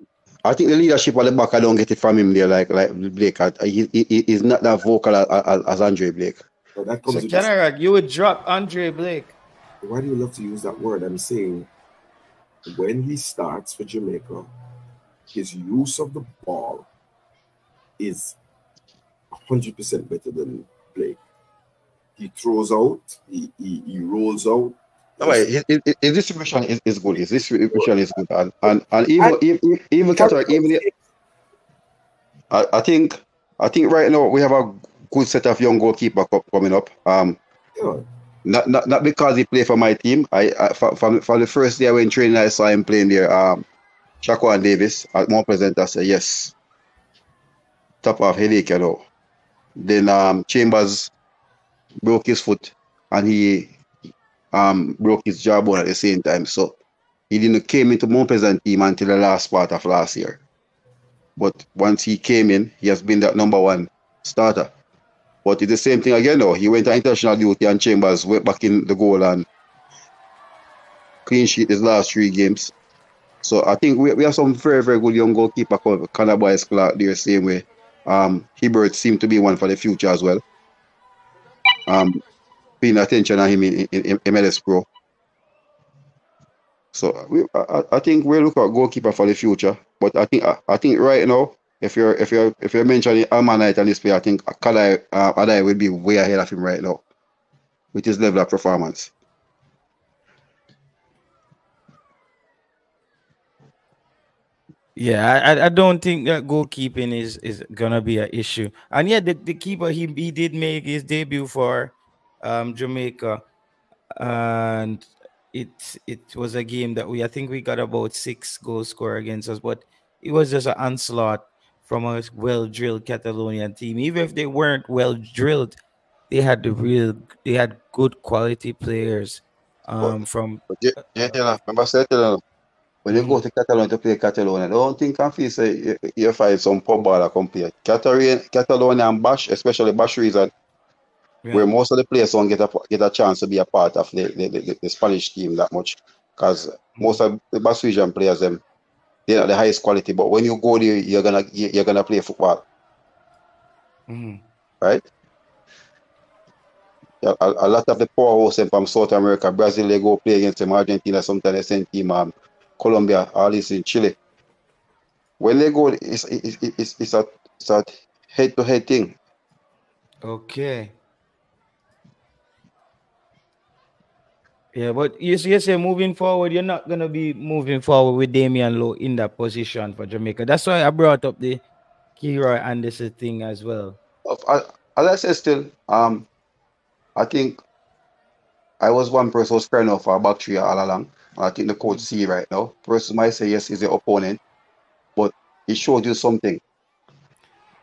I think the leadership at the back. I don't get it from him there. Like like Blake. I, he, he, he's not that vocal as, as, as Andre Blake. So that comes So with Kenarag, you would drop Andre Blake. why do you love to use that word? I'm saying when he starts for Jamaica, his use of the ball is 100% better than Blake. He throws out, he, he, he rolls out. No, wait, his, his, his distribution is, is good. His distribution is good, and and, and even even even Qatar, even I, I think I think right now we have a good set of young goalkeeper co- coming up. Um, not, not not because he played for my team. I, I from, from the first day I went training, I saw him playing there. Um, and Davis at Mount Pleasant. I said yes. Top of headache, you know. Then um, Chambers broke his foot, and he um broke his jawbone at the same time. So he didn't came into Mount team until the last part of last year. But once he came in, he has been that number one starter. But it's the same thing again now. He went to international duty and Chambers went back in the goal and clean sheet his last three games. So I think we, we have some very, very good young goalkeeper called Canaboy's Clark there same way. Um Hibbert seemed to be one for the future as well. Um paying attention on him in, in, in MLS Pro. So we, I, I- think we look at goalkeeper for the future. But I think I, I think right now, if you're if you're if you're mentioning Almanite and this player, I think Kadai uh, Adai will be way ahead of him right now with his level of performance. Yeah, I, I- I don't think that goalkeeping is is gonna be an issue. And yeah, the, the keeper he he did make his debut for um Jamaica, and it it was a game that we I think we got about six goals score against us, but it was just an onslaught from a well drilled Catalonian team. Even if they weren't well drilled, they had the real they had good quality players. Um, from Yeah, yeah, yeah. Remember I said when you go to Catalonia to play Catalonia, don't think and feel say you, you find some pub baller compare. Catalonia, Catalonia and Bash, especially Bash reason, where most of the players don't get a get a chance to be a part of the, the, the, the Spanish team that much. Because most of the Basque region players them they're not the highest quality, but when you go there, you're gonna you- you're gonna play football, Mhm. right? A, a lot of the powerhouse them from South America, Brazil, they go play against them, Argentina, sometimes they send team, um, Colombia, all this in Chile. When they go, it's it's it's, it's a it's a head to head thing. Okay. Yeah, but you see, you say moving forward, you're not gonna be moving forward with Damion Lowe in that position for Jamaica. That's why I brought up the Karoy Anderson thing as well. I- As I said, still, um, I think I was one person who was crying out for a back three all along. I think the coach see right now. Person might say yes, he's the opponent, but it showed you something.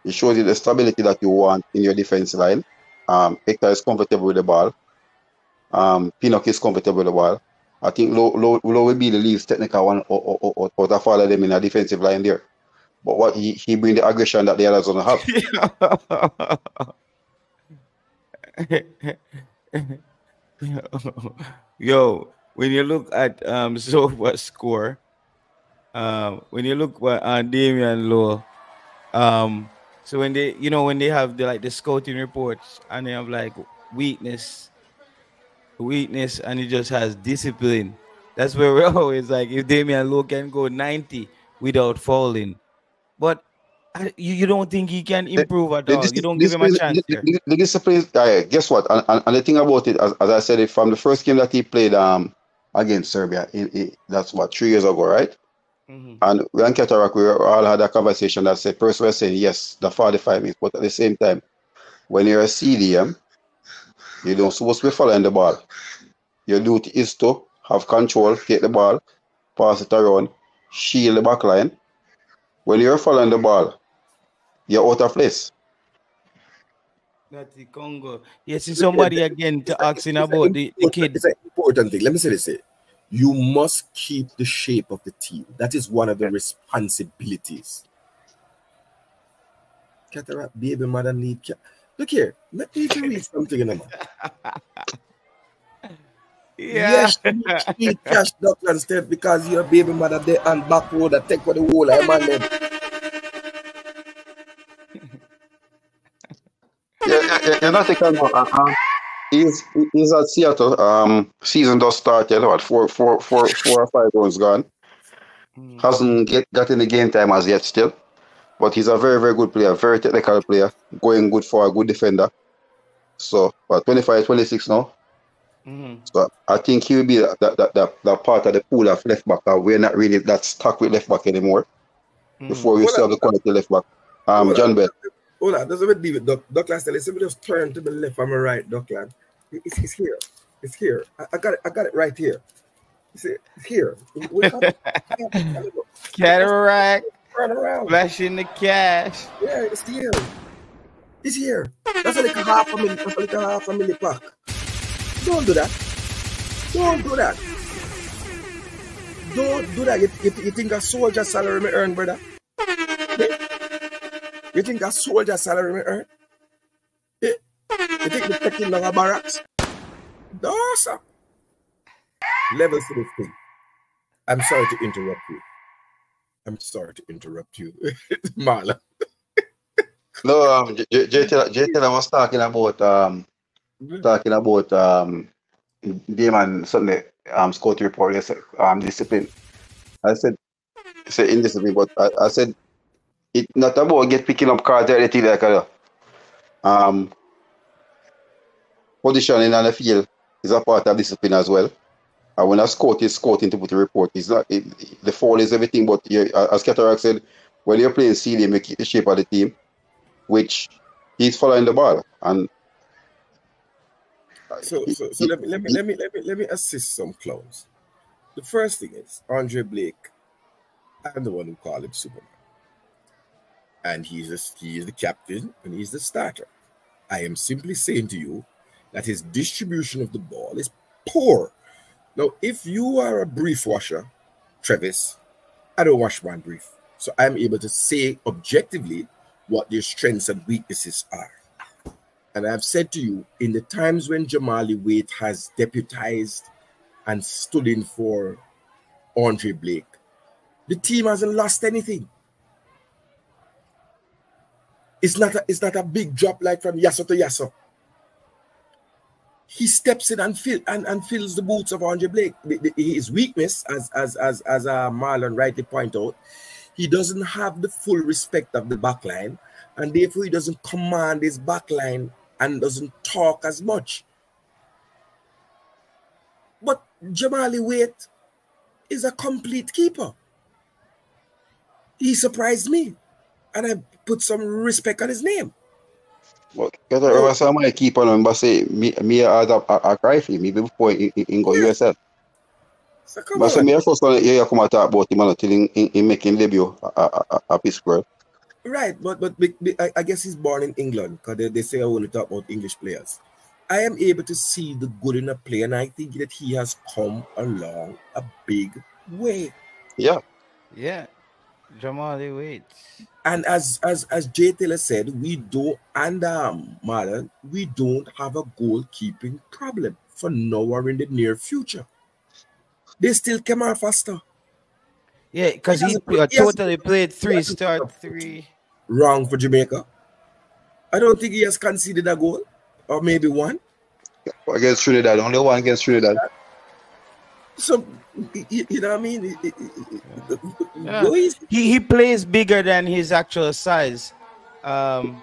It shows you the stability that you want in your defense line. Um, Hector is comfortable with the ball. Um, is comfortable with the ball. I think Lowe, Lowe, Lowe will be the least technical one or, or, or, or, or follow them in a defensive line there. But what he, he bring the aggression that the others don't have. Yo, when you look at um SofaScore, um, when you look at uh, Damion Lowe, um, so when they, you know, when they have the like the scouting reports and they have like weakness, weakness, and he just has discipline. That's where we're always like, if Damion Lowe can go 90 without falling, but you, you don't think he can improve at all. You don't give him a chance. the- the- discipline, uh, guess what? And, and, and the thing about it, as, as I said, it from the first game that he played um against Serbia, it, it, that's what three years ago, right? Mhm. And we and Ketarak, we all had a conversation that said, first we're saying yes, the 45 minutes, but at the same time, when you're a CDM, you don't supposed to be following the ball. Your duty is to have control, take the ball, pass it around, shield the back line. When you're following the ball, you're out of place. That's the Congo. Yes, see somebody again to asking about the, the kid. It's an important thing. Let me say this. You must keep the shape of the team. That is one of the responsibilities. Cataract baby mother need ca- Look here, let me read something in a minute. Yeah. Yes, you need cash Dockland State because your baby mother there and back road that take for the whole of man them. Yeah, yeah, yeah, you're not taking uh, um, he's he's at Seattle. Um, season just started. What four, four, four, four or five rounds gone. Hasn't get got in the game time as yet still, but he's a very very good player, very technical player, going good for a good defender. So, but 25, 26 now. Mhm. So I think he will be that that, that, that, that part of the pool of left back. Uh, we're not really that stuck with left back anymore. Before we Hold still have the quality left back. Um, Hold John on. Bell. Hold on, doesn't it leave it, Doc, Dockland State? Let me just turn to the left and my right, Dockland. It- It's, it's here. It's here. I, I got it. I got it right here. You see, it? it's here. Cataract. Turn around. Flashing the cash. Yeah, it's here. It's here. That's like a half a million. That's like a half a million pack. Don't do that. Don't do that. Don't do that. You, you, you think a soldier salary may earn, brother? You think a soldier salary may earn? Eh? You think the taking down a barracks? No, sir. Level this thing. I'm sorry to interrupt you. I'm sorry to interrupt you, Marlon. No, um, JT, JT was talking about um, talking about um, Damon Sunday um, Scott report. Yes, um, discipline. I said, I said indiscipline, but I, I said it not about get picking up cards or anything like that. Um, positioning on the field is a part of discipline as well. And when a scout is scouting to put a report, it's not it, the fall is everything. But you, as Cataract said, when you're playing CDM, you keep the shape of the team, which he's following the ball. And So, so, so let me let me let me let me let me assist some clowns. The first thing is Andre Blake. I'm the one who called him Superman, and he's a, the captain and he's the starter. I am simply saying to you that his distribution of the ball is poor. Now, if you are a brief washer, Travis, I don't wash my brief, so I'm able to say objectively what their strengths and weaknesses are. And I've said to you, in the times when Jahmali Waite has deputized and stood in for Andre Blake, the team hasn't lost anything. It's not a, it's not a big drop like from Yasso to Yasso. He steps in and fill and, and fills the boots of Andre Blake. His weakness, as as as as uh, Marlon rightly point out, he doesn't have the full respect of the back line, and therefore he doesn't command his back line and doesn't talk as much. But Jahmali Waite is a complete keeper. He surprised me, and I put some respect on his name. But because I was my keeper number say me me had a, a, a rifle me before in, in, in go USL. So come But so on. me first one hear you come about him and till in, in, in making debut a, a, a, a Pittsburgh. Right, but but be- be- I, I guess he's born in England because they, they say I only talk about English players. I am able to see the good in a player, and I think that he has come along a big way. Yeah. Yeah. Jahmali waits. And as as as Jay Taylor said, we don't and um Marlon, we don't have a goalkeeping problem for now or in the near future. They still came out faster. Yeah, because he, hasn't- uh, he hasn't- totally played three hasn't start three. Wrong for Jamaica. I don't think he has conceded a goal, or maybe one. Against Trinidad, only one against Trinidad. So you, you know what I mean? It- Yeah. He he plays bigger than his actual size. Um,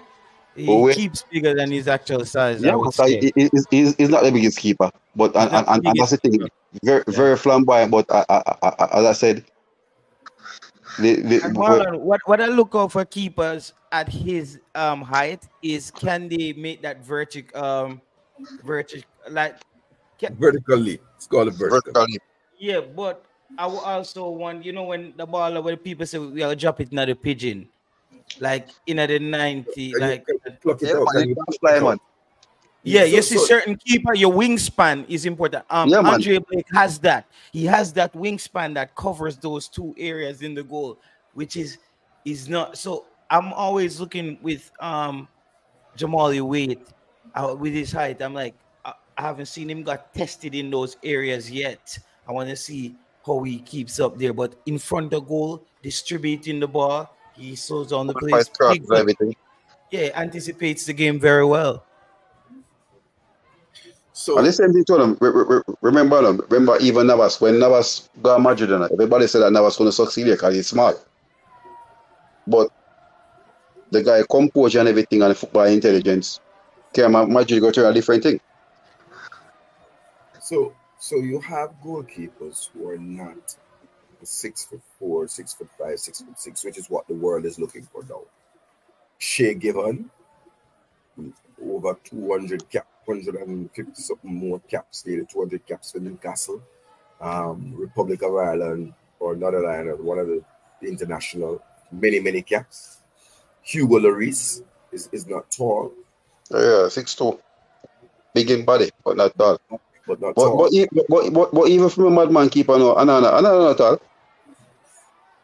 he Oh, keeps bigger than his actual size. Yeah, would he, he, he's, he's not the biggest keeper, but and, He's not and, and, and that's the thing, very very flamboyant. But I, I, I, I, as I said, the, the, And Marlon, what, what I look out for keepers at his um height is can they make that vertic um vertic like Vertical leap. It's called a vertical. vertical leap. yeah, but I also want you know when the ball when people say we are drop it in the pigeon, like in the 90, And like pluck it Yeah, out. man, you fly, man. Yeah, So- you see, so- certain keeper, your wingspan is important. Um, Yeah, man. Andre Blake has that. He has that wingspan that covers those two areas in the goal, which is is not. So I'm always looking with um Jahmali Waite uh, with his height. I'm like, I, I haven't seen him got tested in those areas yet. I want to see how he keeps up there. But in front of goal, distributing the ball, he slows down the Fight place. crowd Big- and everything. yeah, anticipates the game very well. So And the same thing to them. Re- re- re- remember them. Remember even Navas when Navas got Madrid and everybody said that Navas going to succeed because he's smart. But the guy composure and everything and football intelligence, came Ma- Madrid go to a different thing. So, so you have goalkeepers who are not six foot four, six foot five, six foot six, which is what the world is looking for now. Shay Given, over 200 cap, 150 something more caps, nearly 200 caps for Newcastle, um, Republic of Ireland, or Northern Ireland, one of the international, many, many caps. Hugo Lloris is, is not tall, Yeah, six two, big in body, but not tall. But not But but, but, but, but even from a madman keeper, no, Onana, Onana not tall.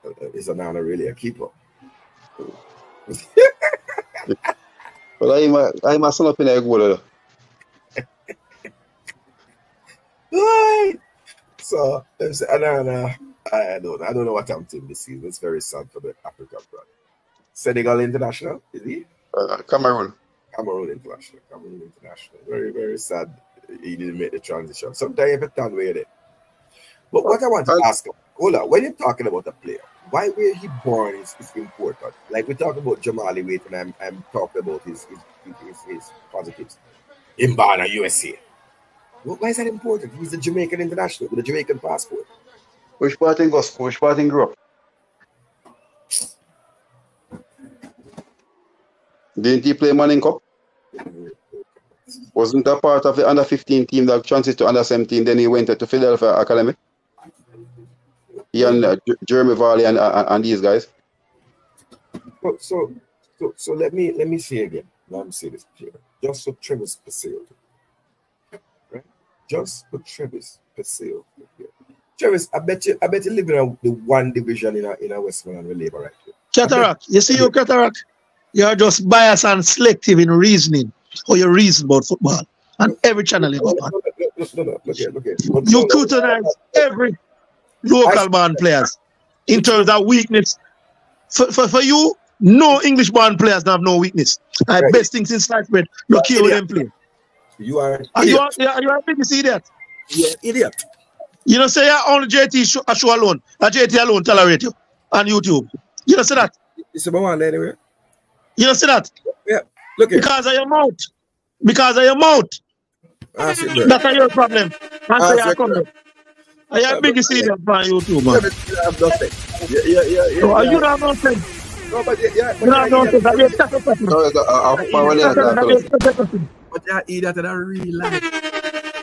Uh, Is Onana really a keeper? But I'm a, I'm a son up in a goal. Right. So there's Onana. I don't I don't know what I'm thinking this season. It's very sad for the African brother. Senegal International, is he? Uh, Cameroon. Cameroon International. Cameroon International. Very, very sad he didn't make the transition. Sometimes you have to turn with it. But what I want to ask, hold on, when you're talking about a player, why where he born is, is important. Like we talk about Jahmali Waite and I'm, I'm talking about his his, his, his positives. In Ghana, USA. Well, why is that important? He's a Jamaican international with a Jamaican passport. Which part in gospel? Which part in grew up? Didn't he play Manning Cup? Mm-hmm. Wasn't a part of the under 15 team that transited to under 17? Then he went to Philadelphia Academy. He and uh, Jeremy Varley and, uh, and these guys. So, so, so, so let me let me say again. Let me say this clear. Just for Travis Paseo. Right? Just for Travis Paseo. Travis, I bet you I bet you live in a, the one division in a in a Westmoreland with Labour right here. Cataract. You see, your cataract. You're just biased and selective in reasoning, or you reason about football. And every channel you go on. No, no, no, no, look here, look here. But You no, no, scrutinize every local born players in terms of weakness. For, for, for you, no English born players have no weakness. I Right. best things in slice bread. Look here with them play. You are an you are, you are, you are a biggest idiot. You're an idiot. You know, say only JT show, a show alone. Uh, a JT alone tolerate you on YouTube. You know, say that. See my one anyway? You know, say that. Yeah. Look here. Because of your mouth. Because of your mouth. Ask it, bro. That's your problem. And Ask say it, you're coming. I am biggest idiot on YouTube, man. You have nothing. Yeah, yeah, yeah, yeah. So, yeah. you don't have nonsense. No, but yeah, yeah, You don't have but nonsense. You're a person. No, uh, uh, Power League, uh, But you're an idiot in a real life.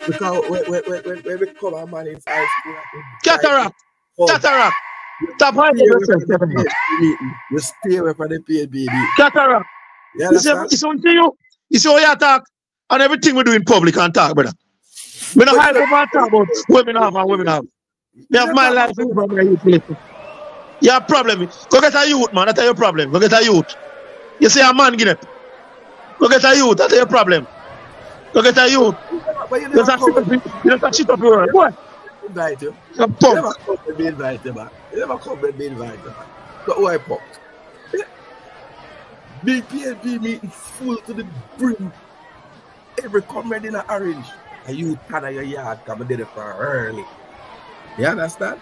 Because when, when, when, when, when we come a man in high school, Cataract. Cataract. Stop hiding yourself, from the Kevin. PhD. You stay away from the PhD. Cataract. You see, understand? you see you see how you talk? And everything we do in public and talk, brother. We don't hype up and talk about women have and women have. We have my life over my youth listen. You have problem. Go get a youth, man. That's your problem. Go get a youth. You see a man, get it. Go get a youth. That's your problem. Go get a youth. You just shit up, you just shit up your world. And invite you. you're You never come and be invited, man. You never come and be invited, man. But why punk? PNP meeting full to the brim. Every comrade in a orange. And you kind of your yard come and did it for early. You understand?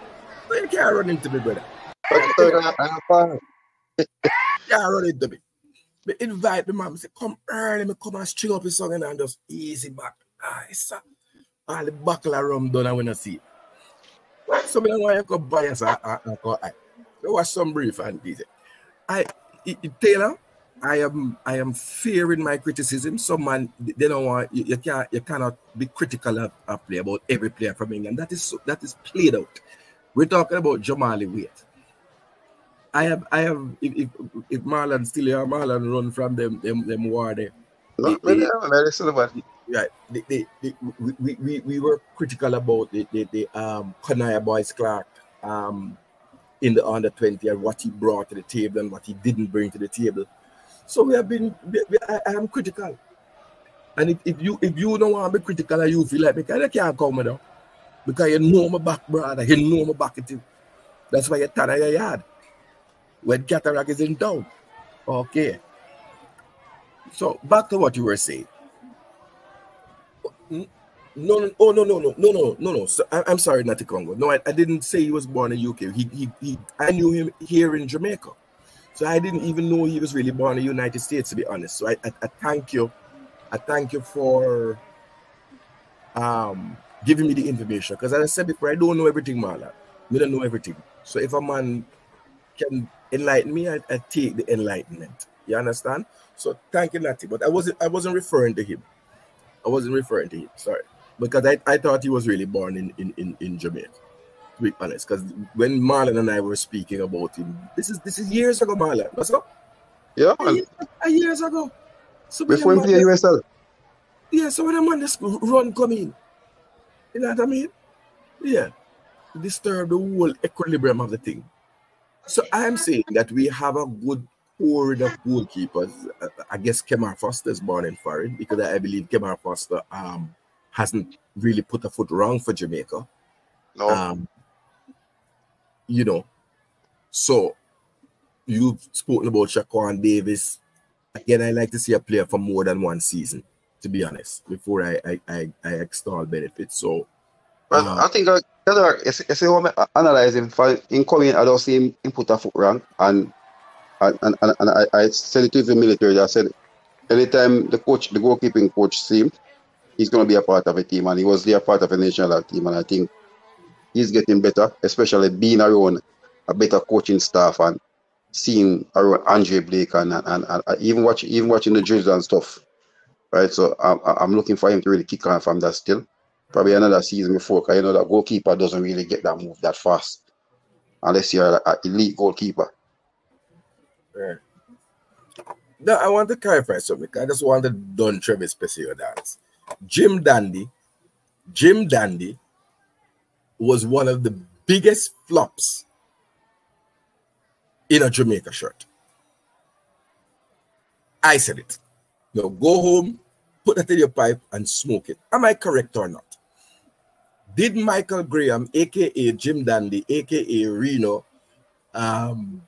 So you can't run into me, brother. You can't run into me. Me invite the man. Say, come early, me come and string up his song and just easy back. Ah, a, all the buckle rum done we not see it. So me want to come buy us a, a, a, a, a. So watch some brief and easy. I, I- I- Taylor, I am I am fearing my criticism. Some man they don't want you, you can't you cannot be critical of a player about every player from England. That is that is played out. We're talking about Jahmali Waite. I have I have if if, if Marlon still here, Marlon run from them them them war there. Right. We, we, we, we were critical about the, the, the um Coniah Boyce-Clarke um in the under 20 and what he brought to the table and what he didn't bring to the table. So we have been we, I, I am critical. And if, if you if you don't want to be critical and you feel like because I can't come with them. Because you know my back, brother. You know my back it. That's why tired of your yard. When cataract is in town. Okay. So back to what you were saying. No, no, oh no, no, no, no, no, no, no. I, am sorry, Natty Congo. No, I, I didn't say he was born in UK. He, he, he, I knew him here in Jamaica. So I didn't even know he was really born in the United States, to be honest. So I, I, I thank you. I thank you for um giving me the information. Because as I said before, I don't know everything, Marla. We don't know everything. So if a man can enlighten me, I, I take the enlightenment. You understand? So thank you, Natty. But I wasn't I wasn't referring to him. I wasn't referring to him, sorry. Because I, I thought he was really born in, in, in, in Jamaica. To be honest. Because when Marlon and I were speaking about him, this is this is years ago, Marlon. What's up? Yeah, man. Years, years ago. So Before he played USL. Yeah, so when the man just run come in. You know what I mean? Yeah. Disturb the whole equilibrium of the thing. So I'm saying that we have a good core of goalkeepers. I guess Kemar Foster is born in foreign because I believe Kemar Foster um hasn't really put a foot wrong for Jamaica. No. Um, you know, so you've spoken about Shaquan Davis. Again, I like to see a player for more than one season, to be honest, before I I, I, I extol benefits. So well, um, I think uh, if, you analyze him for incoming, I don't see him, him put a foot wrong. And and, and, and I, I said it to the military. I said, anytime the coach, the goalkeeping coach, see him, he's going to be a part of a team, and he was there part of a national team. And I think he's getting better, especially being around a better coaching staff and seeing around Andre Blake and, and, and, and even watch even watching the drills and stuff. Right, so I'm, I'm looking for him to really kick on from that still. Probably another season before, because you know that goalkeeper doesn't really get that move that fast, unless you're an elite goalkeeper. Now I want to clarify something. I just want to Don Travis Pesio dance. Jim Dandy, Jim Dandy was one of the biggest flops in a Jamaica shirt. I said it. Now go home, put that in your pipe, and smoke it. Am I correct or not? Did Michael Graham, aka Jim Dandy, aka Reno, um,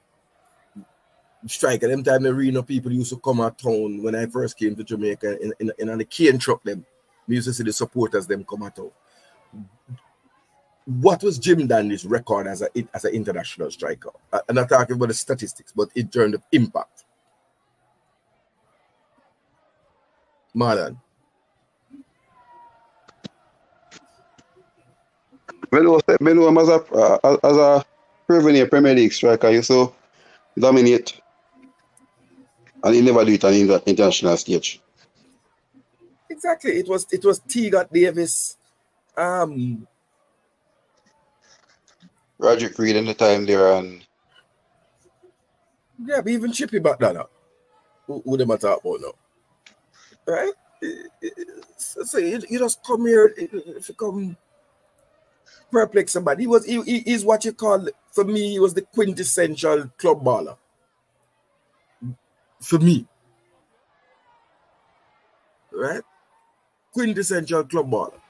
strike at them time the Reno people used to come out town when I first came to Jamaica in, in, in on the cane truck them. We used to see the supporters them come out town. What was Jim Dandy's record as a as an international striker? I'm not talking about the statistics, but in terms of impact. Marlon. Menu, Menu as a uh, as a Premier League striker, you so dominate and he never do it on the international stage. Exactly. It was it was Teagat Davis, um Roderick Reed in the time there and yeah, but even Chippy back then. Who, who them talk about now? Right? So you, you just come here if you come perplex somebody. He was he, he, he's what you call for me, he was the quintessential club baller for me. Right? Quintessential club baller.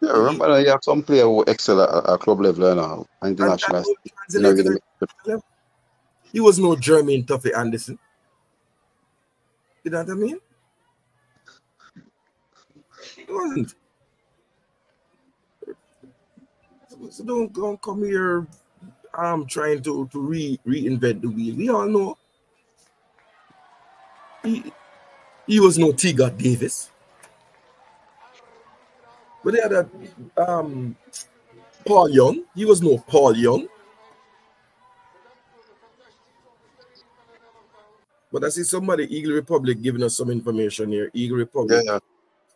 Yeah, remember you have some player who excel at, at club level now, international. And, and he was no Jermaine Tuffy Anderson. You know what I mean? He wasn't. So don't, don't come here um trying to, to re reinvent the wheel. We all know he, he was no Teagat Davis. But they had a um Paul Young. He was no Paul Young. But I see somebody, Eagle Republic, giving us some information here. Eagle Republic yeah,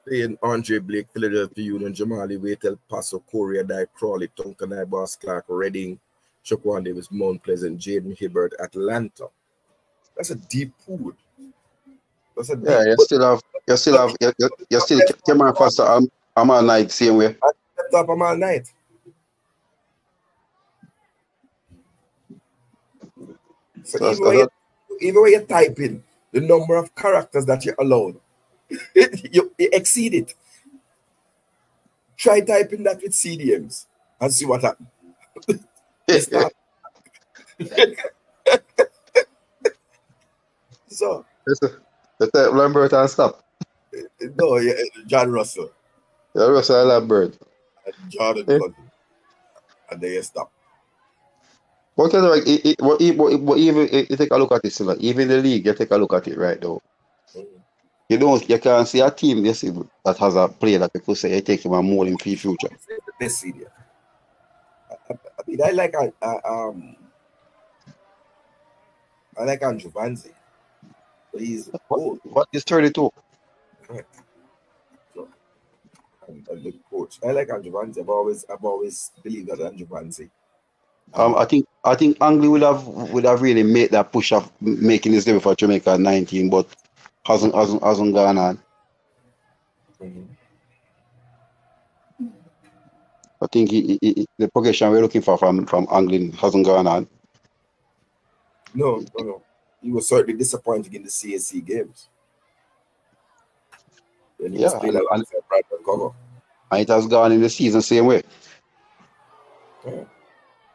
saying Andre Blake, Philadelphia Union, Jahmali Waitel, Paso, Korea, Die, Crawley, Tonka, Boss Clark, Reading, Shaquan Davis, Mount Pleasant, Jaden Hibbert, Atlanta. That's a deep pool. I said Yeah, you still have, you still have, you, you, you still Cameron Foster, I'm, I'm all night same way. I stepped up I'm all night. So even when you even when you type in the number of characters that you're allowed, you, you exceed it. Try typing that with CDMs and see what happens. So that's a, that's a Lambert and stop. no, yeah, John Russell Yeah, Russell Lambert. and Jordan Eh. And they stop. What kind of like, it, it, what, it, what, what even you take a look at this, like, even the league, you take a look at it right now. You don't, you can see a team you see, that has a player that people say you take him and mold him for the future. Best CDM. I, I, mean, I like uh, uh, um, I like Andrew Vanzie. But he's old. What is 32? And, coach. I like Andrew Vanzie. I've always I've always believed that Andrew Vanzie. Um, I think I think Angley would have would have really made that push of making his debut for Jamaica at 19, but hasn't hasn't hasn't gone on. Mhm. I think he, he, he- the progression we're looking for from from Anglin hasn't gone on. No, no, no. He was certainly disappointing in the CSC games. When he was Yeah, playing and, and, Bradford Cover. and it has gone in the season same way. Yeah.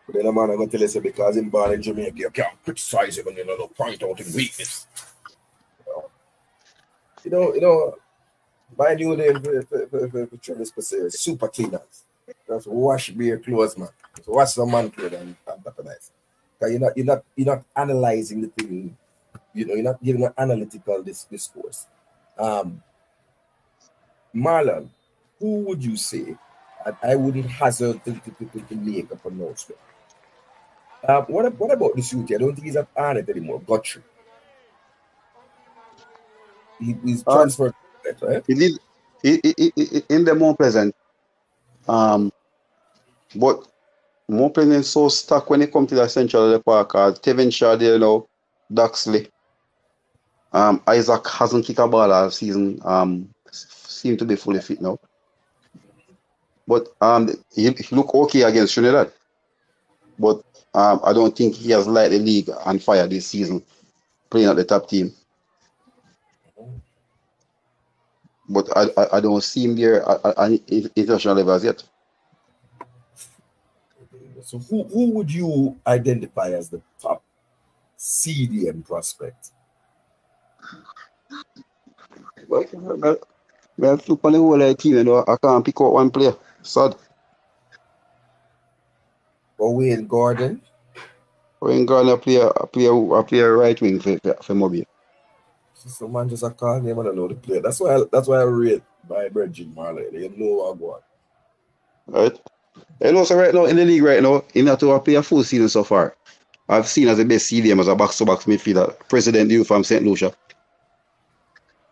But then a man I'm gonna tell you say because him born in Jamaica, you can't criticize him and you know no point out his weakness. You know, you know, my you name for, for, for, for, Travis is super cleaners. Just wash bare clothes, man. Just wash some man clothes and, and that nice. Because you're not you're not you're not analyzing the thing, you know, you're not giving an analytical dis- discourse. Um Marlon, who would you say? And I wouldn't hazard to, to, to, to make a pronouncement. Um, what, what about this youth? I don't think he's at Arnett anymore. Guthrie. He, he's Um, transferred, right? he did he, he, he, in the Mount Pleasant. Um, but Mount Pleasant is so stuck when it comes to the central of the park. Uh, Tevin Shaw there now, Duxley. Um, Isaac hasn't kicked a ball all season. Um, seem to be fully fit now. But um, he, he look okay against Trinidad. But um, I don't think he has light the league on fire this season, playing at the top team. But I, I, I don't see him there at, at, at international level as yet. So who, who would you identify as the top CDM prospect? Well, well, look on the whole of team, you know, I can't pick out one player. Sad. Owen Gordon. When Garner play a play a play a right wing for for, MoBay. So man just a call name and I know the player. That's why I, that's why I rate my Bridget Marley. They know what I want. Right? And also right now in the league right now, in order to play a full season so far. I've seen as the best CDM as a box to box midfielder, President Dew from St. Lucia.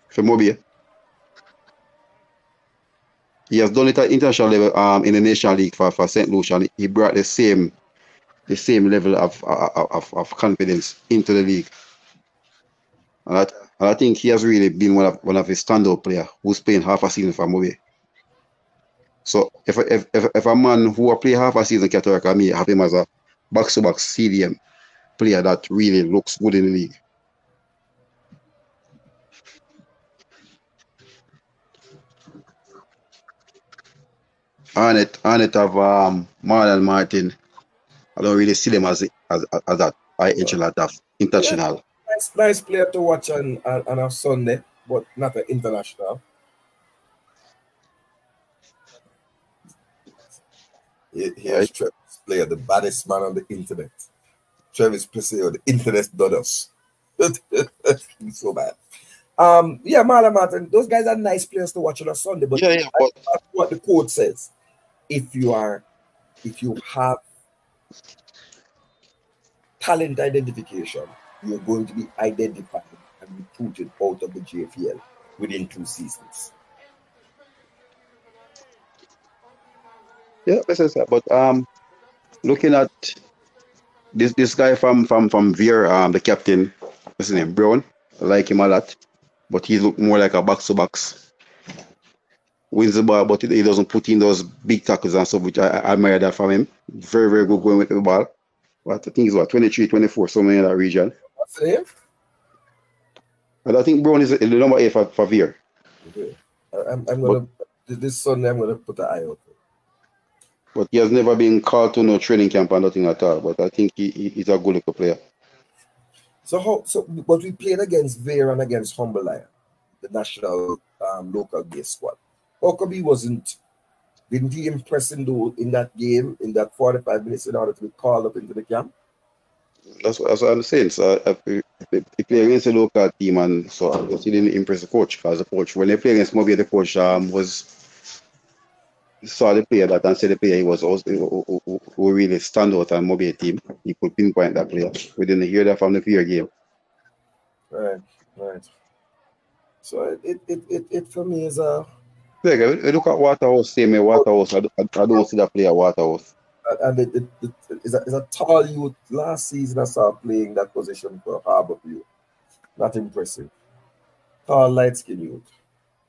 For MoBay. He has done it at international level um in the National League for, for St. Lucia. He brought the same the same level of of, of, confidence into the league. And I, and I think he has really been one of one of his standout player who's playing half a season for MoBay. So if if if, if a man who will play half a season can work me have him as a box to box CDM player that really looks good in the league. On it, on it of um, Marlon Martin. I don't really see them as as, as that IHL at that international. Nice, nice player to watch on, on, on a Sunday, but not an international. He- Here's Travis Player, the baddest man on the internet. Travis Player, the internet done so bad. Um, yeah, Marlon Martin, those guys are nice players to watch on a Sunday, but Yeah, yeah, that's what the quote says. If you are, if you have talent identification, you're going to be identified and recruited out of the JFL within two seasons. Yeah. But um, looking at this this guy from from from Vere, um, the captain, what's his name, Brown. I like him a lot. but he look more like a box to box. Wins the ball, but he doesn't put in those big tackles and stuff, which I, I admire that from him. Very, very good going with the ball. But I think he's what 23, 24, somewhere in that region. What's the name? And I think Brown is the number eight for, for Vere. Okay. I'm, I'm gonna this Sunday. I'm gonna put the eye out. But he has never been called to no training camp or nothing at all. But I think he, he- he's a good little player. So how? So but we played against Vere and against Humble Lion, the national um, local base squad. How come he wasn't? Didn't he impress in the, in that game in that 45 minutes in order to be called up into the camp? That's what, that's what I'm saying. So if he, if play against a local team, and so he didn't impress the coach because the coach, when they play against MoBay, the coach um, was saw the player that and said the player he was also who, who- who- really stand out on MoBay team. He could pinpoint that player. We didn't hear that from the peer game. Right, right. So it it it, it, it for me is a Look at Waterhouse, same Waterhouse. I, don't- I, I don't see that player Waterhouse. and it, it, it is a, is a tall youth. Last season I saw playing that position for Harbour View. Not impressive. Tall, light skin youth.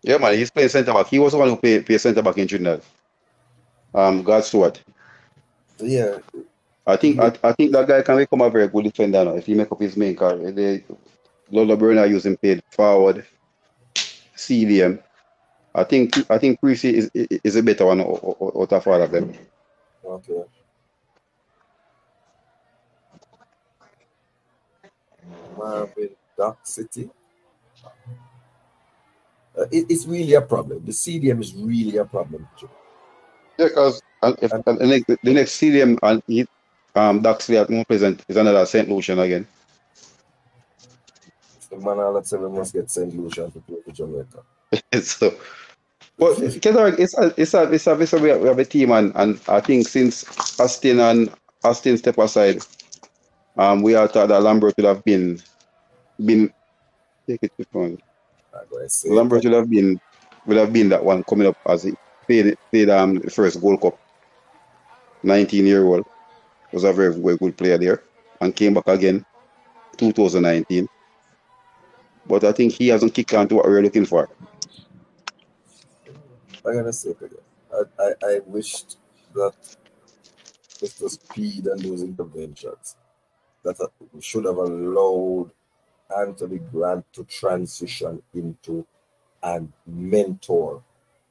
Yeah, man, he's playing centre back. He was the one who played, played centre back in Trinidad. Um, God Stewart. Yeah, I think I, I think that guy can become a very good defender now if he make up his main. They Lola Burner using paid forward, CDM. I think I think Prissy is is a better one out of all of them. Okay. Marvin Dock City. Uh, it- it's really a problem. The CDM is really a problem. Joe. Yeah, because if and the next the next CDM and um Daxley at more present is another St. Lucian again. The man all that seven must get St. Lucian to play for Jamaica. so, but Kendrick, it's a, it's a, it's a, it's a, we have we have a team, and, and I think since Austin and Austin step aside, um, we are thought that Lambert would have been, been, take it to phone. I go and say Lambert would have been, would have been that one coming up as he played, played um the first Gold Cup. 19 year old was a very, very good player there, and came back again, 2019. But I think he hasn't kicked on to what we're looking for. I'm say it again. I, I, I wished that with the speed and those interventions that we should have allowed Anthony Grant to transition into and mentor,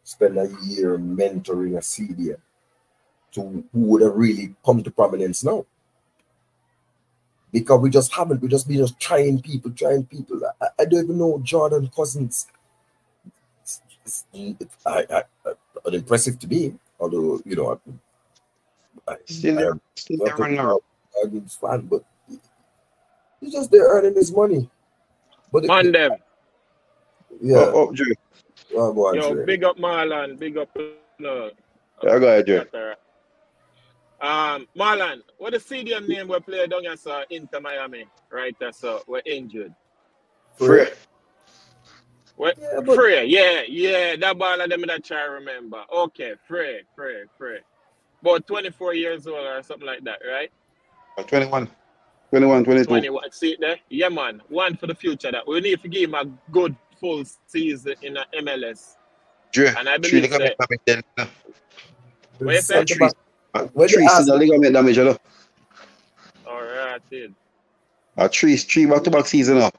spend a year mentoring a CDM to who would have really come to prominence now. Because we just haven't, we just been just trying people, trying people. I, I don't even know Jordan Cousins it's, it's I, I, I, unimpressive to me. Although you know, I, I, Still I there, am still not there a running around. Dragons fan, but he's just there earning his money. But it- Man them. yeah, Oh, oh, Drew. oh, go on, Yo, Trey. big up Marlon, big up no. Yeah, go ahead, Drew. Um, Marlon, what the CDM name we play down here, sir, Inter Miami, right? That's so we're injured. Free. What? Yeah, but- Fray, yeah, yeah, that ball of them that try remember. Okay, Fray, Fray, Fray. About 24 years old or something like that, right? 21. 21, 22. 21. See it there? Yeah, man. One for the future that we need to give him a good full season in the MLS. Drew, And I three believe ligament that. damage then. What you say? Centre back- Uh, When they Three ask- season ligament damage, you know. All right, then. Uh, three, three back to back season now.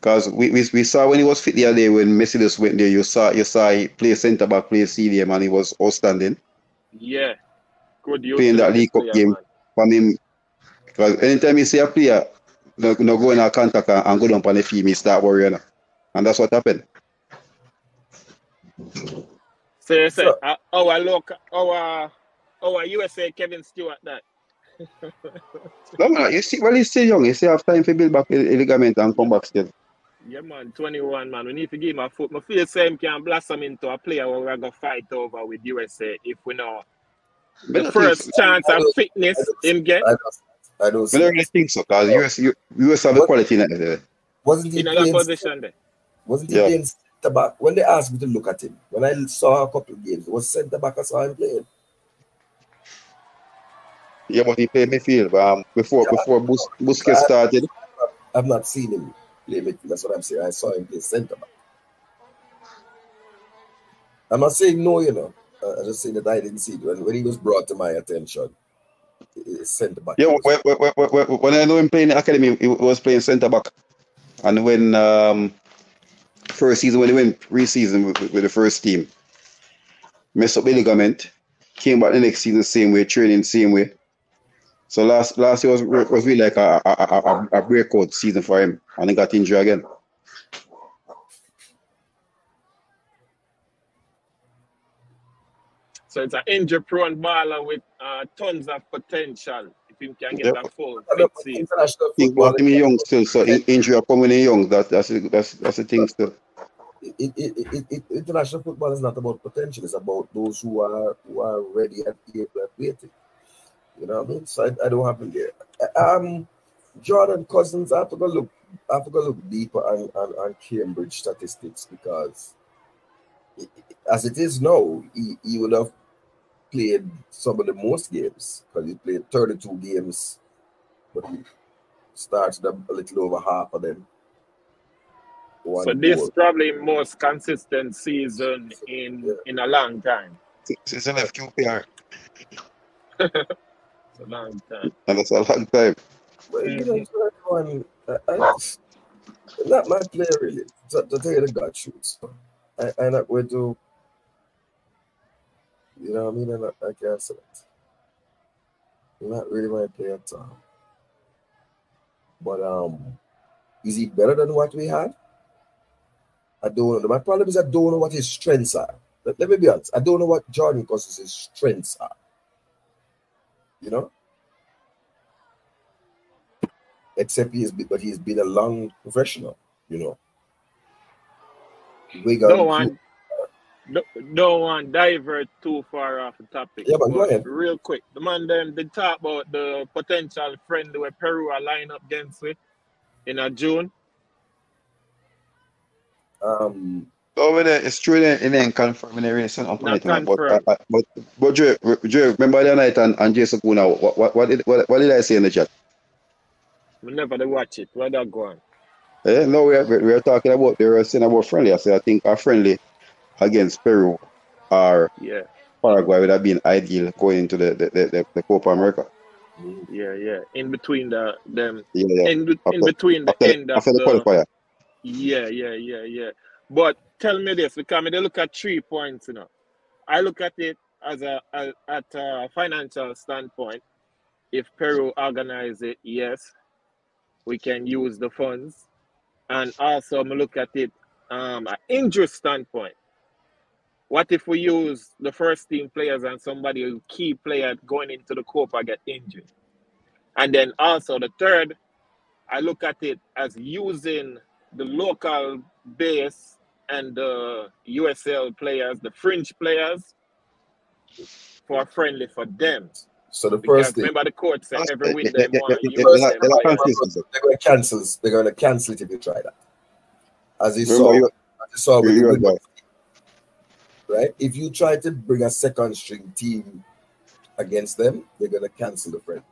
Because we, we, we saw when he was fit the other day when Messi just went there, you saw you saw he play centre back, play CDM, and he was outstanding. Yeah. Good youth. Playing that League Cup player, game man. from him. Because anytime you see a player no, no go in a contact and, and go down on the field, he start worrying. And that's what happened. So you say, So- uh, our local, our, our USA Kevin Stewart that. No, man, you see, well, he's still young. He still have time to build back a, a ligament and come back still. Yeah, man, 21, man. We need to give him a foot. I feel same can blossom into a player where we're going to fight over with USA if we know the I think first so. chance of fitness him get. I don't, I don't I don't really think so, because US, U- US have the quality in it. wasn't he in that position there. wasn't he Yeah. playing centre back? When they asked me to look at him, when I saw a couple of games, it was centre back I saw him playing. Yeah, but he played midfield um, before Yeah, before Bus, Busquets started. I've not seen him. That's what I'm saying. I saw him play centre back. I'm not saying no, you know. Uh, I'm just saying that I didn't see it when, when he was brought to my attention. Centre back. Yeah, when, when, when, I know him playing academy, he was playing centre back. And when um, first season, when he went pre-season with, with the first team, messed up the ligament, came back the next season same way, training same way. So last last year was was really like a a, a, a breakout season for him, and he got injured again. So it's an injury-prone baller with uh, tons of potential. If he can get Yep. a full I fit but season. international He got him young still, so in, injury are coming in young. That that's that's that's the thing still. it, it, it, it, it, international football is not about potential. It's about those who are who are ready and able and waiting. You know what I mean? So I, I don't have him there. Um, Jordan Cousins. I have to go look. I have to go look deeper on, on, on Cambridge statistics because, i- i- as it is now, he, he would have played some of the most games because he played 32 games, but he started a little over half of them. One So this goal. probably most consistent season in in a long time. Since he left QPR, It's long time. and that's a long time. Well, you know, everyone, I, I, not my player really. To, to tell you the God shoots. I, I'm not going to, you know what I mean? I'm not, I can't it. Not really my player at all. But um, is he better than what we had? I don't know. My problem is I don't know what his strengths are. Let, let me be honest. I don't know what Jordan Cousins' strengths are. You know? Except he is, but he's been a long professional, you know. Wigan, Don't want don't, don't want divert too far off the topic. Yeah, man, go ahead. real quick, the man them they talk about the potential friend where Peru are line up against with in a June. Um, Over there, it's true. It it ain't confirmed. It really sent up on Not. But, uh, uh, but but Joe, Joe, remember the night and, and Jason Kuna, what, what what did what, what did I say in the chat? We never they watch it. Where that going? Eh, no, we are, we are talking about they were saying about friendly. I said I think our friendly against Peru or Yeah, Paraguay would have been ideal going into the the, the, the, the Copa America. yeah, yeah. In between the them Yeah, yeah. in, be- in between the after, end of after the the qualifier. Yeah, yeah, yeah, yeah. But tell me this, because they look at three points, you know. I look at it as a, a at a financial standpoint. If Peru organize it, yes, we can use the funds. And also me look at it um an injury standpoint. What if we use the first team players and somebody who key player going into the Copa get injured? And then also the third, I look at it as using the local base and uh, the USL players, the fringe players, for friendly for them. so the Because first thing, remember the court said every Yeah, win yeah, them yeah, want yeah, to yeah, first use yeah, thing, them yeah, remember, players. consistency. they're going to cancel. They're going to cancel it if you try that. As you Remember saw, you as you saw with you the right. right? If you try to bring a second string team against them, they're going to cancel the friend.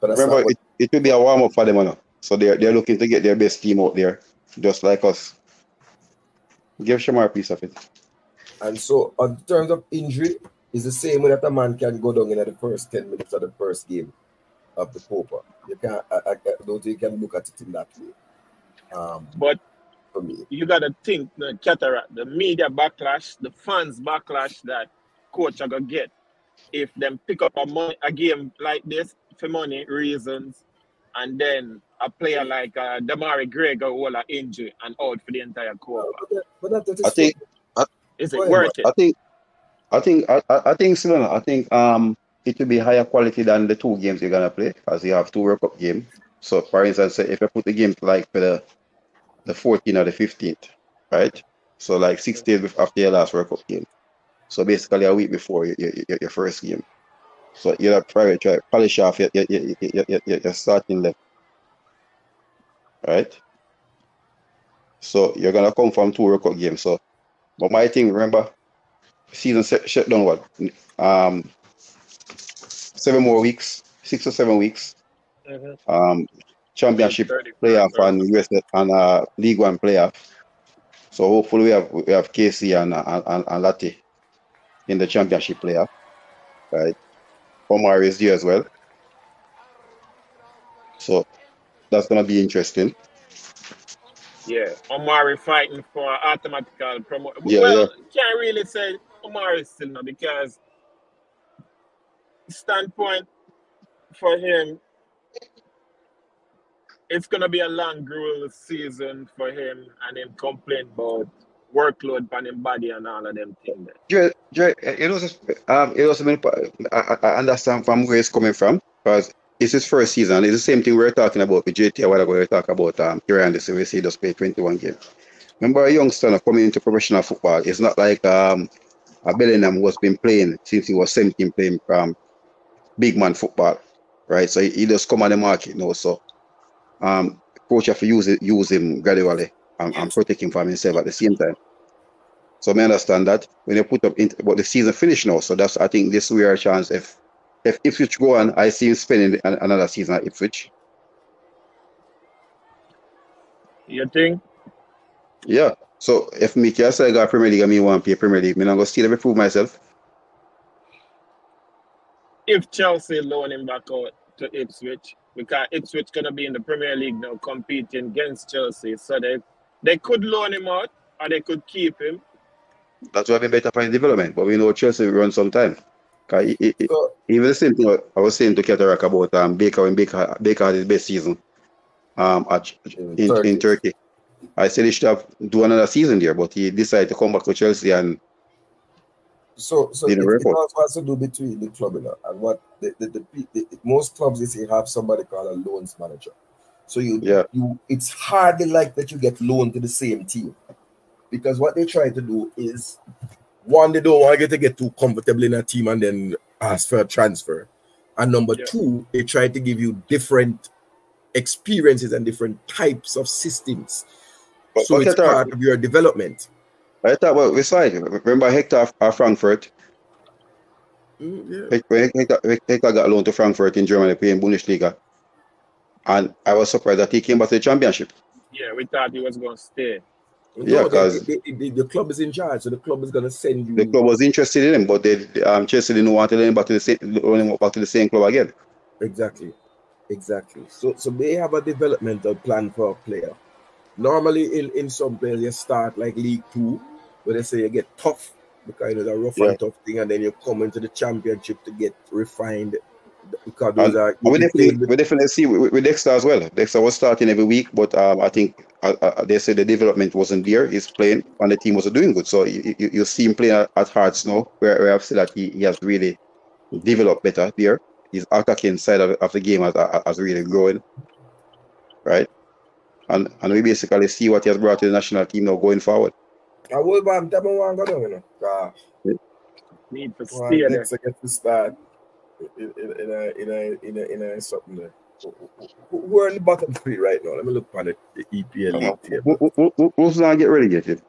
But Remember it, it will be a warm up for them, you know. So they're they're looking to get their best team out there, just like us. Give Shamar a piece of it. And so, on terms of injury, it's the same way that a man can go down in the first 10 minutes of the first game of the Copa. You can't, I, I, I don't think you can look at it in that way. Um, But for me, you gotta think the cataract, the media backlash, the fans backlash that coach are gonna get if them pick up a, money, a game like this for money reasons, and then a player like uh, Demarai Gregor will a injury and out for the entire Copa. but but that, that is I think I, Is it worth it? I think I think I, I I think so. I think um it will be higher quality than the two games you're gonna play as you have two World Cup games. So for instance, if you put the game like for the the 14th or the 15th, right? So like six days after your last World Cup game. So basically a week before your, your, your- your first game. So you'll have to try polish off your, your, your, your, your, your, your starting left, right? So you're gonna come from two record games. So, but my thing, remember, season set, shut down what? Um, seven more weeks, six or seven weeks. Mhm. Um, championship 31st playoff or and US and uh, League One playoff. So hopefully we have we have Kasey and and, and, and Lati in the championship playoff. Right. Omar is there as well. So that's gonna be interesting. Yeah, Omari fighting for automatical promotion. Yeah, well, yeah. can't really say Omari still now because standpoint for him, it's gonna be a long gruel season for him, and him complain about workload on him body and all of them things. Dre, Dre, it also um it also I I understand from where it's coming from because it's his first season. It's the same thing we were talking about with JT a while ago. We were talking about um Kieran this we see he just played 21 games. Remember a youngster coming into professional football. It's not like um a Bellingham who has been playing since he was 17 playing from big man football. Right. So he, he just come on the market now. So um coach have to use it use him gradually and, and protect him from himself at the same time. So I understand that when you put up in but the season finished now. So that's I think this we are a chance if if Ipswich go on, I see him spending another season at Ipswich. You think? Yeah. So if me can say I got Premier League and me want to play Premier League, me not gonna still ever prove myself. If Chelsea loan him back out to Ipswich, because Ipswich gonna be in the Premier League now competing against Chelsea, so they they could loan him out or they could keep him. That's why we better find development. But we know Chelsea run some time. 'Cause it- it- it- even the same thing I was saying to Cataract about um Baker when Baker Baker had his best season um at, in, in Turkey. Turkey. I said he should have do another season there, but he decided to come back to Chelsea and So, so it, it has to do between the club you know, and what the, the, the, the, most clubs is you have somebody called a loans manager. So you Yeah. you it's hardly like that you get loaned to the same team because what they try to do is one they don't want to get to get too comfortable in a team and then ask for a transfer, and number Yeah. two they try to give you different experiences and different types of systems. But, So but it's part of your development. I thought about we side. Remember Hector at Frankfurt? Mm, yeah. Hector, Hector got loaned to Frankfurt in Germany playing Bundesliga. And I was surprised that he came back to the championship. Yeah, we thought he was gonna stay. Yeah, No, the, club is in charge, so the club is gonna send you. The club was interested in him, but they um, Chelsea didn't want to let him back to the same back to the same club again. Exactly, exactly. So, so they have a developmental plan for a player. Normally, in in some players, you start like League Two, where they say you get tough because you know the rough Yeah. and tough thing, and then you come into the championship to get refined because those And are we definitely, we definitely see with, with Dexter as well. Dexter was starting every week, but um, I think uh, uh, they say the development wasn't there. He's playing, and the team wasn't doing good. So you, you, you see him playing at, at Hearts now, where, where I've said that he, he has really developed better there. His attacking side of, of the game has, has really grown, right? And and we basically see what he has brought to the national team now going forward. I will ban them and one go down, you know. 'cause Need to one stay there. next to get to start in, in, in a in a in a in a something there. Who- We're in the bottom three right now. Let me look on it, the EPL Uh, league table. who, who, who, who's gonna get relegated?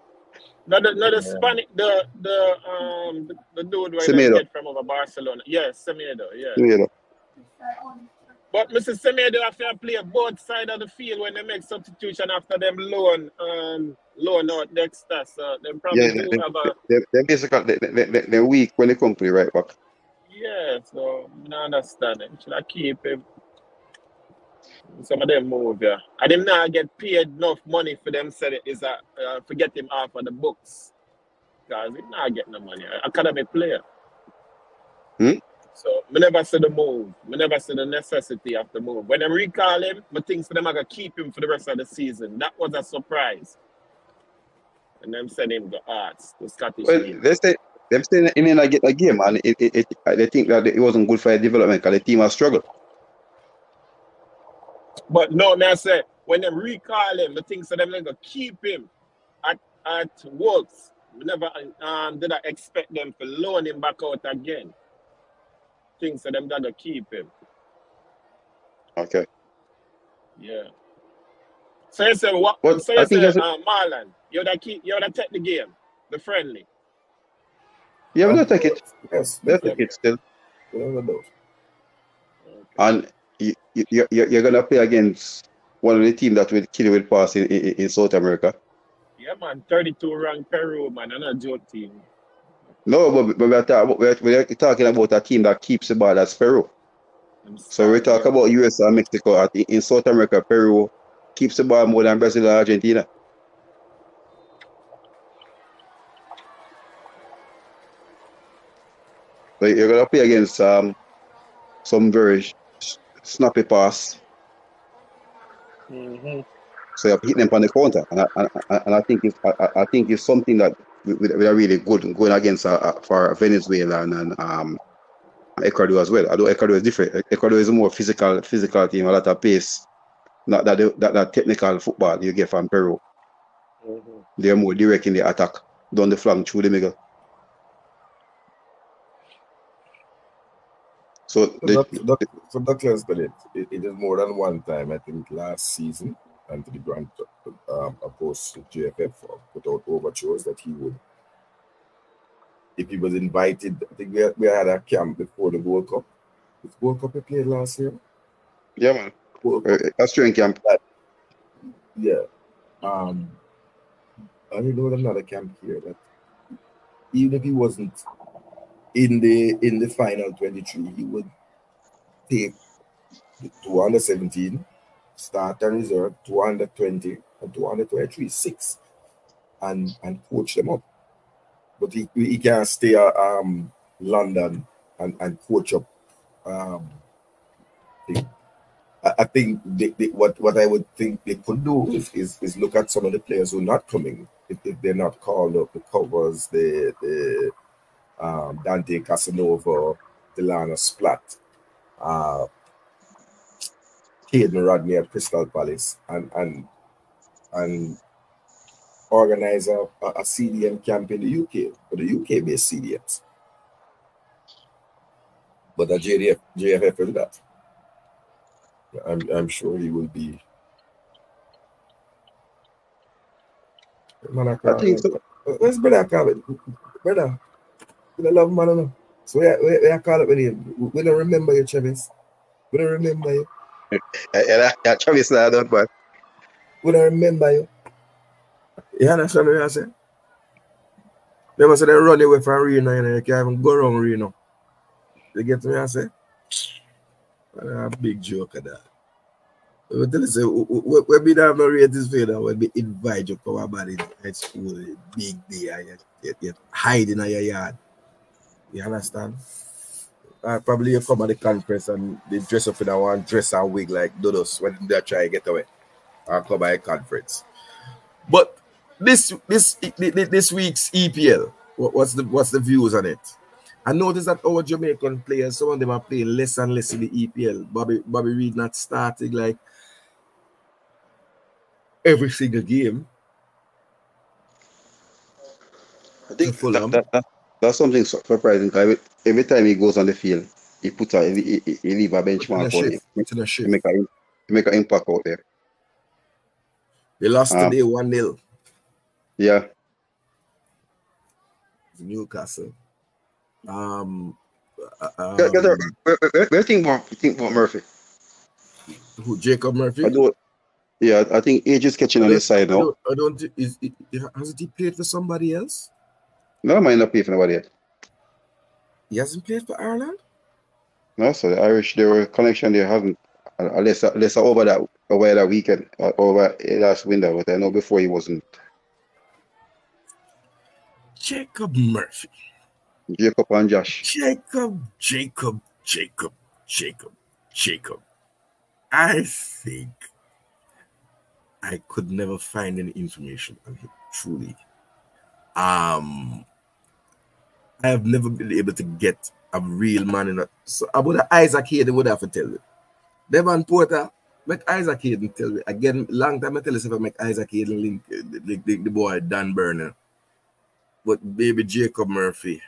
No, the, no, the Yeah. Spanish, the the um the, the dude where they Semedo. get from over Barcelona. Yes, Semedo, yeah. You know. But Mr. Semedo have to play both side of the field when they make substitution after them loan um loan out Dexter. So they probably Yeah, do they, have a they, they basically they, they, they, they're weak when they come to the right back. yeah, so I understand it. Should I keep him? Some of them move, yeah. And him now get paid enough money for them said it is a uh, for get him off of the books. Because he not get no money. Academy player. Hmm? So me never see the move. Me never see the necessity of the move. When they recall him, my think for them I gonna keep him for the rest of the season. That was a surprise. And them send him to arts, the Scottish Well, league. they say them staying in and get a game, and it, it, it, they think that it wasn't good for their development because the team has struggled. But no, man, I say when them recall him, the things that them they gonna keep him at at Wolves. We never um did I expect them to loan him back out again. Things that them gonna keep him. Okay. Yeah. So you say what? Well, So you I think say that's a, uh, Marlon, you would keep you would take the game, the friendly. yeah, we'll Of take it. yes, We'll yeah, take it still. without a doubt. Okay. And you, you, you're going to play against one of the team that will kill you with pass in, in, in South America. Yeah, man. 32 ranked Peru, man. And a joke team. No, but, but we're, talk, we're, we're talking about a team that keeps the ball as Peru. So we talk about US and Mexico. In South America, Peru keeps the ball more than Brazil and Argentina. So you're gonna play against um, some very snappy pass. Mm-hmm. So you have to hit them on the counter, and I, and, I- and I think it's I, I- think it's something that we, we we are really good going against uh, uh, for Venezuela and, and um, Ecuador as well. Although Ecuador is different, Ecuador is a more physical physical team, a lot of pace, not that that, that technical football you get from Peru. Mm-hmm. They're more direct in the attack, down the flank through the middle. So So that, that, so that the it. it. It is more than one time. I think last season, Anthony Grant um, opposed JFF uh, put out overtures that he would, if he was invited. I think we had, we had a camp before the World Cup. The World Cup we played last year. yeah, man, World Uh, Australian camp. That, yeah. Um, I don't know another camp here that even if he wasn't in the in the final 23, he would take the 217, start and reserve, 220, and 223, six, and and coach them up. But he, he can't stay at um London and, and coach up um. I, I think they, they, what what I would think they could do is, is, is look at some of the players who are not coming if, if they're not called up, the covers, the the um, Dante Casanova, Delano Splat, uh, Kaden Rodney at Crystal Palace, and and and organize a, a, CDM camp in the UK for the UK based CDMs. But the JDF, JFF will that. I'm, I'm sure he will be. Man, I think so. Where's brother? Brother, we don't love man enough. So we, we, we call it with him. We don't remember you, Travis. We don't remember you. Yeah, yeah, Travis, I don't, but We don't remember you. You understand what I say? They must say they run away from Reno, you know, you can't even go around Reno. You get me, I say? Man, a big joke of that. We tell you, say, we- be there no rate this failure when we invite you to come about it at school, big day, and you, you, you hide in your yard. You understand? Uh, probably you come at the conference and they dress up in a one dress and wig like Dodos when they try to get away. Or come at a conference. But this this this week's EPL, what's the what's the views on it? I noticed that our Jamaican players, some of them are playing less and less in the EPL. Bobby Bobby Reid not starting like every single game. I think that, that, that, that's something surprising. surprising. 'cause Every, every time he goes on the field, he puts a he, he, he leave a Put in a benchmark for shift. there. A He make a he make an impact out there. They lost Um, today 1 0 Yeah, Newcastle. Um, uh, Get- get um, where, where, where, where think about think about Murphy? who Jacob Murphy? I don't. Yeah, I think age is catching on his side I now. don't, I don't is, is, hasn't he played for somebody else? No, might not pay for nobody yet. He hasn't played for Ireland? No, so the Irish, there were connection there haven't uh, unless unless over that over that weekend uh, over last window. But I know before he wasn't. Jacob Murphy. Jacob and Josh. Jacob, Jacob, Jacob, Jacob, Jacob. I think I could never find any information on him, truly. Um, I have never been able to get a real man in a so about Isaac Hayden would have to tell me. Devon Porter, make Isaac Hayden tell me. Again, long time I tell you if I make Isaac Hayden link, link, link the boy Dan Burner. But baby Jacob Murphy.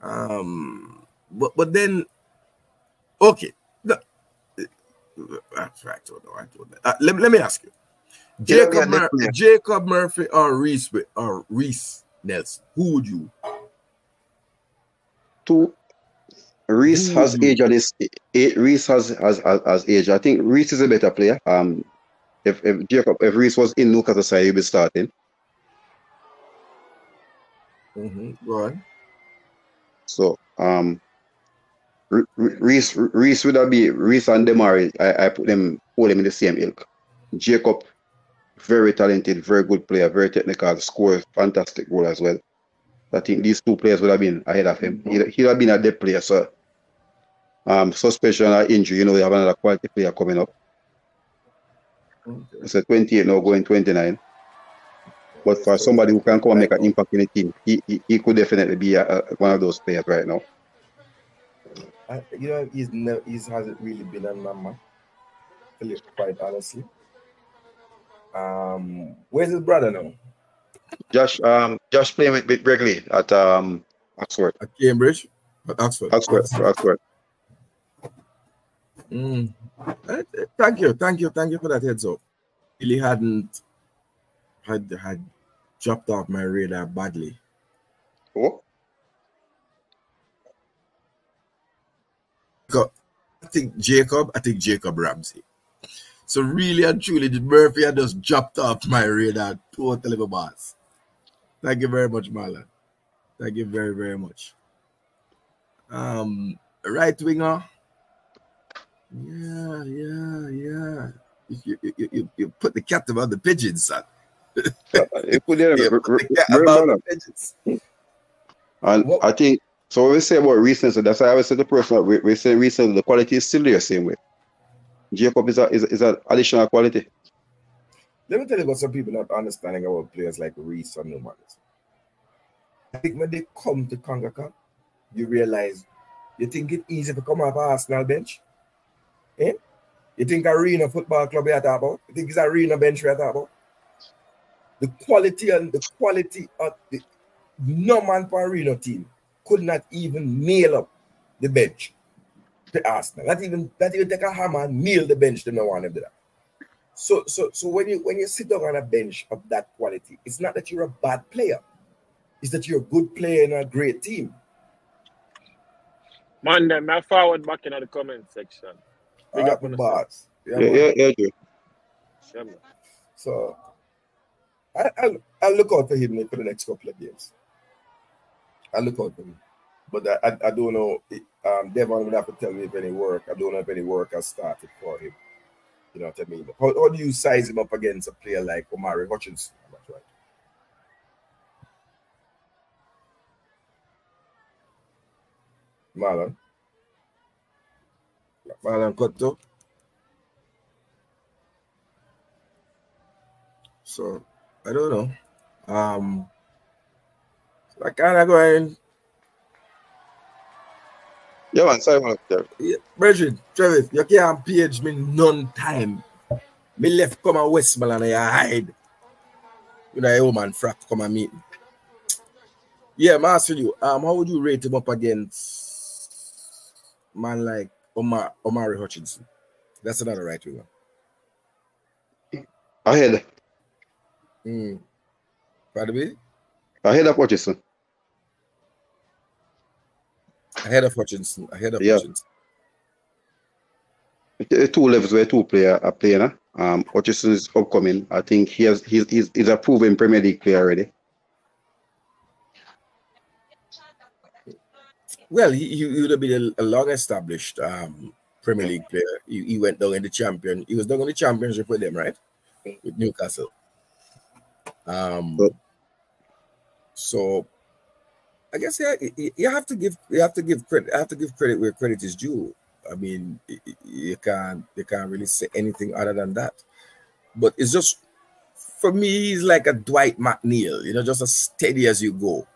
Um, but but then, okay. No, that's right. I don't know. I don't know. Uh, let, let me ask you, Jacob, yeah, Mur-. Jacob Murphy or Reiss or Reiss Nelson? Who would you? Two. Reiss Who has age on his. eh, Reiss has, has has has age. I think Reiss is a better player. Um, if, if Jacob, if Reiss was in Newcastle side, he'd be starting. Mm-hmm. Go on. So um Re- Re- Reiss Reiss would have be Reiss and Demarai, I, I put them put them in the same ilk. Jacob, very talented, very good player, very technical, scores fantastic goal as well. I think these two players would have been ahead of him. He'd, he'd have been a dead player, so um suspension or injury, you know, we have another quality player coming up. It's a 28 now going 29. But for somebody who can come and make an impact in the team, he, he, he could definitely be a, a, one of those players right now. I, you know, he's never, he's hasn't really been a number. Quite honestly. Um, where's his brother now? Josh, um, Josh playing with, with Bregley at um Oxford. At Cambridge, at Oxford. Oxford, Oxford. Mm. Uh, Thank you, thank you, thank you for that heads up. Really hadn't had had dropped off my radar badly. Oh, I think Jacob, I think Jacob Ramsey. So really and truly, Murphy had just dropped off my radar totally my boss. Thank you very much, Marlon. Thank you very, very much. Um, right winger. Yeah, yeah, yeah. You, you, you, you- put the captain on the pigeons, son. put there, Yeah, re- put re- the cat re- about the pigeons. And What- I think so. When we say about recency, that's why I always say the person we, we say recently the quality is still there same way. Jacob is a is, is an additional quality. Let me tell you about some people not understanding about players like Reiss and Numanis. I think when they come to CONCACAF, you realize you think it easy to come off Arsenal bench. Eh? You think Arena Football Club are talking about? You think it's Arena bench are talking about? The quality and the quality of the no man for Arena team could not even nail up the bench to Arsenal. Not even not even take a hammer and nail the bench. They don't want them to do that. So so so when you when you sit down on a bench of that quality, it's not that you're a bad player. It's that you're a good player in a great team. Man, them I forward back in the comment section. We got up on the boss. Yeah, Yeah, yeah, yeah, Yeah. So I, I'll, I'll look out for him for the next couple of games. I'll look out for him. But I, I, I don't know. Um, Devon would have to tell me if any work. I don't know if any work has started for him. You know what I mean? How, how do you size him up against a player like Omari Hutchinson? That's right. Marlon. Marlon Cotto. So I don't know. Um, I kind of going. Yeah, man. sorry, there. Yeah, Brethren, Travis, you can't page me none time. Me left come a Westmoreland and I hide. With a woman frack come and meet me. Yeah, I'm asking you, um, how would you rate him up against man like Omar Omari Hutchinson? That's another right winger. Ahead. Mm. Pardon me? Ahead of Hutchinson. Ahead of Hutchinson. Ahead of Yeah. Hutchinson. The two levels where two player are playing. huh? Um, Hutchinson is upcoming. I think he has he's he's, he's a proven Premier League player already. Well, he, he he would have been a, a long established um, Premier League player. He, he went down in the champion. He was down in the championship with them, right? With Newcastle. Um, so I guess yeah, you, have to give you have to give credit. I have to give credit where credit is due. I mean, you can't you can't really say anything other than that. But it's just for me, he's like a Dwight McNeil, you know, just as steady as you go.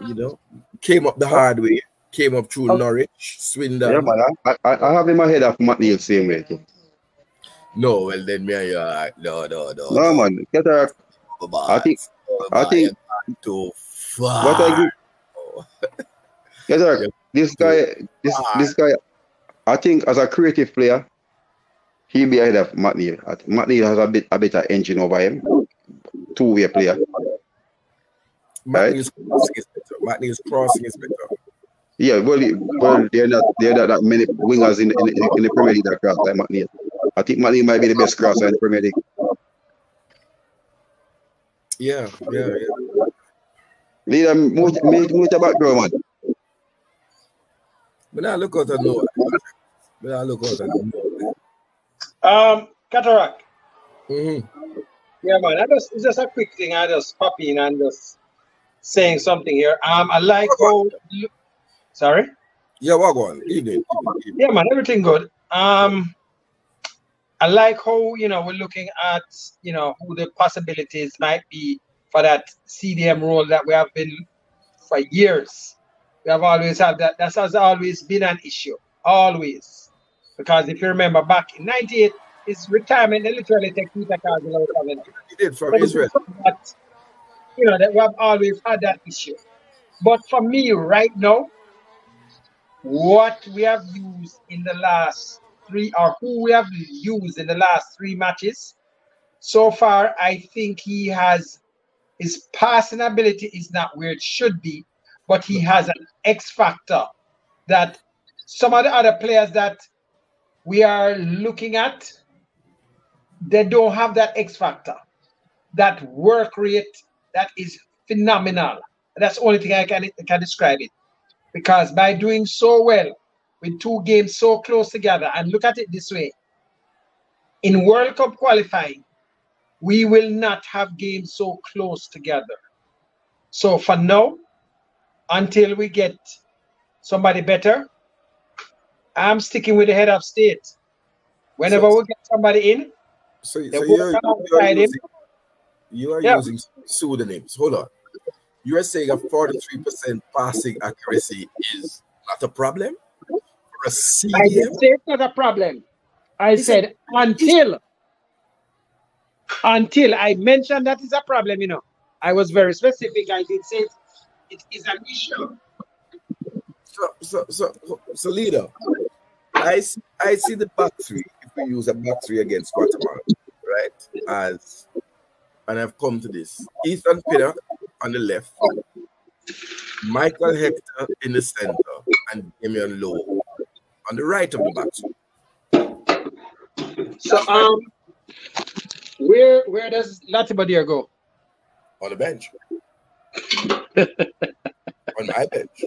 You know, came up the oh. hard way, came up through oh. Norwich, Swindon. Yeah, man. I, I, I have him ahead of McNeil same way. Too. No, well then me and you are no, no, no. No, man. Get her. I think. I think. Too What I give. Get her. This guy. This this guy. I think as a creative player, he'll be ahead of McNeil. I think McNeil has a bit a better engine over him. Two way player. Right? McNeil's crossing is better. McNeil's crossing is better. Yeah, well, well, they're not they're not that many wingers in in, in the Premier League that cross like McNeil. I think Manny might be the best crosser in the Premier League. Yeah, yeah, yeah. Leader, move, move, move your back door, man. But now look out the north. But now look out the north. Um, Cataract. Mm-hmm. Yeah, man. I just, it's just a quick thing. I just pop in and just saying something here. Um, I like how. Sorry. Yeah, what going? Evening. Yeah, man. Everything good. Um, I like how you know we're looking at you know who the possibilities might be for that CDM role that we have been for years. We have always had that. That has always been an issue, always. Because if you remember back in '98, his retirement, they literally take Peter Cargill out of it. He did from But Israel. that, you know, that we have always had that issue. But for me, right now, what we have used in the last three, or who we have used in the last three matches, so far, I think he has his passing ability is not where it should be, but he has an X factor that some of the other players that we are looking at, they don't have that X factor, that work rate that is phenomenal. That's the only thing I can, I can describe it. Because by doing so well with two games so close together, and look at it this way in World Cup qualifying, we will not have games so close together. So for now, until we get somebody better, I'm sticking with the head of state. Whenever we get somebody in, So, so you're, you're, using, you are Yeah. using pseudonyms. Hold on. You are saying a 43% passing accuracy is not a problem for a I CDM? didn't say it's not a problem. I said until until I mentioned that is a problem, you know. I was very specific. I did say it is an issue. So, so, so, so, leader, I see, I see the back three. If we use a back three against Guatemala, right? As and I've come to this: Ethan Pinnock on the left, Michael Hector in the center, and Damion Lowe on the right of the back three. So um where where does Latibeaudiere go? On the bench. on my bench.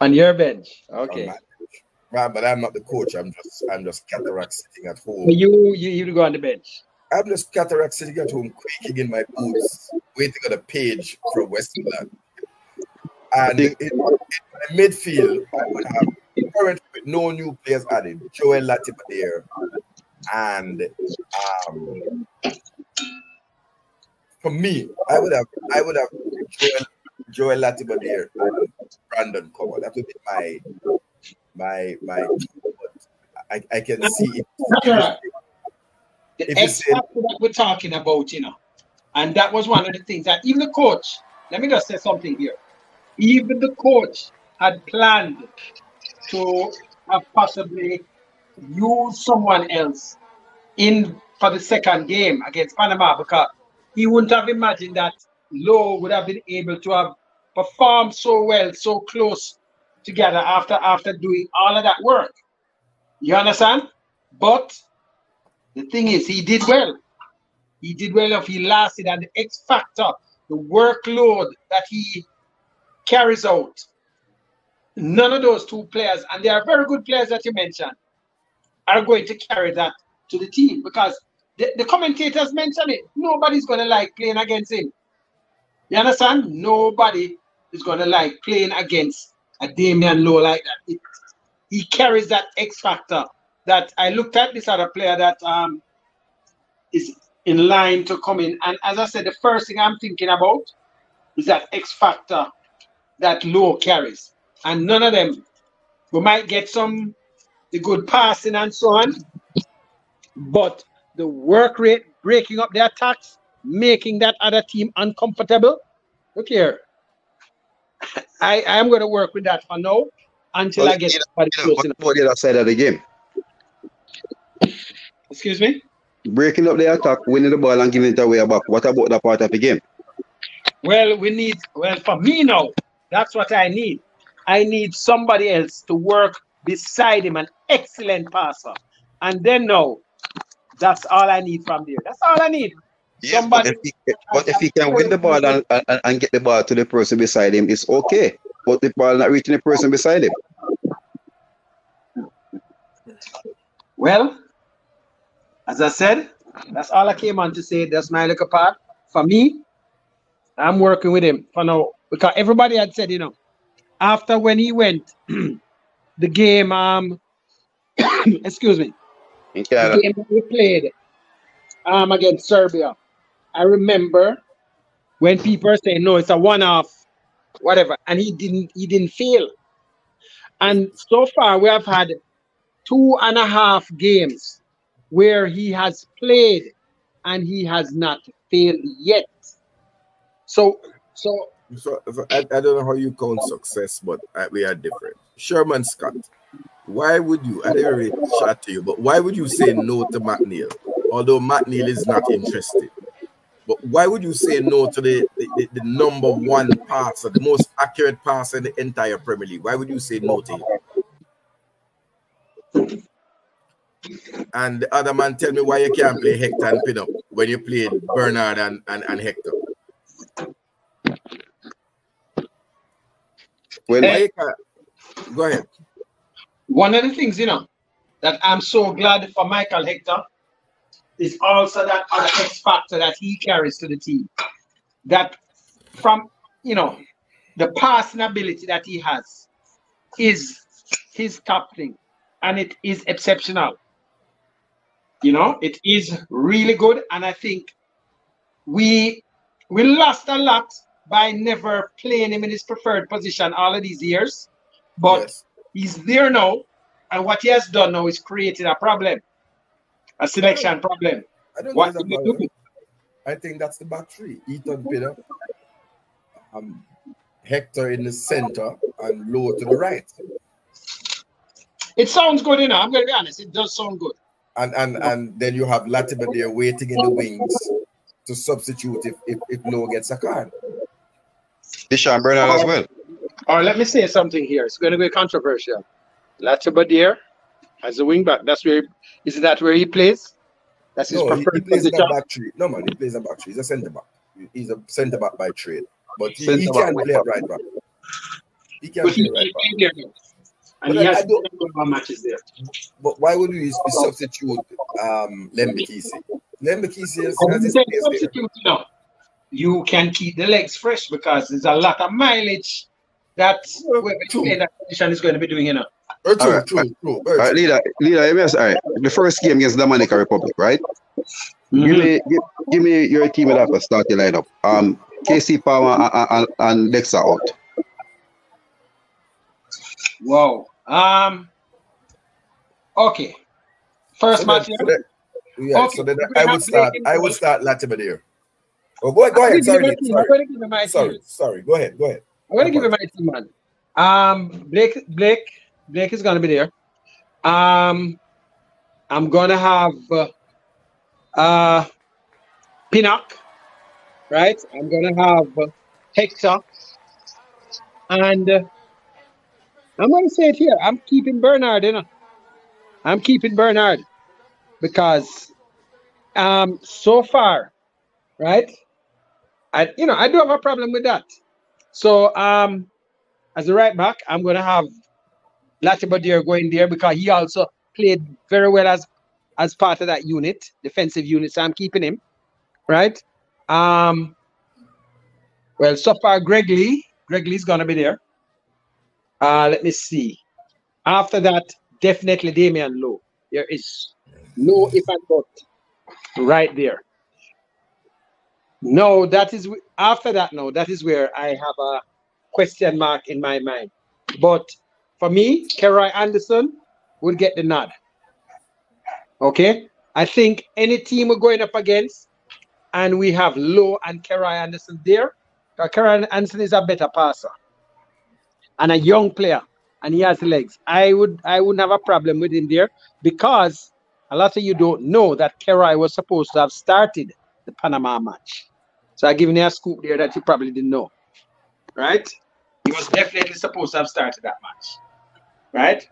On your bench. On Okay. my bench. Right, but I'm not the coach. I'm just I'm just cataract sitting at home. So you you you go on the bench. I'm just cataract sitting at home, quaking in my boots, waiting on a page from West England. And in, in the midfield, I would have currently with no new players added, Joel Latibeaudiere and um, for me, I would have I would have Joel Joel Latibeaudiere and Brandon. That would be my my my I, I can see it. The X factor that we're talking about, you know, and that was one of the things that even the coach. Let me just say something here. Even the coach had planned to have possibly use someone else in for the second game against Panama because he wouldn't have imagined that Lowe would have been able to have performed so well, so close together after after doing all of that work. You understand? But the thing is, he did well. He did well if he lasted, and the X factor, the workload that he carries out. None of those two players, and they are very good players that you mentioned, are going to carry that to the team because the, the commentators mentioned it. Nobody's going to like playing against him. You understand? Nobody is going to like playing against a Damion Lowe like that. It, he carries that X factor that I looked at this other player that um is in line to come in. And as I said, the first thing I'm thinking about is that X factor that Lowe carries. And none of them, we might get some the good passing and so on, but the work rate, breaking up the attacks, making that other team uncomfortable. Look here. I I am going to work with that for now until Well, I get you know, somebody close enough. the other side of the game? Excuse me? Breaking up the attack, winning the ball and giving it away back. What about that part of the game? Well, we need, well, for me now, that's what I need. I need somebody else to work beside him, an excellent passer. And then now, That's all I need from there. That's all I need. Yes, but Somebody if, he, but if he can win the ball and, and, and get the ball to the person beside him, it's okay. But the ball not reaching the person beside him. Well, as I said, that's all I came on to say. That's my little part. For me, I'm working with him for now because everybody had said, you know, after when he went, the game, um, excuse me, In the Canada. game that we played um against Serbia. I remember when people are saying no, it's a one-off, whatever, and he didn't he didn't fail. And so far we have had two and a half games where he has played and he has not failed yet. So so So, so I, I don't know how you count success, but uh, we are different. Sherman Scott, why would you? I didn't really chat to you, but why would you say no to McNeil? Although McNeil is not interested, but why would you say no to the, the, the, number one passer, the most accurate passer in the entire Premier League? Why would you say no to him? And the other man, tell me why you can't play Hector and Pinnock when you played Bernard and, and, and Hector. Well, Why Go ahead. One of the things, you know, that I'm so glad for Michael Hector is also that other X factor that he carries to the team. That from you know the passing ability that he has is his top thing, and it is exceptional. You know, it is really good, and I think we we lost a lot by never playing him in his preferred position all of these years, but he's there now, and what he has done now is created a problem, a selection problem. I don't What know do you about do? I think that's the back three. Ethan Pinnock, um, Hector in the center, and Lowe to the right. It sounds good, you know. I'm going to be honest. It does sound good. And and and then you have Latimer there waiting in the wings to substitute if if, if Lowe gets a card. Di'Shon Bernard as well. All right, let me say something here. It's going to be controversial. Latibeaudiere as a wing back. That's where is that where he plays? That's his No, he, he plays position. back three. No man, he plays the back three. He's a centre back. He's a centre back by trade, but he, he can play back. right back. He can But play he, right he back. and But he I- has I matches there. But why would we substitute um Lembikisa? Lembikisa has, has his place there. you can keep the legs fresh because there's a lot of mileage that whoever is playing is going to be doing, you know. All right, true, true. All right, leader, leader, let me ask, all right. The first game against Dominica Republic, right? Give me, give, give me your team that for start the lineup. Um, Kasey Palmer and, and, and Dexter out. Wow. Um. Okay. First So match. then- so then- yeah, Okay, so then I gonna would start. I would start Latimer there. Oh, go, go ahead. Sorry, give Nick, you my team. I'm sorry, going to give you my sorry, sorry. Go ahead, go ahead. I'm to give you my team, man. Um, Blake, Blake, Blake is going to be there. Um, I'm going to have uh, uh, Pinnock, right? I'm going to have uh, Hector, and uh, I'm going to say it here. I'm keeping Bernard, you know. I'm keeping Bernard because um, so far, right? I, you know, I do have a problem with that. So, um, as a right back, I'm going to have Latibeaudiere going there because he also played very well as as part of that unit, defensive unit. So I'm keeping him, right? Um, well, so far, Greg Leigh, going to be there. Uh, let me see. After that, definitely Damion Lowe. There is no if and but right there. No, that is after that. No, that is where I have a question mark in my mind. But for me, Karoy Anderson would get the nod. Okay, I think any team we're going up against, and we have Lowe and Karoy Anderson there. Karoy Anderson is a better passer and a young player, and he has legs. I would I wouldn't have a problem with him there because a lot of you don't know that Karoy was supposed to have started the Panama match. So I'm giving you a scoop there that you probably didn't know. Right? He was definitely supposed to have started that match. Right?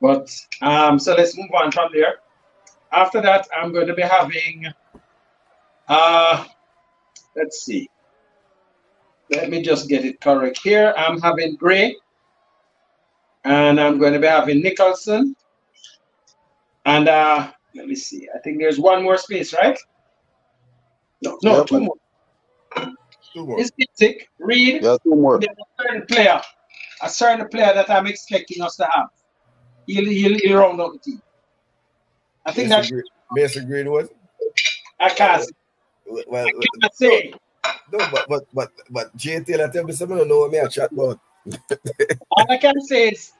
But um, so let's move on from there. after that, I'm going to be having, uh, let's see. Let me just get it correct here. I'm having Gray, and I'm going to be having Nicholson. And uh, let me see. I think there's one more space, right? No, no, Yeah, two but- more. Two more. It's Tick, Reed. Yeah, two more. There's a certain player, a certain player that I'm expecting us to have. He'll, he'll, he'll round out the team. I think that's Mason, Gre- Mason Greenwood. I can't. Well, I can't say. no, but but but but Jay Taylor tell me something. I know what me a chat about. All I can say is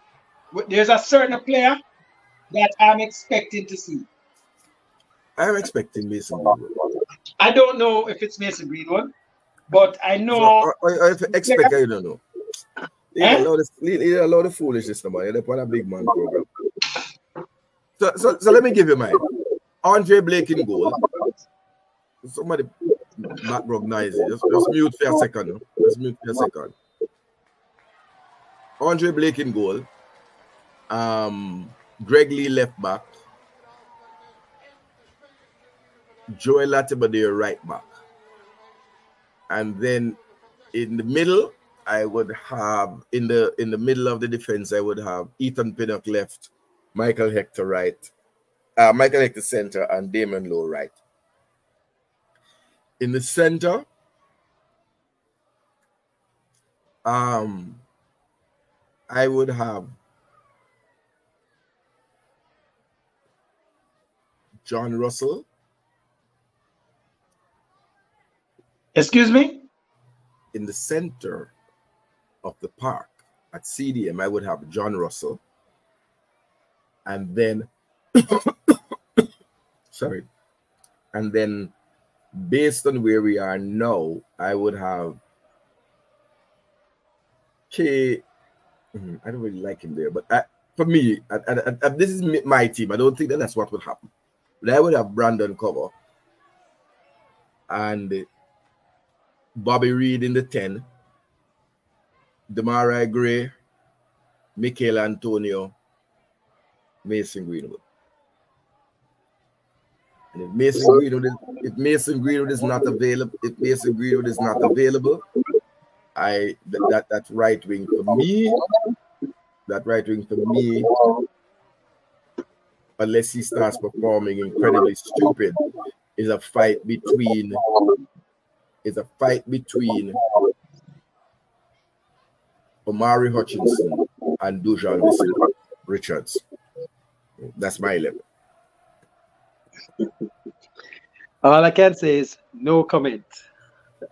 there's a certain player that I'm expecting to see. I'm expecting Mason Greenwood. I don't know if it's Mason Greenwood, but I know. or, or, or if you expect, I don't know. Yeah, Eh? allow the, you allow the foolishness, no, man. You're on a big man program. So, so, so let me give you mine. Andre Blake in goal. Somebody background noisy. Just, just mute for a second. no? Just mute for a second. Andre Blake in goal. Um, Greg Leigh left back. Joel Latibeaudiere right back. And then in the middle, I would have in the in the middle of the defense, I would have Ethan Pinnock left, Michael Hector right, uh, Michael Hector center, and Damion Lowe right. In the center, um, I would have John Russell. Excuse me? In the center of the park at CDM, I would have John Russell. And then, sorry. And then, based on where we are now, I would have K. Mhm, I don't really like him there, but I, for me, I, I- this is my team. I don't think that that's what would happen. But I would have Brandon cover and Bobby Reid in the 10, Demarai Gray, Michael Antonio, Mason Greenwood. And if Mason Greenwood is, if Mason Greenwood is not available, if Mason Greenwood is not available, I th- that that right wing for me, that right wing for me, unless he starts performing incredibly stupid, is a fight between is a fight between Omari Hutchinson and Dujuan Richards. That's my level. All I can say is no comment.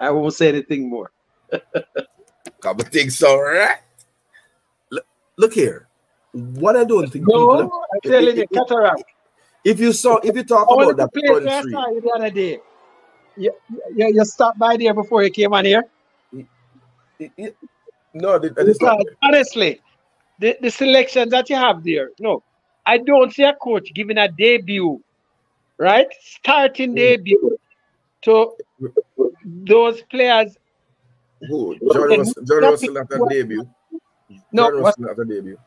I won't say anything more. Couple things so right. Look, look here. What I don't think No, people I'm telling you, cataract. if you saw if you talk about that place where I country, the other day. You, you, you stopped by there before you came on here. no, the, the, Because honestly, the, the selection that you have there, no, I don't see a coach giving a debut, right? Starting mm. debut to those players. who John Okay, Russell, John not Russell not a debut. No, John what- Russell not a debut.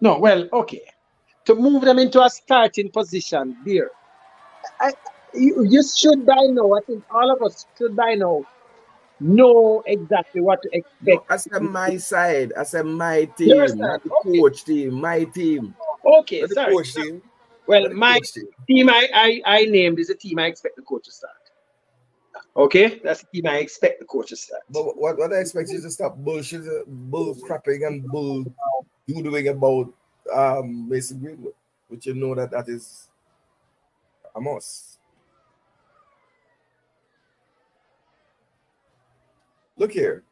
No, well, okay. To move them into a starting position there. I, you, you should by now, I think all of us should by now know exactly what to No, expect. I said my side. I said my team, not the okay. coach team. My team, Okay, not sorry. coach team. Well, my team. team I, I, I named is a team I expect the coach to start. Okay, that's the team I expect the coach to start. But what, what I expect you to stop bullshit, uh, bull crapping and bull doodling about um Mason Greenwood, which you know that that is a must. Look here,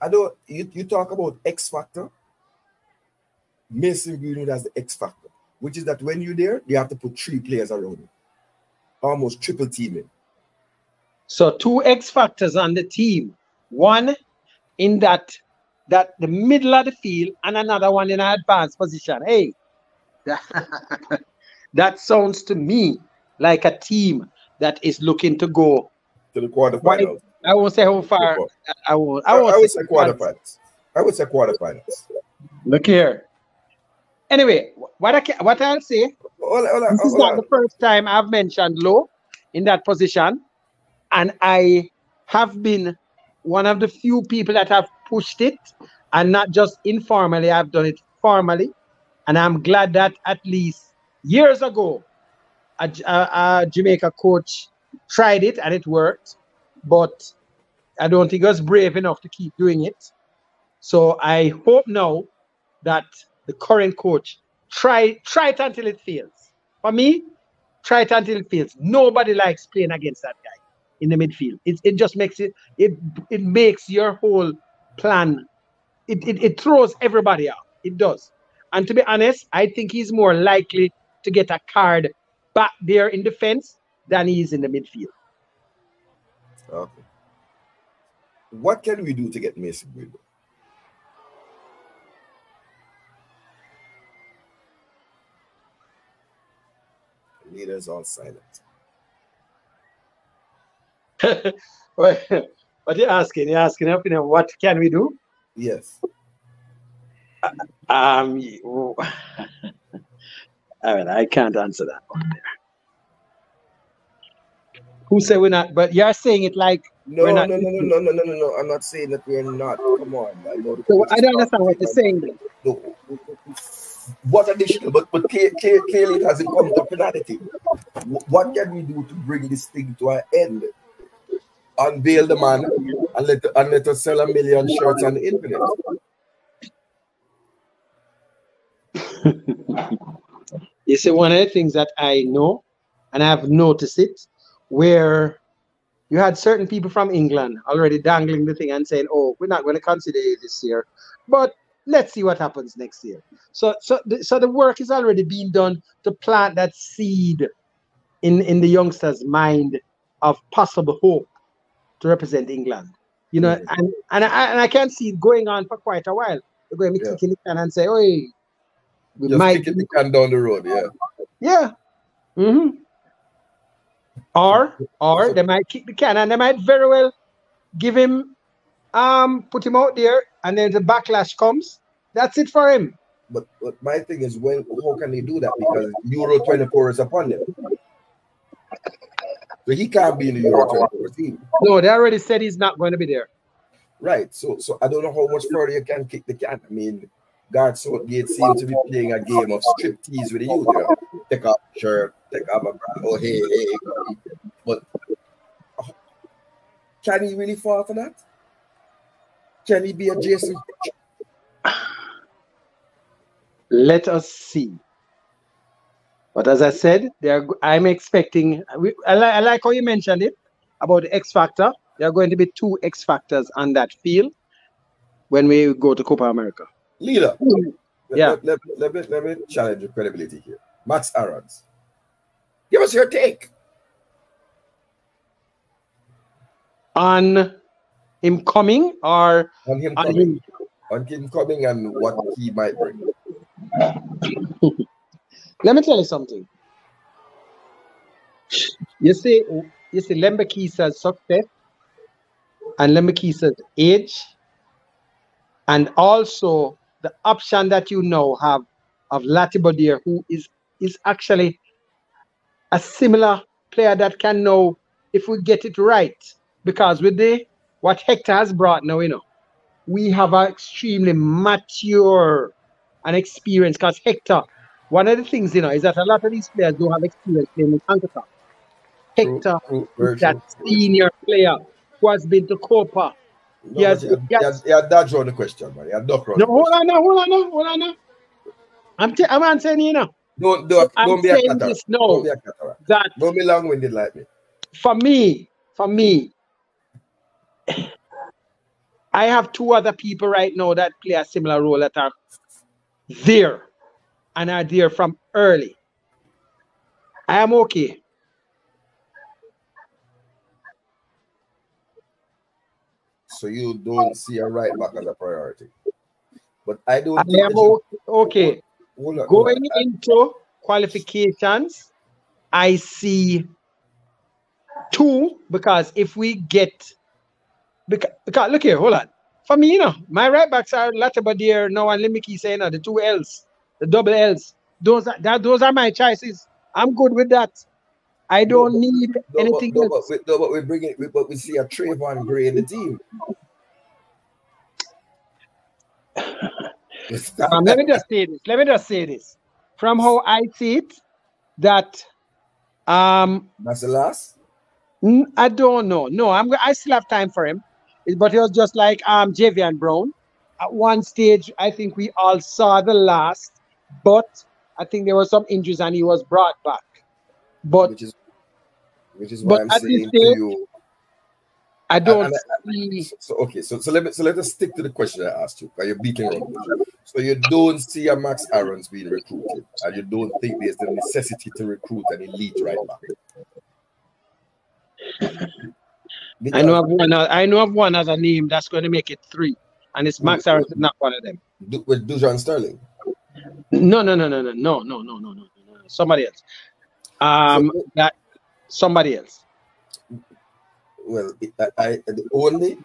I, don't. You, you talk about X factor. Mason Greenwood has the X factor, which is that when you're there, you have to put three players around you, almost triple teaming. So two X factors on the team. One in that that the middle of the field and another one in an advanced position. Hey, that sounds to me like a team that is looking to go. to the quarterfinals. I won't say how far. I won't. I won't I would say say quarterfinals. I would say quarterfinals. Look here. Anyway, what I can, what I'll say. Hold on, This is hold not the first time I've mentioned Lowe in that position, and I have been one of the few people that have pushed it, and not just informally. I've done it formally, and I'm glad that at least years ago, a a Jamaica coach tried it and it worked, but I don't think he was brave enough to keep doing it. So I hope now that the current coach try try it until it fails. For me, try it until it fails. Nobody likes playing against that guy in the midfield. It, it just makes it it it makes your whole plan. It, it it throws everybody out. It does. And to be honest, I think he's more likely to get a card back there in defense than he is in the midfield. Okay. What can we do to get Mason Greenwood? Leaders all silent. what what you asking? You're asking you know, what can we do? Yes. Um, you- I mean, I can't answer that one there. Who said we're not? But you're saying it like No, we're no, not. no, no, no, no, no, no, no. I'm not saying that we're not. Come on. I know So I don't understand what you're saying. No. What additional? But but clear- clear- clearly it hasn't come to penalty. Wh- What can we do to bring this thing to an end? Unveil the man and let and let us sell a million shirts on the internet. You see, one of the things that I know, and I've noticed it, where you had certain people from England already dangling the thing and saying, "Oh, we're not going to consider you this year, but let's see what happens next year." So, so, the, so the work is already being done to plant that seed in in the youngsters' mind of possible hope to represent England. You know, and and I, and I can see it going on for quite a while. They're going to be Yeah. kicking the can and say, "Oh, we Just might kick it the can down the road. Yeah. yeah. hmm Or or they might kick the can and they might very well give him um put him out there and then the backlash comes. That's it for him. But but my thing is, when how can they do that? Because Euro 24 is upon them. So he can't be in the Euro 24 team. No, they already said he's not going to be there. Right. So so I don't know how much further you can kick the can. I mean, Gareth Southgate seems to be playing a game of striptease with the youth. You know? Take off shirt, take off a bra. Oh hey, hey. But uh, can he really fall for that? Can he be a Jason? Let us see. But as I said, are, I'm expecting. I, li- I like how you mentioned it about the X factor. There are going to be two X factors on that field when we go to Copa America. Leader. Yeah. Let, let, let, me, let me challenge your credibility here. Max Aarons. Give us your take. On him coming or on him on coming. him On him coming and what he might bring. Let me tell you something. You see, you see, Lembikisa's success and Lembikisa's age, and also the option that you now have of Latibeaudiere, who is is actually a similar player that can know if we get it right. Because with the what Hector has brought now, you know, we have an extremely mature and experienced. Because Hector, one of the things you know is that a lot of these players don't have experience playing with Ankara. Hector is that senior player who has been to Copa. No, He but he had, you had the question, man. You had no, hold on now, hold on now, hold on now. I'm, t- I'm answering you now. Don't, don't, I'm don't be a this now. Don't be a cataract. That Don't be long winded like me. for me, for me, I have two other people right now that play a similar role that are there and are there from early. I am okay. So you don't see a right back as a priority. But I don't I am that you- o- okay. Hold on, hold on. Going into qualifications, I see two because if we get because, because look here, hold on. For me, you know, my right backs are Latibeaudiere now and Lembikisa you know, the two L's, the double L's. those are that those are my choices. I'm good with that. I don't need No, anything but, no, but, else. we, no, but we bring it. We, but we see a Tayvon Gray in the team. Um, let me just say this. Let me just say this. From how I see it, that um That's the last. I don't know. No, I'm I still have time for him. But it was just like um Javain Brown. At one stage, I think we all saw the last, but I think there were some injuries and he was brought back. But which is which is why but I'm saying to you. I don't and I- see. So okay, so so let me so let us stick to the question I asked you. Because you're beating around. So you don't see a Max Aarons being recruited, and you don't think there's the necessity to recruit an elite right back. I know of one. uh, I know of one other name that's going to make it three, and it's Max Harris, not one of them. Du- with Dujon Sterling. No, no, no, no, no, no, no, no, no, no, no, no. Somebody else. Um, that somebody else. Well, I, I the only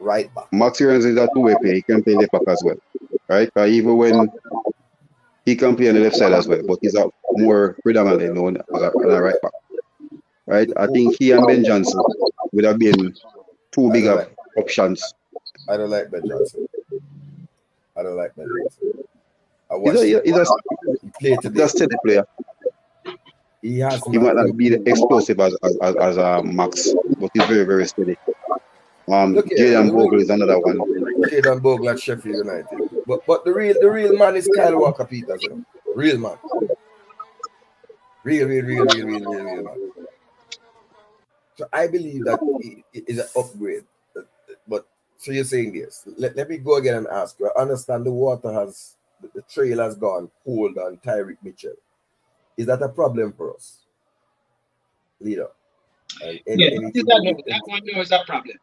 right back. Max Aarons is a two-way player. He can play left back as well, right? Even when he can play on the left side as well, but he's a more predominantly known as a, as a right back, right? I think he and Ben Johnson would have been two bigger options. I don't like Ben Johnson. I don't like Ben Johnson. I He's watched a, him. he's a, He played today. he's a steady player. He has He might not be the explosive as as, as, as uh, Max, but he's very very steady. Um, Jaden Bogle is another one. Jaden Bogle at Sheffield United. But but the real the real man is Kyle Walker Peters. Real man. Real, real, real, real, real, real, real man. So I believe that it- it is an upgrade. But so you're saying this. Let, let me go again and ask you. I understand the water has the, the trail has gone cold on Tyrick Mitchell. Is that a problem for us? Leader. And any- Yeah, anything- that, no, that one is a problem.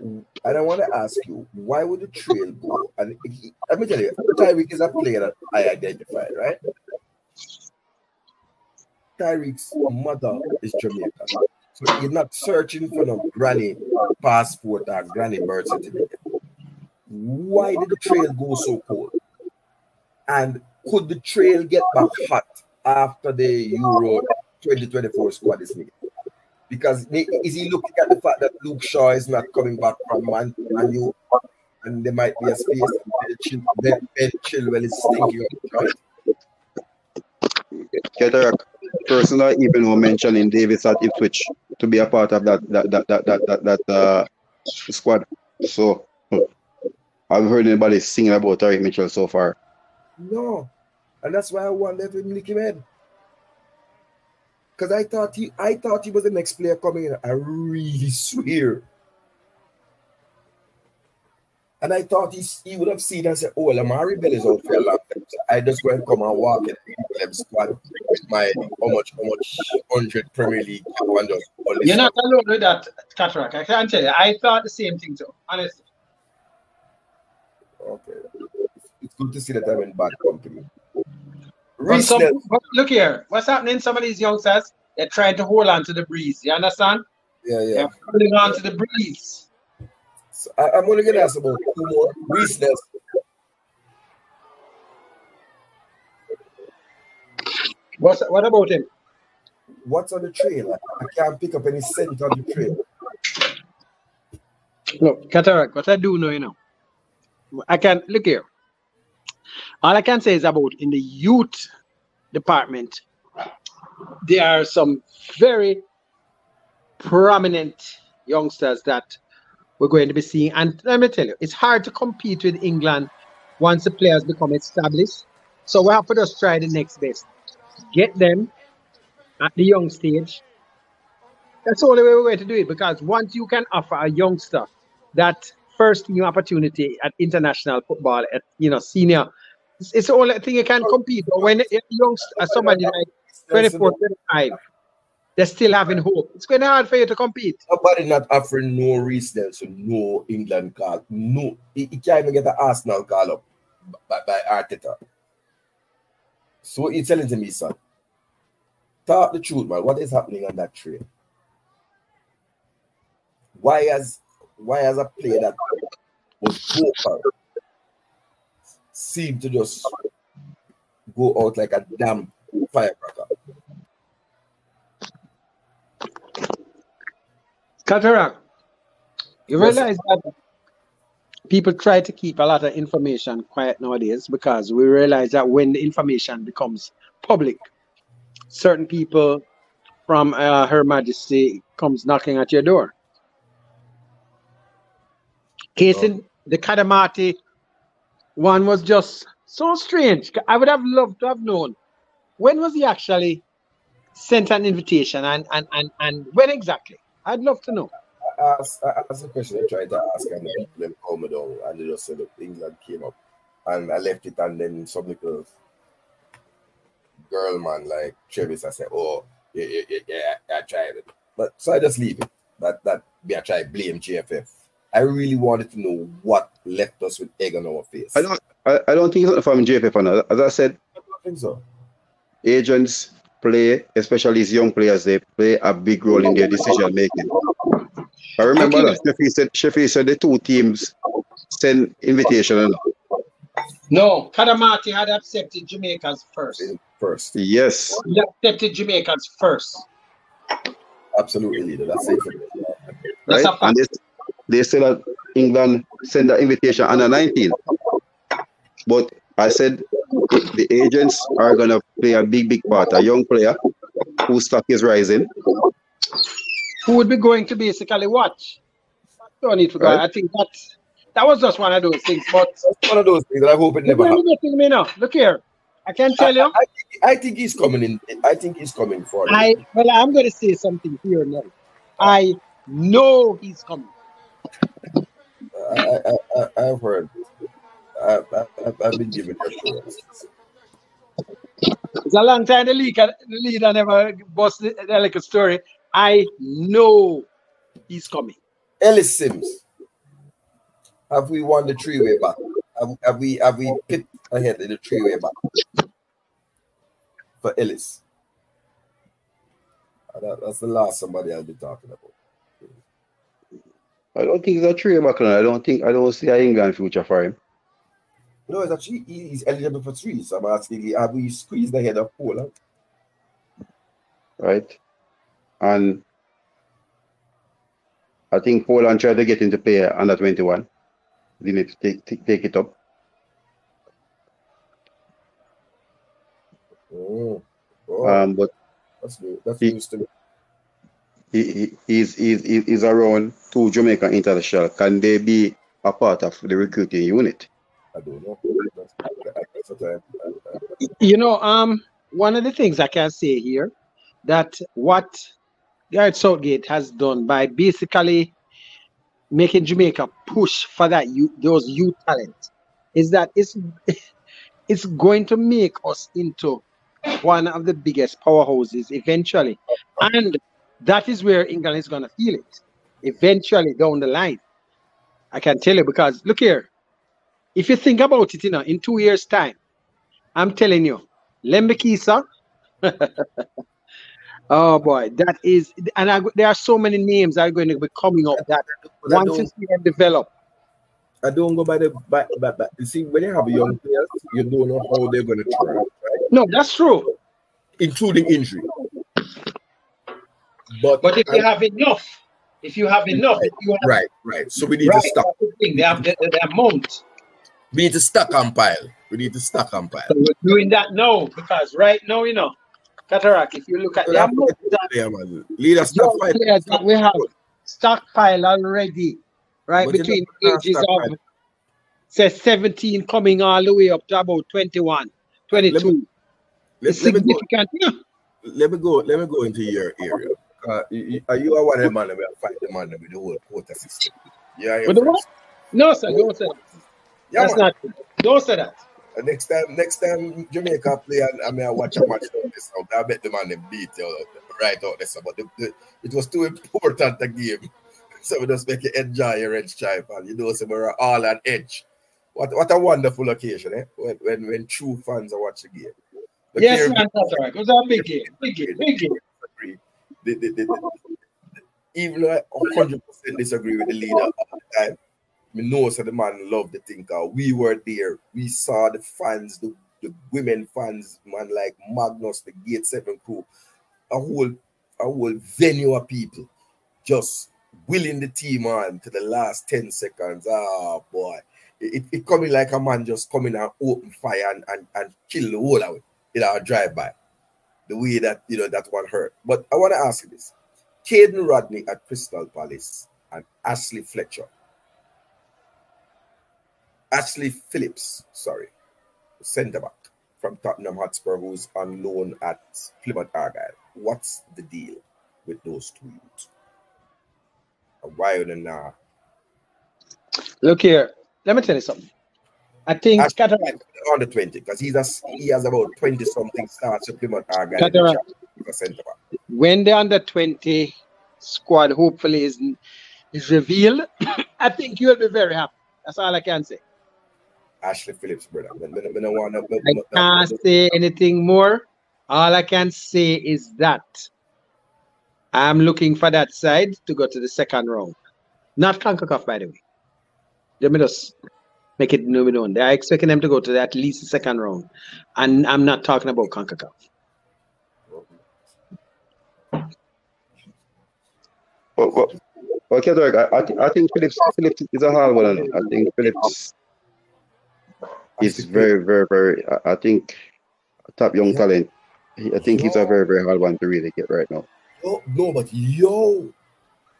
And I want to ask you, why would the trail go? And he, let me tell you, Tyrick is a player that I identified, right? Tyrick's mother is Jamaican. So he's not searching for no granny passport or granny birth certificate. Why did the trail go so cold? And could the trail get back hot after the Euro 2024 squad is made? Because is he looking at the fact that Luke Shaw is not coming back from Man, U and there might be a space and Ben, ben, Chilwell is thinking of right? Cataract. Personally, even were mentioning Davis at Ipswich to be a part of that that that that that that, that uh, squad. So I've heard anybody singing about Tyrick Mitchell so far. No. And that's why I wonder if him head. Because I thought he I thought he was the next player coming in. I really swear. And I thought he, he would have seen and said, Oh, Lamari Bell is out for a long time. So I just to come and walk in the squad with my how much how much hundred Premier League cap and just all this You're not alone with that, Cataract. I can't tell you. I thought the same thing too, honestly. Okay. Good to see that I'm in bad company. But some, but look here, what's happening? Some of these youngsters, they're trying to hold on to the breeze. You understand? Yeah, yeah. They're holding on to the breeze. So I, I'm gonna ask about two more. Reiss Nelson. What's what about him? What's on the trail? I, I can't pick up any scent on the trail. Look, Cataract, what I do know, you know, I can look here. All I can say is about in the youth department, there are some very prominent youngsters that we're going to be seeing. And let me tell you, it's hard to compete with England once the players become established. So we have to just try the next best. Get them at the young stage. That's the only way we're going to do it because once you can offer a youngster that first team opportunity at international football, at you know, senior, it's, it's the only thing you can compete. But when a youngster, uh, somebody like 24, 25, they're still having hope. It's going hard for you to compete. Nobody not offering no Nelson, no England call, no. He, he can't even get the Arsenal call up by, by Arteta. So what you telling to me, son? Talk the truth, man. What is happening on that trail? Why has why has a player that was vocal seem to just go out like a damn firecracker. Cataract, you realize that people try to keep a lot of information quiet nowadays because we realize that when the information becomes public, certain people from uh, Her Majesty comes knocking at your door. Case oh. in the Cadamarteri one was just so strange. I would have loved to have known when was he actually sent an invitation and and and, and when exactly? I'd love to know. I asked, I asked a question I tried to ask and the people in calm me down and they just said that England came up and I left it and then some little girl man like Travis I said, Oh yeah, yeah, yeah, yeah, I tried it. But so I just leave it. That that be I try blame GFF. I really wanted to know what left us with egg on our face. I don't. I, I don't think it's from JFF. or not. As I said, I don't think so. agents play, especially these young players, they play a big role in their decision making. I remember Okay. that Sheffield said, Sheffield said the two teams send invitation. No, Cadamarteri had accepted Jamaica's first. First. Yes. He accepted Jamaica's first. Absolutely, leader. That's it. That's right? a And they, they said that England send the invitation on the 19th. But I said the agents are gonna play a big, big part. A young player whose stock is rising. Who would be going to basically watch? Don't need to go. Right. I think that that was just one of those things. But one of those things that I hope it never happens. me now. Look here. I can't tell you. I, I, think, I think he's coming in. I think he's coming for it. I well, I'm going to say something here now. I know he's coming. I, I, I, I've heard. I, I, I've- I've been given assurance. It's a long time the leader, the leader never bust the, the like a story. I know he's coming. Ellis Simms. Have we won the three way back? Have, have we have we picked ahead in the three way back for Ellis? Uh, that- that's the last somebody I'll be talking about. I don't think it's a trade back. I don't think I don't see a England future for him. No, it's actually he- he's eligible for three. So I'm asking, have we squeezed the head of Poland? right? And I think Poland tried to get into play under 21. They need to take, take, take it up. Oh, oh, Um, but that's new. That's he- news to me. He, he, he's, he's, he's he's around two Jamaican international. Can they be a part of the recruiting unit? I don't know. That's, that's what I- You know, um, one of the things I can say here that what Gareth Southgate has done by basically making Jamaica push for that you those youth talent is that it's it's going to make us into one of the biggest powerhouses eventually, and that is where England is going to feel it eventually down the line. I can tell you because look here, if you think about it, you know, in two years' time, I'm telling you, Lembikisa. oh boy, that is, and I, there are so many names that are going to be coming up that But once you see them develop, I don't go by the by, by, by you see when you have a young players, you don't know how they're gonna turn out, right? No, that's true. Including injury. But but if you have enough, if you have enough, you have, right, right. So we need right, to stock. the They have the, the amount. We need to stock and pile. We need to stock and pile. So we're doing that now because right now, you know, Cataract. If you look at the amount that Yeah, man. Leader, stop fighting. players that we have stockpile already, right But between ages of say 17 coming all the way up to about 21, 22. Let, let me go. Yeah. Let me go. Let me go into your area. Uh, you, you- are you a one of the man that will fight the man with the whole quota system? Yeah, With the what? No, sir, don't say that. Yeah, That's man. not. Don't say that. Uh, next time, next time Jamaica play and I mean I watch a match like this out, I bet the man them beat you right out this. But the, the, it was too important a game. So we just make you enjoy your edge tribe and you know so we're all on edge. What what a wonderful occasion, eh? When when, when true fans are watching the game. The Yes, man, that's right. It was a big game. Big game. Big game. The, the, the, the, even though I 100% disagree with the leader all the time, me know so the man loved the. Cause we were there. We saw the fans, the, the women fans, man, like Magnus, the Gate 7 crew, a whole a whole venue of people just willing the team on to the last 10 seconds. Ah boy. It, it coming like a man just coming and open fire and, and, and kill the whole of it in our drive-by. The way that you know that one hurt. But I want to ask you this. Kaden Rodney at Crystal Palace and Ashley Fletcher Ashley Phillips, sorry, centre back from Tottenham Hotspur, who's on loan at Plymouth Argyle. What's the deal with those two youths? Why and uh, Look here, let me tell you something. I think Ashley Cataract, the 20 because he's a, he has about 20 something Plymouth Argyle. Cataract. He's a centre back. when the under 20 squad hopefully is, is revealed, I think you'll be very happy. That's all I can say. Ashley Phillips, brother. I me, can't say anything more. All I can say is that I'm looking for that side to go to the second round. Not CONCACAF, by the way. Let me just make it known. known. They're expecting them to go to at least the second round. And I'm not talking about CONCACAF. Well, well, okay, Derek, I, I, think, I think Phillips, Phillips is a hard one. I think Phillips is very, very, very. I, I think top young talent. I think he's a very, very hard one to really get right now. Oh, no, but yo,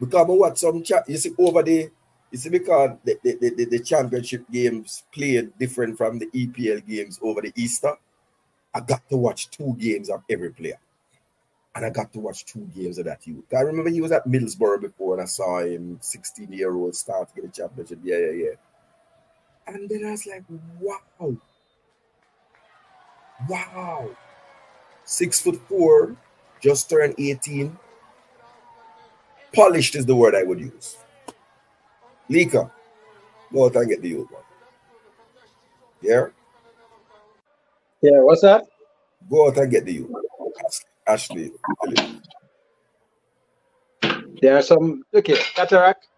because I watch some chat, you see over there, see because the, the, the, the championship games played different from the EPL games over the Easter. I got to watch two games of every player. And I got to watch two games of that youth. I remember he was at Middlesbrough before and I saw him 16 year old start to get a championship. Yeah, yeah, yeah. And then I was like, wow. Wow. Six foot four, just turned 18. Polished is the word I would use. Lika, go out and get the youth one. Yeah? Yeah, what's that? Go out and get the youth. Ashley. Ashley. There are some, okay, cataract.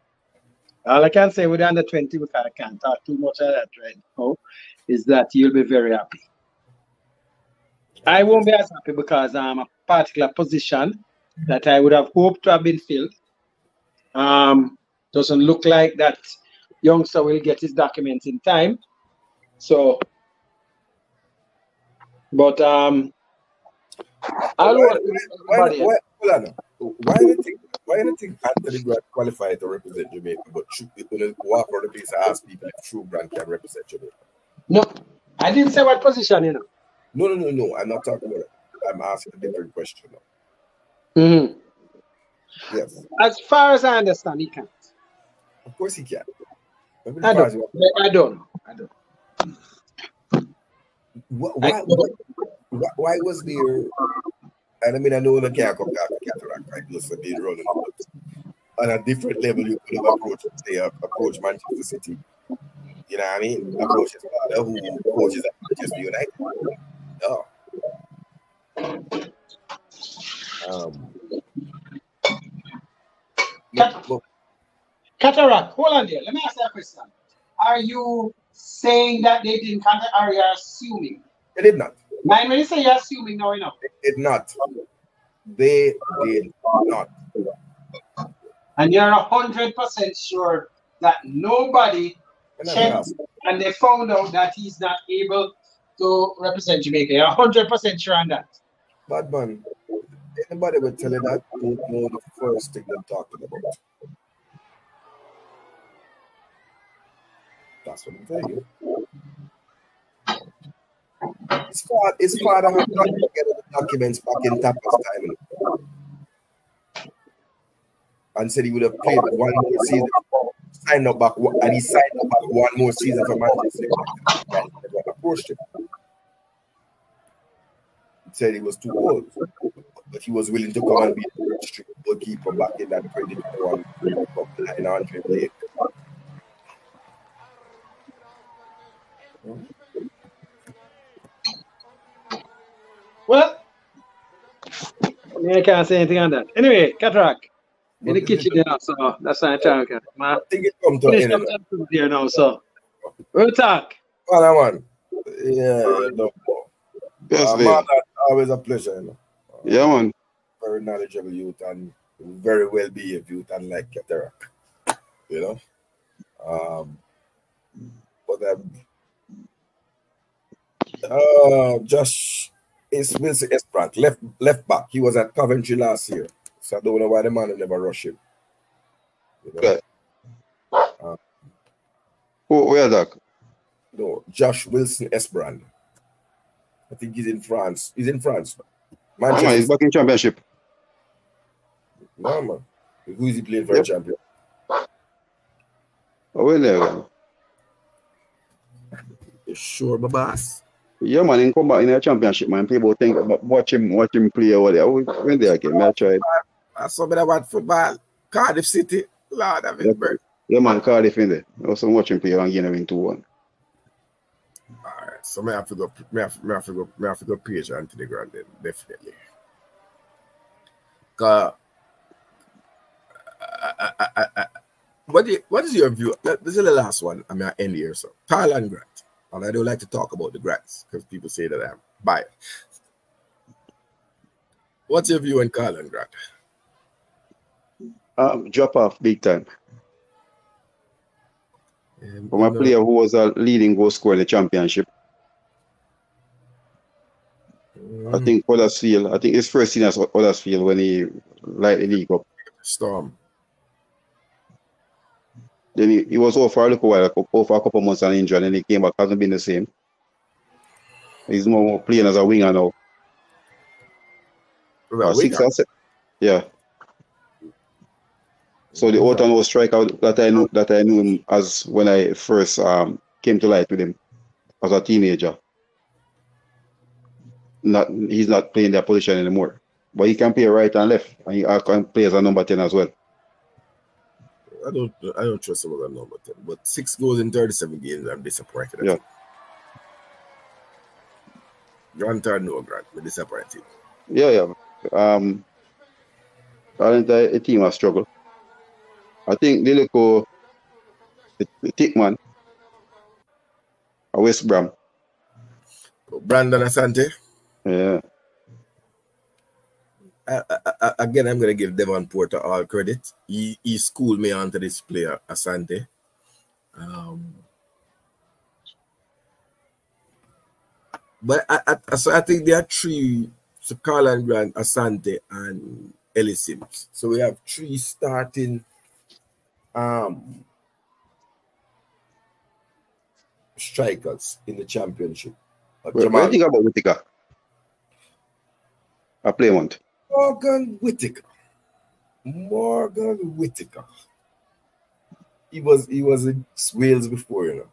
All I can say with the under 20, because I can't talk too much of that right now, is that you'll be very happy. I won't be as happy because I'm a particular position that I would have hoped to have been filled. Um, doesn't look like that youngster will get his documents in time. So, but um, Why, work with why, why, on. now. Why do you think why do you think Anthony Grant qualified to represent Jamaica, but you walk around the place and ask people if True Grant can represent Jamaica? No, I didn't say what position, you know. No, no, no, no. I'm not talking about it. I'm asking a different question now. Mhm. Yes, As far as I understand, he can't. Of course he can. I as far as don't. I don't. I don't. Why, why, why, why was there? And I mean, I know the can't come back to cataract, right? Just for being running. On a different level, you could have approached, say, uh, approach Manchester City. You know what I mean? Approach his father, who coaches at Manchester United. No. Um, Cat- Cataract, hold on there. Let me ask you a question. Are you saying that they didn't contact, or are you assuming? They did not. Mind when you say you're assuming no, you know. They did not. They did not. And you're a hundred percent sure that nobody checked and they found out that he's not able to represent Jamaica. You're a hundred percent sure on that. Bad man. Anybody would tell you that don't know the first thing they're talking about. That's what I'm telling you. His father, his father had not together the documents back in Tappa's time. And said he would have played one more season, signed up back, and he signed up back one more season for Manchester United. He said he was too old, but he was willing to come and be the strict goalkeeper back in that 2021 Cup 900 league. Well, I, mean, I can't say anything on that. Anyway, Cataract, in the But kitchen there, so that's not time. Man, I think it come to finish an some end. time food here now, so we'll talk. Man, man. Yeah, no. Yes, Uh, man, always a pleasure, you know. Yeah, man. Very knowledgeable youth and very well behaved youth, unlike Cataract. You know? Um, but um, uh, Josh is Wilson Esperance, left left back. He was at Coventry last year. So I don't know why the man never rush him. You know? Right. Uh, Who, where that? no, Josh Wilson Esperance. I think he's in France. He's in France. Oh, man, he's back in championship. No, man. Who is he playing for Yep. a champion? Oh, where there? man? You sure, my boss? Yeah, man, he come back in a championship, man. People think about watch him, watch him play over there. When they again, I tried. I saw me about football. Cardiff City. Lord of Yeah, mercy. yeah man, Cardiff in there. I also watching play and a win 2 1. Alright, so may I have to go may I have, may I have to go may I have to go page Anthony Grant then, definitely. Cause I, I, I, what, do you- what is your view? This is the last one. I mean, I end here. So, Thailand grant. And I don't like to talk about the grants because people say that I'm biased. What's your view on Karlan Grant? Um, drop off big time. Um, From a know, player who was a leading goal scorer in the championship. I mm, think Huddersfield, I think his first season as Huddersfield when he light the league up. Storm. Then he, he was over for a little while, like, over a couple months and injured, and then he came back, hasn't been the same. He's more, more playing as a winger now. Well, Uh, six winger. or se- Yeah. So the and out striker that I knew that I knew him as when I first um, came to light with him as a teenager. Not he's not playing that position anymore. But he can play right and left, and he can play as a number 10 as well. I don't I don't trust him with that number 10, but six goals in 37 games, I'm disappointed. Yeah. Grant or no grant, disappointed. Yeah, yeah. Um, I think the, the team has struggled. I think Lilico, the, the thick man, a West Brom. Brandon Asante. Yeah. I, I, again, I'm going to give Devon Porter all credit. He, he schooled me onto this player, Asante. Um, but I, I, so I think there are three, so Karlan Grant, Asante, and Ellie Simms. So we have three starting um, strikers in the championship. What, do you think about Whittaker? I play one. Morgan Whittaker. Morgan Whittaker. He was he was in Wales before, you know.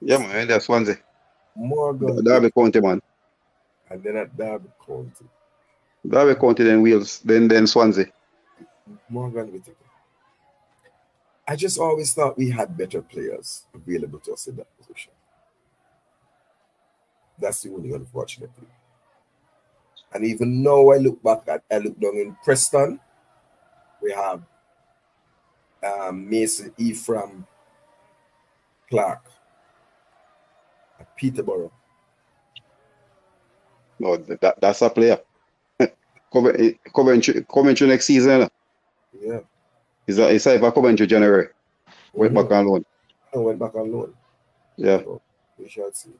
Yeah, man, that's Swansea. Morgan Derby County, man. and then at Derby County. Derby County, then Wales, then then Swansea. Morgan Whittaker. I just always thought we had better players available to us in that position. That's the only unfortunate thing. And even now I look back at I look down in Preston, we have um, Mason Ephron Clark at Peterborough. No, that, that's a player. Coventry, Coventry, Coventry next season. Eh? Yeah. He's a, he's a for Coventry January. Went mm-hmm. back on loan. I went back on loan. Yeah. So we shall see.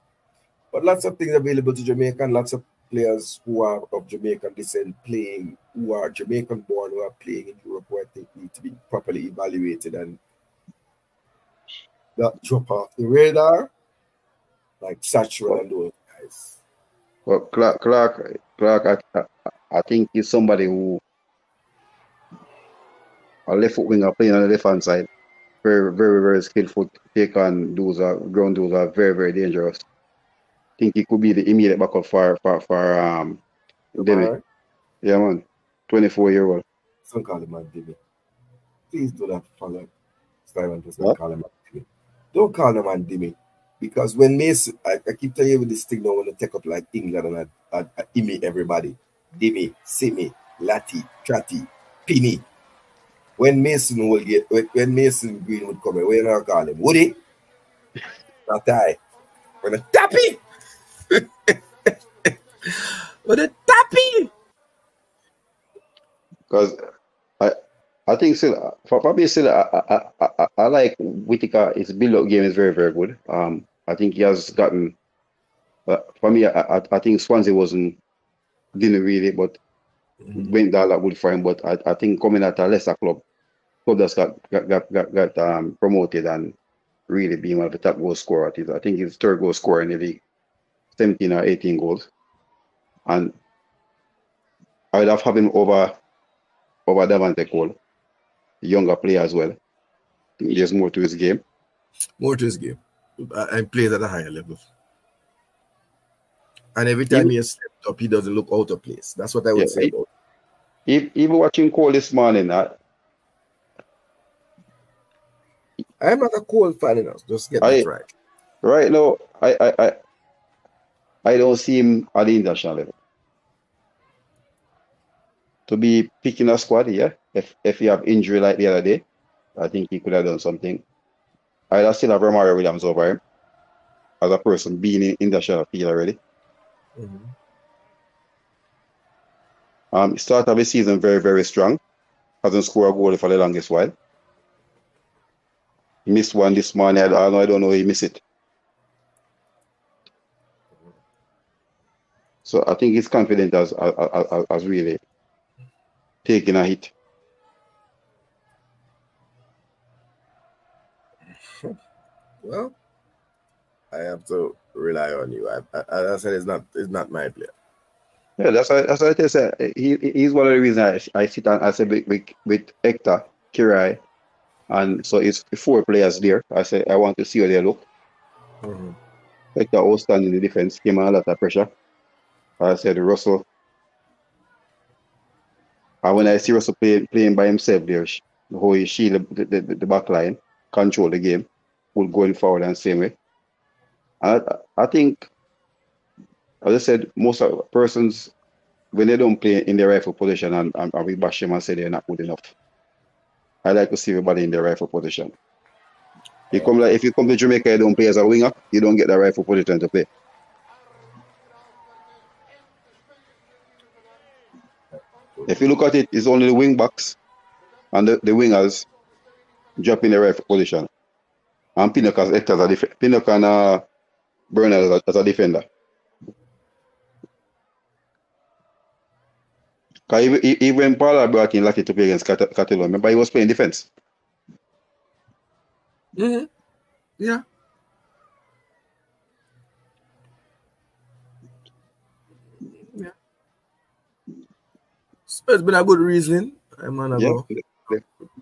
But lots of things available to Jamaica, and lots of players who are of Jamaican descent playing, who are Jamaican born, who are playing in Europe, who I think need to be properly evaluated and not drop off the radar, like Satchel and those guys. Well, Clark, Clark, Clark I, I, think he's somebody who a left foot winger playing on the left hand side. Very, very, very skillful. Take on those are ground those are very, very dangerous. Think he could be the immediate backup for for for um Demi. Yeah man. Twenty four year old. Don't call him man Demi. Please do that for like Steven just What? call him man Demi. Don't call him man Demi. Because when Mason, I, I keep telling you with this thing now want to take up like England and I, I, I imi everybody. Dimi, Simi, Lati, Trati, Pini. when Mason will get when, when Mason Green would come in, what you gonna call him? Woody? Not I. When a tappy. With a tappy. Because I I think still for probably still I, I, I, I- like Whittaker. His build up game is very very good. Um, I think he has gotten. But for me, I, I, I think Swansea wasn't didn't really, but went down that good for him. But I, I think coming at a lesser club, club that's got got got, got, got um, promoted and really being one of the top goal scorers. I think he's third goal scorer in the league, 17 or 18 goals, and I would have had him over over Devante Cole, the younger player as well. I there's more to his game. More to his game. And plays at a higher level. And every time he has stepped up, he doesn't look out of place. That's what I would Yeah, say he- If, even watching Cole this morning, uh, I'm not a Cole fan enough. Just get I that right. right now I I I, I don't see him at the international level. To be picking a squad, yeah. If if you have injury like the other day, I think he could have done something. I still have Romario Williams over him as a person being in international field already. Um, start of the season very, very strong. Hasn't scored a goal for the longest while. He missed one this morning. I don't, know. I don't know he missed it. So I think his confidence has, has, has- really taken a hit. Well, I have to rely on you. I, I, as I said, it's not it's not my player. Yeah, that's why, that's what I said. Eh, he, he's one of the reasons I, I sit and I said with, with, Hector, Kirai, and so it's four players there. I said I want to see how they look. Mm-hmm. Hector outstanding in the defense, came under a lot of pressure. I said Russell. And when I see Russell play, playing by himself there, sh- how he shield the, the, the, the back line, control the game, will going forward and same way. I, I think, as I said, most of persons, when they don't play in their rightful position and, and, and we bash them and say they're not good enough, I like to see everybody in their rightful position. You come like if you come to Jamaica, you don't play as a winger, you don't get the rightful position to play. If you look at it, it's only the wing backs and the, the wingers drop in the right position. And Pinnock as act as a def- Pinnock and uh, Bernard as a, as a defender. Even, even Paula brought in Lucky to play against Cat- Catalan, remember he was playing defense. Mm-hmm. Yeah. It's been a good reasoning. I'm on Yeah.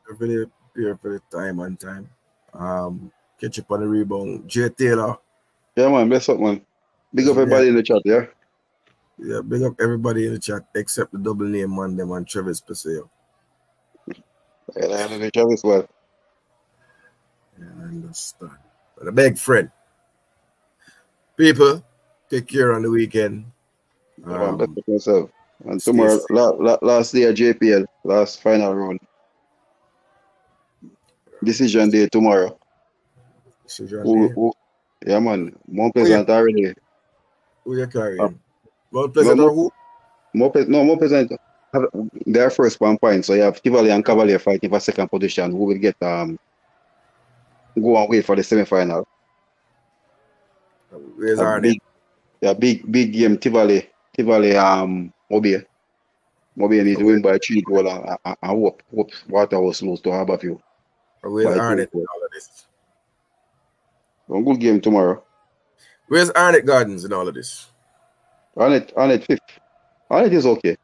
prepare for the time and time. Um, catch up on the rebound. Jay Taylor. Yeah, man, bless up, man. Big up Yeah. everybody in the chat, yeah? Yeah, big up everybody in the chat except the double name man, them and Travis Paseo. Yeah, I have a Travis well. Yeah, I understand. But a big friend. People, take care on the weekend. Yeah, man, Um, yourself. And stay tomorrow, la, la, last day of JPL, last final round. Decision day tomorrow. Decision Who, day. who, yeah, man. More Who you, already. who you Uh, carrying? Mount no, Pleasant or more, who? more, ple- no, more pleasant. Have, their first one point. So you have Tivoli and Cavalier fighting for second position. Who will get um go and wait for the semi final? Where's A Arnett? big, yeah, big, big game. Tivoli, Tivoli, um, Mobile. Mobile need to win by three goal and, and, and hope, hope Waterhouse lose to Harbour View. Where's Arnett in all of this? A good game tomorrow. Where's Arnett Gardens in all of this? On it, fifth. It is okay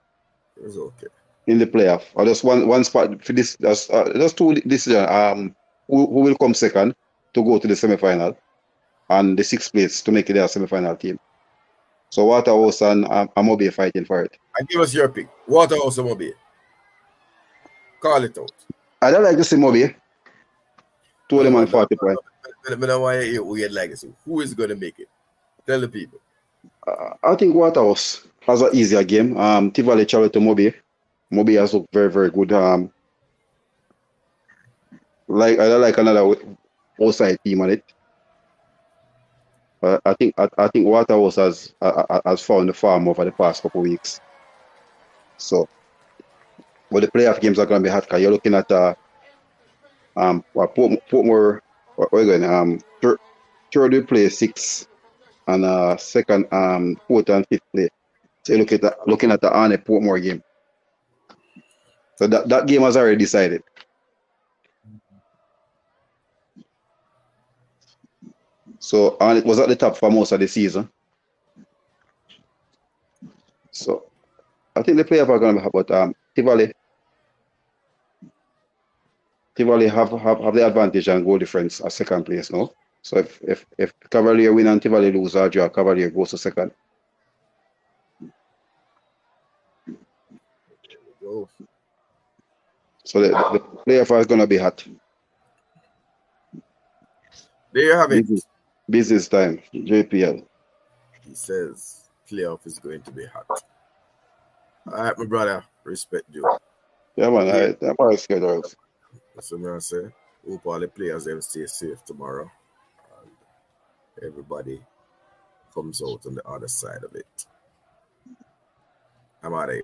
It's okay. in the playoff. Or just one one spot for this. Just, uh, just two decisions. Um, who, who will come second to go to the semi final, and the sixth place to make it their semi final team. So Waterhouse and um, Amobi fighting for it. And give us your pick. Waterhouse or Mobile? Call it out. I don't like to see Mobi. Two them no, 40 no, points. no. I don't to hear legacy. Who is going to make it? Tell the people. Uh, I think Waterhouse has an easier game. Um, Tivoli to Mobi. Mobi has looked very, very good. Um, like I don't like another outside team on it. Uh, I think I, I think Waterhouse has has found the farm over the past couple of weeks. So, but the playoff games are going to be hot because you're looking at uh, um, well, Port, Portmore, what you going? Um, third, third play six, and uh, second, um, fourth and fifth play. So you look at looking at the Arne Portmore game. So that, that game was already decided. So and it was at the top for most of the season. So I think the playoff are going to be but um, Tivoli. Tivoli have, have have the advantage and goal difference at second place now. So if if if Cavalier win and Tivoli lose or draw, Cavalier goes to second. So the, the playoff is going to be hot. There you have it. Business time, JPL. He says playoff is going to be hot. All right, my brother. Respect you. Yeah, man. Yeah. I, I'm always scared of That's what I'm gonna say. Hope all the players them stay safe tomorrow. And everybody comes out on the other side of it. I'm out of here.